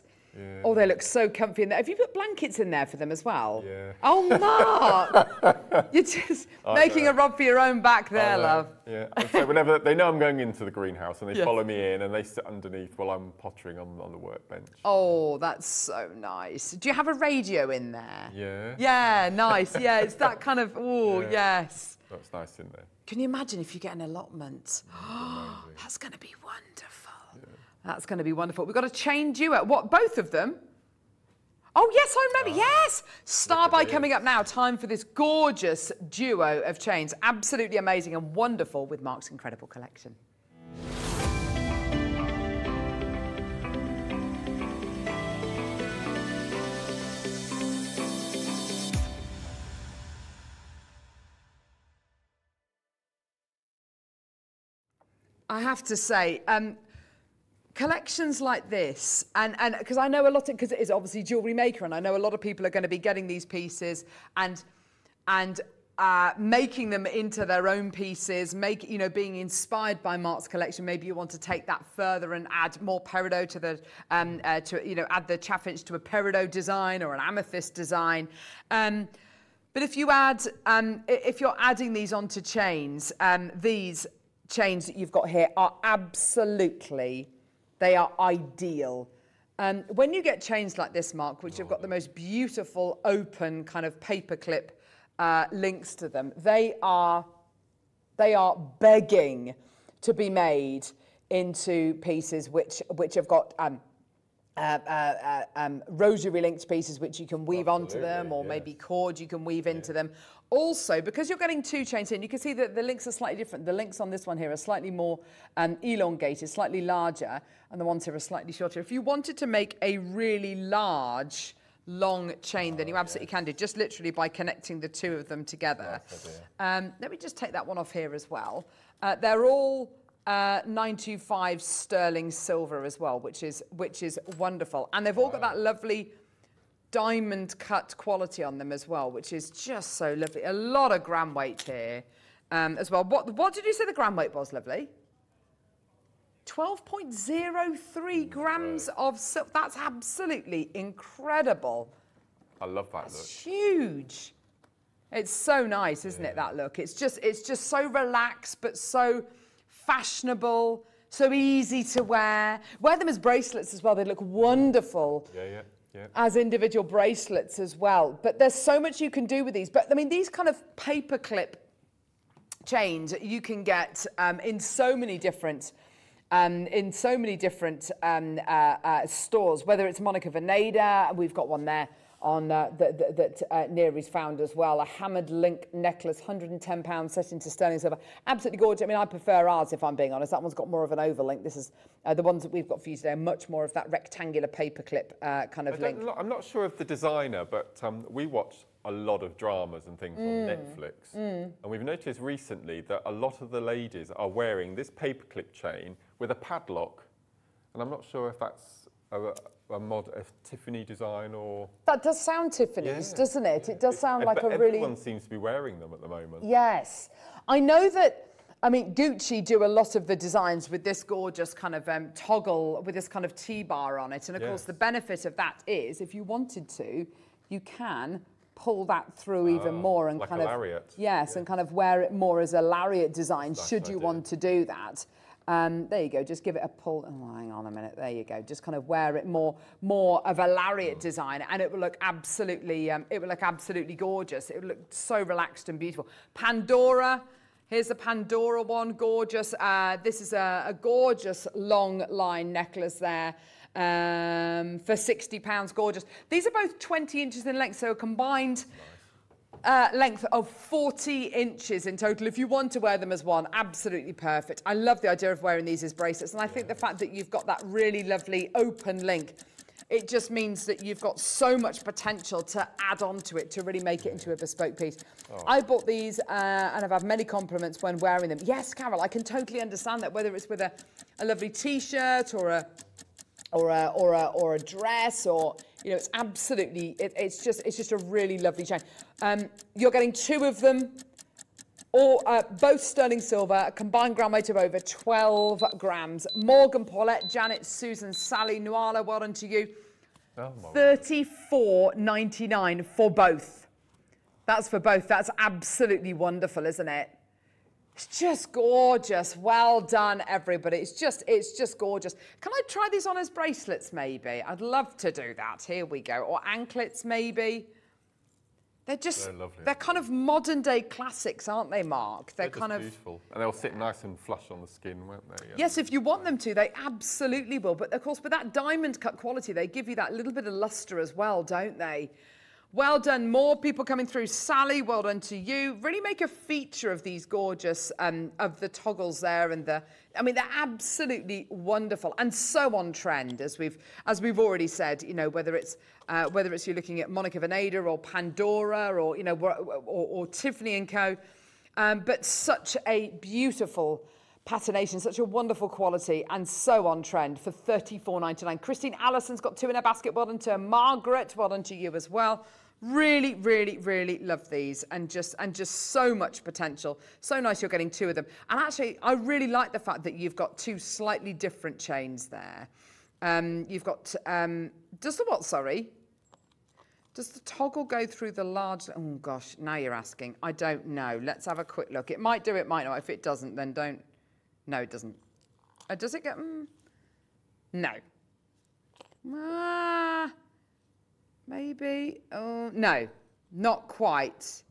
Speaker 1: Oh, they look so comfy in there. Have you put blankets in there for them as well?
Speaker 2: Yeah.
Speaker 1: Oh, Mark! You're just
Speaker 2: I
Speaker 1: making
Speaker 2: know.
Speaker 1: a rod for your own back there, love.
Speaker 2: Yeah. So whenever they know I'm going into the greenhouse, and they
Speaker 1: Yes.
Speaker 2: follow me in, and they sit underneath while I'm pottering on, on the workbench.
Speaker 1: Oh, that's so nice. Do you have a radio in there?
Speaker 2: Yeah.
Speaker 1: Yeah, nice. Yeah, it's that kind of, oh,
Speaker 2: Yeah.
Speaker 1: yes.
Speaker 2: That's nice in there.
Speaker 1: Can you imagine if you get an allotment? That's going to be wonderful. That's going to be wonderful. We've got a chain duet. What, both of them? Oh, yes, I remember. yes. Star buy coming up now. Time for this gorgeous duo of chains. Absolutely amazing and wonderful with Mark's incredible collection. I have to say, um, collections like this, and and because I know a lot of because it is obviously jewelry maker, and I know a lot of people are going to be getting these pieces and and. Uh, making them into their own pieces, make you know, being inspired by Mark's collection. Maybe you want to take that further and add more peridot to the, um, uh, to you know, add the chaffinch to a peridot design or an amethyst design. Um, but if you add, um, if you're adding these onto chains, um, these chains that you've got here are absolutely, they are ideal. Um, when you get chains like this, Mark, which have got the most beautiful open kind of paperclip uh, links to them, they are, they are begging to be made into pieces which, which have got um, uh, uh, uh, um, rosary linked pieces which you can weave onto them, or maybe cord you can weave into them. Also, because you're getting two chains in, you can see that the links are slightly different. The links on this one here are slightly more um, elongated, slightly larger, and the ones here are slightly shorter. If you wanted to make a really large, long chain, then you absolutely can do, just literally by connecting the two of them together. Um, let me just take that one off here as well. Uh, they're all uh, 925 sterling silver as well, which is which is wonderful, and they've all got that lovely diamond cut quality on them as well, which is just so lovely. A lot of gram weight here um, as well. What what did you say the gram weight was, lovely? 12.03 grams of silver. That's absolutely incredible.
Speaker 2: I love that look.
Speaker 1: Huge. It's so nice, isn't it? That look. It's just it's just so relaxed, but so fashionable, so easy to wear. Wear them as bracelets as well. They look wonderful
Speaker 2: Yeah, yeah,
Speaker 1: as individual bracelets as well. But there's so much you can do with these. But I mean, these kind of paperclip chains you can get um, in so many different. Um, in so many different um, uh, uh, stores, whether it's Monica Vinader, we've got one there on uh, that, that, uh, Neri's found as well. A hammered link necklace, 110 pounds, set into sterling silver. Absolutely gorgeous. I mean, I prefer ours if I'm being honest. That one's got more of an overlink. This is uh, the ones that we've got for you today. Much more of that rectangular paperclip uh, kind of link.
Speaker 2: I'm not sure of the designer, but um, we watch a lot of dramas and things
Speaker 1: Mm,
Speaker 2: on Netflix. And we've noticed recently that a lot of the ladies are wearing this paperclip chain with a padlock. And I'm not sure if that's a, a mod, a Tiffany design or.
Speaker 1: That does sound Tiffany's,
Speaker 2: Yeah,
Speaker 1: doesn't it? It does sound like a really
Speaker 2: Everyone seems to be wearing them at the moment.
Speaker 1: Yes. I know that, I mean, Gucci do a lot of the designs with this gorgeous kind of um, toggle, with this kind of T-bar on it. And of course, the benefit of that is, if you wanted to, you can pull that through even more and
Speaker 2: Ah, like a
Speaker 1: kind of
Speaker 2: lariat.
Speaker 1: yes and kind of wear it more as a lariat design should you
Speaker 2: idea.
Speaker 1: want to do that um, there you go just give it a pull. Oh, hang on a minute there you go. Just kind of wear it more more of a lariat design and it will look absolutely um, it will look absolutely gorgeous. It will look so relaxed and beautiful. Pandora Here's the Pandora one, gorgeous. Uh, this is a, a gorgeous long line necklace there um, for £60, gorgeous. These are both 20 inches in length, so a combined uh, length of 40 inches in total. If you want to wear them as one, absolutely perfect. I love the idea of wearing these as bracelets, and I think the fact that you've got that really lovely open link It just means that you've got so much potential to add on to it to really make it into a bespoke piece. I bought these uh, and I've had many compliments when wearing them. Yes, Carol, I can totally understand that whether it's with a, a lovely t-shirt or a or a, or a, or a dress or you know it's absolutely it, it's just it's just a really lovely chain um, you're getting two of them or uh, both sterling silver a combined gram weight of over 12 grams. Morgan paulette janet susan sally nuala well done to you.
Speaker 2: Oh,
Speaker 1: 34.99 for both. That's for both. That's absolutely wonderful isn't it it's just gorgeous. Well done, everybody. It's just, it's just gorgeous. Can I try these on as bracelets, maybe? I'd love to do that. Here we go. Or anklets, maybe. They're just,
Speaker 2: They're lovely,
Speaker 1: they're kind of modern day classics, aren't they, Mark? They're,
Speaker 2: They're
Speaker 1: kind of.
Speaker 2: beautiful. And they'll sit nice and flush on the skin, won't they? Yeah.
Speaker 1: Yes, if you want them to, they absolutely will. But of course, with that diamond cut quality, they give you that little bit of luster as well, don't they? Well done. More people coming through. Sally, well done to you. Really make a feature of these gorgeous, um, of the toggles there and the, I mean, they're absolutely wonderful and so on trend, as we've, as we've already said, you know, whether it's, uh, whether it's you're looking at Monica Vinader or Pandora or, you know, or, or, or Tiffany and Co. Um, but such a beautiful patination, such a wonderful quality, and so on trend for $34.99. Christine Allison's got two in her basket. Well done to. Margaret. Well done to you as well. Really, really, really love these, and just and just so much potential. So nice you're getting two of them. And actually, I really like the fact that you've got two slightly different chains there. Um, you've got um, does the what? Sorry. Does the toggle go through the large? Oh gosh, now you're asking. I don't know. Let's have a quick look. It might do, it might not. If it doesn't, then don't. No, it doesn't. Uh, does it get? Mm, no. Ah, maybe. Oh no, not quite.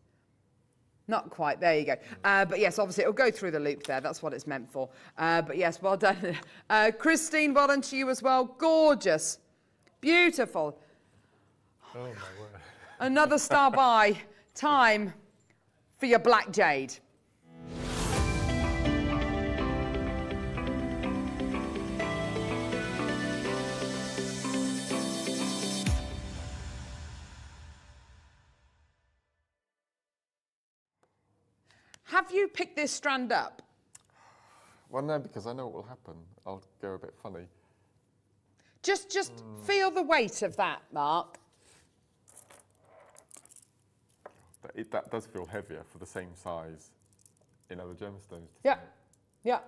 Speaker 1: Not quite. There you go. Uh, but yes, obviously it'll go through the loop there. That's what it's meant for. Uh, but yes, well done, uh, Christine. Well done to you as well. Gorgeous, beautiful.
Speaker 2: Oh, my word.
Speaker 1: Another star buy time for your black jade. Have you picked this strand up?
Speaker 2: Well, no, because I know what will happen. I'll go a bit funny.
Speaker 1: Just, just hmm. feel the weight of that, Mark.
Speaker 2: But it, that does feel heavier for the same size in other gemstones.
Speaker 1: Yeah, yeah.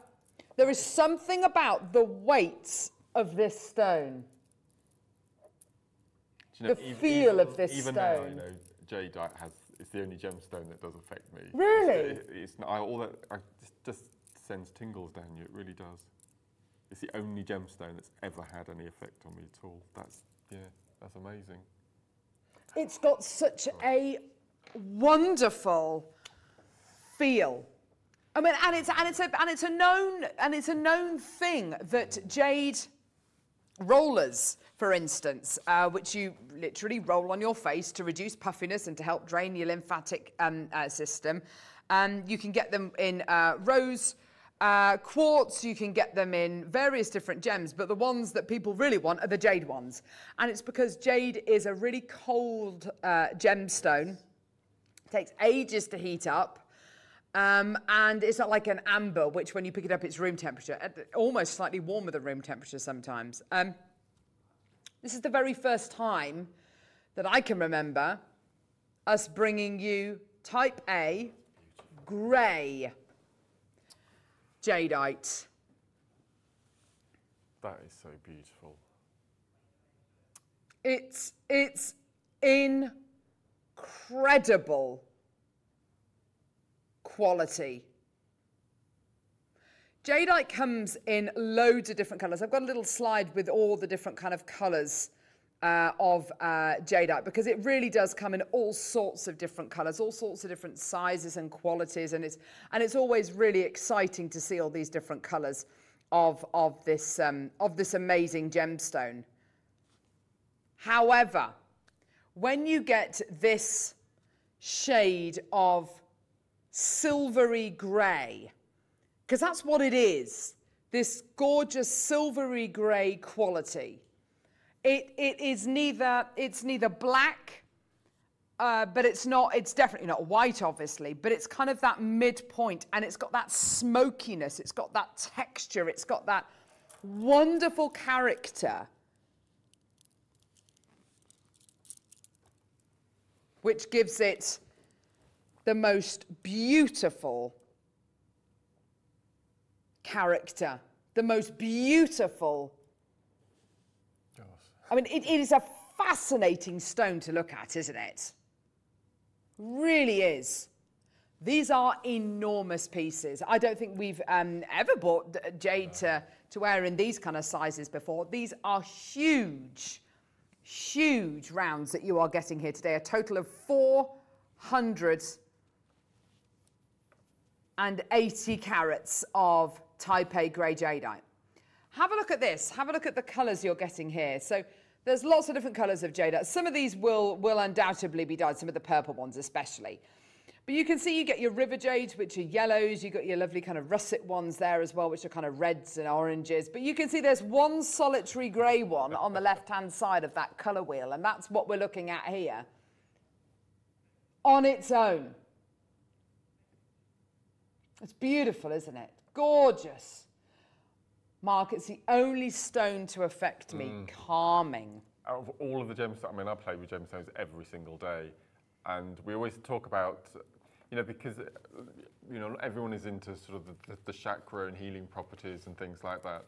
Speaker 1: There is something about the weights of this stone.
Speaker 2: Do you
Speaker 1: The feel of this
Speaker 2: even now, you know, jadeite has it's the only gemstone that does affect me.
Speaker 1: Really?
Speaker 2: It's, it's not, I, all that I just, just sends tingles down you. It really does. It's the only gemstone that's ever had any effect on me at all. That's yeah, that's amazing.
Speaker 1: It's got such a wonderful feel. I mean, and it's and it's a and it's a known and it's a known thing that jade rollers, for instance, uh, which you literally roll on your face to reduce puffiness and to help drain your lymphatic um, uh, system. Um, you can get them in uh, rose. Uh, quartz, you can get them in various different gems, but the ones that people really want are the jade ones. And it's because jade is a really cold uh, gemstone. It takes ages to heat up. Um, and it's not like an amber, which when you pick it up, it's room temperature, almost slightly warmer than room temperature sometimes. Um, this is the very first time that I can remember us bringing you type A grey jadeite.
Speaker 2: That is so beautiful.
Speaker 1: It's, it's incredible quality. Jadeite comes in loads of different colours. I've got a little slide with all the different kind of colours uh, of uh, jadeite because it really does come in all sorts of different colours, all sorts of different sizes and qualities, and it's and it's always really exciting to see all these different colours of of this um, of this amazing gemstone. However, when you get this shade of silvery grey, because that's what it is, this gorgeous silvery grey quality, It, it is neither, it's neither black, uh, but it's not, it's definitely not white, obviously, but it's kind of that midpoint and it's got that smokiness, it's got that texture, it's got that wonderful character. Which gives it the most beautiful character, the most beautiful. I mean, it, it is a fascinating stone to look at, isn't it? Really is. These are enormous pieces. I don't think we've um, ever bought jade to, to wear in these kind of sizes before. These are huge, huge rounds that you are getting here today. A total of 480 carats of type A grey jadeite. Have a look at this. Have a look at the colours you're getting here. So there's lots of different colours of jadeite. Some of these will, will undoubtedly be dyed, some of the purple ones especially. But you can see you get your river jades, which are yellows. You've got your lovely kind of russet ones there as well, which are kind of reds and oranges. But you can see there's one solitary grey one on the left-hand side of that colour wheel, and that's what we're looking at here. On its own. It's beautiful, isn't it? Gorgeous. Mark, it's the only stone to affect me. Calming.
Speaker 2: out of all of the gemstones, I mean, I play with gemstones every single day, and we always talk about, you know, because you know everyone is into sort of the, the, the chakra and healing properties and things like that.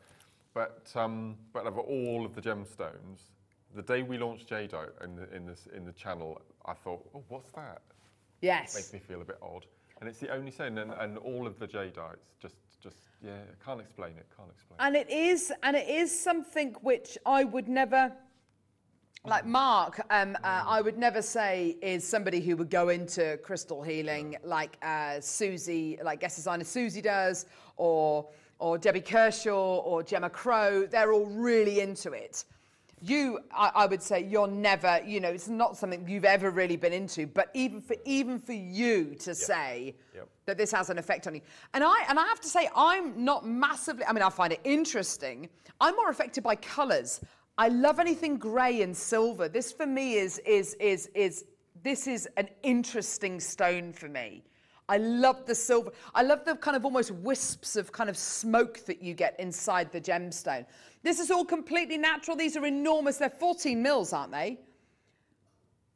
Speaker 2: But um, but of all of the gemstones, the day we launched jadeite in the in this in the channel, I thought, oh, what's that?
Speaker 1: Yes.
Speaker 2: Makes me feel a bit odd, and it's the only stone, and, and all of the jadeites just just yeah, I can't explain it, can't explain. it.
Speaker 1: And it is, and it is something which I would never, like Mark, um, uh, I would never say is somebody who would go into crystal healing like uh, Susie, like guest designer Susie does, or or Debbie Kershaw or Gemma Crow. They're all really into it. You, I, I would say, you're never, you know, it's not something you've ever really been into. But even for even for you to say
Speaker 2: Yep.
Speaker 1: that this has an effect on you. And I and I have to say I'm not massively I mean I find it interesting. I'm more affected by colors. I love anything gray and silver. This for me is is is is this is an interesting stone for me. I love the silver. I love the kind of almost wisps of kind of smoke that you get inside the gemstone. This is all completely natural. These are enormous. They're 14 mils, aren't they?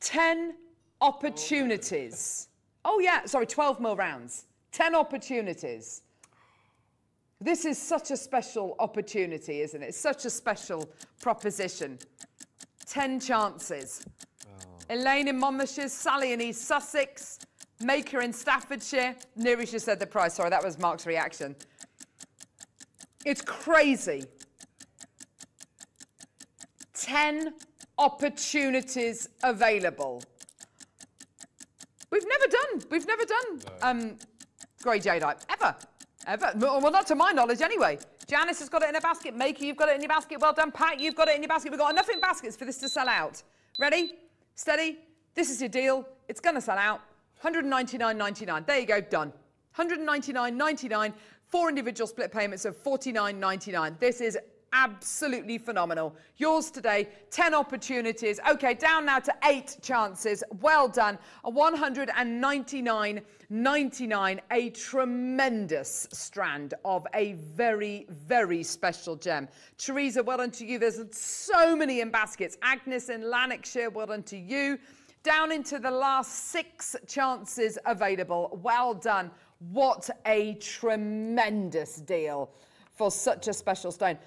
Speaker 1: 10 opportunities. Oh, yeah, sorry, 12 mil rounds. 10 opportunities. This is such a special opportunity, isn't it? Such a special proposition. 10 chances. Oh. Elaine in Monmouthshire, Sally in East Sussex, Maker in Staffordshire. Neri's just said the price. Sorry, that was Mark's reaction. It's crazy. 10 opportunities available. We've never done, we've never done um, grey jadeite, ever, ever. Well, not to my knowledge anyway. Janice has got it in a basket. Maker, you've got it in your basket. Well done, Pat, you've got it in your basket. We've got enough in baskets for this to sell out. Ready? Steady? This is your deal. It's going to sell out. 199.99. There you go, done. 199.99. Four individual split payments of 49.99. This is absolutely phenomenal. Yours today, 10 opportunities. Okay, down now to eight chances. Well done. A 199.99, a tremendous strand of a very, very special gem. Teresa, well done to you. There's so many in baskets. Agnes in Lanarkshire, well done to you. Down into the last six chances available. Well done. What a tremendous deal for such a special stone.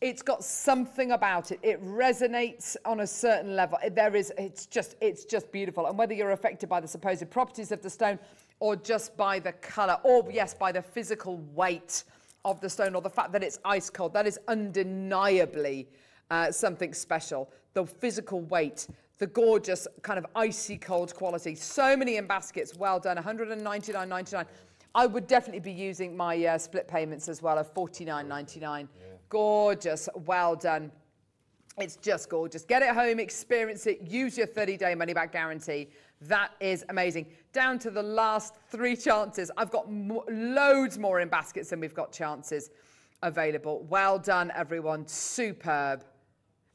Speaker 1: It's got something about it. It resonates on a certain level. There is, it's just, it's just beautiful. And whether you're affected by the supposed properties of the stone or just by the colour, or yes, by the physical weight of the stone or the fact that it's ice cold, that is undeniably uh, something special. The physical weight, the gorgeous kind of icy cold quality. So many in baskets. Well done. 199.99. I would definitely be using my uh, split payments as well of 49.99. Gorgeous. Well done. It's just gorgeous. Get it home, experience it, use your 30 day money back guarantee. That is amazing. Down to the last three chances. I've got mo- loads more in baskets than we've got chances available. Well done, everyone. Superb.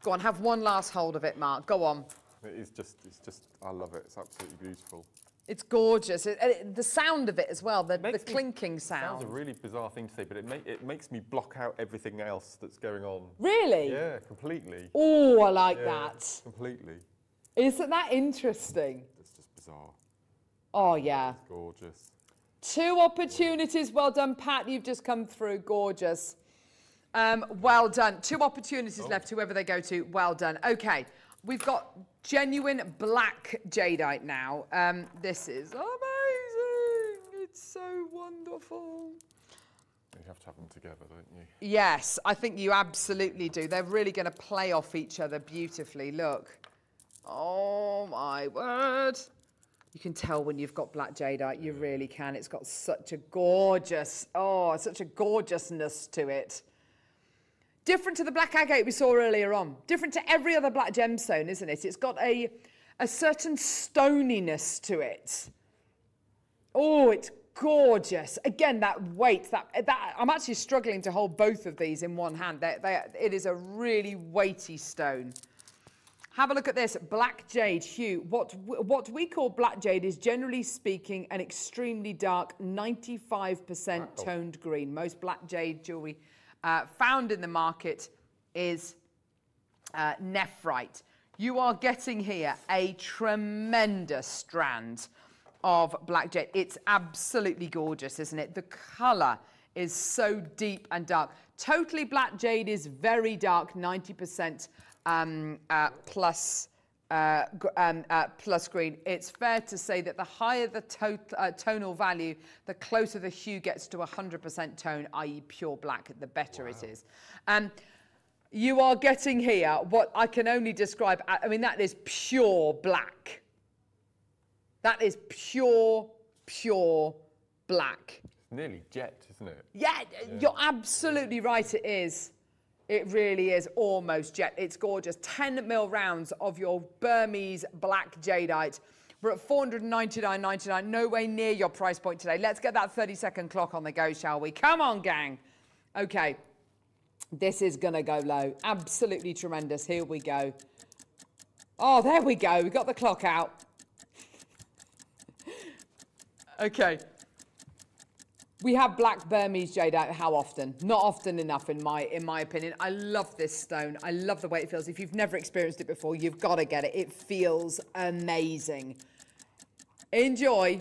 Speaker 1: Go on, have one last hold of it, Mark. Go on.
Speaker 2: It is just, it's just, I love it. It's absolutely beautiful.
Speaker 1: It's gorgeous. It, it- the sound of it as well, the, the
Speaker 2: Makes me-
Speaker 1: clinking
Speaker 2: Sounds
Speaker 1: sound.
Speaker 2: a really bizarre thing to say, but it, ma- it makes me block out everything else that's going on.
Speaker 1: Really?
Speaker 2: Yeah, completely.
Speaker 1: Oh, I like
Speaker 2: Yeah,
Speaker 1: that.
Speaker 2: Completely.
Speaker 1: Isn't that interesting?
Speaker 2: It's just bizarre.
Speaker 1: Oh, yeah.
Speaker 2: Gorgeous.
Speaker 1: Two opportunities. Well done, Pat. You've just come through. Gorgeous. Um, well done. Two opportunities left, whoever they go to. Well done. Okay. We've got genuine black jadeite now. Um, this is amazing. It's so wonderful.
Speaker 2: You have to have them together, don't you?
Speaker 1: Yes, I think you absolutely do. They're really going to play off each other beautifully. Look. Oh my word. You can tell when you've got black jadeite, you really can. It's got such a gorgeous, oh, such a gorgeousness to it. Different to the black agate we saw earlier on. Different to every other black gemstone, isn't it? It's got a, a certain stoniness to it. Oh, it's gorgeous. Again, that weight, that, that I'm actually struggling to hold both of these in one hand. They, they, it is a really weighty stone. Have a look at this black jade hue. What, what we call black jade is generally speaking an extremely dark 95% toned green. Most black jade jewelry uh, found in the market is uh, nephrite. You are getting here a tremendous strand of black jade. It's absolutely gorgeous, isn't it? The colour is so deep and dark. Totally black jade is very dark, 90% um, uh, plus, uh, um, uh, plus green. It's fair to say that the higher the to- uh, tonal value, the closer the hue gets to 100% tone, i.e. pure black, the better it is. Um, you are getting here what I can only describe, I I mean, that is pure black. That is pure, pure black.
Speaker 2: It's nearly jet, isn't it?
Speaker 1: Yeah, you're absolutely right, it is. It really is almost jet. It's gorgeous. 10 mil rounds of your Burmese black jadeite. We're at 499.99, nowhere near your price point today. Let's get that 30 second clock on the go, shall we? Come on, gang. Okay, this is gonna go low. Absolutely tremendous. Here we go. Oh, there we go. We got the clock out. okay. We have black Burmese jade out how often? Not often enough in my in my opinion. I love this stone. I love the way it feels. If you've never experienced it before, you've got to get it. It feels amazing. Enjoy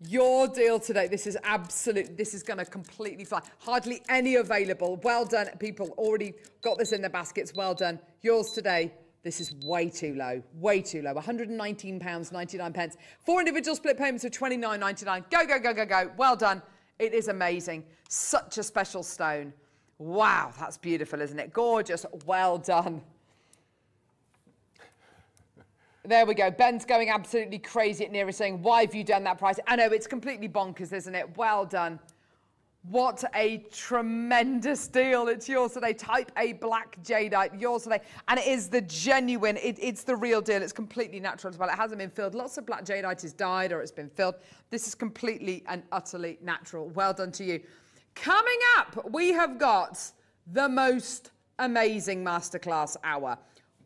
Speaker 1: your deal today. This is absolute. This is going to completely fly. Hardly any available. Well done, people. Already got this in their baskets. Well done. Yours today. This is way too low. Way too low. 119 pounds 99 pence. Four individual split payments of 29.99. Go go go go go. Well done. It is amazing. Such a special stone. Wow, that's beautiful, isn't it? Gorgeous. Well done. There we go. Ben's going absolutely crazy at Neri saying, Why have you done that price? I know it's completely bonkers, isn't it? Well done. What a tremendous deal. It's yours today. Type A black jadeite, yours today. And it is the genuine, it, it's the real deal. It's completely natural as well. It hasn't been filled. Lots of black jadeite is dyed or it's been filled. This is completely and utterly natural. Well done to you. Coming up, we have got the most amazing masterclass hour.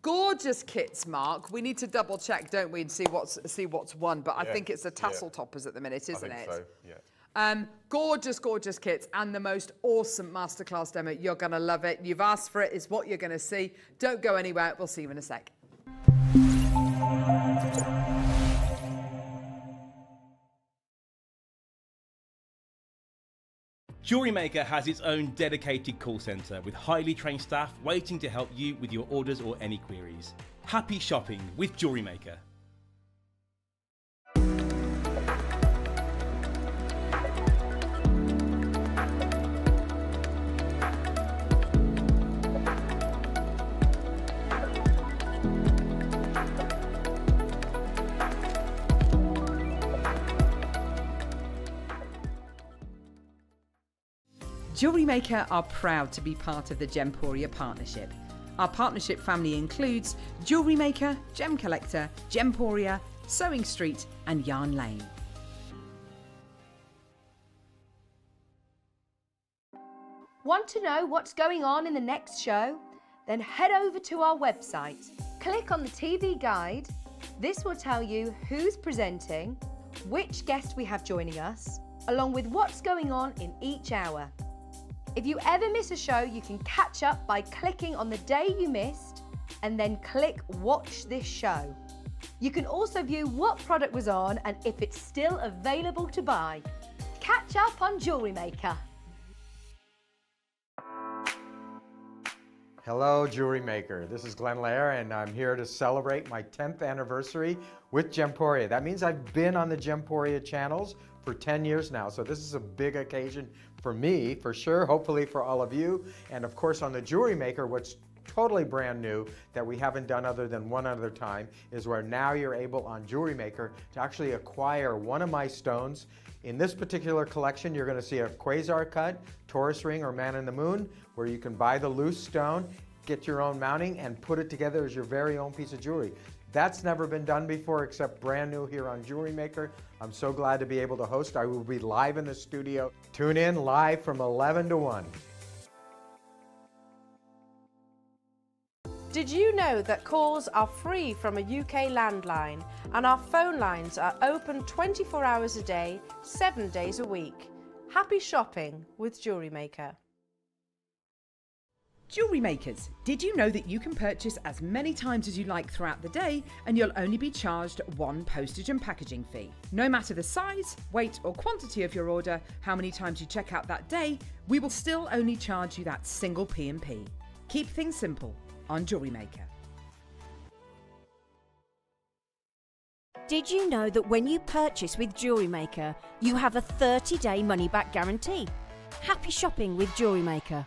Speaker 1: Gorgeous kits, Mark. We need to double check, don't we, and see what's see what's won. But I
Speaker 2: Yeah,
Speaker 1: think it's the
Speaker 2: yeah.
Speaker 1: tassel toppers at the minute, isn't
Speaker 2: think
Speaker 1: it?
Speaker 2: so, yeah.
Speaker 1: Um, gorgeous, gorgeous kits and the most awesome masterclass demo. You're going to love it. You've asked for it. It's what you're going to see. Don't go anywhere. We'll see you in a sec.
Speaker 3: Jewelry Maker has its own dedicated call centre with highly trained staff waiting to help you with your orders or any queries. Happy shopping with Jewelry Maker.
Speaker 1: Jewelry Maker are proud to be part of the Gemporia partnership. Our partnership family includes Jewelry Maker, Gem Collector, Gemporia, Sewing Street, and Yarn Lane.
Speaker 4: Want to know what's going on in the next show? then head over to our website. Click on the TV guide. This will tell you who's presenting, which guest we have joining us, along with what's going on in each hour. If you ever miss a show, you can catch up by clicking on the day you missed and then click Watch This Show. You can also view what product was on and if it's still available to buy. Catch up on Jewellery Maker.
Speaker 5: Hello, Jewelry Maker. This is Glenn Lehrer, and I'm here to celebrate my 10th anniversary with Gemporia. That means I've been on the Gemporia channels for 10 years now, so this is a big occasion for me, for sure, hopefully for all of you, and of course on the Jewelry Maker, what's totally brand new that we haven't done other than one other time is where now you're able on Jewelry Maker to actually acquire one of my stones in this particular collection, you're going to see a quasar cut, Torus ring, or man in the moon, where you can buy the loose stone, get your own mounting, and put it together as your very own piece of jewelry. That's never been done before except brand new here on Jewelry Maker. I'm so glad to be able to host. I will be live in the studio. Tune in live from 11 to 1.
Speaker 6: Did you know that calls are free from a UK landline and our phone lines are open 24 hours a day, 7 days a week? Happy shopping with Jewellery Maker.
Speaker 1: Jewellery makers, did you know that you can purchase as many times as you like throughout the day and you'll only be charged one postage and packaging fee? No matter the size, weight, or quantity of your order, how many times you check out that day, we will still only charge you that single P&P. Keep things simple on Jewellery Maker.
Speaker 7: Did you know that when you purchase with Jewellery Maker, you have a 30 day money back guarantee? Happy shopping with Jewellery Maker.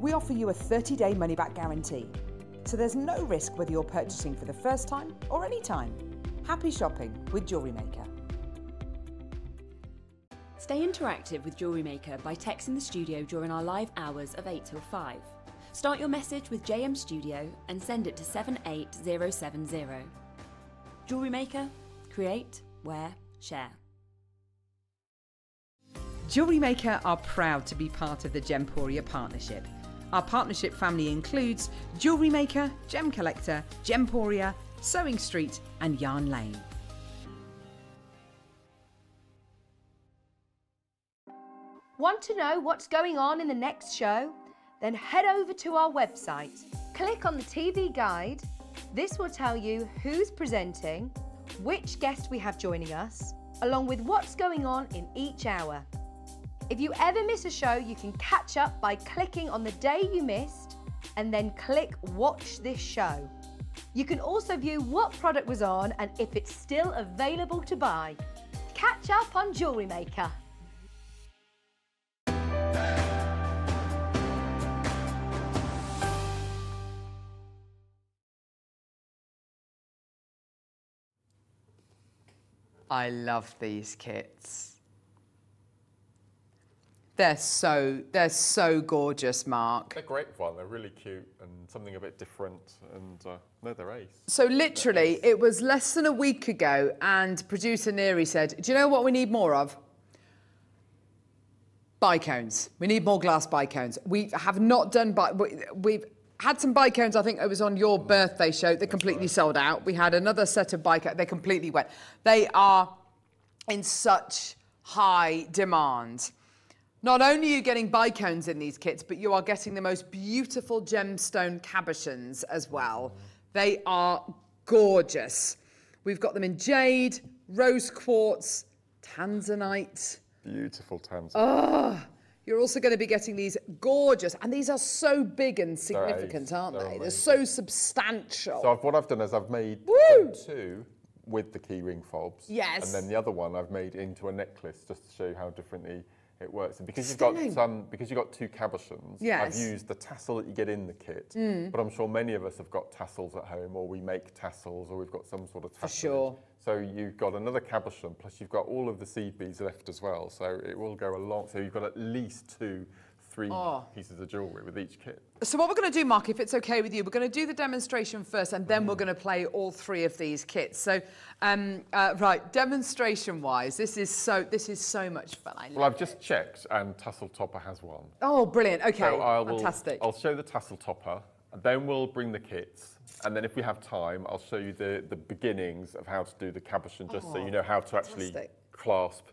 Speaker 9: We offer you a 30-day money-back guarantee. So there's no risk whether you're purchasing for the first time or any time. Happy shopping with Jewellery Maker.
Speaker 8: Stay interactive with Jewellery Maker by texting the studio during our live hours of 8 till 5. Start your message with JM Studio and send it to 78070. Jewellery Maker, create, wear, share.
Speaker 1: Jewellery Maker are proud to be part of the Gemporia partnership. Our partnership family includes Jewellery Maker, Gem Collector, Gemporia, Sewing Street, and Yarn Lane.
Speaker 4: Want to know what's going on in the next show? Then head over to our website. Click on the TV guide. This will tell you who's presenting, which guest we have joining us, along with what's going on in each hour. If you ever miss a show, you can catch up by clicking on the day you missed and then click Watch This Show. You can also view what product was on and if it's still available to buy. Catch up on Jewellery Maker.
Speaker 1: I love these kits. They're so they're so gorgeous, Mark.
Speaker 2: They're great fun. They're really cute and something a bit different. And uh, no, they're ace.
Speaker 1: So literally, it was less than a week ago, and producer Neri said, "Do you know what we need more of? Bicones. We need more glass bicones. We have not done bi- we- We've had some bicones. I think it was on your birthday show. They're completely sold out. We had another set of bicones. They completely went. They are in such high demand. Not only are you getting bicones in these kits, but you are getting the most beautiful gemstone cabochons as well. They are gorgeous. We've got them in jade, rose quartz, tanzanite.
Speaker 2: Beautiful tanzanite.
Speaker 1: Oh, you're also going to be getting these gorgeous, and these are so big and significant,
Speaker 2: ace.
Speaker 1: aren't
Speaker 2: They're
Speaker 1: they? They're so substantial.
Speaker 2: So I've, what I've done is I've made two with the keyring fobs.
Speaker 1: Yes.
Speaker 2: And then the other one I've made into a necklace just to show you how differently It works, and because you've got
Speaker 1: Stunning.
Speaker 2: some, because you've got two cabochons.
Speaker 1: Yes.
Speaker 2: I've used the tassel that you get in the kit,
Speaker 1: Mm.
Speaker 2: but I'm sure many of us have got tassels at home, or we make tassels, or we've got some sort of tassel.
Speaker 1: sure.
Speaker 2: So you've got another cabochon, plus you've got all of the seed beads left as well. So it will go along. So you've got at least two, three
Speaker 1: Oh.
Speaker 2: pieces of jewellery with each kit.
Speaker 1: So what we're going to do, Mark, if it's okay with you, we're going to do the demonstration first, and then we're going to play all three of these kits. So, um, uh, right, demonstration-wise, this is so this is so much fun. I
Speaker 2: well, I've just checked, and Tassel Topper has one.
Speaker 1: Oh, brilliant. Okay,
Speaker 2: So I will,
Speaker 1: fantastic.
Speaker 2: I'll show the tassel topper, and then we'll bring the kits. And then if we have time, I'll show you the, the beginnings of how to do the cabochon, just so
Speaker 1: Oh,
Speaker 2: you know how to actually
Speaker 1: fantastic.
Speaker 2: clasp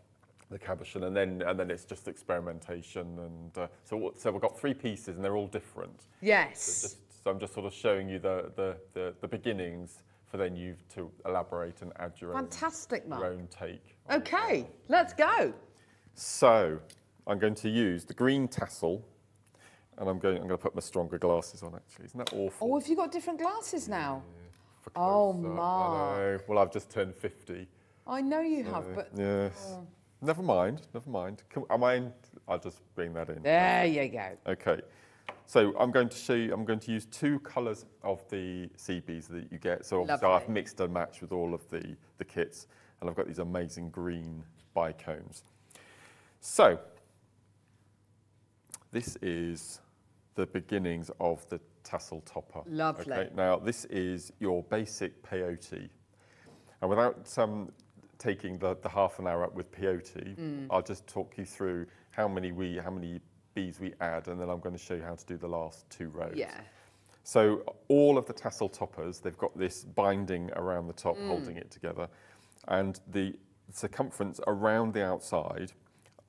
Speaker 2: the cabochon. And then, and then it's just experimentation. And uh, so, what, so we've got three pieces, and they're all different.
Speaker 1: Yes.
Speaker 2: So, just, so I'm just sort of showing you the, the, the, the beginnings for then you to elaborate and add your
Speaker 1: Fantastic,
Speaker 2: own,
Speaker 1: Mark.
Speaker 2: your own take.
Speaker 1: Okay, let's go.
Speaker 2: So I'm going to use the green tassel, and I'm going. I'm going to put my stronger glasses on. Actually, isn't that awful?
Speaker 1: Oh, have you got different glasses now?
Speaker 2: for
Speaker 1: oh, Mark.
Speaker 2: Well, I've just turned 50.
Speaker 1: I know you have, but
Speaker 2: yes.
Speaker 1: oh.
Speaker 2: Never mind. Never mind. Come, am I? In, I'll just bring that in.
Speaker 1: there you go.
Speaker 2: Okay. So I'm going to show you. I'm going to use two colours of the beads that you get. So obviously I've mixed and matched with all of the the kits, and I've got these amazing green bicones. So this is the beginnings of the tassel topper.
Speaker 1: Lovely.
Speaker 2: Okay. Now this is your basic peyote, and without um, taking the, the half an hour up with peyote,
Speaker 1: Mm.
Speaker 2: I'll just talk you through how many we how many beads we add, and then I'm going to show you how to do the last two rows.
Speaker 1: Yeah.
Speaker 2: So all of the tassel toppers, they've got this binding around the top
Speaker 1: Mm.
Speaker 2: holding it together. And the circumference around the outside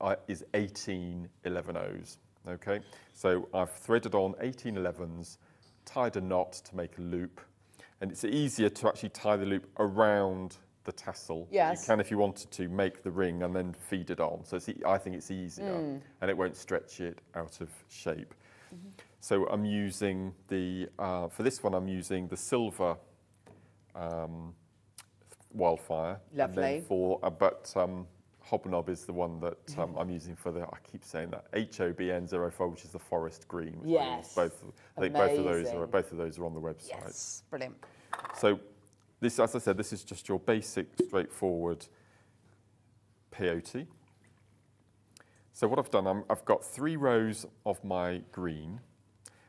Speaker 2: uh, is 18 11 O's. Okay, so I've threaded on 18 11s, tied a knot to make a loop, and it's easier to actually tie the loop around the tassel.
Speaker 1: Yes.
Speaker 2: You can, if you wanted to, make the ring and then feed it on. So it's, e- I think it's easier,
Speaker 1: Mm.
Speaker 2: and it won't stretch it out of shape. So I'm using the, uh, for this one, I'm using the silver um, wildfire. And
Speaker 1: Lovely.
Speaker 2: for, uh, but um, Hobnob is the one that um, I'm using for the, I keep saying that, HOBN04, which is the forest green.
Speaker 1: Yes.
Speaker 2: Both, I think both of those are, both of those are on the website.
Speaker 1: Yes, brilliant.
Speaker 2: So this, as I said, this is just your basic, straightforward peyote. So what I've done, I'm, I've got three rows of my green,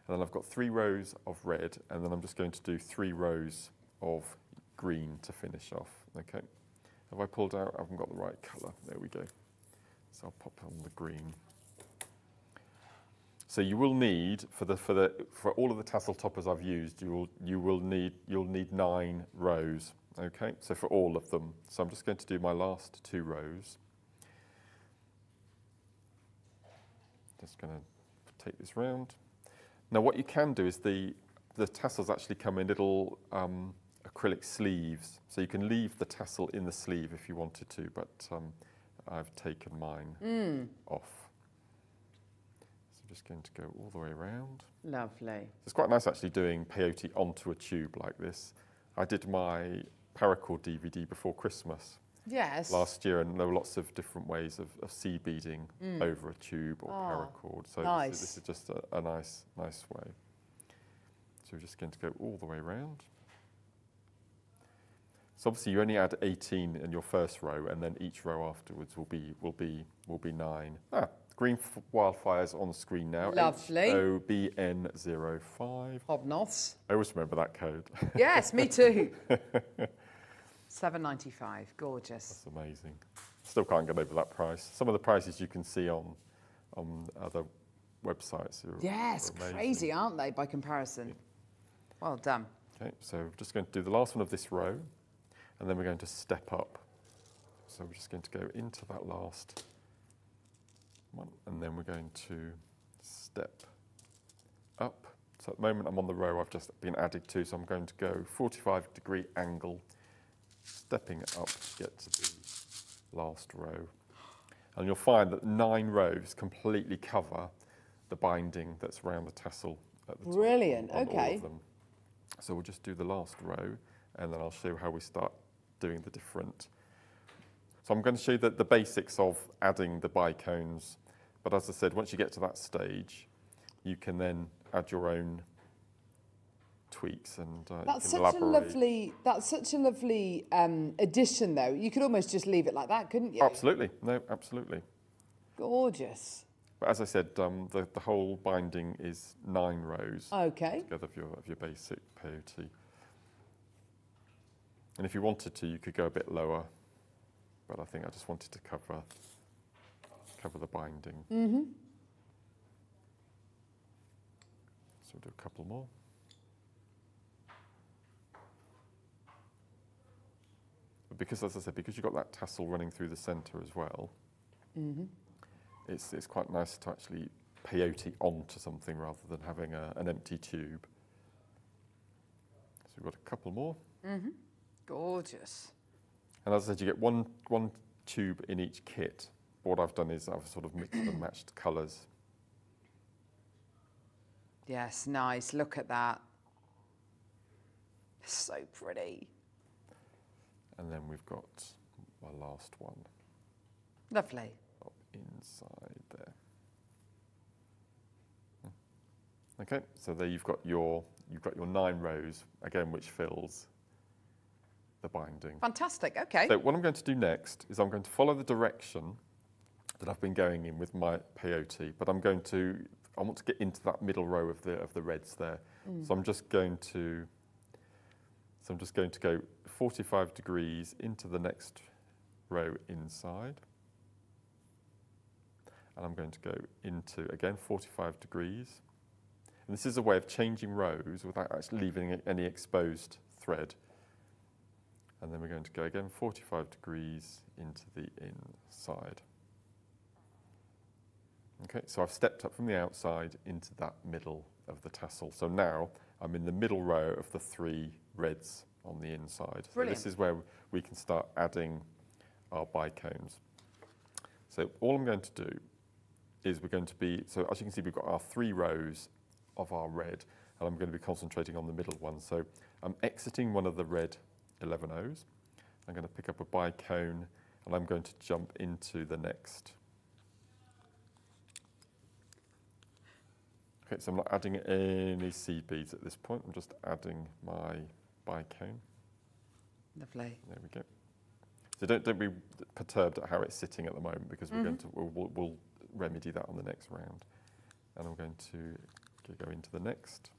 Speaker 2: and then I've got three rows of red, and then I'm just going to do three rows of green to finish off. Okay. Have I pulled out? I haven't got the right colour. There we go. So I'll pop on the green. So you will need for the for the for all of the tassel toppers I've used, you will you will need you'll need nine rows. Okay, so for all of them. So I'm just going to do my last two rows. Just going to take this round. Now what you can do is the the tassels actually come in little um, acrylic sleeves, so you can leave the tassel in the sleeve if you wanted to, but um, I've taken mine
Speaker 1: Mm.
Speaker 2: off. Just going to go all the way around.
Speaker 1: Lovely.
Speaker 2: It's quite nice actually doing peyote onto a tube like this. I did my paracord DVD before Christmas
Speaker 1: Yes.
Speaker 2: last year, and there were lots of different ways of, of seed beading
Speaker 1: Mm.
Speaker 2: over a tube or
Speaker 1: Oh,
Speaker 2: paracord. So
Speaker 1: nice.
Speaker 2: this, is, this is just a, a nice, nice way. So we're just going to go all the way around. So obviously you only add 18 in your first row, and then each row afterwards will be will be will be nine. Ah, green wildfires on the screen now.
Speaker 1: Lovely.
Speaker 2: HOBN05.
Speaker 1: Hobnoths.
Speaker 2: I always remember that code.
Speaker 1: Yes, me too. Seven ninety-five. Gorgeous.
Speaker 2: That's amazing. Still can't get over that price. Some of the prices you can see on on other websites are,
Speaker 1: Yes,
Speaker 2: are
Speaker 1: crazy, aren't they, by comparison? Well done.
Speaker 2: Okay, so we're just going to do the last one of this row, and then we're going to step up. So we're just going to go into that last one, and then we're going to step up. So at the moment I'm on the row I've just been added to, so I'm going to go 45 degree angle, stepping up to get to the last row. And you'll find that nine rows completely cover the binding that's around the tassel at the top.
Speaker 1: Brilliant,
Speaker 2: all
Speaker 1: okay.
Speaker 2: of them. So we'll just do the last row and then I'll show you how we start doing the different. So I'm going to show you the, the basics of adding the bicones But as I said, once you get to that stage, you can then add your own tweaks and uh,
Speaker 1: That's such
Speaker 2: can
Speaker 1: a lovely. That's such a lovely um, addition, though. You could almost just leave it like that, couldn't you?
Speaker 2: Absolutely, no, absolutely.
Speaker 1: Gorgeous.
Speaker 2: But as I said, um, the, the whole binding is nine rows
Speaker 1: Okay.
Speaker 2: together of your, of your basic peyote. And if you wanted to, you could go a bit lower, but I think I just wanted to cover cover the binding.
Speaker 1: Mm-hmm.
Speaker 2: So we'll do a couple more. But because, as I said, because you've got that tassel running through the centre as well,
Speaker 1: Mm-hmm.
Speaker 2: it's, it's quite nice to actually peyote onto something rather than having a, an empty tube. So we've got a couple more.
Speaker 1: Mm-hmm. Gorgeous.
Speaker 2: And as I said, you get one, one tube in each kit. What I've done is I've sort of mixed and matched colours.
Speaker 1: Yes, nice. Look at that. So pretty.
Speaker 2: And then we've got my last one
Speaker 1: Lovely.
Speaker 2: up inside there. Hmm. Okay, so there you've got your you've got your nine rows again, which fills the binding.
Speaker 1: Fantastic. Okay.
Speaker 2: So what I'm going to do next is I'm going to follow the direction that I've been going in with my peyote, but I'm going to I want to get into that middle row of the of the reds there. Mm. So I'm just going to so I'm just going to go 45 degrees into the next row inside. And I'm going to go into again 45 degrees. And this is a way of changing rows without actually leaving any exposed thread. And then we're going to go again 45 degrees into the inside. Okay, so I've stepped up from the outside into that middle of the tassel. So now I'm in the middle row of the three reds on the inside. So this is where we can start adding our bicones. So all I'm going to do is we're going to be, so as you can see, we've got our three rows of our red, and I'm going to be concentrating on the middle one. So I'm exiting one of the red 11 O's. I'm going to pick up a bicone, and I'm going to jump into the next. Okay, so I'm not adding any seed beads at this point. I'm just adding my bicone.
Speaker 1: Lovely.
Speaker 2: There we go. So don't, don't be perturbed at how it's sitting at the moment because we're going mm-hmm. to we'll, we'll, we'll remedy that on the next round. And I'm going to go into the next.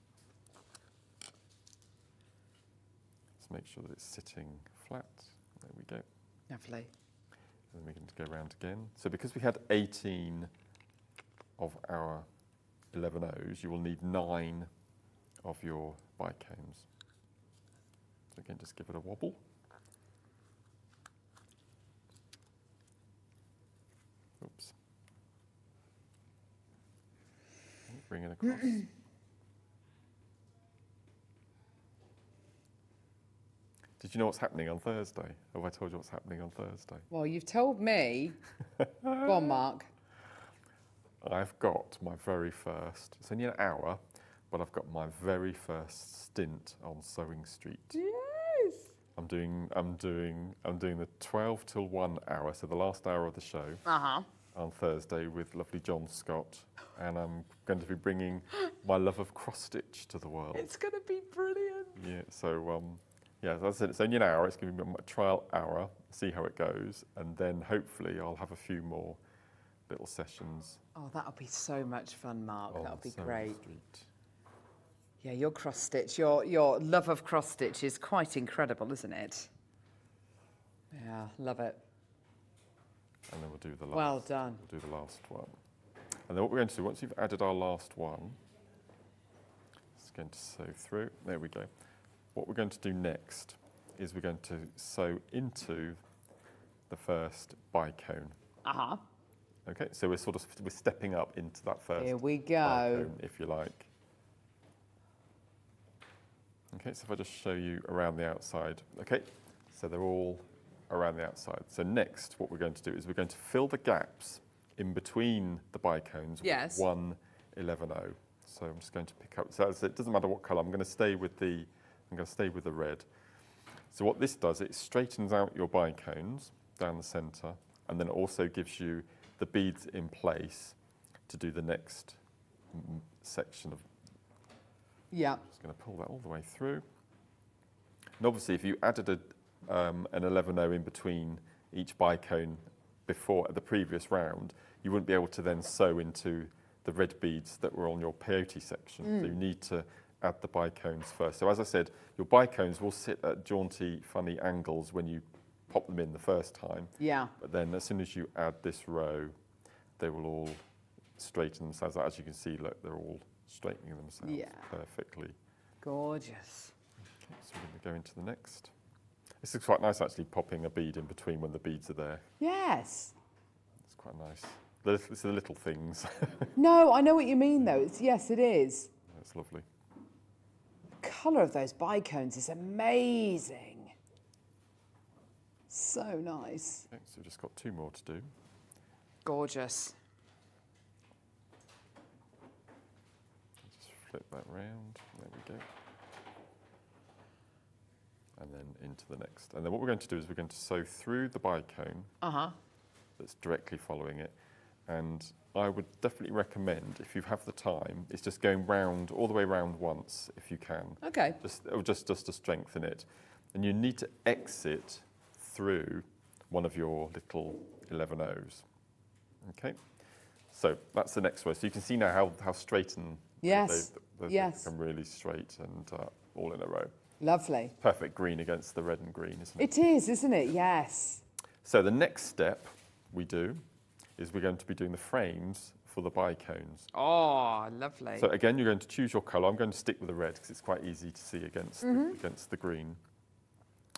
Speaker 2: Make sure that it's sitting flat. There we go.
Speaker 1: Lovely.
Speaker 2: And then we're going to go around again. So because we had 18 of our 11 O's, you will need nine of your bicones. So again, just give it a wobble. Oops. Bring it across. Did you know what's happening on Thursday? Have I told you what's happening on Thursday?
Speaker 1: Well, you've told me. Go on, Mark.
Speaker 2: I've got my very first, it's only an hour, but I've got my very first stint on Sewing Street.
Speaker 1: Yes.
Speaker 2: I'm doing, I'm doing, I'm doing the 12 till 1 hour, so the last hour of the show
Speaker 1: Uh huh.
Speaker 2: on Thursday with lovely John Scott, and I'm going to be bringing my love of cross stitch to the world.
Speaker 1: It's going to be brilliant.
Speaker 2: Yeah, so um, yeah, as I said, it's only an hour. It's going to be my trial hour. See how it goes, and then hopefully I'll have a few more little sessions.
Speaker 1: Oh, that'll be so much fun, Mark.
Speaker 2: on
Speaker 1: That'll be great.
Speaker 2: Street.
Speaker 1: Yeah, your cross stitch, your your love of cross stitch is quite incredible, isn't it? Yeah, love it.
Speaker 2: And then we'll do the last.
Speaker 1: Well done.
Speaker 2: We'll do the last one. And then what we're going to do, once you've added our last one, it's going to sew through. There we go. What we're going to do next is we're going to sew into the first bicone.
Speaker 1: Uh huh.
Speaker 2: Okay, so we're sort of we're stepping up into that first
Speaker 1: Here we go.
Speaker 2: bicone, if you like. Okay, so if I just show you around the outside. Okay, so they're all around the outside. So next, what we're going to do is we're going to fill the gaps in between the bicones
Speaker 1: Yes.
Speaker 2: with one 11O. So I'm just going to pick up. So as I said, it doesn't matter what colour. I'm going to stay with the. I'm going to stay with the red. So what this does, it straightens out your bicones down the centre, and then it also gives you the beads in place to do the next mm, section of
Speaker 1: Yeah.
Speaker 2: I'm Just going to pull that all the way through. And obviously, if you added a, um, an 11.0 in between each bicone before at the previous round, you wouldn't be able to then sew into the red beads that were on your peyote section. So you need to add the bicones first. So as I said, your bicones will sit at jaunty, funny angles when you pop them in the first time.
Speaker 1: Yeah.
Speaker 2: But then as soon as you add this row, they will all straighten themselves. As you can see, look, they're all straightening themselves
Speaker 1: Yeah.
Speaker 2: perfectly.
Speaker 1: Gorgeous.
Speaker 2: So we're going to go into the next. This is quite nice actually, popping a bead in between when the beads are there.
Speaker 1: Yes.
Speaker 2: It's quite nice. The, little- it's the little things.
Speaker 1: No, I know what you mean though. It's, yes, it is.
Speaker 2: That's lovely.
Speaker 1: Colour of those bicones is amazing. So nice.
Speaker 2: Okay, so we've just got two more to do.
Speaker 1: Gorgeous.
Speaker 2: Just flip that round. There we go. And then into the next. And then what we're going to do is we're going to sew through the bicone
Speaker 1: Uh huh.
Speaker 2: that's directly following it. And I would definitely recommend, if you have the time, it's just going round, all the way round once, if you can.
Speaker 1: Okay.
Speaker 2: Just, or just, just to strengthen it. And you need to exit through one of your little 11 O's. Okay? So that's the next row. So you can see now how, how straight and they-
Speaker 1: Yes,
Speaker 2: they, they
Speaker 1: yes.
Speaker 2: become really straight and uh, all in a row.
Speaker 1: Lovely.
Speaker 2: Perfect green against the red and green, isn't it?
Speaker 1: It is, isn't it? Yes.
Speaker 2: So the next step we do is we're going to be doing the frames for the bicones.
Speaker 1: Oh, lovely.
Speaker 2: So again, you're going to choose your colour. I'm going to stick with the red because it's quite easy to see against, the, mm-hmm. against the green.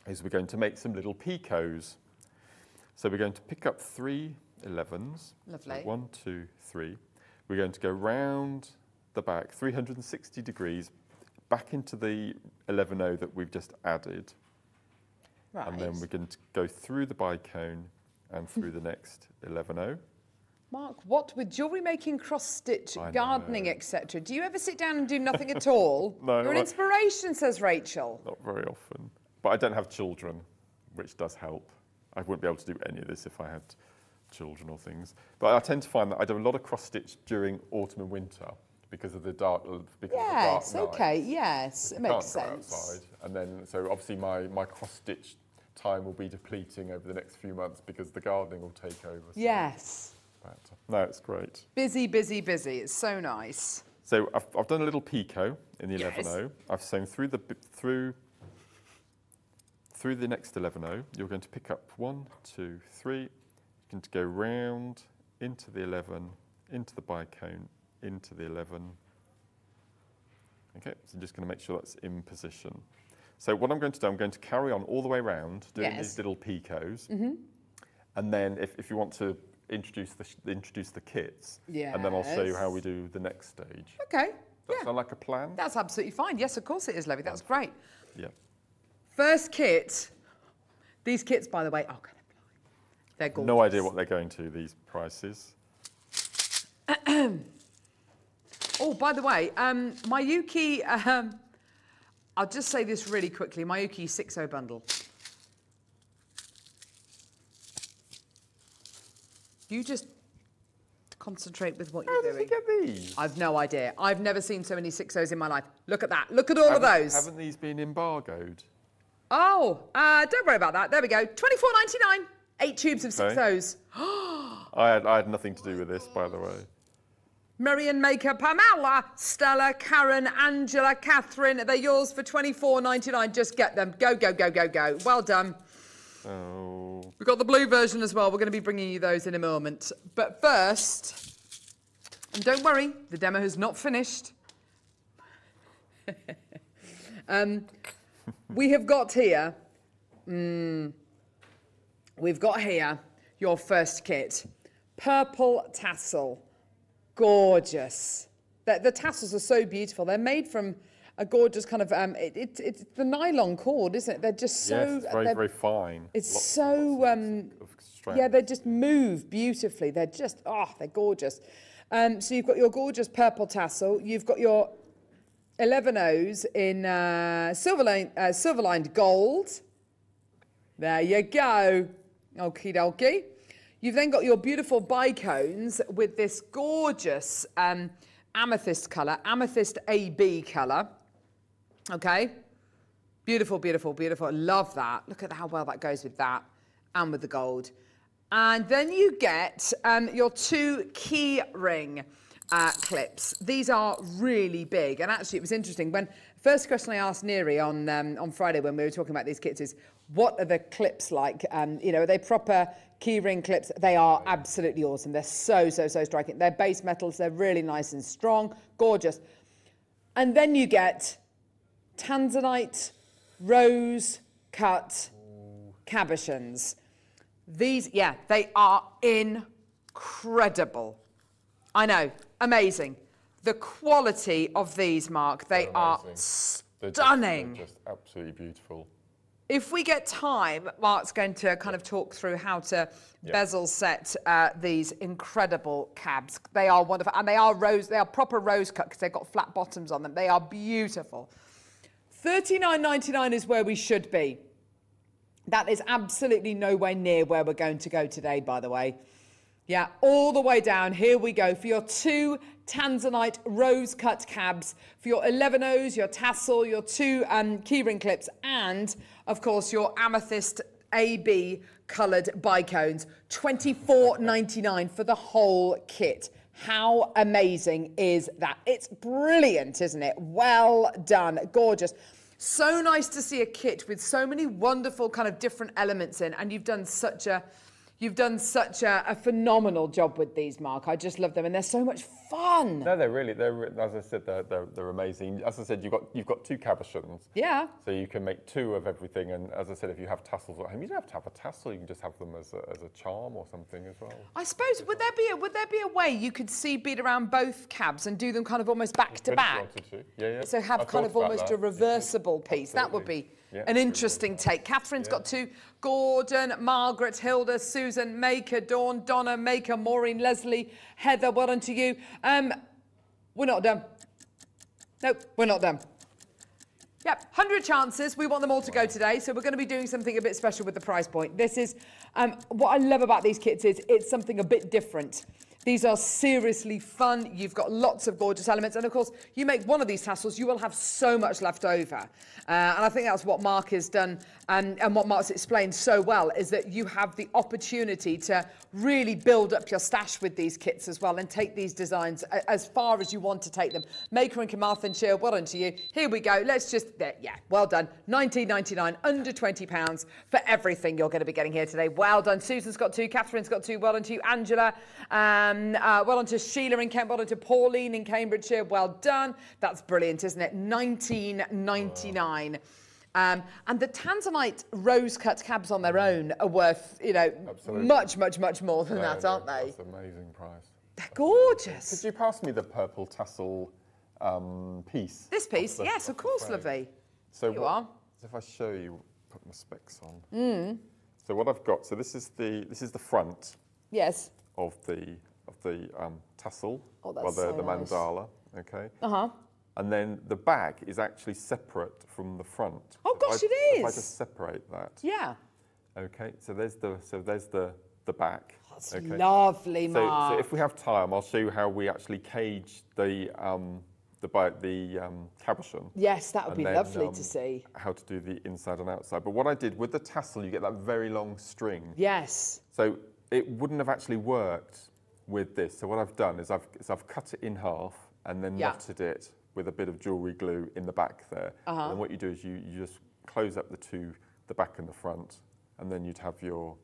Speaker 2: Is we're going to make some little picots. So we're going to pick up three 11s. So
Speaker 1: Lovely.
Speaker 2: one, two, three. We're going to go round the back 360 degrees back into the 11O that we've just added.
Speaker 1: right.
Speaker 2: And then we're going to go through the bicone and through the next 11O.
Speaker 1: Mark, what with jewellery making, cross stitch,
Speaker 2: I
Speaker 1: gardening, etc. Do you ever sit down and do nothing at all?
Speaker 2: No,
Speaker 1: You're an
Speaker 2: I-
Speaker 1: inspiration, says Rachel.
Speaker 2: Not very often. But I don't have children, which does help. I wouldn't be able to do any of this if I had children or things. But I tend to find that I do a lot of cross stitch during autumn and winter because of the dark. Because
Speaker 1: Yes,
Speaker 2: of the dark
Speaker 1: okay,
Speaker 2: nights.
Speaker 1: yes, it makes sense.
Speaker 2: outside. And then, so obviously my, my cross stitch time will be depleting over the next few months because the gardening will take over. so-
Speaker 1: Yes.
Speaker 2: But, no, it's great.
Speaker 1: Busy, busy, busy. It's so nice.
Speaker 2: So I've, I've done a little picot in the oh.
Speaker 1: Yes.
Speaker 2: 11O. I've sewn through the through through the next 11O. You're going to pick up one, two, three. You're going to go round into the 11, into the bicone, into the 11. Okay, so I'm just going to make sure that's in position. So what I'm going to do, I'm going to carry on all the way around doing
Speaker 1: Yes.
Speaker 2: these little picots. Mm-hmm. And then if, if you want to introduce the, sh- introduce the kits, and then I'll show you how we do the next stage.
Speaker 1: Okay.
Speaker 2: Does that
Speaker 1: Yeah.
Speaker 2: sound like a plan?
Speaker 1: That's absolutely fine. Yes, of course it is, Levy. That's great.
Speaker 2: Yeah.
Speaker 1: First kit. These kits, by the way, oh, can I fly? They're gorgeous.
Speaker 2: No idea what they're going to, these prices.
Speaker 1: Oh, by the way, um, Miyuki, um, I'll just say this really quickly. Miyuki 6.0 bundle. You just concentrate with what
Speaker 2: How
Speaker 1: you're doing.
Speaker 2: How did you get these?
Speaker 1: I've no idea. I've never seen so many 6.0s in my life. Look at that. Look at all of
Speaker 2: Haven't-
Speaker 1: those.
Speaker 2: Haven't these been embargoed?
Speaker 1: Oh, uh, don't worry about that. There we go. 24.99. Eight tubes of
Speaker 2: Okay.
Speaker 1: 6.0s.
Speaker 2: I had, I had nothing to do with this, by the way.
Speaker 1: Marion Maker, Pamela, Stella, Karen, Angela, Catherine. They're yours for 24.99. Just get them. Go, go, go, go, go. Well done.
Speaker 2: Oh,
Speaker 1: We've got the blue version as well. We're going to be bringing you those in a moment. But first, and don't worry, the demo has not finished. um, we have got here, mm, we've got here your first kit. Purple tassel. Gorgeous. The, the tassels are so beautiful. They're made from a gorgeous kind of, um, it, it, it's the nylon cord, isn't it? They're just so...
Speaker 2: yes, it's very, very fine.
Speaker 1: it's
Speaker 2: Lots-
Speaker 1: so, um, yeah, they just move beautifully. They're just, oh, they're gorgeous. Um, so you've got your gorgeous purple tassel. You've got your 11 O's in uh, silver, line, uh, silver lined gold. There you go. Okie dokie. You've then got your beautiful bicones with this gorgeous um, amethyst colour, amethyst AB colour. Okay. Beautiful, beautiful, beautiful. Love that. Look at how well that goes with that and with the gold. And then you get um, your two key ring uh, clips. These are really big. And actually, it was interesting. When first question I asked Neri on, um, on Friday when we were talking about these kits is, what are the clips like? Um, you know, are they proper keyring clips? They are absolutely awesome. They're so, so, so striking. They're base metals. They're really nice and strong, gorgeous. And then you get tanzanite, rose cut cabochons. These, yeah, they are incredible. I know, amazing. The quality of these, Mark, they are
Speaker 2: They're just-
Speaker 1: stunning.
Speaker 2: They're just absolutely beautiful.
Speaker 1: If we get time, Mark's going to kind of talk through how to bezel set uh, these incredible cabs. They are wonderful, and they are rose. They are proper rose cut because they've got flat bottoms on them. They are beautiful. Thirty-nine ninety-nine is where we should be. That is absolutely nowhere near where we're going to go today, by the way. Yeah, all the way down. Here we go for your two Tanzanite rose cut cabs, for your 11Os, your tassel, your two um, keyring clips, and of course your amethyst AB coloured bicones. 24.99 for the whole kit. How amazing is that? It's brilliant, isn't it? Well done. Gorgeous. So nice to see a kit with so many wonderful kind of different elements in, and you've done such a You've done such a, a, phenomenal job with these, Mark. I just love them, and they're so much fun.
Speaker 2: No, they're really, they're, as I said, they're, they're, they're amazing. As I said, you've got, you've got two cabochons.
Speaker 1: Yeah.
Speaker 2: So you can make two of everything. And as I said, if you have tassels at home, you don't have to have a tassel. You can just have them as a, as a charm or something as well.
Speaker 1: I suppose would there be a, would there be a way you could see bead around both cabs and do them kind of almost back to
Speaker 2: Could if you
Speaker 1: back?
Speaker 2: wanted to. Yeah, yeah.
Speaker 1: So have
Speaker 2: I've
Speaker 1: kind of almost
Speaker 2: that.
Speaker 1: a reversible piece. That would be
Speaker 2: Yeah,
Speaker 1: an interesting take. Catherine's got two. Gordon, Margaret, Hilda, Susan, Maker, Dawn, Donna, Maker, Maureen, Leslie, Heather. Well done to you. Um, we're not done. Nope, we're not done. Yep, 100 chances. We want them all to go today, so we're going to be doing something a bit special with the price point. This is um, what I love about these kits is it's something a bit different. These are seriously fun. You've got lots of gorgeous elements. And of course, you make one of these tassels, you will have so much left over. Uh, and I think that's what Mark has done and, and what Mark's explained so well is that you have the opportunity to really build up your stash with these kits as well and take these designs as far as you want to take them. Maker and Carmarthenshire, well done to you. Here we go. Let's just, there, yeah, well done. 19.99, under 20 pounds for everything you're going to be getting here today. Well done. Susan's got two, Catherine's got two. Well done to you, Angela. Um, uh, well done to Sheila in Kent. Well done to Pauline in Cambridgeshire. Well done. That's brilliant, isn't it? 19.99. Um, and the Tanzanite rose cut cabs on their own are worth, you know,
Speaker 2: Absolutely.
Speaker 1: much, much, much more than that, aren't they?
Speaker 2: That's an amazing price.
Speaker 1: They're gorgeous.
Speaker 2: Could you pass me the purple tassel um, piece?
Speaker 1: This piece,
Speaker 2: the-
Speaker 1: yes, of course, lovely.
Speaker 2: So
Speaker 1: You
Speaker 2: what-
Speaker 1: are.
Speaker 2: If I show you, put my specs on.
Speaker 1: Mm.
Speaker 2: So what I've got, so this is the this is the front
Speaker 1: Yes.
Speaker 2: of the the um, tassel,
Speaker 1: Oh,
Speaker 2: well, the,
Speaker 1: so
Speaker 2: the
Speaker 1: nice.
Speaker 2: mandala, okay.
Speaker 1: Uh huh.
Speaker 2: And then the back is actually separate from the front.
Speaker 1: Oh,
Speaker 2: So
Speaker 1: gosh,
Speaker 2: I-
Speaker 1: it
Speaker 2: If I just separate that,
Speaker 1: Yeah.
Speaker 2: okay. So there's the so there's the the back.
Speaker 1: That's
Speaker 2: okay.
Speaker 1: lovely,
Speaker 2: So,
Speaker 1: Mark.
Speaker 2: so if we have time, I'll show you how we actually cage the um, the the um, cabochon.
Speaker 1: Yes, that would be
Speaker 2: then,
Speaker 1: lovely
Speaker 2: um,
Speaker 1: to see.
Speaker 2: How to do the inside and outside. But what I did with the tassel, you get that very long string.
Speaker 1: Yes.
Speaker 2: So it wouldn't have actually worked with this. So what I've done is I've, is I've cut it in half and then
Speaker 1: Yeah.
Speaker 2: knotted it with a bit of jewellery glue in the back there.
Speaker 1: Uh-huh.
Speaker 2: And what you do is you, you just close up the two, the back and the front, and then you'd have your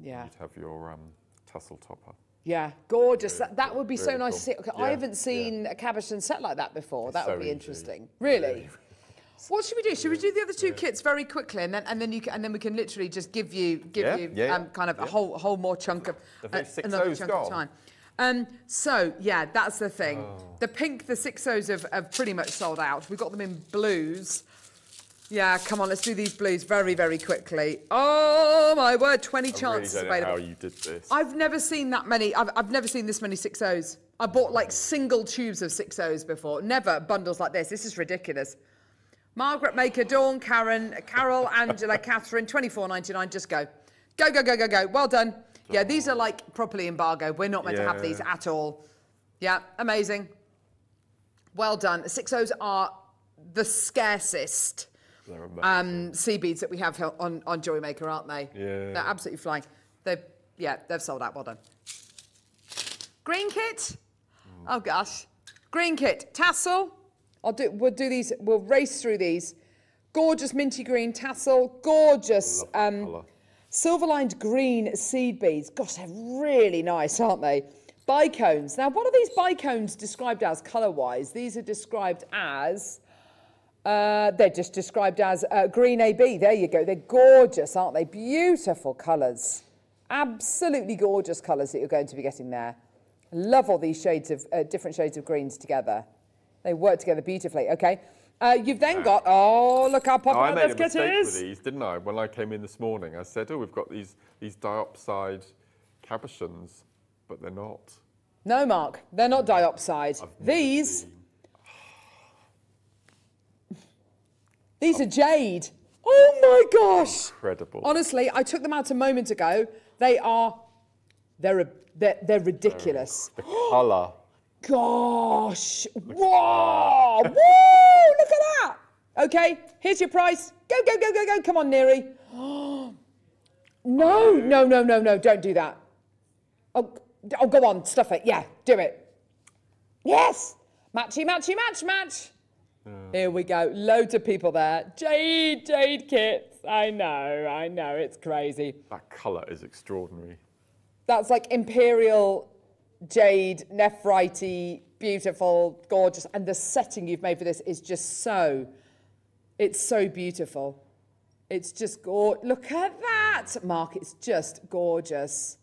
Speaker 1: Yeah.
Speaker 2: you'd have your um, tassel topper.
Speaker 1: Yeah, gorgeous.
Speaker 2: Very
Speaker 1: That, that would be so nice
Speaker 2: cool.
Speaker 1: to see. Okay,
Speaker 2: Yeah,
Speaker 1: I haven't seen a cabochon set like that before. That would
Speaker 2: so
Speaker 1: be
Speaker 2: easy.
Speaker 1: interesting. Really? What should we do? Should we do the other two kits very quickly, and then and then you can, and then we can literally just give you give
Speaker 2: Yeah,
Speaker 1: you
Speaker 2: yeah, yeah,
Speaker 1: um, kind of a whole whole more chunk of
Speaker 2: The
Speaker 1: uh,
Speaker 2: six
Speaker 1: another chunk
Speaker 2: gone.
Speaker 1: of time. Um, so yeah, that's the thing.
Speaker 2: Oh.
Speaker 1: The pink, the six O's have, have pretty much sold out. We've got them in blues. Yeah, come on, let's do these blues very very quickly. Oh my word, twenty
Speaker 2: I really
Speaker 1: chances
Speaker 2: know
Speaker 1: available.
Speaker 2: how you did this.
Speaker 1: I've never seen that many. I've, I've never seen this many six O's. I bought like single tubes of six O's before. Never bundles like this. This is ridiculous. Margaret Maker, Dawn, Karen, Carol, Angela, Catherine, twenty four ninety nine. Just go, go, go, go, go, go. Well done. Yeah, these are like properly embargoed. We're not meant to have these at all. Yeah, amazing. Well done. The Six O's are the scarcest um, sea beads that we have on, on Jewellery Maker, aren't they?
Speaker 2: Yeah.
Speaker 1: They're absolutely flying. They've, yeah, they've sold out. Well done. Green kit. Oh gosh. Green kit. Tassel. I'll do, we'll do these, we'll race through these. Gorgeous minty green tassel. Gorgeous um, silver lined green seed beads. Gosh, they're really nice, aren't they? Bicones. Now, what are these bicones described as colour wise? These are described as. Uh, they're just described as uh, green AB. There you go. They're gorgeous, aren't they? Beautiful colours. Absolutely gorgeous colours that you're going to be getting there. Love all these shades of uh, different shades of greens together. They work together beautifully. Okay. Uh, you've then got oh look how
Speaker 2: Oh, I
Speaker 1: popular
Speaker 2: made a mistake
Speaker 1: is.
Speaker 2: with these, didn't I? When I came in this morning, I said, "Oh, we've got these these diopside cabochons," but they're not.
Speaker 1: No, Mark, they're not diopside. These, these are jade. Oh my gosh!
Speaker 2: Incredible.
Speaker 1: Honestly, I took them out a moment ago. They are, they're a, they're, they're ridiculous.
Speaker 2: The colour.
Speaker 1: Gosh! Whoa! Woo! Look at that! Okay, here's your price. Go, go, go, go, go. Come on, Neri. No, no, no, no, no. Don't do that. Oh, oh, go on. Stuff it. Yeah, do it. Yes! Matchy, matchy, match, match. Here we go. Loads of people there. Jade, Jade kits. I know, I know. It's crazy.
Speaker 2: That colour is extraordinary.
Speaker 1: That's like imperial jade, Nephrite, beautiful, gorgeous. And the setting you've made for this is just so, it's so beautiful. It's just gorgeous. Look at that, Mark. It's just gorgeous.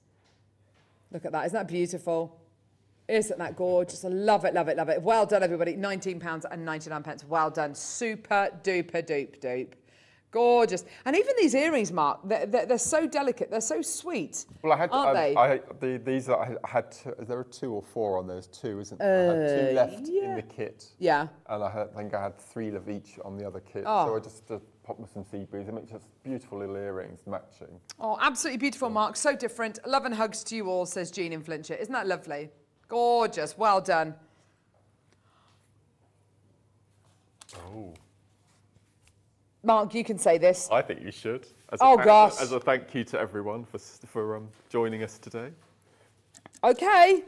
Speaker 1: Look at that. Isn't that beautiful? Isn't that gorgeous? I love it, love it, love it. Well done, everybody. £19 and 99 pence. Well done. Super duper dupe dupe. Gorgeous. And even these earrings, Mark, they're, they're, they're so delicate. They're so sweet.
Speaker 2: Well, I had,
Speaker 1: aren't
Speaker 2: I,
Speaker 1: they?
Speaker 2: I, the, these are, I had, two, there are two or four on those two, isn't there? I had two left in the kit.
Speaker 1: Yeah.
Speaker 2: And I, had, I think I had three of each on the other kit.
Speaker 1: Oh.
Speaker 2: So I just uh, popped with some seed beads. It makes just beautiful little earrings matching.
Speaker 1: Oh, absolutely beautiful, Mark. So different. Love and hugs to you all, says Jean in Flintshire. Isn't that lovely? Gorgeous. Well done.
Speaker 2: Oh.
Speaker 1: Mark, you can say this.
Speaker 2: I think you should. As
Speaker 1: Oh,
Speaker 2: thank-
Speaker 1: gosh.
Speaker 2: As a thank you to everyone for, for um, joining us today.
Speaker 1: Okay.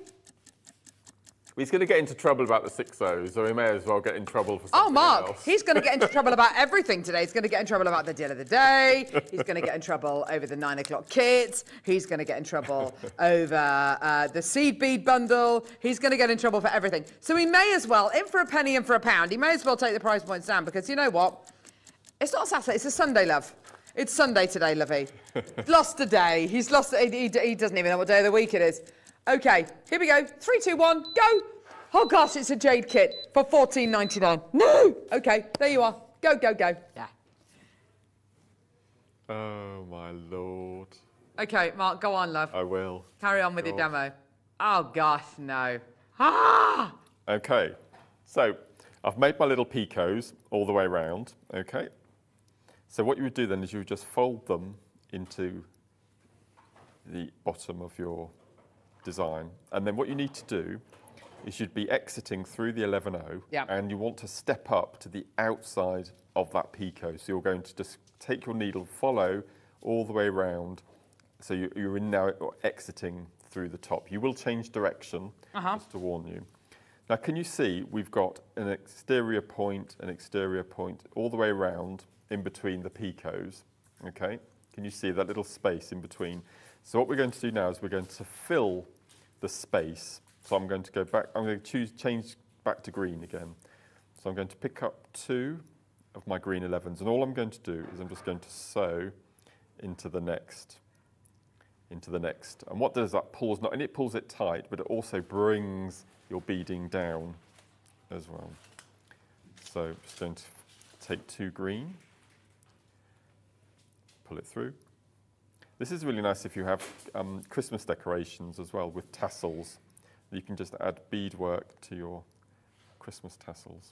Speaker 2: He's going to get into trouble about the six O's, so he may as well get in trouble for something Oh,
Speaker 1: Mark,
Speaker 2: else.
Speaker 1: he's going to get into trouble about everything today. He's going to get in trouble about the deal of the day. He's going to get in trouble over the nine o'clock kit. He's going to get in trouble over uh, the seed bead bundle. He's going to get in trouble for everything. So he may as well, in for a penny, in for a pound, he may as well take the price points down because you know what? It's not Saturday, it's a Sunday, love. It's Sunday today, Lovey. lost a day. He's lost, he, he, he doesn't even know what day of the week it is. Okay, here we go. Three, two, one, go. Oh gosh, it's a jade kit for fourteen ninety nine. No. Okay, there you are. Go, go, go. Yeah.
Speaker 2: Oh, my lord.
Speaker 1: Okay, Mark, go on, love.
Speaker 2: I will.
Speaker 1: Carry on with your
Speaker 2: Sure.
Speaker 1: demo. Oh gosh, no. Ah!
Speaker 2: Okay, so I've made my little picots all the way around, okay? So what you would do then is you would just fold them into the bottom of your design. And then what you need to do is you'd be exiting through the 11O
Speaker 1: Yeah.
Speaker 2: and you want to step up to the outside of that picot. So you're going to just take your needle, follow all the way around. So you, you're in now exiting through the top. You will change direction, uh-huh. just to warn you. Now, can you see we've got an exterior point, an exterior point, all the way around in between the picots, okay? Can you see that little space in between? So what we're going to do now is we're going to fill the space. So I'm going to go back, I'm going to choose, change back to green again. So I'm going to pick up two of my green 11s, and all I'm going to do is I'm just going to sew into the next into the next. And what does that pulls not and it pulls it tight, but it also brings your beading down as well. So I'm just going to take two green, pull it through. This is really nice if you have um, Christmas decorations as well with tassels. You can just add beadwork to your Christmas tassels.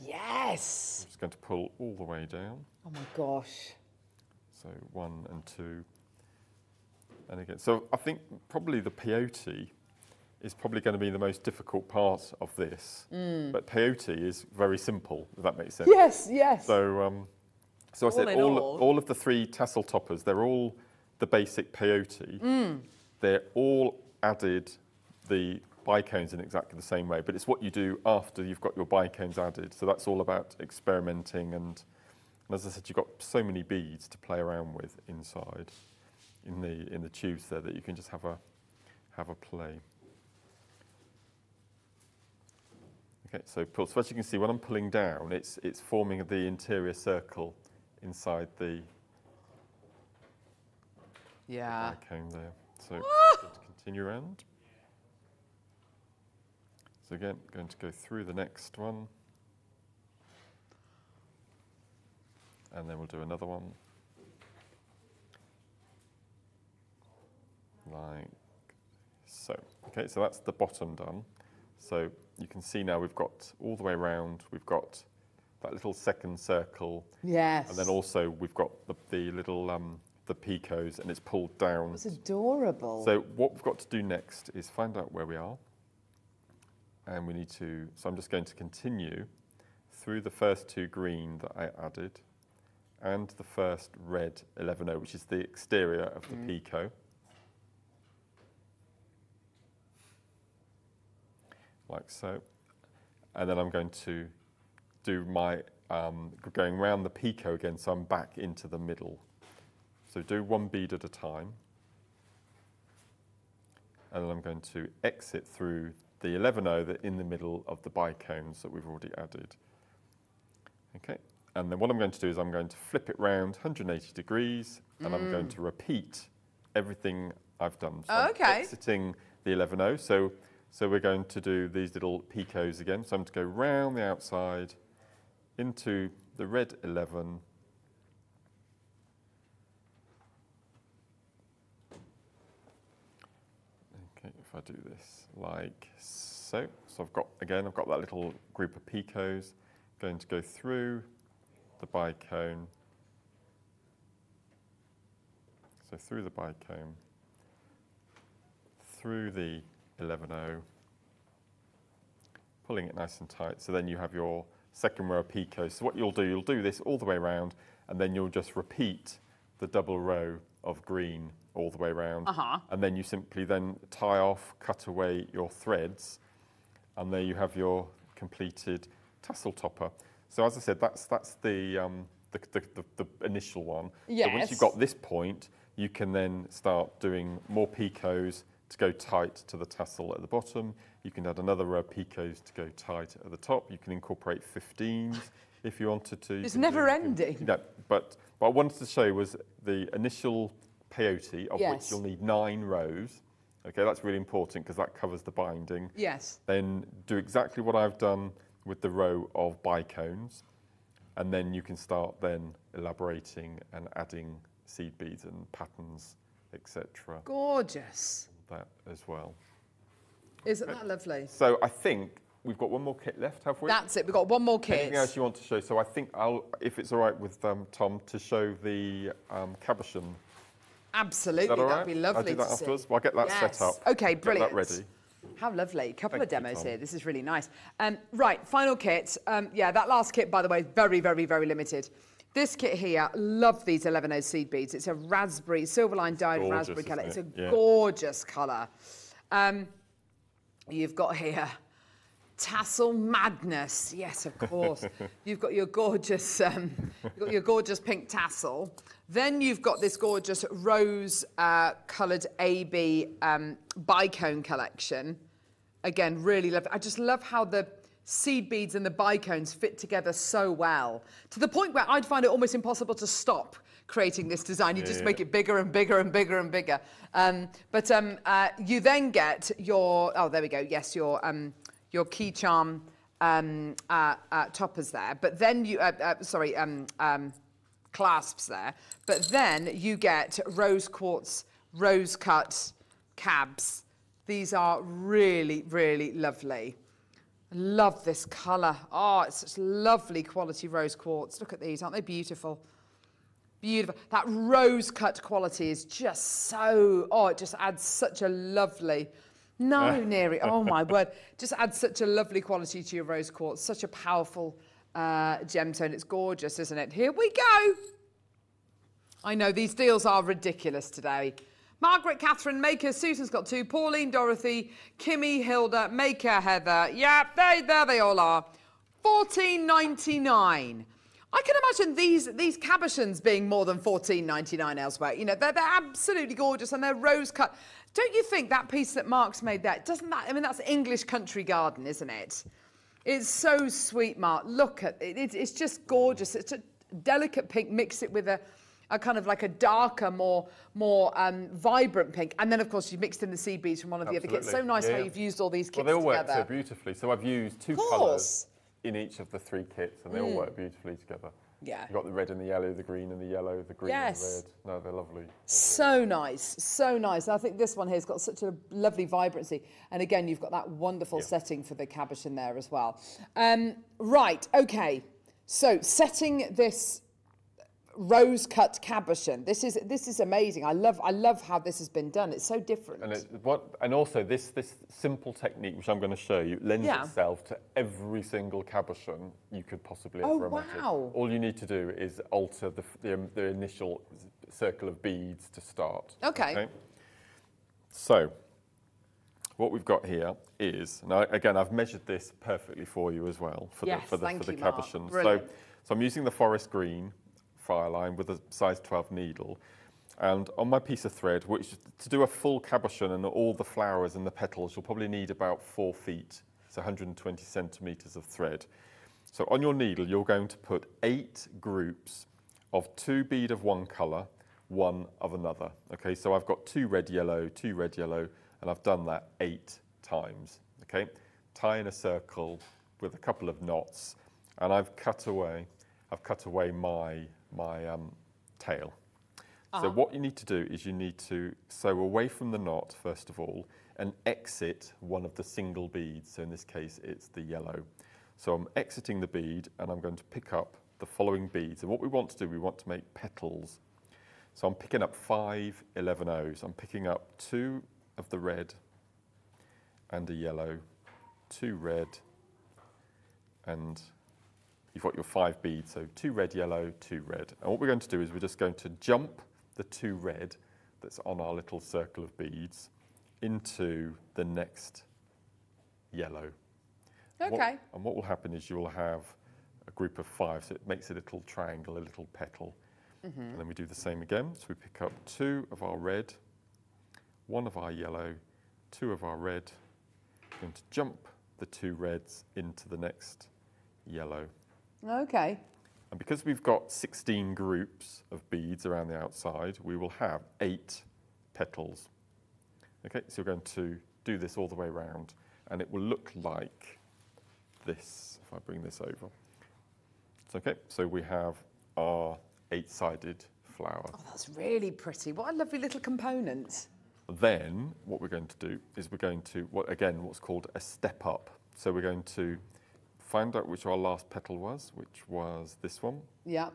Speaker 1: Yes.
Speaker 2: I'm just going to pull all the way down.
Speaker 1: Oh my gosh.
Speaker 2: So one and two. And again, so I think probably the peyote is probably going to be the most difficult part of this. But peyote is very simple, if that makes sense.
Speaker 1: Yes, yes.
Speaker 2: So, um, so I said all,
Speaker 1: all.
Speaker 2: all of the three tassel toppers, they're all the basic peyote. Mm. They're all added the bicones in exactly the same way, but it's what you do after you've got your bicones added. So that's all about experimenting and, and as I said, you've got so many beads to play around with inside in the in the tubes there that you can just have a have a play. Okay, so pull. So as you can see, when I'm pulling down, it's it's forming the interior circle inside the
Speaker 1: yeah.
Speaker 2: bicone there. So continue around. So again, going to go through the next one. And then we'll do another one. Like so. Okay, so that's the bottom done. So you can see now we've got all the way around, we've got that little second circle,
Speaker 1: Yes.
Speaker 2: and then also we've got the, the little um, the picots, and it's pulled down.
Speaker 1: It's adorable.
Speaker 2: So what we've got to do next is find out where we are, and we need to. So I'm just going to continue through the first two green that I added, and the first red 11O, which is the exterior of the picot. Like so, and then I'm going to do my um, going round the picot again, so I'm back into the middle. So do one bead at a time. And then I'm going to exit through the 11O that in the middle of the bicones that we've already added. Okay, and then what I'm going to do is I'm going to flip it round 180 degrees and I'm going to repeat everything I've done. So I'm
Speaker 1: Okay.
Speaker 2: exiting the 11O. So, so we're going to do these little picots again. So I'm going to go round the outside into the red 11 Okay, if I do this like so. So I've got, again, I've got that little group of picots going to go through the bicone. So through the bicone, through the 11O, pulling it nice and tight. So then you have your second row of picots. So what you'll do, you'll do this all the way around, and then you'll just repeat the double row of green all the way around.
Speaker 1: Uh-huh.
Speaker 2: And then you simply then tie off, cut away your threads, and there you have your completed tassel topper. So as I said, that's that's the um, the, the, the, the initial one. So once you've got this point, you can then start doing more picots to go tight to the tassel at the bottom. You can add another row of picots to go tight at the top. You can incorporate 15s if you wanted to. You
Speaker 1: It's
Speaker 2: do-
Speaker 1: never
Speaker 2: can-
Speaker 1: ending.
Speaker 2: Yeah, but what I wanted to show was the initial peyote, of
Speaker 1: Yes.
Speaker 2: which you'll need nine rows. Okay, that's really important because that covers the binding.
Speaker 1: Yes.
Speaker 2: Then do exactly what I've done with the row of bicones, and then you can start then elaborating and adding seed beads and patterns, etc.
Speaker 1: Gorgeous.
Speaker 2: That as well.
Speaker 1: Isn't that lovely?
Speaker 2: So I think we've got one more kit left, have we?
Speaker 1: That's it. We've got one more kit.
Speaker 2: Anything else you want to show? So I think I'll, if it's all right with um, Tom, to show the um, cabochon.
Speaker 1: Absolutely.
Speaker 2: That right?
Speaker 1: be lovely
Speaker 2: I'll do that afterwards.
Speaker 1: see.
Speaker 2: Well, I'll get that
Speaker 1: Yes.
Speaker 2: set up.
Speaker 1: Okay, brilliant.
Speaker 2: get that ready.
Speaker 1: How lovely. A couple
Speaker 2: Thank
Speaker 1: of demos
Speaker 2: Tom.
Speaker 1: here. This is really nice. Um, right, final kit. Um, yeah, that last kit, by the way, is very, very, very limited. This kit here, love these 11O seed beads. It's a raspberry, silver line dyed
Speaker 2: Gorgeous,
Speaker 1: raspberry colour. It's a?
Speaker 2: Yeah.
Speaker 1: gorgeous colour. Um, you've got here tassel madness. Yes, of course. you've got your gorgeous, um, you've got your gorgeous pink tassel. Then you've got this gorgeous rose uh, coloured AB um, bicone collection. Again, really love. I just love how the seed beads and the bicones fit together so well to the point where I'd find it almost impossible to stop creating this design. You just
Speaker 2: Yeah.
Speaker 1: make it bigger and bigger and bigger and bigger. Um, but um, uh, you then get your oh, there we go. Yes, your um, your key charm um, uh, uh, toppers there. But then you uh, uh, sorry um, um, clasps there. But then you get rose quartz, rose cut cabs. These are really really lovely. Love this colour. Oh, it's such lovely quality rose quartz. Look at these, aren't they beautiful? Beautiful. That rose cut quality is just so, oh, it just adds such a lovely, no, Neri, oh my word, just adds such a lovely quality to your rose quartz. Such a powerful uh, gemstone. It's gorgeous, isn't it? Here we go. I know these deals are ridiculous today. Margaret, Catherine, Maker, Susan's got two, Pauline, Dorothy, Kimmy, Hilda, Maker, Heather. Yep, they, there they all are. 14.99. I can imagine these these cabochons being more than 14.99 elsewhere. You know, they're, they're absolutely gorgeous and they're rose cut. Don't you think that piece that Mark's made there, doesn't that, I mean, that's English country garden, isn't it? It's so sweet, Mark. Look at it. It's, it's just gorgeous. It's a delicate pink. Mix it with a, a kind of like a darker, more more um, vibrant pink. And then, of course, you've mixed in the seed beads from one of the other kits. So nice
Speaker 2: Yeah,
Speaker 1: how you've used all these kits
Speaker 2: Well, they all work so beautifully. So I've used two colours in each of the three kits, and they all
Speaker 1: Mm.
Speaker 2: work beautifully together.
Speaker 1: Yeah.
Speaker 2: You've got the red and the yellow, the green and the yellow, the green
Speaker 1: Yes.
Speaker 2: and the red. No, they're lovely.
Speaker 1: So nice, so nice. I think this one here has got such a lovely vibrancy. And again, you've got that wonderful setting for the cabbage in there as well. Um, right, okay. So setting this rose cut cabochon. This is this is amazing. I love I love how this has been done. It's so different.
Speaker 2: And it, what, and also this this simple technique, which I'm going to show you, lends
Speaker 1: Yeah.
Speaker 2: itself to every single cabochon you could possibly
Speaker 1: Oh,
Speaker 2: ever imagine.
Speaker 1: wow.
Speaker 2: All you need to do is alter the, the, the initial circle of beads to start.
Speaker 1: Okay.
Speaker 2: So, what we've got here is now again I've measured this perfectly for you as well for
Speaker 1: Yes,
Speaker 2: the for the for the
Speaker 1: you, Mark.
Speaker 2: So, so I'm using the forest green Fireline with a size 12 needle. And on my piece of thread, which to do a full cabochon and all the flowers and the petals, you'll probably need about four feet, so 120 centimeters of thread. So on your needle, you're going to put eight groups of two bead of one color, one of another. Okay, so I've got two red, yellow, two red, yellow, and I've done that eight times. Okay, tie in a circle with a couple of knots, and I've cut away, I've cut away my, my um, tail. So
Speaker 10: Uh-huh.
Speaker 2: what you need to do is you need to sew away from the knot, first of all, and exit one of the single beads. So in this case, it's the yellow. So I'm exiting the bead and I'm going to pick up the following beads. And what we want to do, we want to make petals. So I'm picking up five 11 O's. I'm picking up two of the red and a yellow, two red, and you've got your five beads, so two red, yellow, two red. And what we're going to do is we're just going to jump the two red that's on our little circle of beads into the next yellow. And what-
Speaker 1: Okay.
Speaker 2: and what will happen is you'll have a group of five, so it makes a little triangle, a little petal.
Speaker 1: Mhm.
Speaker 2: And then we do the same again. So we pick up two of our red, one of our yellow, two of our red. We're going to jump the two reds into the next yellow.
Speaker 1: Okay.
Speaker 2: And because we've got 16 groups of beads around the outside, we will have eight petals. Okay, so you're going to do this all the way around, and it will look like this, if I bring this over. It's okay, so we have our eight-sided flower.
Speaker 1: Oh, that's really pretty. What a lovely little component.
Speaker 2: Then what we're going to do is we're going to, what again, what's called a step up. So we're going to find out which our last petal was, which was this one.
Speaker 1: Yeah.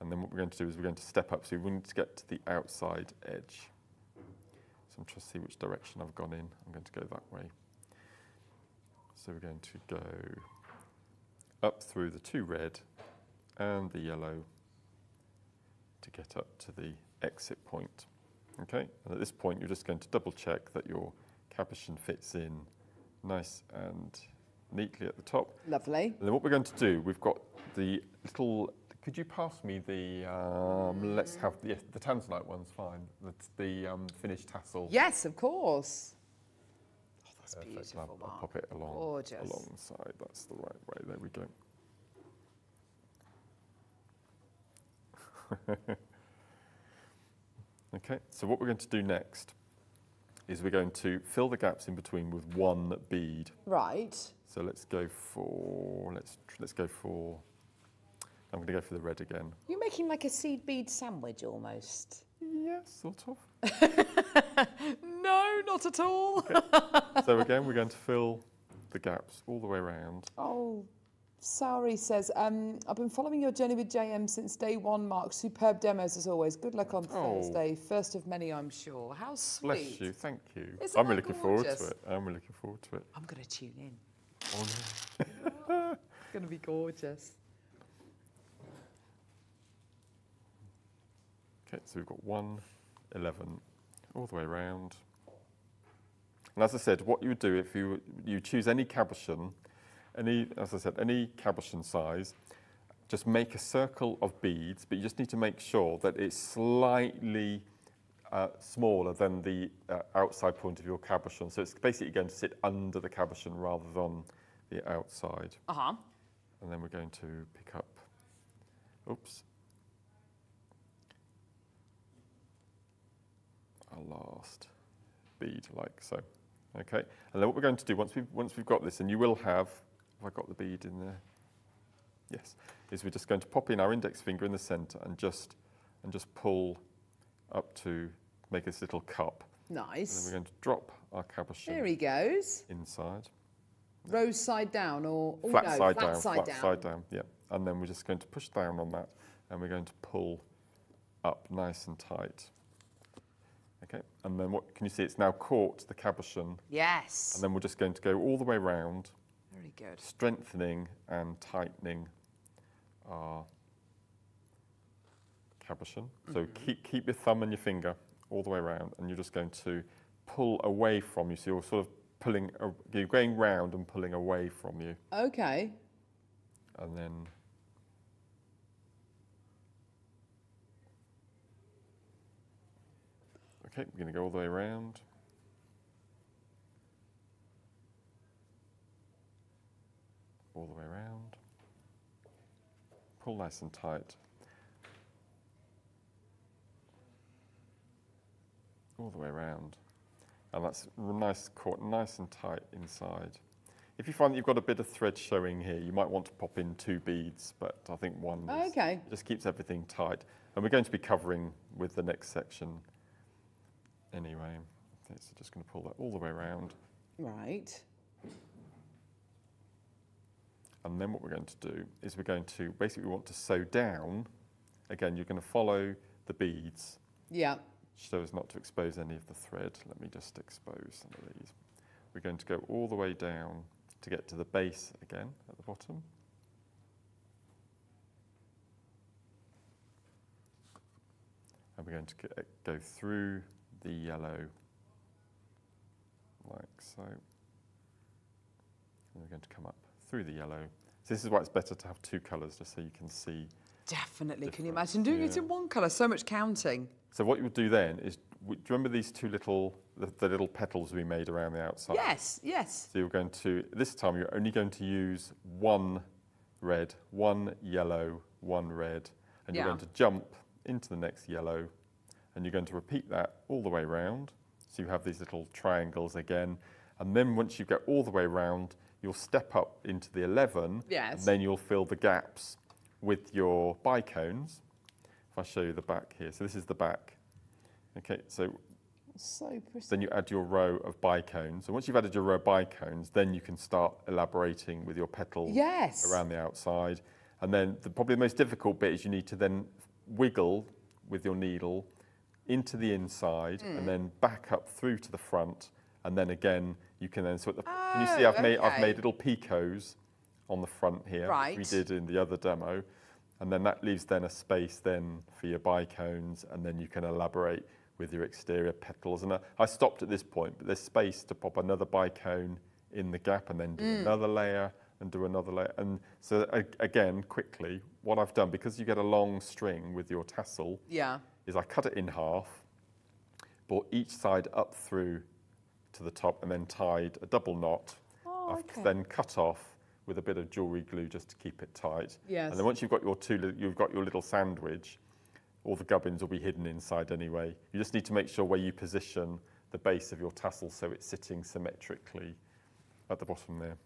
Speaker 2: And then what we're going to do is we're going to step up. So we need to get to the outside edge. So I'm trying to see which direction I've gone in. I'm going to go that way. So we're going to go up through the two red and the yellow to get up to the exit point. Okay, and at this point you're just going to double check that your cabochon fits in nice and neatly at the top.
Speaker 1: Lovely.
Speaker 2: And then what we're going to do, we've got the little. Could you pass me the? Um, let's have the, yes, the tanzanite one's fine. That's the um, finished tassel.
Speaker 1: Yes, of course. Oh, that's
Speaker 2: Perfect.
Speaker 1: beautiful.
Speaker 2: I'll, I'll pop it along
Speaker 1: Gorgeous.
Speaker 2: alongside. That's the right way. There we go. okay. So what we're going to do next is we're going to fill the gaps in between with one bead.
Speaker 1: Right.
Speaker 2: So let's go for let's let's go for. I'm going to go for the red again.
Speaker 9: You're making like a seed bead sandwich almost.
Speaker 2: Yes, sort of.
Speaker 1: no, not at all. Okay.
Speaker 2: So again, we're going to fill the gaps all the way around.
Speaker 9: Oh, Sari says, um, I've been following your journey with JM since day one, Mark. Superb demos as always. Good luck on
Speaker 2: Oh.
Speaker 9: Thursday. First of many, I'm sure. How sweet.
Speaker 2: Bless you, thank you.
Speaker 9: Isn't
Speaker 2: I'm really looking forward to it. I'm really looking forward to it.
Speaker 9: I'm going to tune in. It's going to be gorgeous.
Speaker 2: Okay, so we've got 1, 11, all the way around. And as I said, what you would do if you, you choose any cabochon, any, as I said, any cabochon size, just make a circle of beads, but you just need to make sure that it's slightly uh, smaller than the uh, outside point of your cabochon. So it's basically going to sit under the cabochon rather than the outside.
Speaker 9: Uh huh.
Speaker 2: And then we're going to pick up, oops, our last bead like so. Okay, and then what we're going to do once we've, once we've got this, and you will have, have I got the bead in there? Yes, is we're just going to pop in our index finger in the centre and just, and just pull up to make this little cup. Nice. And then we're going to drop our cabochon
Speaker 9: There he goes.
Speaker 2: inside.
Speaker 9: Rose side down or oh,
Speaker 2: flat
Speaker 9: no,
Speaker 2: side
Speaker 9: flat
Speaker 2: down,
Speaker 9: side
Speaker 2: flat
Speaker 9: down.
Speaker 2: side down, yeah. And then we're just going to push down on that and we're going to pull up nice and tight. Okay, and then what can you see? It's now caught the cabochon,
Speaker 9: Yes.
Speaker 2: and then we're just going to go all the way round,
Speaker 9: Very good.
Speaker 2: strengthening and tightening our cabochon. So
Speaker 9: Mm-hmm.
Speaker 2: keep keep your thumb and your finger all the way around, and you're just going to pull away from you. So you're sort of pulling, a- you're going round and pulling away from you.
Speaker 9: Okay.
Speaker 2: and then okay we're going to go all the way around all the way around pull nice and tight all the way around and that's nice caught nice and tight inside if you find that you've got a bit of thread showing here, you might want to pop in two beads, but I think one is-
Speaker 9: Okay.
Speaker 2: just keeps everything tight. And we're going to be covering with the next section anyway. Okay, so just going to pull that all the way around.
Speaker 9: Right.
Speaker 2: And then what we're going to do is we're going to, basically we want to sew down. Again, you're going to follow the beads
Speaker 9: Yeah.
Speaker 2: So as not to expose any of the thread. Let me just expose some of these. We're going to go all the way down to get to the base again at the bottom. And we're going to go- through the yellow like so. And we're going to come up through the yellow. So this is why it's better to have two colours just so you can see
Speaker 9: Definitely. Can you imagine doing it in one colour? So much counting.
Speaker 2: So what you would do then is, do you remember these two little, the, the little petals we made around the outside?
Speaker 9: Yes. Yes.
Speaker 2: So you're going to, this time you're only going to use one red, one yellow, one red, and you're going to jump into the next yellow, and you're going to repeat that all the way round. So you have these little triangles again, and then once you get all the way round, you'll step up into the 11,
Speaker 9: Yes.
Speaker 2: and then you'll fill the gaps with your bicones. If I show you the back here, so this is the back. Okay, so
Speaker 9: So
Speaker 2: then you add your row of bicones. And once you've added your row of bicones, then you can start elaborating with your petals
Speaker 9: Yes.
Speaker 2: around the outside. And then the, probably the most difficult bit is you need to then wiggle with your needle into the inside
Speaker 9: Hmm.
Speaker 2: and then back up through to the front. And then again, you can then sort of, can you see
Speaker 9: Oh,
Speaker 2: I've made, I've made little picots on the front here, which
Speaker 9: Right.
Speaker 2: we did in the other demo. And then that leaves then a space then for your bicones, and then you can elaborate with your exterior petals. And I, I stopped at this point, but there's space to pop another bicone in the gap and then do mm. another layer and do another layer. And so again, quickly, what I've done, because you get a long string with your tassel,
Speaker 9: Yeah.
Speaker 2: is I cut it in half, brought each side up through to the top and then tied a double knot.
Speaker 9: Oh,
Speaker 2: I've
Speaker 9: okay.
Speaker 2: then cut off with a bit of jewelry glue just to keep it tight.
Speaker 9: Yes.
Speaker 2: And then once you've got your two, you've got your little sandwich, all the gubbins will be hidden inside anyway. You just need to make sure where you position the base of your tassel so it's sitting symmetrically at the bottom there.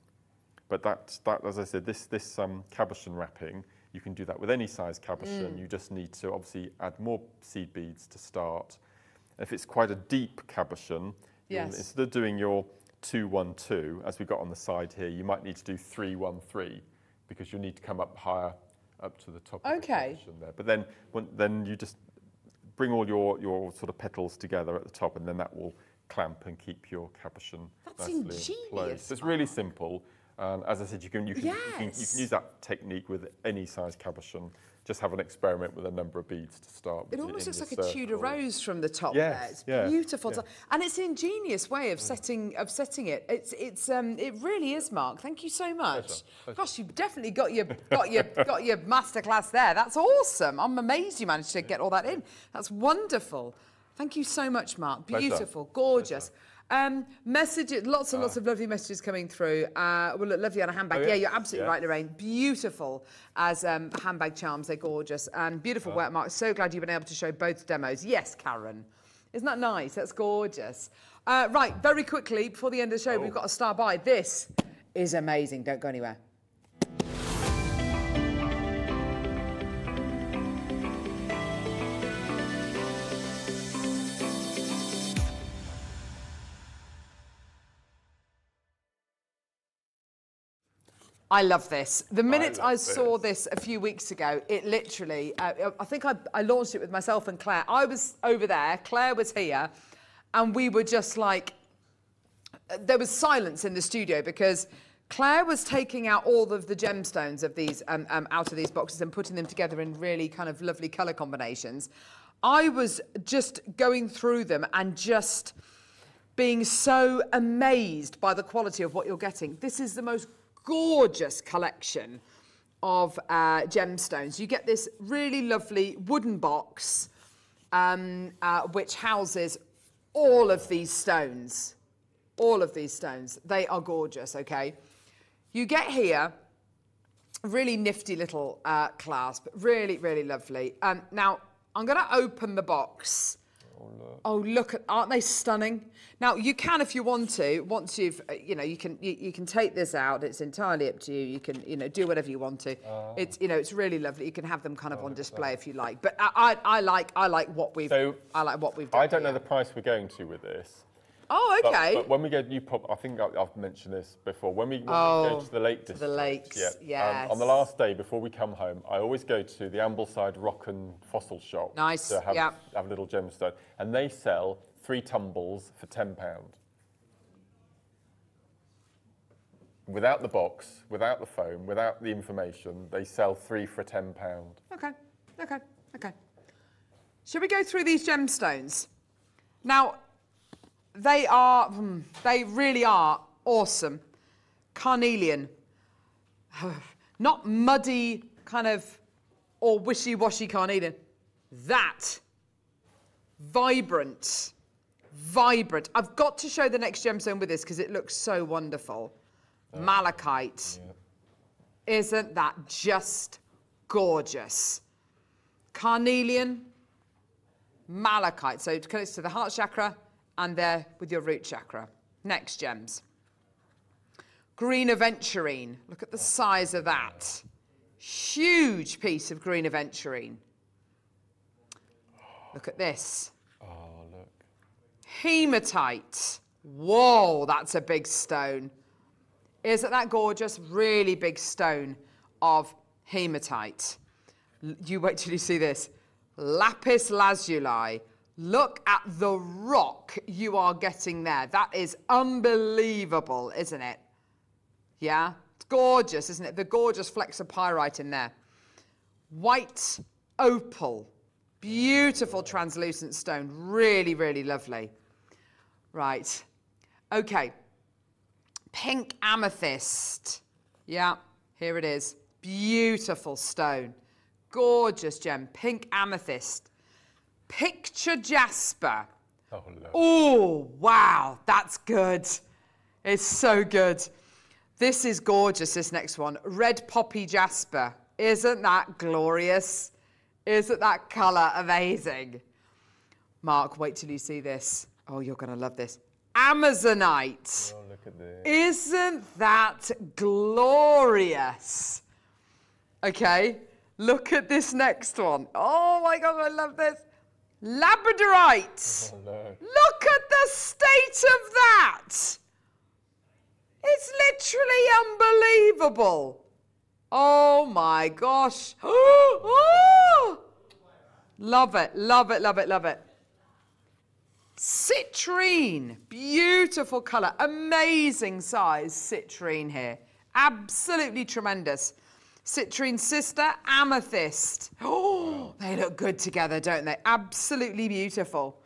Speaker 2: But that, that as I said, this, this um, cabochon wrapping, you can do that with any size cabochon. You just need to obviously add more seed beads to start. If it's quite a deep cabochon,
Speaker 9: Yes.
Speaker 2: instead of doing your 212, as we got on the side here, you might need to do 313 because you'll need to come up higher, up to the top of the
Speaker 1: Okay.
Speaker 2: there. But then, when, then you just bring all your, your sort of petals together at the top, and then that will clamp and keep your cabochon
Speaker 1: That's
Speaker 2: nicely
Speaker 1: ingenious,
Speaker 2: closed. It's really simple. Um, as I said, you can, you, can, you, can, you can use that technique with any size cabochon. Just have an experiment with a number of beads to start with.
Speaker 1: It almost looks like a Tudor rose from the top
Speaker 2: Yes,
Speaker 1: there. It's
Speaker 2: yeah,
Speaker 1: beautiful,
Speaker 2: yeah.
Speaker 1: and it's an ingenious way of setting of setting it. It's it's um it really is, Mark. Thank you so much.
Speaker 2: Pleasure, pleasure.
Speaker 1: Gosh, you've definitely got your got your got your masterclass there. That's awesome. I'm amazed you managed to get all that in. That's wonderful. Thank you so much, Mark.
Speaker 2: Pleasure.
Speaker 1: Beautiful, gorgeous. Um, messages, lots and lots of lovely messages coming through. Uh, well, look, lovely on a handbag.
Speaker 2: Oh,
Speaker 1: yeah.
Speaker 2: yeah?
Speaker 1: you're absolutely
Speaker 2: Yeah.
Speaker 1: right, Lorraine. Beautiful as um, handbag charms. They're gorgeous. And beautiful work, Mark. So glad you've been able to show both demos. Yes, Karen. Isn't that nice? That's gorgeous. Uh, right, very quickly, before the end of the show, we've got a star buy. This is amazing. Don't go anywhere. I love this. The minute I,
Speaker 2: love
Speaker 1: saw this a few weeks ago, it literally, uh, I think I, I launched it with myself and Claire. I was over there, Claire was here, and we were just like, there was silence in the studio because Claire was taking out all of the gemstones of these um, um, out of these boxes and putting them together in really kind of lovely color combinations. I was just going through them and just being so amazed by the quality of what you're getting. This is the most gorgeous collection of uh, gemstones. You get this really lovely wooden box um, uh, which houses all of these stones. All of these stones. They are gorgeous, okay? You get here really nifty little uh, clasp, really, really lovely. Um, now, I'm going to open the box. Oh, look at, aren't they stunning? Now, you can, if you want to, once you've, uh, you know, you can, you, you can take this out. It's entirely up to you. You can, you know, do whatever you want to. It's, you know, it's really lovely. You can have them kind of on display if you like. But I, I, I like, I like what we've,
Speaker 2: So,
Speaker 1: I like what we've done.
Speaker 2: I don't know the price we're going to with this.
Speaker 1: Oh, okay.
Speaker 2: but when we go, you prob- I think I, I've mentioned this before. When we, when we
Speaker 1: Oh,
Speaker 2: go to the Lake
Speaker 1: the lakes,
Speaker 2: yeah, um, on the last day before we come home, I always go to the Ambleside Rock and Fossil Shop.
Speaker 1: Nice,
Speaker 2: To have,
Speaker 1: yeah.
Speaker 2: have a little gemstone, and they sell three tumbles for ten pound. Without the box, without the foam, without the information, they sell three for ten pound.
Speaker 1: Okay, okay, okay. Shall we go through these gemstones? Now, they are, hmm, they really are awesome. Carnelian. Not muddy, kind of, or wishy washy carnelian. That. Vibrant. Vibrant. I've got to show the next gemstone with this because it looks so wonderful. Malachite. Isn't that just gorgeous? Carnelian, malachite. So it connects to the heart chakra and there with your root chakra. Next gems. Green aventurine. Look at the size of that. Huge piece of green aventurine. Look at this.
Speaker 2: Oh, look.
Speaker 1: Hematite. Whoa, that's a big stone. Isn't that gorgeous? Really big stone of hematite. You wait till you see this. Lapis lazuli. Look at the rock you are getting there. That is unbelievable, isn't it? Yeah? It's gorgeous, isn't it? The gorgeous flecks of pyrite in there. White opal. Beautiful translucent stone. Really, really lovely. Right. Okay. Pink amethyst. Yeah, here it is. Beautiful stone. Gorgeous gem. Pink amethyst. Picture jasper.
Speaker 2: Oh.
Speaker 1: Oh, wow, that's good. It's so good. This is gorgeous, this next one. Red poppy jasper. Isn't that glorious? Isn't that colour amazing? Mark, wait till you see this. Oh, you're going to love this. Amazonite.
Speaker 2: Oh, look at this.
Speaker 1: Isn't that glorious? Okay, look at this next one. Oh my God, I love this. Labradorite.
Speaker 2: Oh, look.
Speaker 1: Look at the state of that. It's literally unbelievable. Oh my gosh. Oh! Love it, love it, love it, love it. Citrine, beautiful colour, amazing size citrine here. Absolutely tremendous. Citrine sister, amethyst. Oh, they look good together, don't they? Absolutely beautiful.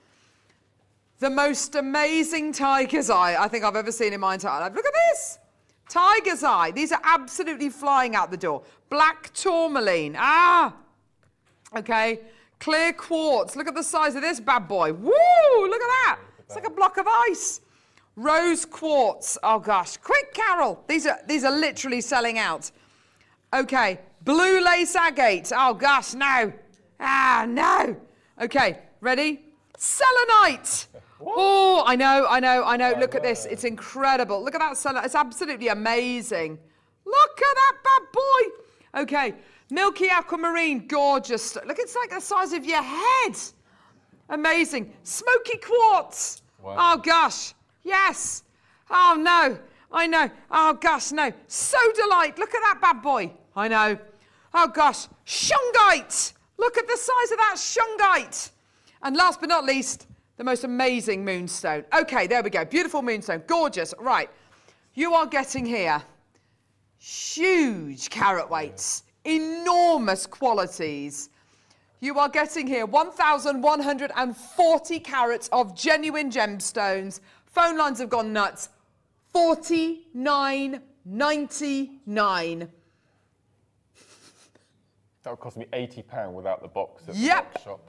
Speaker 1: The most amazing tiger's eye I think I've ever seen in my entire life. Look at this. Tiger's eye. These are absolutely flying out the door. Black tourmaline. Ah. Okay. Clear quartz. Look at the size of this bad boy. Woo! Look at that. It's like a block of ice. Rose quartz. Oh gosh. Quick, Carol. These are these are literally selling out. Okay. Blue lace agate. Oh gosh, no. Ah, no. Okay. Ready? Selenite. Oh, I know, I know, I know. Look at this. It's incredible. Look at that selenite. It's absolutely amazing. Look at that bad boy. Okay. Milky aquamarine, gorgeous. Look, it's like the size of your head. Amazing. Smoky quartz. Oh, gosh. Yes. Oh, no. I know. Oh, gosh, no. Sodalite. Look at that bad boy. I know. Oh, gosh. Shungite. Look at the size of that shungite. And last but not least, the most amazing moonstone. Okay, there we go. Beautiful moonstone. Gorgeous. Right. You are getting here huge carat weights enormous qualities. You are getting here 1,140 carats of genuine gemstones. Phone lines have gone nuts. 49.99.
Speaker 2: That would cost me £80 without the box at
Speaker 1: Yep.
Speaker 2: the shop.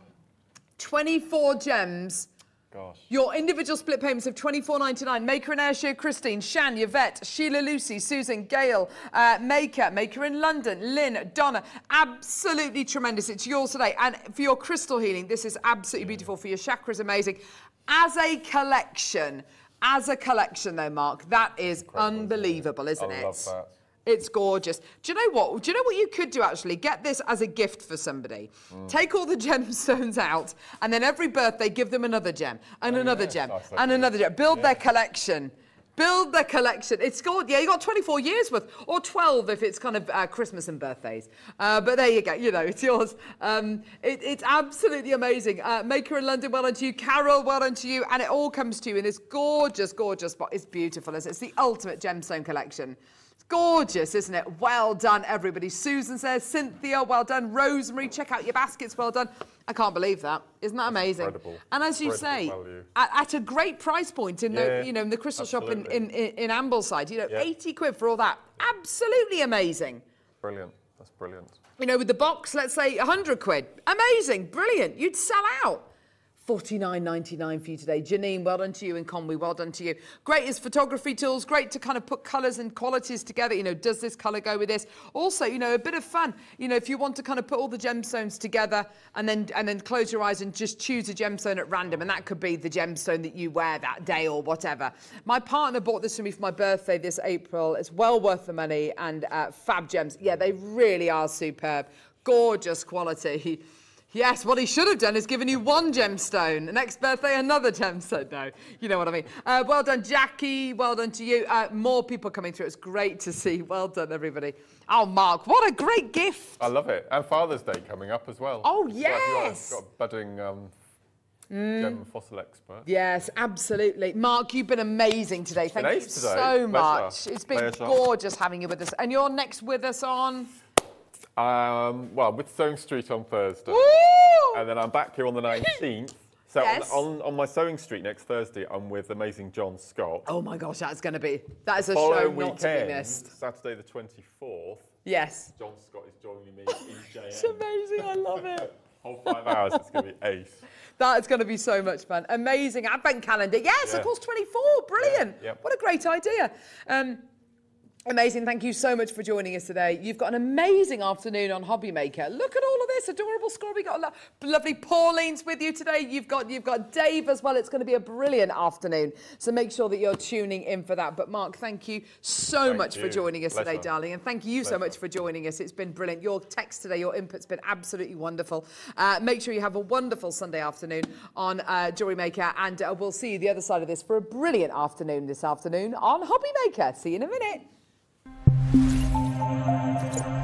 Speaker 1: 24 gems.
Speaker 2: Gosh.
Speaker 1: Your individual split payments of $24.99. Maker and Ayrshire, Christine, Shan, Yvette, Sheila Lucy, Susan, Gail, uh, Maker, Maker in London, Lynn, Donna. Absolutely tremendous. It's yours today. And for your crystal healing, this is absolutely beautiful. For your chakras, amazing. As a collection, as a collection though, Mark, that is unbelievable, isn't
Speaker 2: I
Speaker 1: it?
Speaker 2: love that.
Speaker 1: It's gorgeous. Do you know what? Do you know what you could do actually? Get this as a gift for somebody.
Speaker 2: Mm.
Speaker 1: Take all the gemstones out, and then every birthday give them another gem, and another
Speaker 2: Oh, yeah.
Speaker 1: gem,
Speaker 2: Nice
Speaker 1: and another gem. Build their collection. Build their collection. It's good. Yeah, you got 24 years worth, or 12 if it's kind of uh, Christmas and birthdays. Uh, but there you go. You know, it's yours. Um, it, it's absolutely amazing. Uh, Maker in London, well done to you. Carol, well done to you. And it all comes to you in this gorgeous, gorgeous spot. It's beautiful. It? It's the ultimate gemstone collection. Gorgeous, isn't it? Well done, everybody. Susan says, Cynthia, well done. Rosemary, check out your baskets, well done. I can't believe that. Isn't that amazing?
Speaker 2: incredible.
Speaker 1: And as you say,
Speaker 2: Incredible value.
Speaker 1: at, at a great price point in
Speaker 2: Yeah,
Speaker 1: the you know in the crystal shop in, in, in, in Ambleside, you know,
Speaker 2: Yeah.
Speaker 1: 80 quid for all that. Absolutely amazing.
Speaker 2: Brilliant. That's brilliant.
Speaker 1: You know, with the box, let's say 100 quid. Amazing, brilliant. You'd sell out. 49.99 for you today. Janine, well done to you. And Conway, well done to you. Great as photography tools. Great to kind of put colours and qualities together. You know, does this colour go with this? Also, you know, a bit of fun. You know, if you want to kind of put all the gemstones together and then and then close your eyes and just choose a gemstone at random, and that could be the gemstone that you wear that day or whatever. My partner bought this for me for my birthday this April. It's well worth the money and uh, fab gems. Yeah, they really are superb. Gorgeous quality. Yes, what he should have done is given you one gemstone. Next birthday, another gemstone. No, you know what I mean. Uh, well done, Jackie. Well done to you. Uh, more people coming through. It's great to see. Well done, everybody. Oh, Mark, what a great gift.
Speaker 2: I love it. And Father's Day coming up as well.
Speaker 1: Oh,
Speaker 2: So if you are-
Speaker 1: yes.
Speaker 2: got a budding um, gem fossil expert.
Speaker 1: Yes, absolutely. Mark, you've been amazing today. Thank you
Speaker 2: today.
Speaker 1: so
Speaker 2: Pleasure.
Speaker 1: much. It's been
Speaker 2: Pleasure.
Speaker 1: gorgeous having you with us. And you're next with us on.
Speaker 2: Um, well, with Sewing Street on Thursday.
Speaker 1: Woo!
Speaker 2: And then I'm back here on the 19th. So
Speaker 1: Yes.
Speaker 2: on, on, on my Sewing Street next Thursday, I'm with amazing John Scott.
Speaker 1: Oh my gosh, that's going to be. That is a show
Speaker 2: Following
Speaker 1: not to be missed.
Speaker 2: Saturday the 24th,
Speaker 1: Yes.
Speaker 2: John Scott is joining me.
Speaker 1: It's amazing. I love it.
Speaker 2: Whole five hours, it's going to be ace.
Speaker 1: That is going to be so much fun. Amazing advent calendar. Yes,
Speaker 2: Yeah.
Speaker 1: of course, 24. Brilliant.
Speaker 2: Yeah, yep.
Speaker 1: What a great idea. Um, amazing. Thank you so much for joining us today. You've got an amazing afternoon on Hobby Maker. Look at all of this adorable score. We got a lo- lovely Pauline's with you today. You've got you've got Dave as well. It's going to be a brilliant afternoon. So make sure that you're tuning in for that. But Mark, thank you so
Speaker 2: Thank
Speaker 1: much for joining us today, darling, and thank you so much for joining us. It's been brilliant. Your text today, your input's been absolutely wonderful. Uh, make sure you have a wonderful Sunday afternoon on uh, Jewellery Maker, and uh, we'll see you the other side of this for a brilliant afternoon this afternoon on Hobby Maker. See you in a minute. thank you